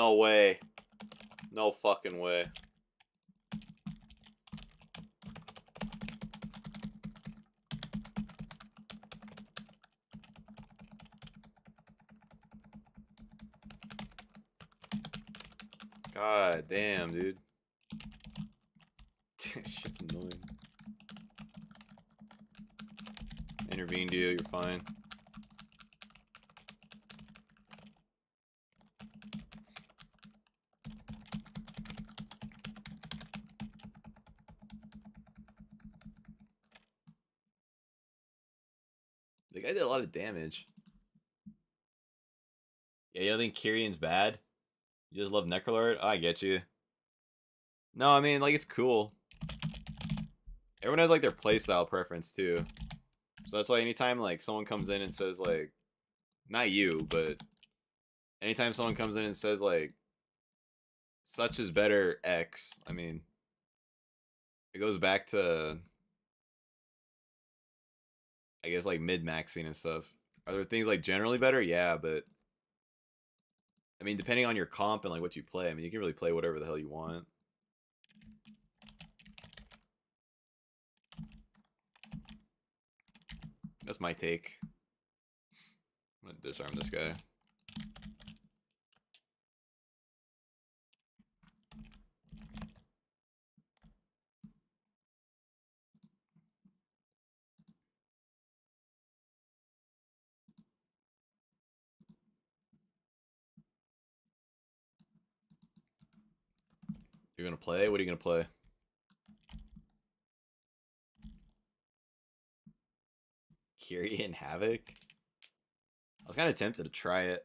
No way. No fucking way. God damn, dude. Shit's annoying. Intervened you, you're fine. The guy did a lot of damage. Yeah, you don't think Kyrian's bad? You just love Necrolord? I get you. No, I mean, like, it's cool. Everyone has, like, their playstyle preference, too. So that's why anytime, like, someone comes in and says, like, not you, but anytime someone comes in and says, like, such is better X, I mean, it goes back to, guess, like, min-maxing and stuff. Are there things, like, generally better? Yeah, but I mean, depending on your comp and like what you play, I mean, you can really play whatever the hell you want. That's my take. I'm gonna disarm this guy. Gonna play? What are you gonna play? Kyrian Havoc? I was kind of tempted to try it.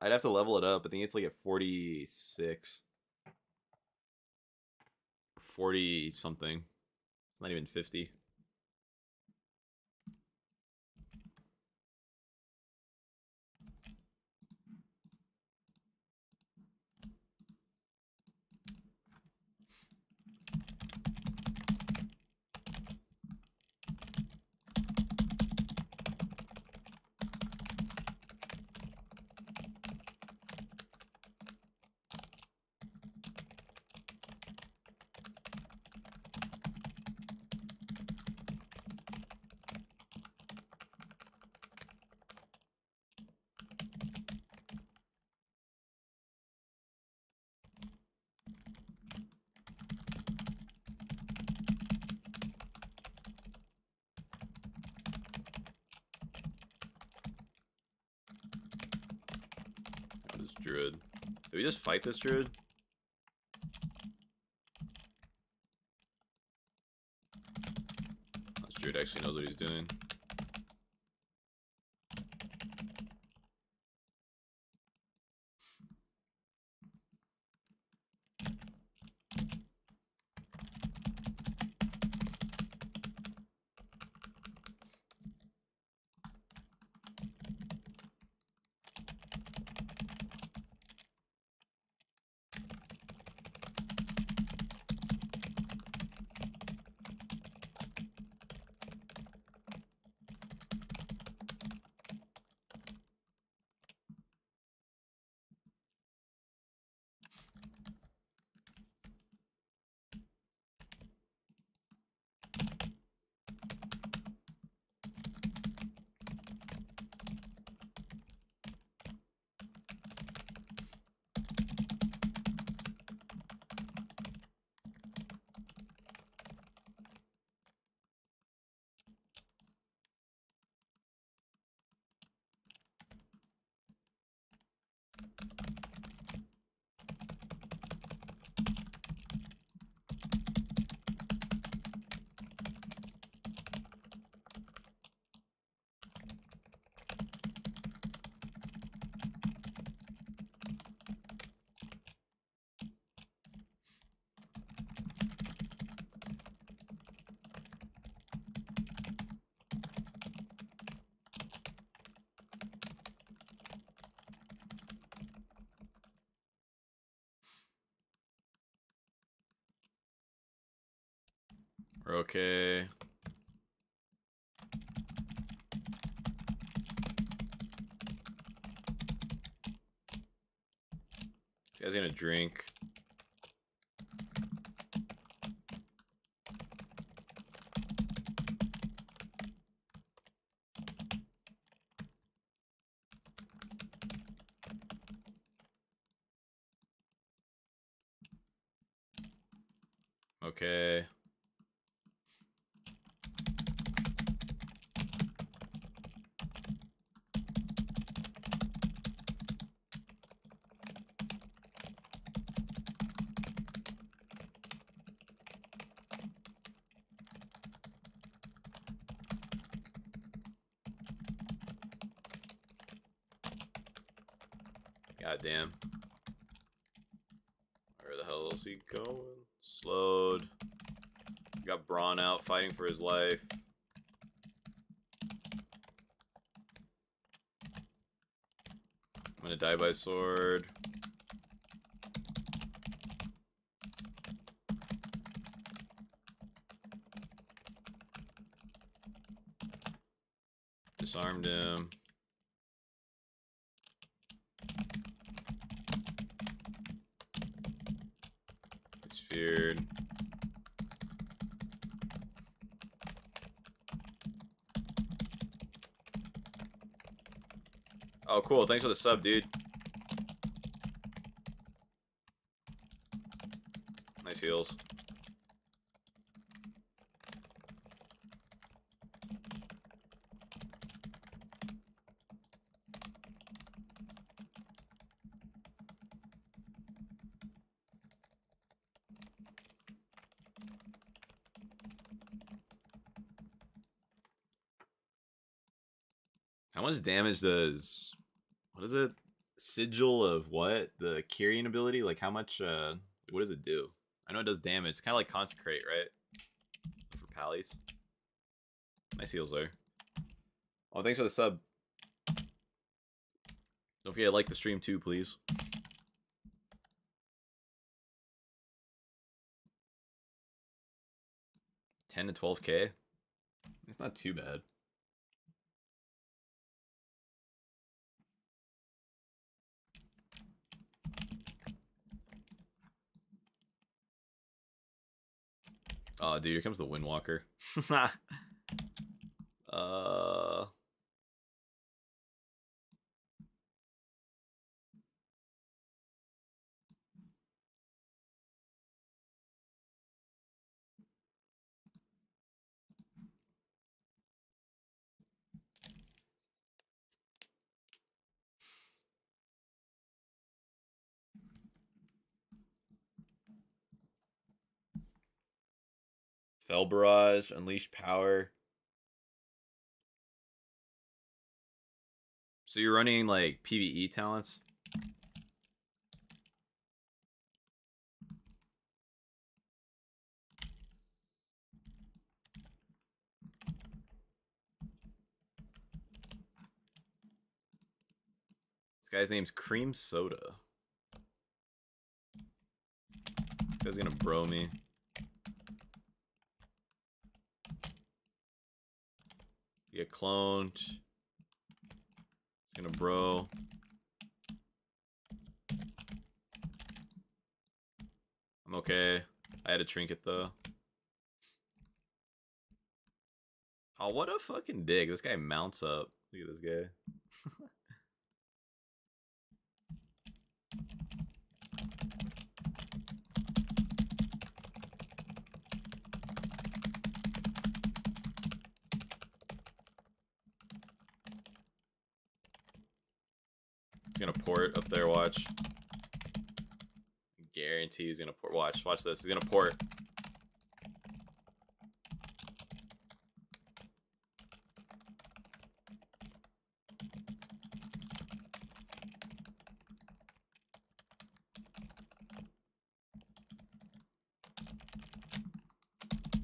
I'd have to level it up. I think it's like at 46. 40 something. It's not even 50. druid. Do we just fight this druid? This druid actually knows what he's doing. Okay. This guy's gonna drink. Okay. God damn. Where the hell is he going? Slowed. Got Braun out fighting for his life. I'm gonna die by sword. Disarmed him. He's feared. Oh, cool. Thanks for the sub, dude. Nice heals. How much damage does what is it? Sigil of what? The carrying ability? Like how much uh what does it do? I know it does damage. It's kinda like consecrate, right? For pallies. Nice heals there. Oh, thanks for the sub. Don't forget to like the stream too, please. Ten to twelve K? It's not too bad. Oh, dude, here comes the Windwalker. uh. Fel Barrage, Unleash Power. So you're running like PvE talents? This guy's name's Cream Soda. This guy's gonna bro me. Get cloned. It's Gonna bro. I'm okay. I had a trinket though. Oh, what a fucking dig. This guy mounts up. Look at this guy. gonna port up there, watch. Guarantee he's gonna port. Watch, watch this. He's gonna port.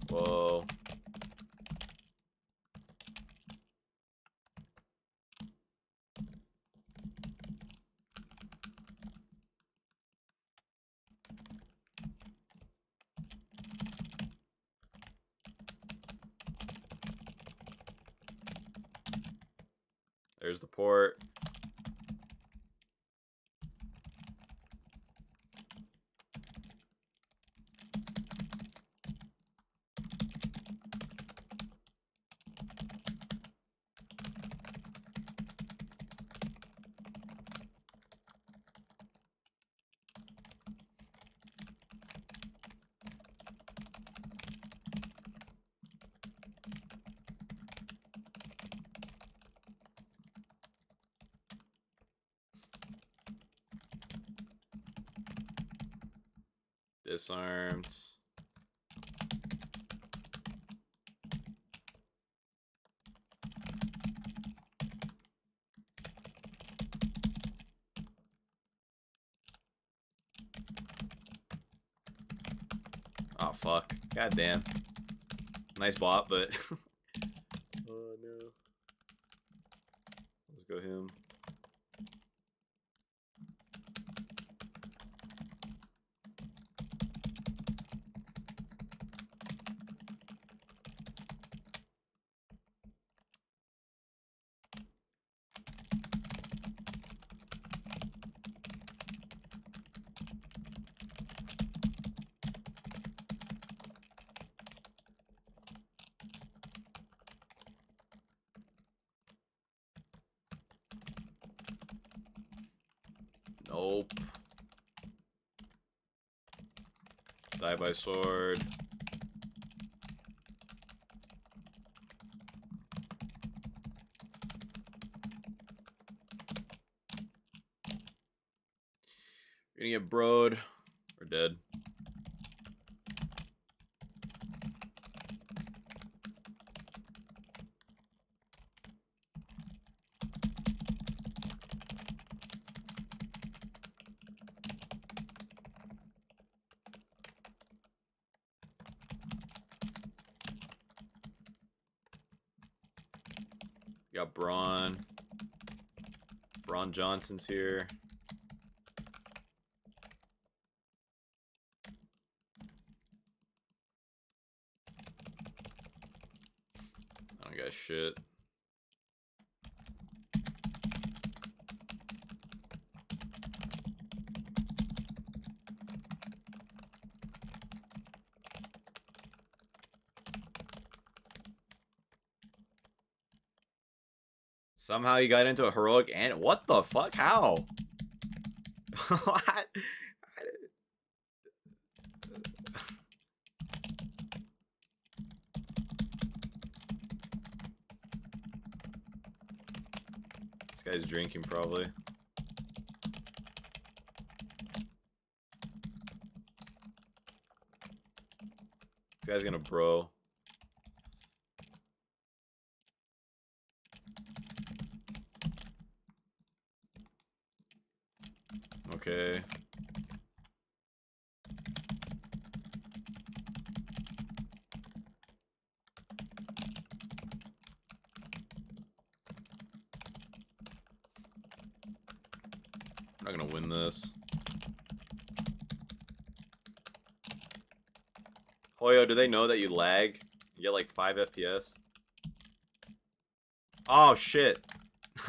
Whoa. There's the port. Disarmed. Oh fuck. God damn. Nice bot, but Oh no. Let's go him. Nope. Die by sword. We're gonna get broed. We're dead. Got Braun. Braun Johnson's here. I don't got shit. Somehow you got into a heroic and what the fuck? How? what? This guy's drinking probably. This guy's gonna bro. Okay. I'm not gonna win this. Hoyo, do they know that you lag? You get like 5 FPS? Oh shit.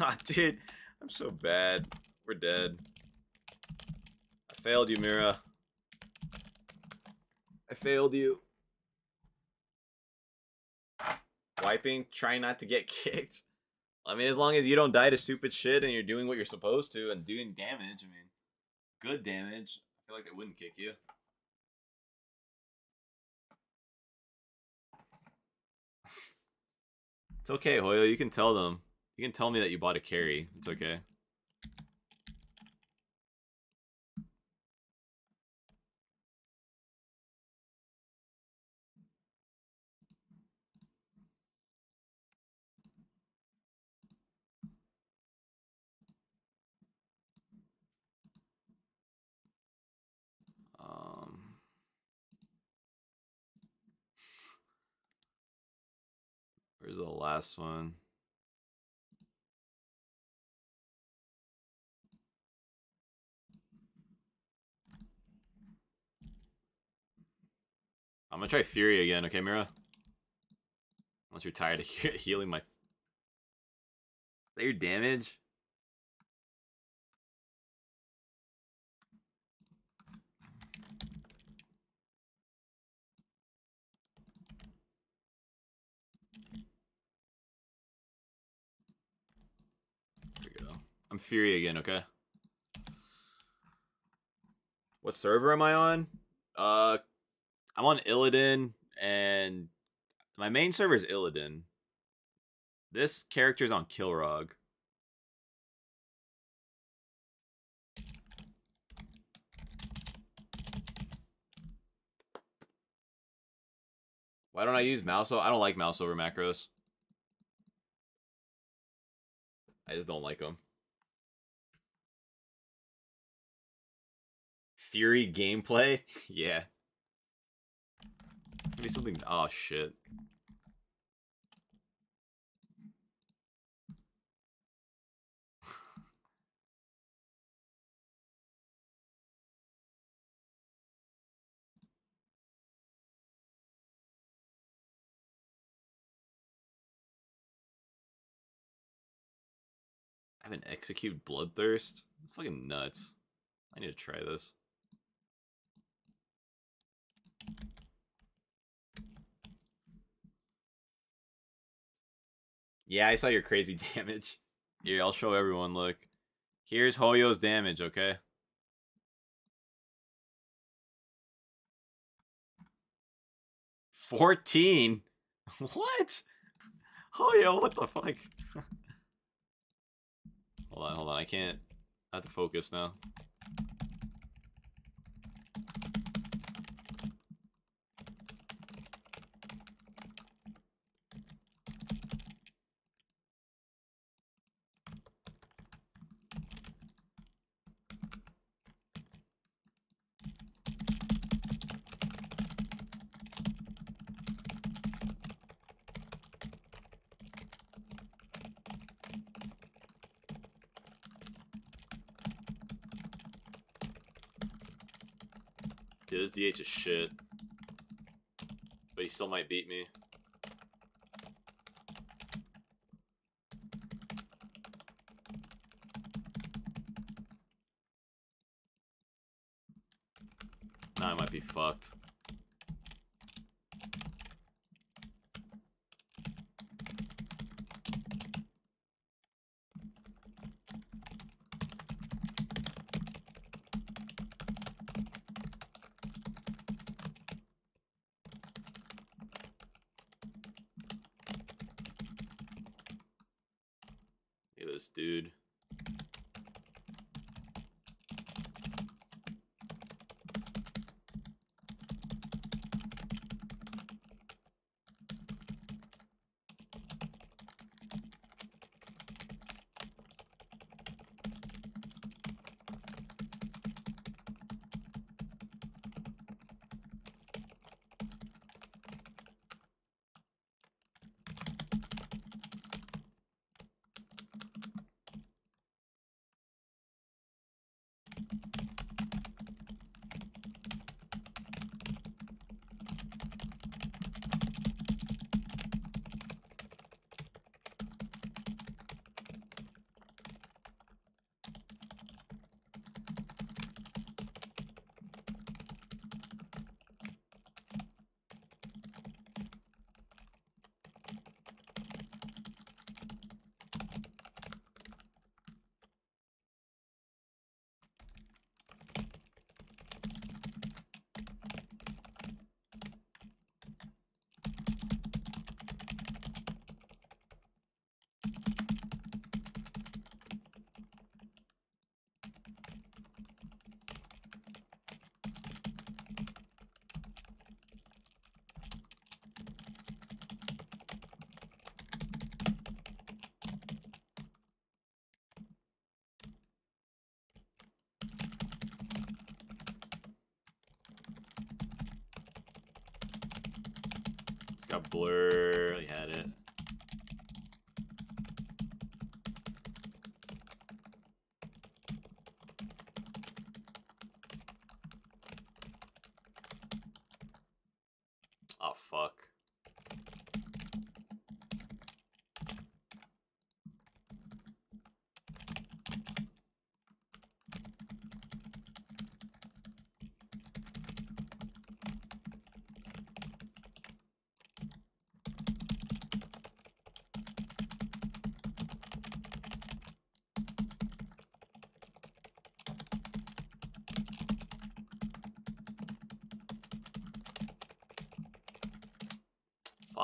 Ah, Dude, I'm so bad. We're dead. I failed you, Mira. I failed you. Wiping, trying not to get kicked. I mean, as long as you don't die to stupid shit and you're doing what you're supposed to and doing damage, I mean, good damage, I feel like it wouldn't kick you. It's okay, Hoyo. You can tell them. You can tell me that you bought a carry. It's okay. Um, where's the last one? I'm gonna try Fury again, okay, Mira? Unless you're tired of he- healing my that your damage? There we go. I'm Fury again, okay? What server am I on? Uh, I'm on Illidan, and my main server is Illidan. This character's on Kilrogg. Why don't I use mouse? I don't like mouse over macros. I just don't like them. Fury gameplay? yeah. Maybe something. Oh, shit. I have an execute bloodthirst. It's fucking nuts. I need to try this. Yeah, I saw your crazy damage. Here, I'll show everyone, look. Here's Hoyo's damage, okay? Fourteen? What? Hoyo, what the fuck? hold on, hold on, I can't... I have to focus now. DH is shit. But he still might beat me. Now I might be fucked.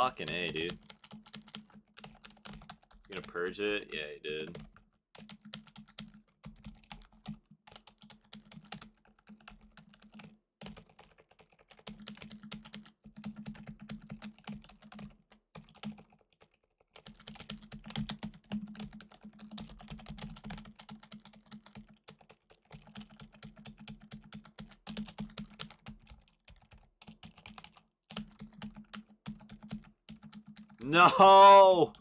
Fucking A, dude. You gonna purge it? Yeah, he did. No!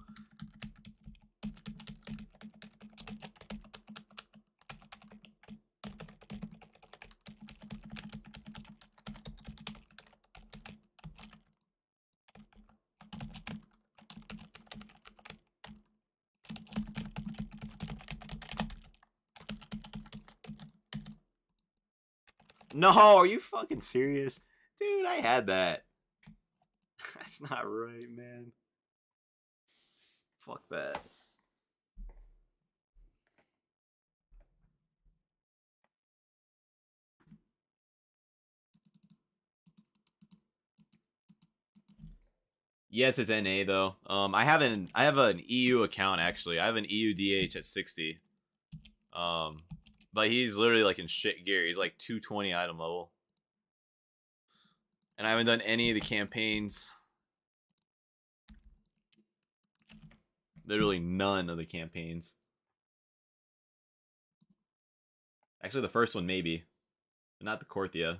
No, are you fucking serious? Dude, I had that. That's not right, man. That. Yes, it's NA though. Um, I have an I have an EU account actually. I have an EU DH at 60. Um, but he's literally like in shit gear. He's like 220 item level. And I haven't done any of the campaigns. Literally none of the campaigns. Actually, the first one maybe, but not the Korthia.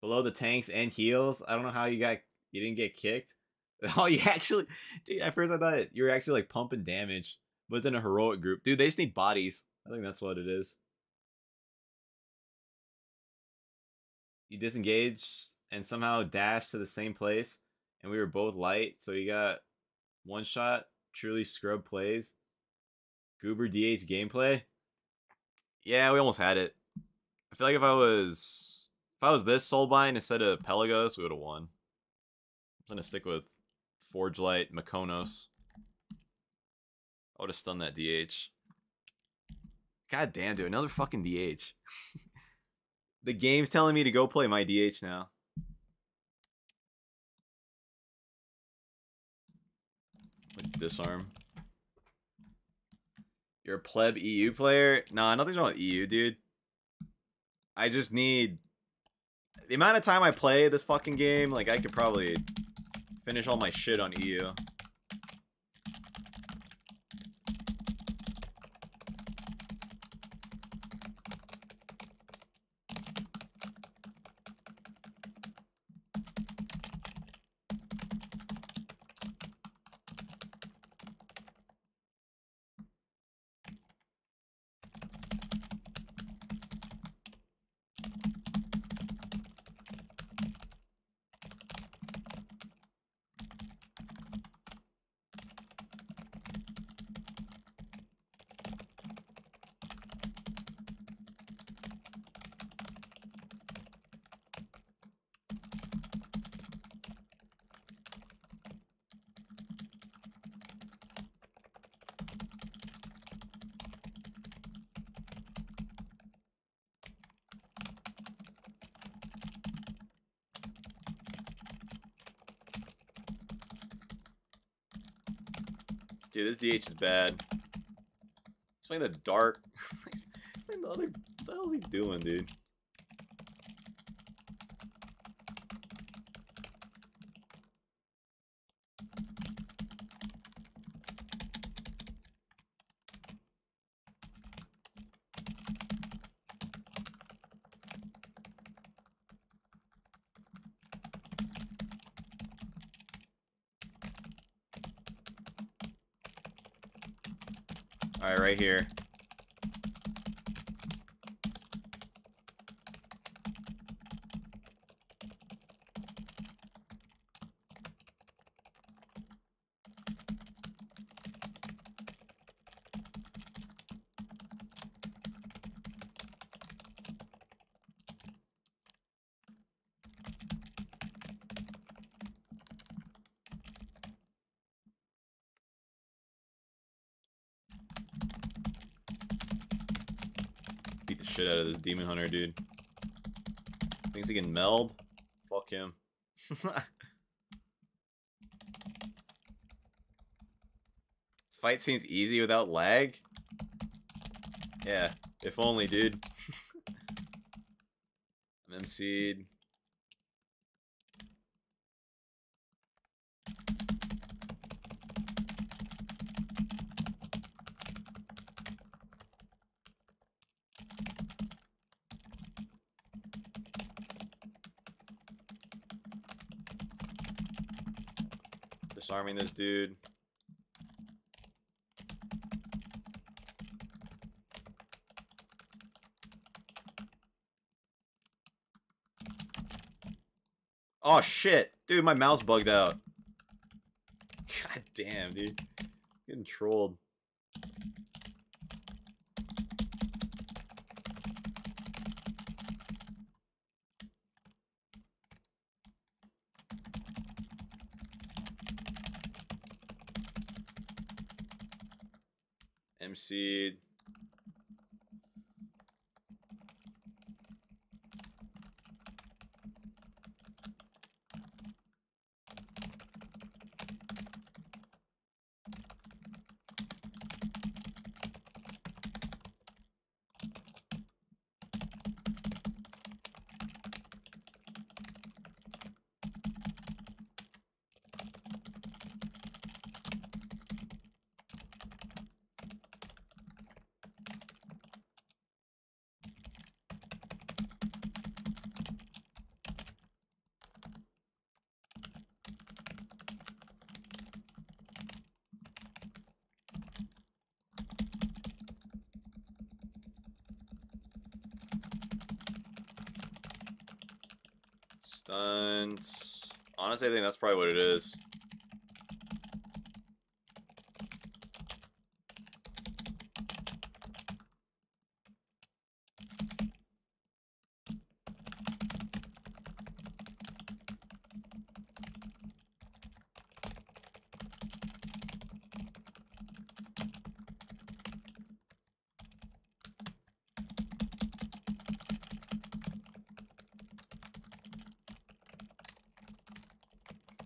Below the tanks and heals. I don't know how you got you didn't get kicked. Oh, you actually, dude. At first, I thought you were actually like pumping damage, but in a heroic group, dude. They just need bodies. I think that's what it is. You disengaged and somehow dashed to the same place, and we were both light, so you got one shot, truly scrub plays. Goober DH gameplay. Yeah, we almost had it. I feel like if I was if I was this Soulbind instead of Pelagos, we would have won. I'm gonna stick with Forge Light, Mikanikos. I would have stunned that DH. God damn, dude, another fucking DH. the game's telling me to go play my DH now. Disarm. You're a pleb EU player? Nah, nothing's wrong with EU, dude. I just need the amount of time I play this fucking game, like I could probably finish all my shit on EU. DH is bad. He's playing the dark. Playing the other. What the hell is he doing, dude? Alright, right here. shit out of this demon hunter, dude. Thinks he can meld? Fuck him. this fight seems easy without lag? Yeah, if only, dude. I'm MC'd. Disarming this dude. Oh shit. Dude, my mouse bugged out. God damn, dude. Getting trolled. sie Honestly, I think that's probably what it is.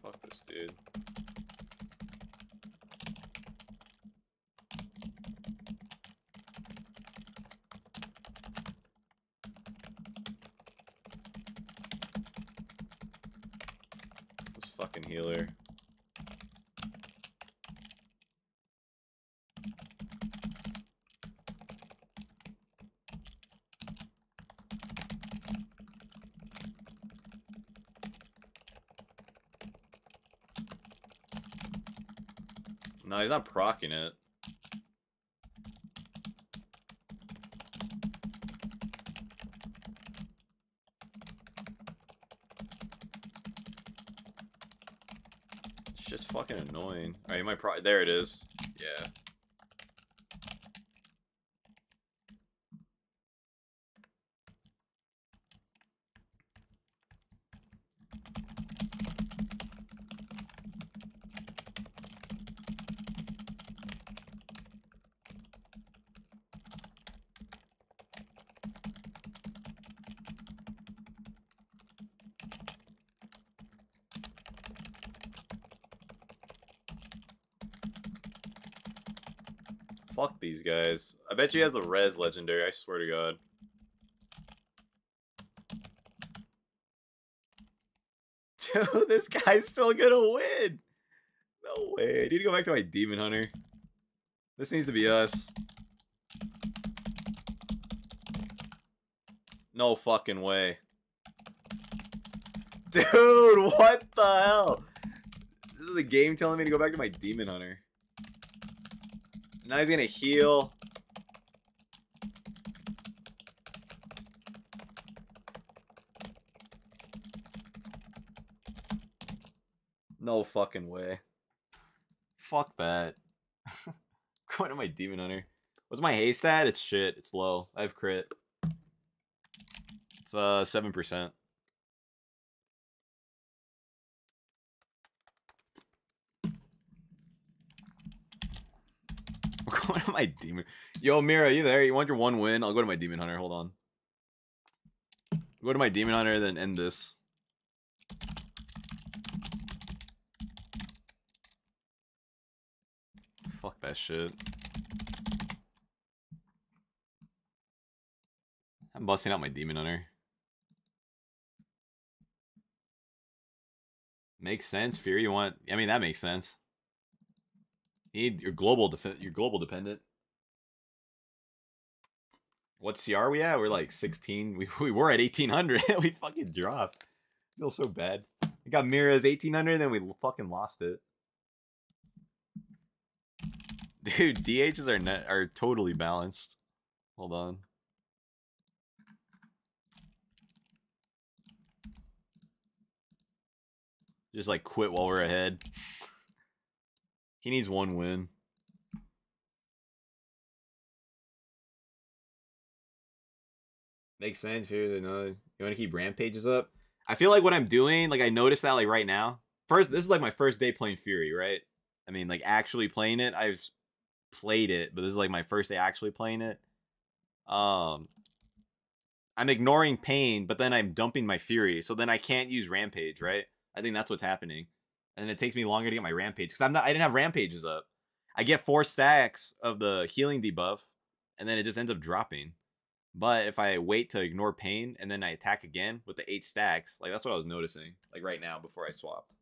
Fuck this dude. This fucking healer. No, he's not procking it. It's just fucking annoying. Alright, you might pro- there it is. Yeah. Fuck these guys. I bet you has the res legendary, I swear to god. Dude, this guy's still gonna win! No way. I need to go back to my Demon Hunter. This needs to be us. No fucking way. Dude, what the hell? This is the game telling me to go back to my Demon Hunter. Now he's gonna heal. No fucking way. Fuck that. Going to my Demon Hunter. What's my haste at? It's shit. It's low. I have crit. It's uh 7%. I'm going to my demon. Yo, Mira, you there? You want your one win? I'll go to my demon hunter. Hold on. Go to my demon hunter, then end this. Fuck that shit. I'm busting out my Demon Hunter. Makes sense. Fear you want I mean that makes sense. You need your global def- your global dependent. What CR we at? We're like 16. We, we were at 1800. we fucking dropped. Feel so bad. We got Mira's 1800, then we fucking lost it. Dude, DHs are net are totally balanced. Hold on. Just like quit while we're ahead. he needs one win. Makes sense here. No, you want to keep rampages up. I feel like what I'm doing, like I noticed that like right now. First, this is like my first day playing Fury, right? I mean, like actually playing it. I've played it, but this is like my first day actually playing it. Um, I'm ignoring pain, but then I'm dumping my fury, so then I can't use rampage, right? I think that's what's happening, and then it takes me longer to get my rampage because I'm not. I didn't have rampages up. I get four stacks of the healing debuff, and then it just ends up dropping. But if I wait to ignore pain and then I attack again with the eight stacks, like that's what I was noticing, like right now before I swapped.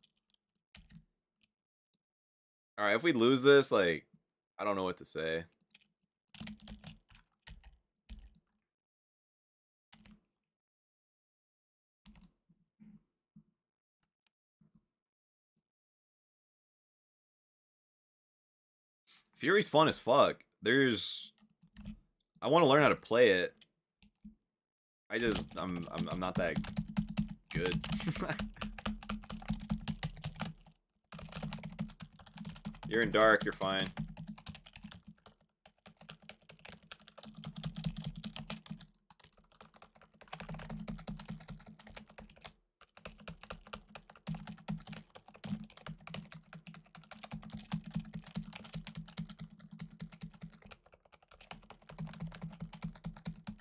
All right, if we lose this, like I don't know what to say. Fury's fun as fuck. There's I want to learn how to play it. I just I'm I'm, I'm not that good. you're in dark, you're fine.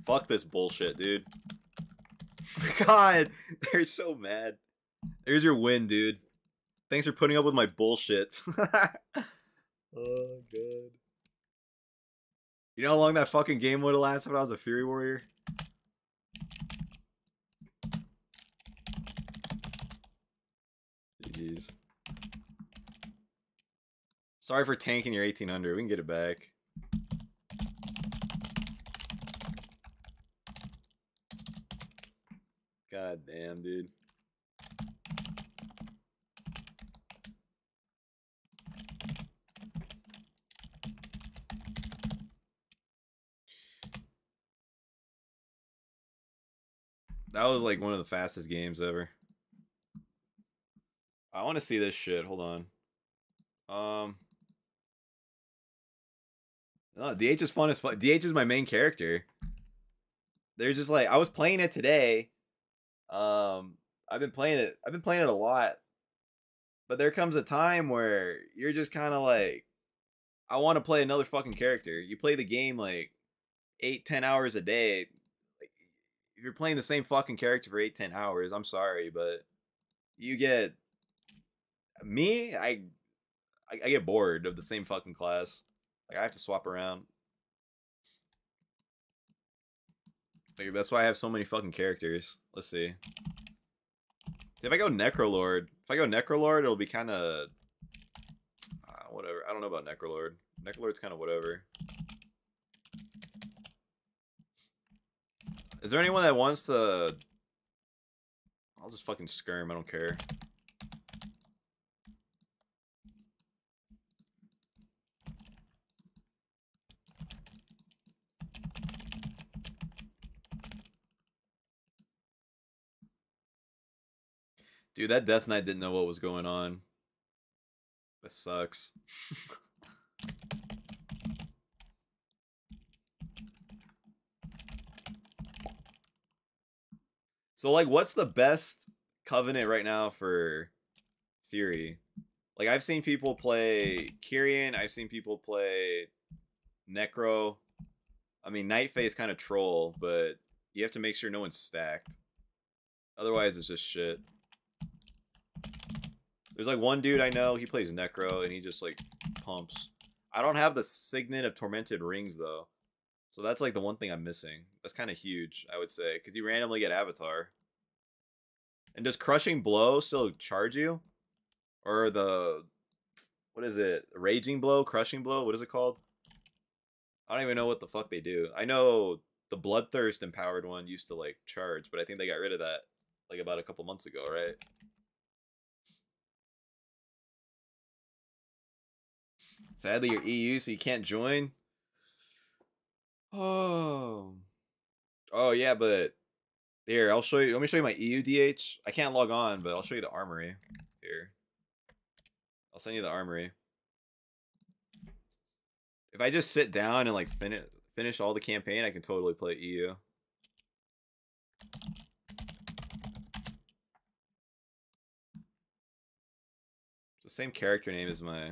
Fuck this bullshit, dude. God, they're so mad. There's your win, dude. Thanks for putting up with my bullshit. oh, god. You know how long that fucking game would have lasted when I was a Fury Warrior? Jeez. Sorry for tanking your 1800. We can get it back. God damn, dude. That was like one of the fastest games ever. I want to see this shit. Hold on. Um. No, DH is fun as fun. DH is my main character. They're just like I was playing it today, um, I've been playing it. I've been playing it a lot, but there comes a time where you're just kind of like, I want to play another fucking character. You play the game like eight, ten hours a day. If you're playing the same fucking character for eight, ten hours, I'm sorry, but you get me. I, I get bored of the same fucking class. Like I have to swap around. Like, that's why I have so many fucking characters. Let's see. If I go Necrolord, if I go Necrolord, it'll be kind of uh, whatever. I don't know about Necrolord. Necrolord's kind of whatever. Is there anyone that wants to? I'll just fucking skirm. I don't care. Dude, that Death Knight didn't know what was going on. That sucks. so, like, what's the best Covenant right now for Fury? Like, I've seen people play Kyrian. I've seen people play Necro. I mean, Night Fae kind of troll, but you have to make sure no one's stacked. Otherwise, it's just shit. There's like one dude I know, he plays Necro and he just like pumps. I don't have the Signet of Tormented Kings though. So that's like the one thing I'm missing. That's kind of huge, I would say, because you randomly get Avatar. And does Crushing Blow still charge you? Or the what is it? Raging Blow, Crushing Blow, what is it called? I don't even know what the fuck they do. I know the Bloodthirst empowered one used to like charge, but I think they got rid of that like about a couple months ago, right? Sadly, you're EU, so you can't join. Oh. Oh yeah, but here I'll show you. Let me show you my EU DH. I can't log on, but I'll show you the armory. Here, I'll send you the armory. If I just sit down and like finish finish all the campaign, I can totally play EU. the same character name as my.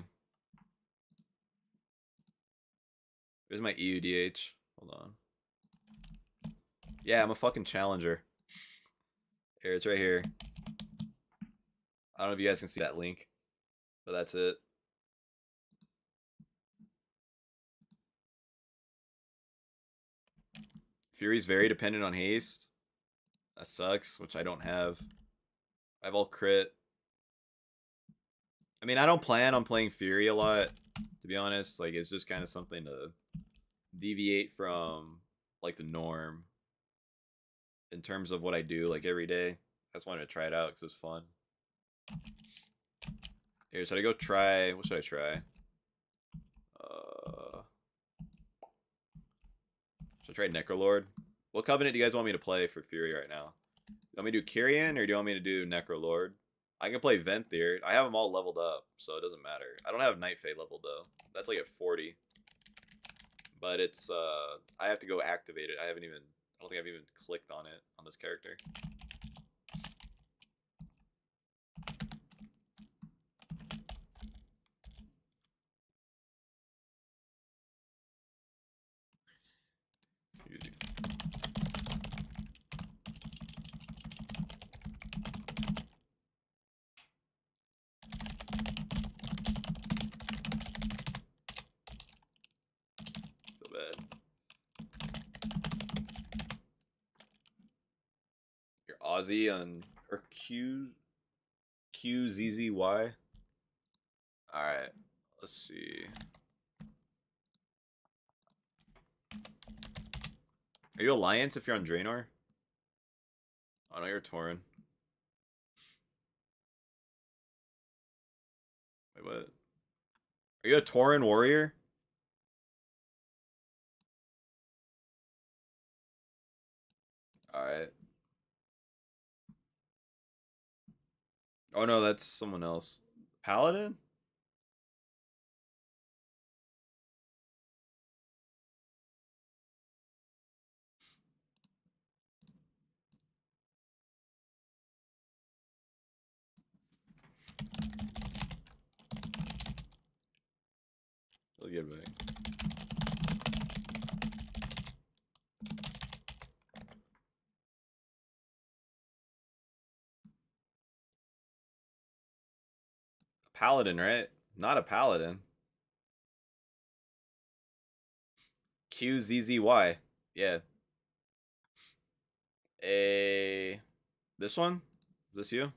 There's my EUDH. Hold on. Yeah, I'm a fucking challenger. Here, it's right here. I don't know if you guys can see that link, but that's it. Fury's very dependent on haste. That sucks, which I don't have. I have all crit. I mean, I don't plan on playing Fury a lot, to be honest. Like, it's just kind of something to deviate from, like, the norm in terms of what I do, like, every day. I just wanted to try it out because it's fun. Here, should I go try... What should I try? Uh... Should I try Necrolord? What covenant do you guys want me to play for Fury right now? You want me to do Kyrian or do you want me to do Necrolord? I can play Venthyr. I have them all leveled up, so it doesn't matter. I don't have Night Fae leveled though. That's like at 40. But it's uh I have to go activate it. I haven't even I don't think I've even clicked on it on this character. Aussie on or Q Q Z Z Y. All right, let's see. Are you Alliance if you're on Draenor? Oh no, you're Tauren. Wait, what? Are you a Tauren warrior? Alright. Oh no, that's someone else. Paladin? I'll get back. Paladin, right? Not a paladin. QZZY. Yeah. A this one? Is this you?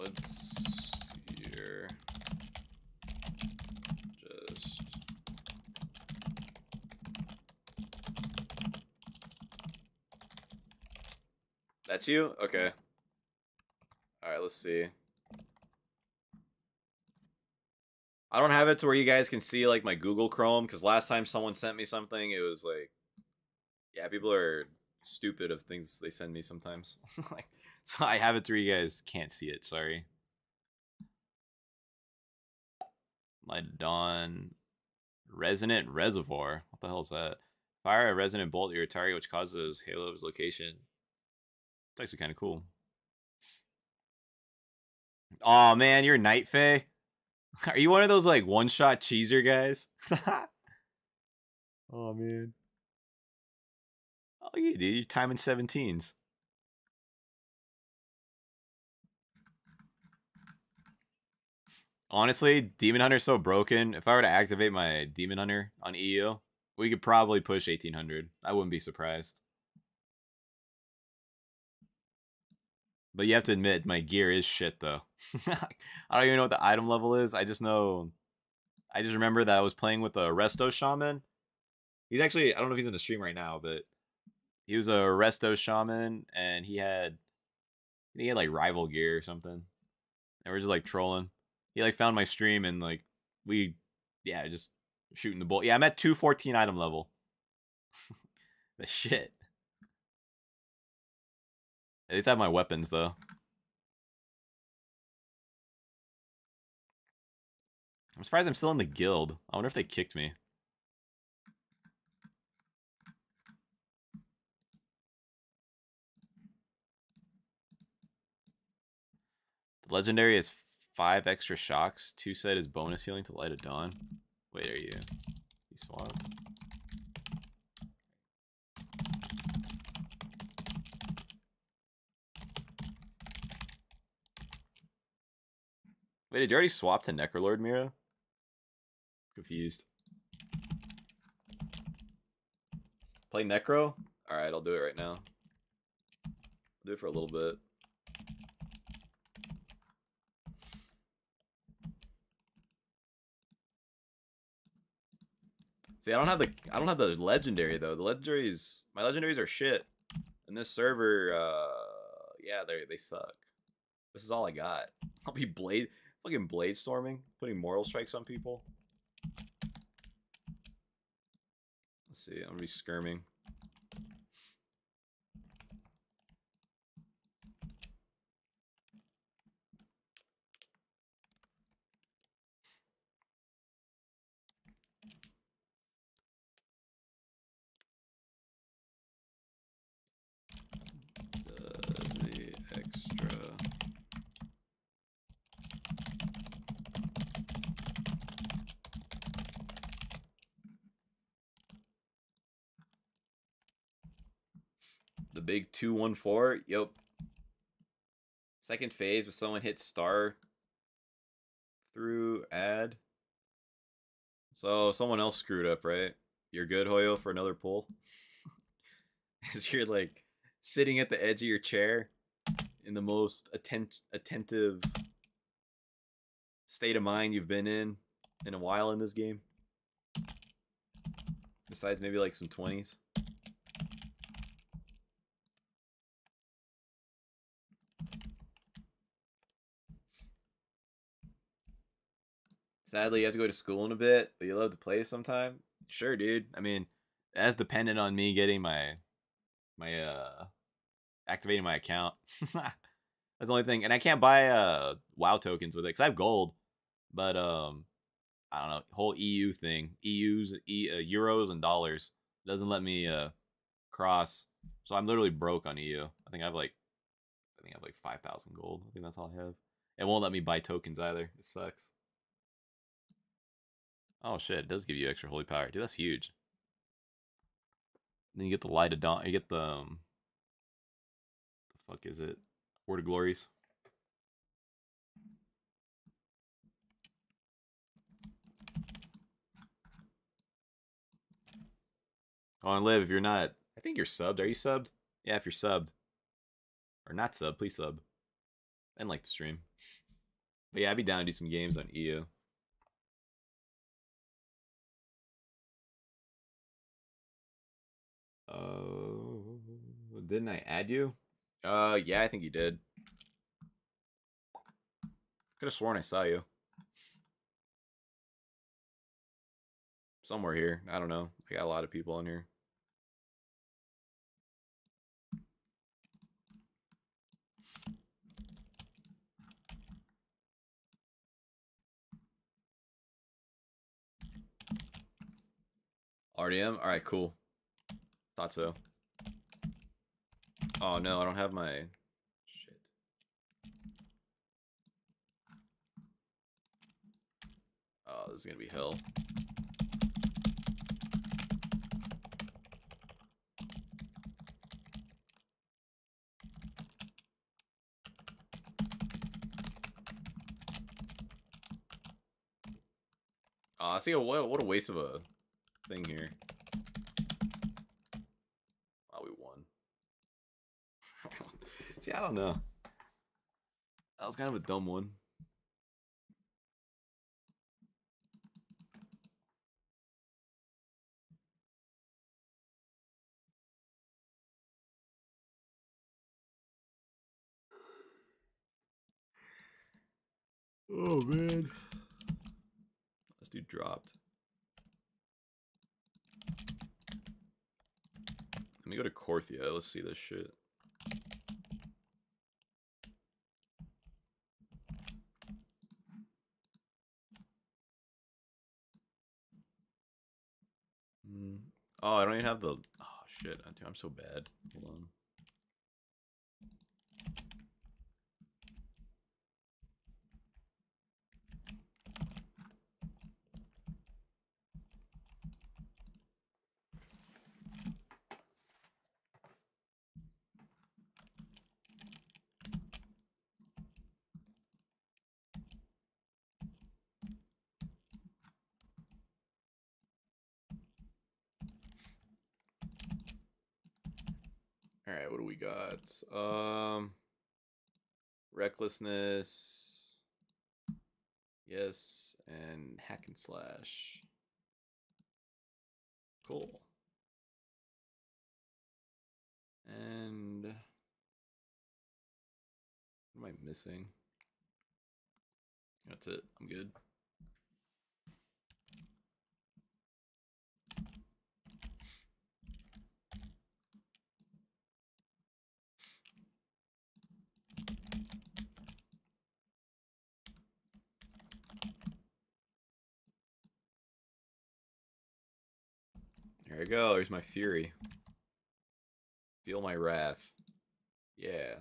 Let's here. Just That's you? Okay. Alright, let's see. I don't have it to where you guys can see like my Google Chrome because last time someone sent me something, it was like, yeah, people are stupid of things they send me sometimes. like, so I have it to where you guys can't see it. Sorry. My Dawn. Resonant Reservoir. What the hell is that? Fire a resonant bolt at your target, which causes Halo's location. It's actually kind of cool. Oh man, you're Night Fae. Are you one of those like one shot cheeser guys? oh man. Oh yeah, dude, you're timing 17s. Honestly, Demon Hunter's so broken. If I were to activate my Demon Hunter on EU, we could probably push 1800. I wouldn't be surprised. But you have to admit, my gear is shit, though. I don't even know what the item level is. I just know... I just remember that I was playing with a Resto Shaman. He's actually... I don't know if he's in the stream right now, but... He was a Resto Shaman, and he had... He had, like, rival gear or something. And we're just, like, trolling he like found my stream and like we yeah just shooting the bull. Yeah, I'm at 214 item level. the shit. At least I have my weapons though. I'm surprised I'm still in the guild. I wonder if they kicked me. The legendary is five extra shocks. Two set is bonus healing to light of dawn. Wait, are you? You swapped? Wait, did you already swap to Necrolord Mira? Confused. Play Necro? Alright, I'll do it right now. I'll do it for a little bit. See, I don't have the I don't have the legendary though. The legendaries, my legendaries are shit. And this server, uh, yeah, they they suck. This is all I got. I'll be blade, fucking blade storming, putting mortal strikes on people. Let's see, I'm gonna be skirming. Big 214. Yep. Second phase, but someone hit star through ad. So someone else screwed up, right? You're good, Hoyo, for another pull? As you're like sitting at the edge of your chair in the most attent attentive state of mind you've been in in a while in this game. Besides maybe like some 20s. Sadly, you have to go to school in a bit, but you love to play sometime. Sure, dude. I mean, that's dependent on me getting my my uh activating my account. that's the only thing, and I can't buy uh WoW tokens with it because I have gold. But um, I don't know, whole EU thing, EU's e, uh, euros and dollars doesn't let me uh cross. So I'm literally broke on EU. I think I have like, I think I have like five thousand gold. I think that's all I have. It won't let me buy tokens either. It sucks. Oh shit, it does give you extra holy power. Dude, that's huge. then you get the light of dawn. You get the um, the fuck is it? Word of glories. Oh, and live if you're not. I think you're subbed. Are you subbed? Yeah, if you're subbed. Or not subbed, please sub. And like the stream. But yeah, I'd be down to do some games on EU. Uh, didn't I add you? Uh, yeah, I think you did. Could have sworn I saw you. Somewhere here. I don't know. I got a lot of people in here. RDM? Alright, cool. Thought so. Oh no, I don't have my... Shit. Oh, this is gonna be hell. Oh, I see. What, what a waste of a thing here. Oh, we won. See, I don't know. That was kind of a dumb one. Oh man. This dude dropped. Let me go to Korthia. Let's see this shit. Hmm. Oh, I don't even have the... Oh, shit. I'm so bad. Hold on. Got? Um, recklessness. Yes, and hack and slash. Cool. And what am I missing? That's it. I'm good. There we go. There's my fury. Feel my wrath. Yeah.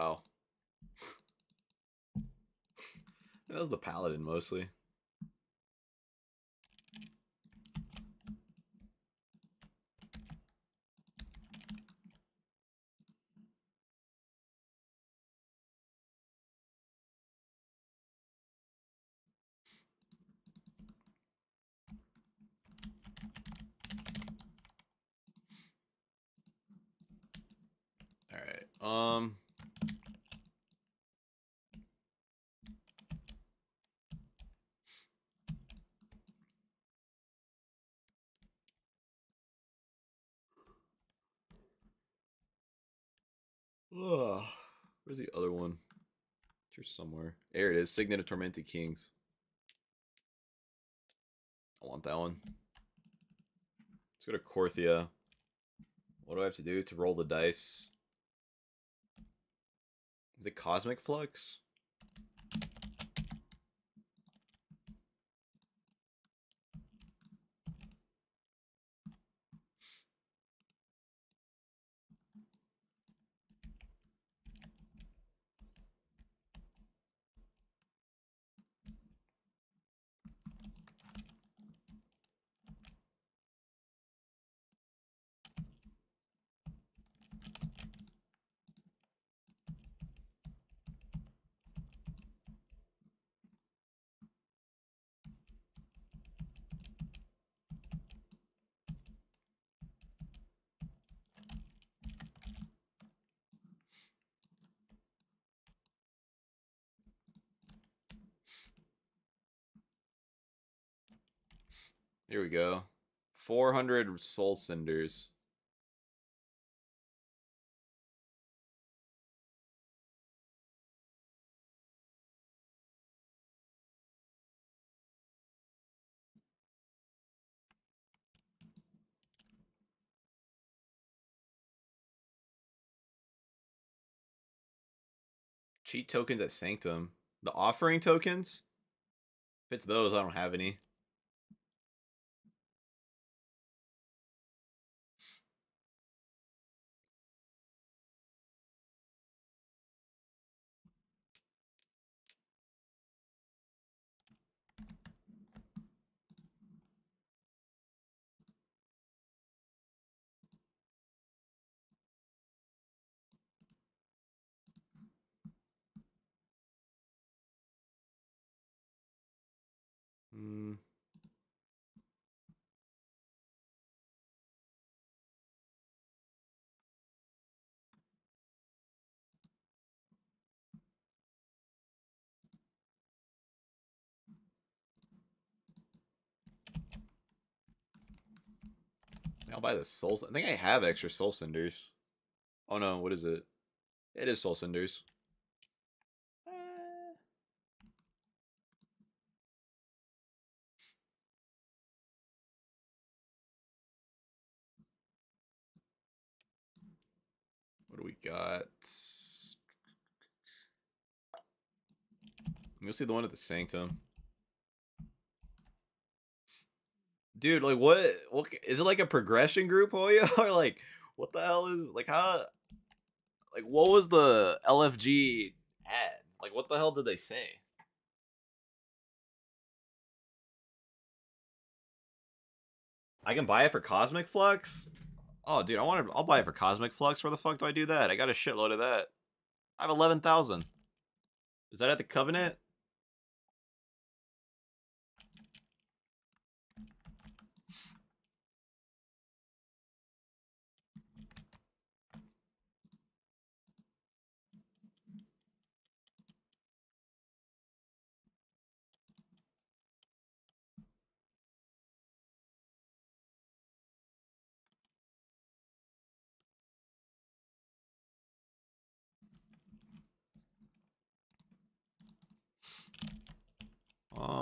Wow. that was the paladin mostly. All right. Um Ugh. Where's the other one? Here somewhere. There it is. Signet of Tormented Kings. I want that one. Let's go to Korthia. What do I have to do to roll the dice? Is it Cosmic Flux? Here we go. 400 soul cinders. Cheat tokens at Sanctum. The offering tokens? If it's those, I don't have any. Mm. I'll buy the soul. I think I have extra soul cinders. Oh no, what is it? It is soul cinders. Eh. What do we got? You'll see the one at the sanctum. Dude, like what what is it like a progression group, Hoya? or like what the hell is like how like what was the LFG ad? Like what the hell did they say? I can buy it for Cosmic Flux? Oh, dude, I want to. I'll buy it for Cosmic Flux. Where the fuck do I do that? I got a shitload of that. I have eleven thousand. Is that at the Covenant?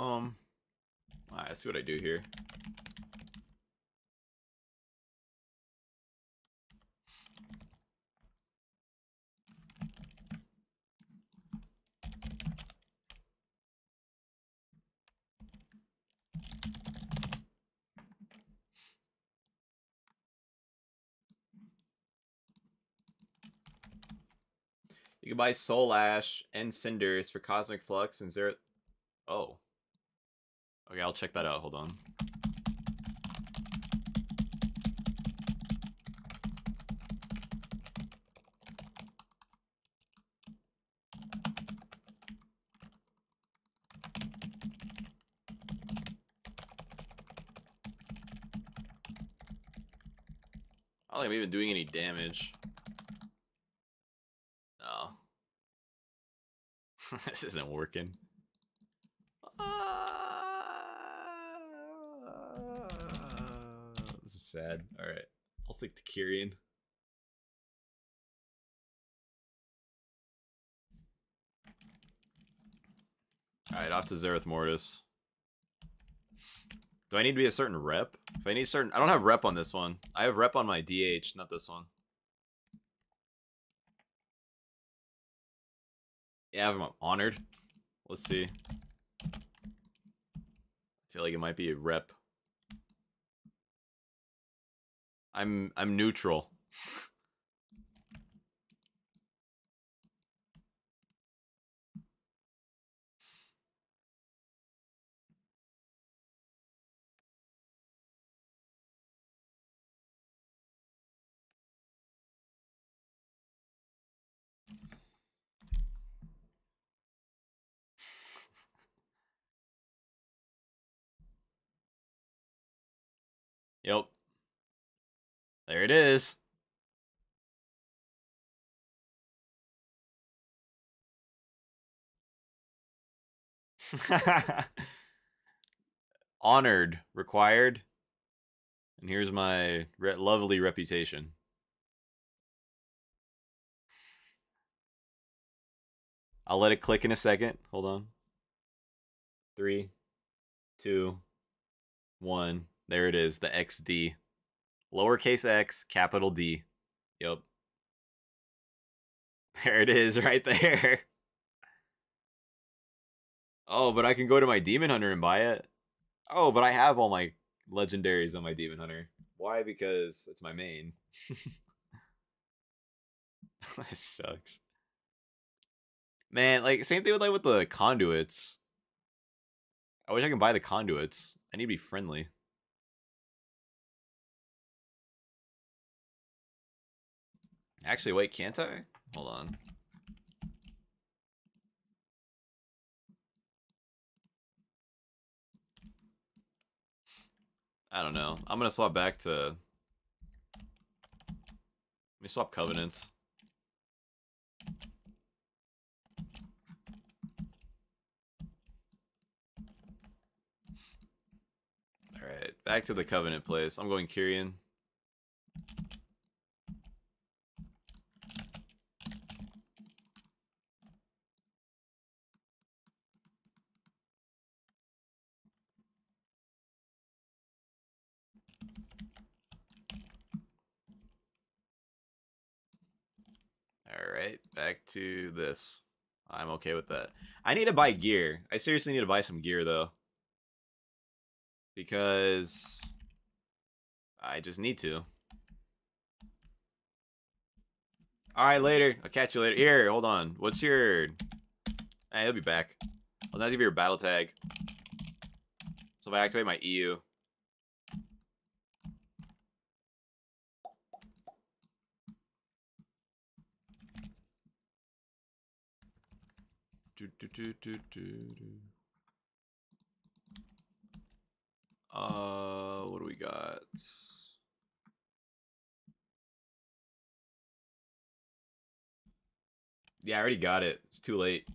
Um, let's see what I do here. You can buy Soul Ash and Cinders for Cosmic Flux and Zero. Oh. Okay, I'll check that out. Hold on. I don't think I'm even doing any damage. No. this isn't working. Sad. Alright. I'll stick to Kyrian. Alright, off to Zereth Mortis. Do I need to be a certain rep? If I need certain... I don't have rep on this one. I have rep on my DH, not this one. Yeah, I'm honored. Let's see. I feel like it might be a rep. I'm I'm neutral. Yep. There it is. honored required. And here's my re- lovely reputation. I'll let it click in a second. Hold on. Three, two, one. There it is, the XD. Lowercase x, capital D. Yep. There it is, right there. Oh, but I can go to my Demon Hunter and buy it. Oh, but I have all my legendaries on my Demon Hunter. Why? Because it's my main. that sucks. Man, like same thing with like with the conduits. I wish I can buy the conduits. I need to be friendly. Actually, wait, can't I? Hold on. I don't know. I'm gonna swap back to. Let me swap covenants. Alright, back to the covenant place. I'm going Kyrian. Alright, back to this. I'm okay with that. I need to buy gear. I seriously need to buy some gear, though. Because... I just need to. Alright, later. I'll catch you later. Here, hold on. What's your... Hey, he'll be back. I'll not give you your battle tag. So if I activate my EU... Do, do, do, do, do. Uh, what do we got? Yeah, I already got it. It's too late.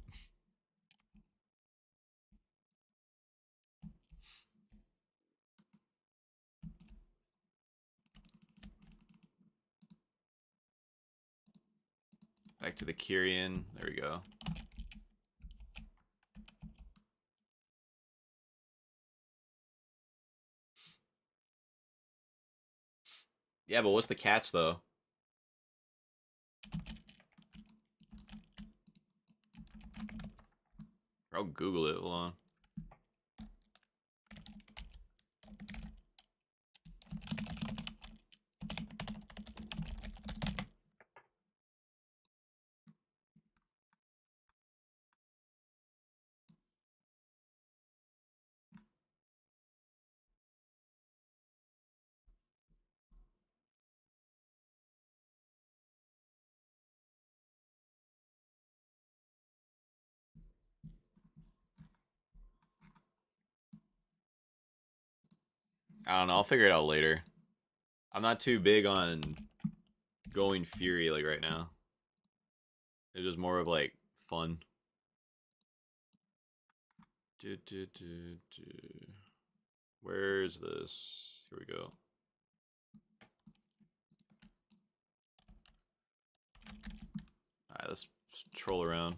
Back to the Kyrian. There we go. Yeah, but what's the catch though? I'll Google it. Hold on. I don't know. I'll figure it out later. I'm not too big on going Fury like right now. It's just more of like fun. Do, do, do, do. Where's this? Here we go. Alright, let's troll around.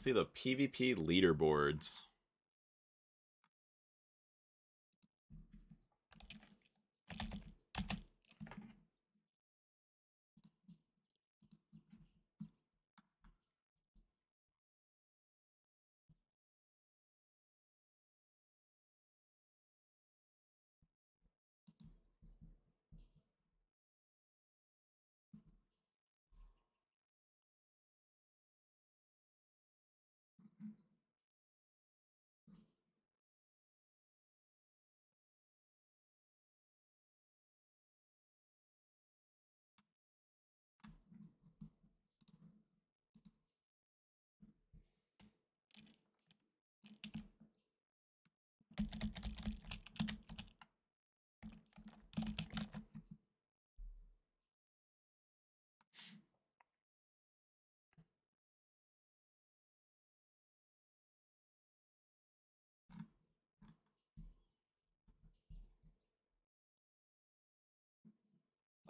See the PvP leaderboards.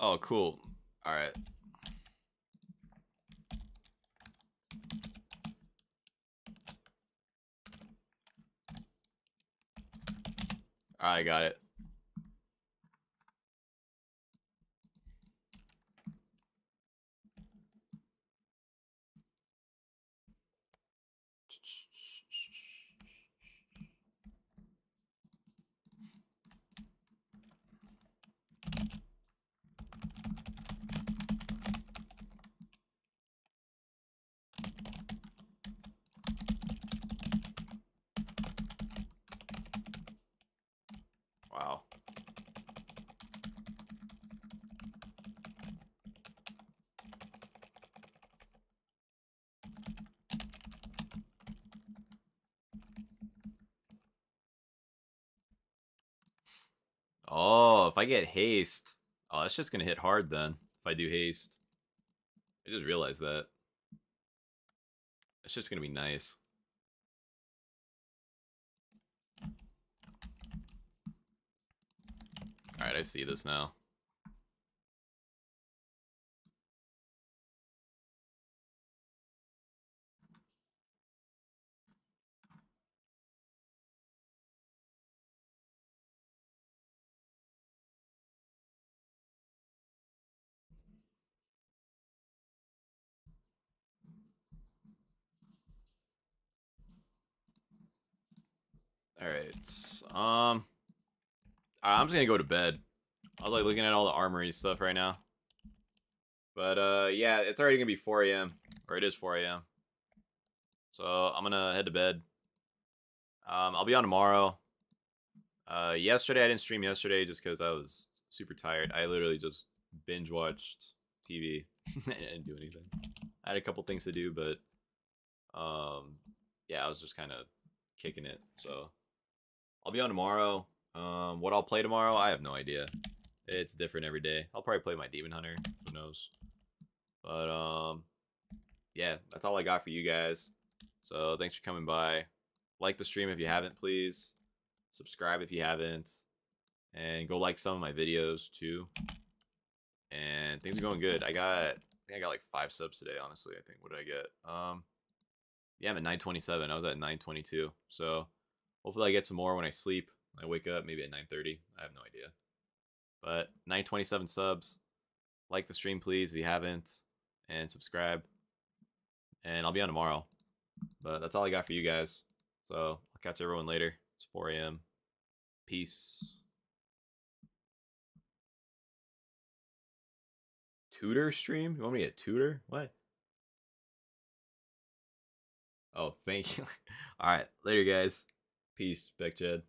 Oh, cool. All right. I got it. Wow. Oh, if I get haste. Oh, that's just going to hit hard then. If I do haste. I just realized that. It's just going to be nice. Alright, I see this now. Alright. Um I'm just gonna go to bed. I was like looking at all the armory stuff right now. But uh yeah, it's already gonna be 4 a.m. Or it is 4 a.m. So I'm gonna head to bed. Um I'll be on tomorrow. Uh yesterday I didn't stream yesterday just because I was super tired. I literally just binge watched TV and do anything. I had a couple things to do, but um yeah, I was just kind of kicking it. So I'll be on tomorrow. Um, what I'll play tomorrow, I have no idea. It's different every day. I'll probably play my Demon Hunter. Who knows? But um, yeah, that's all I got for you guys. So thanks for coming by. Like the stream if you haven't, please. Subscribe if you haven't, and go like some of my videos too. And things are going good. I got, I I got like five subs today. Honestly, I think. What did I get? Um, yeah, I'm at 927. I was at 922. So hopefully I get some more when I sleep. I wake up maybe at 9:30. I have no idea. But 927 subs. Like the stream please if you haven't and subscribe. And I'll be on tomorrow. But that's all I got for you guys. So, I'll catch everyone later. It's 4 a.m. Peace. Tutor stream? You want me to tutor? What? Oh, thank you. All right, later, guys. Peace, Beck Jed.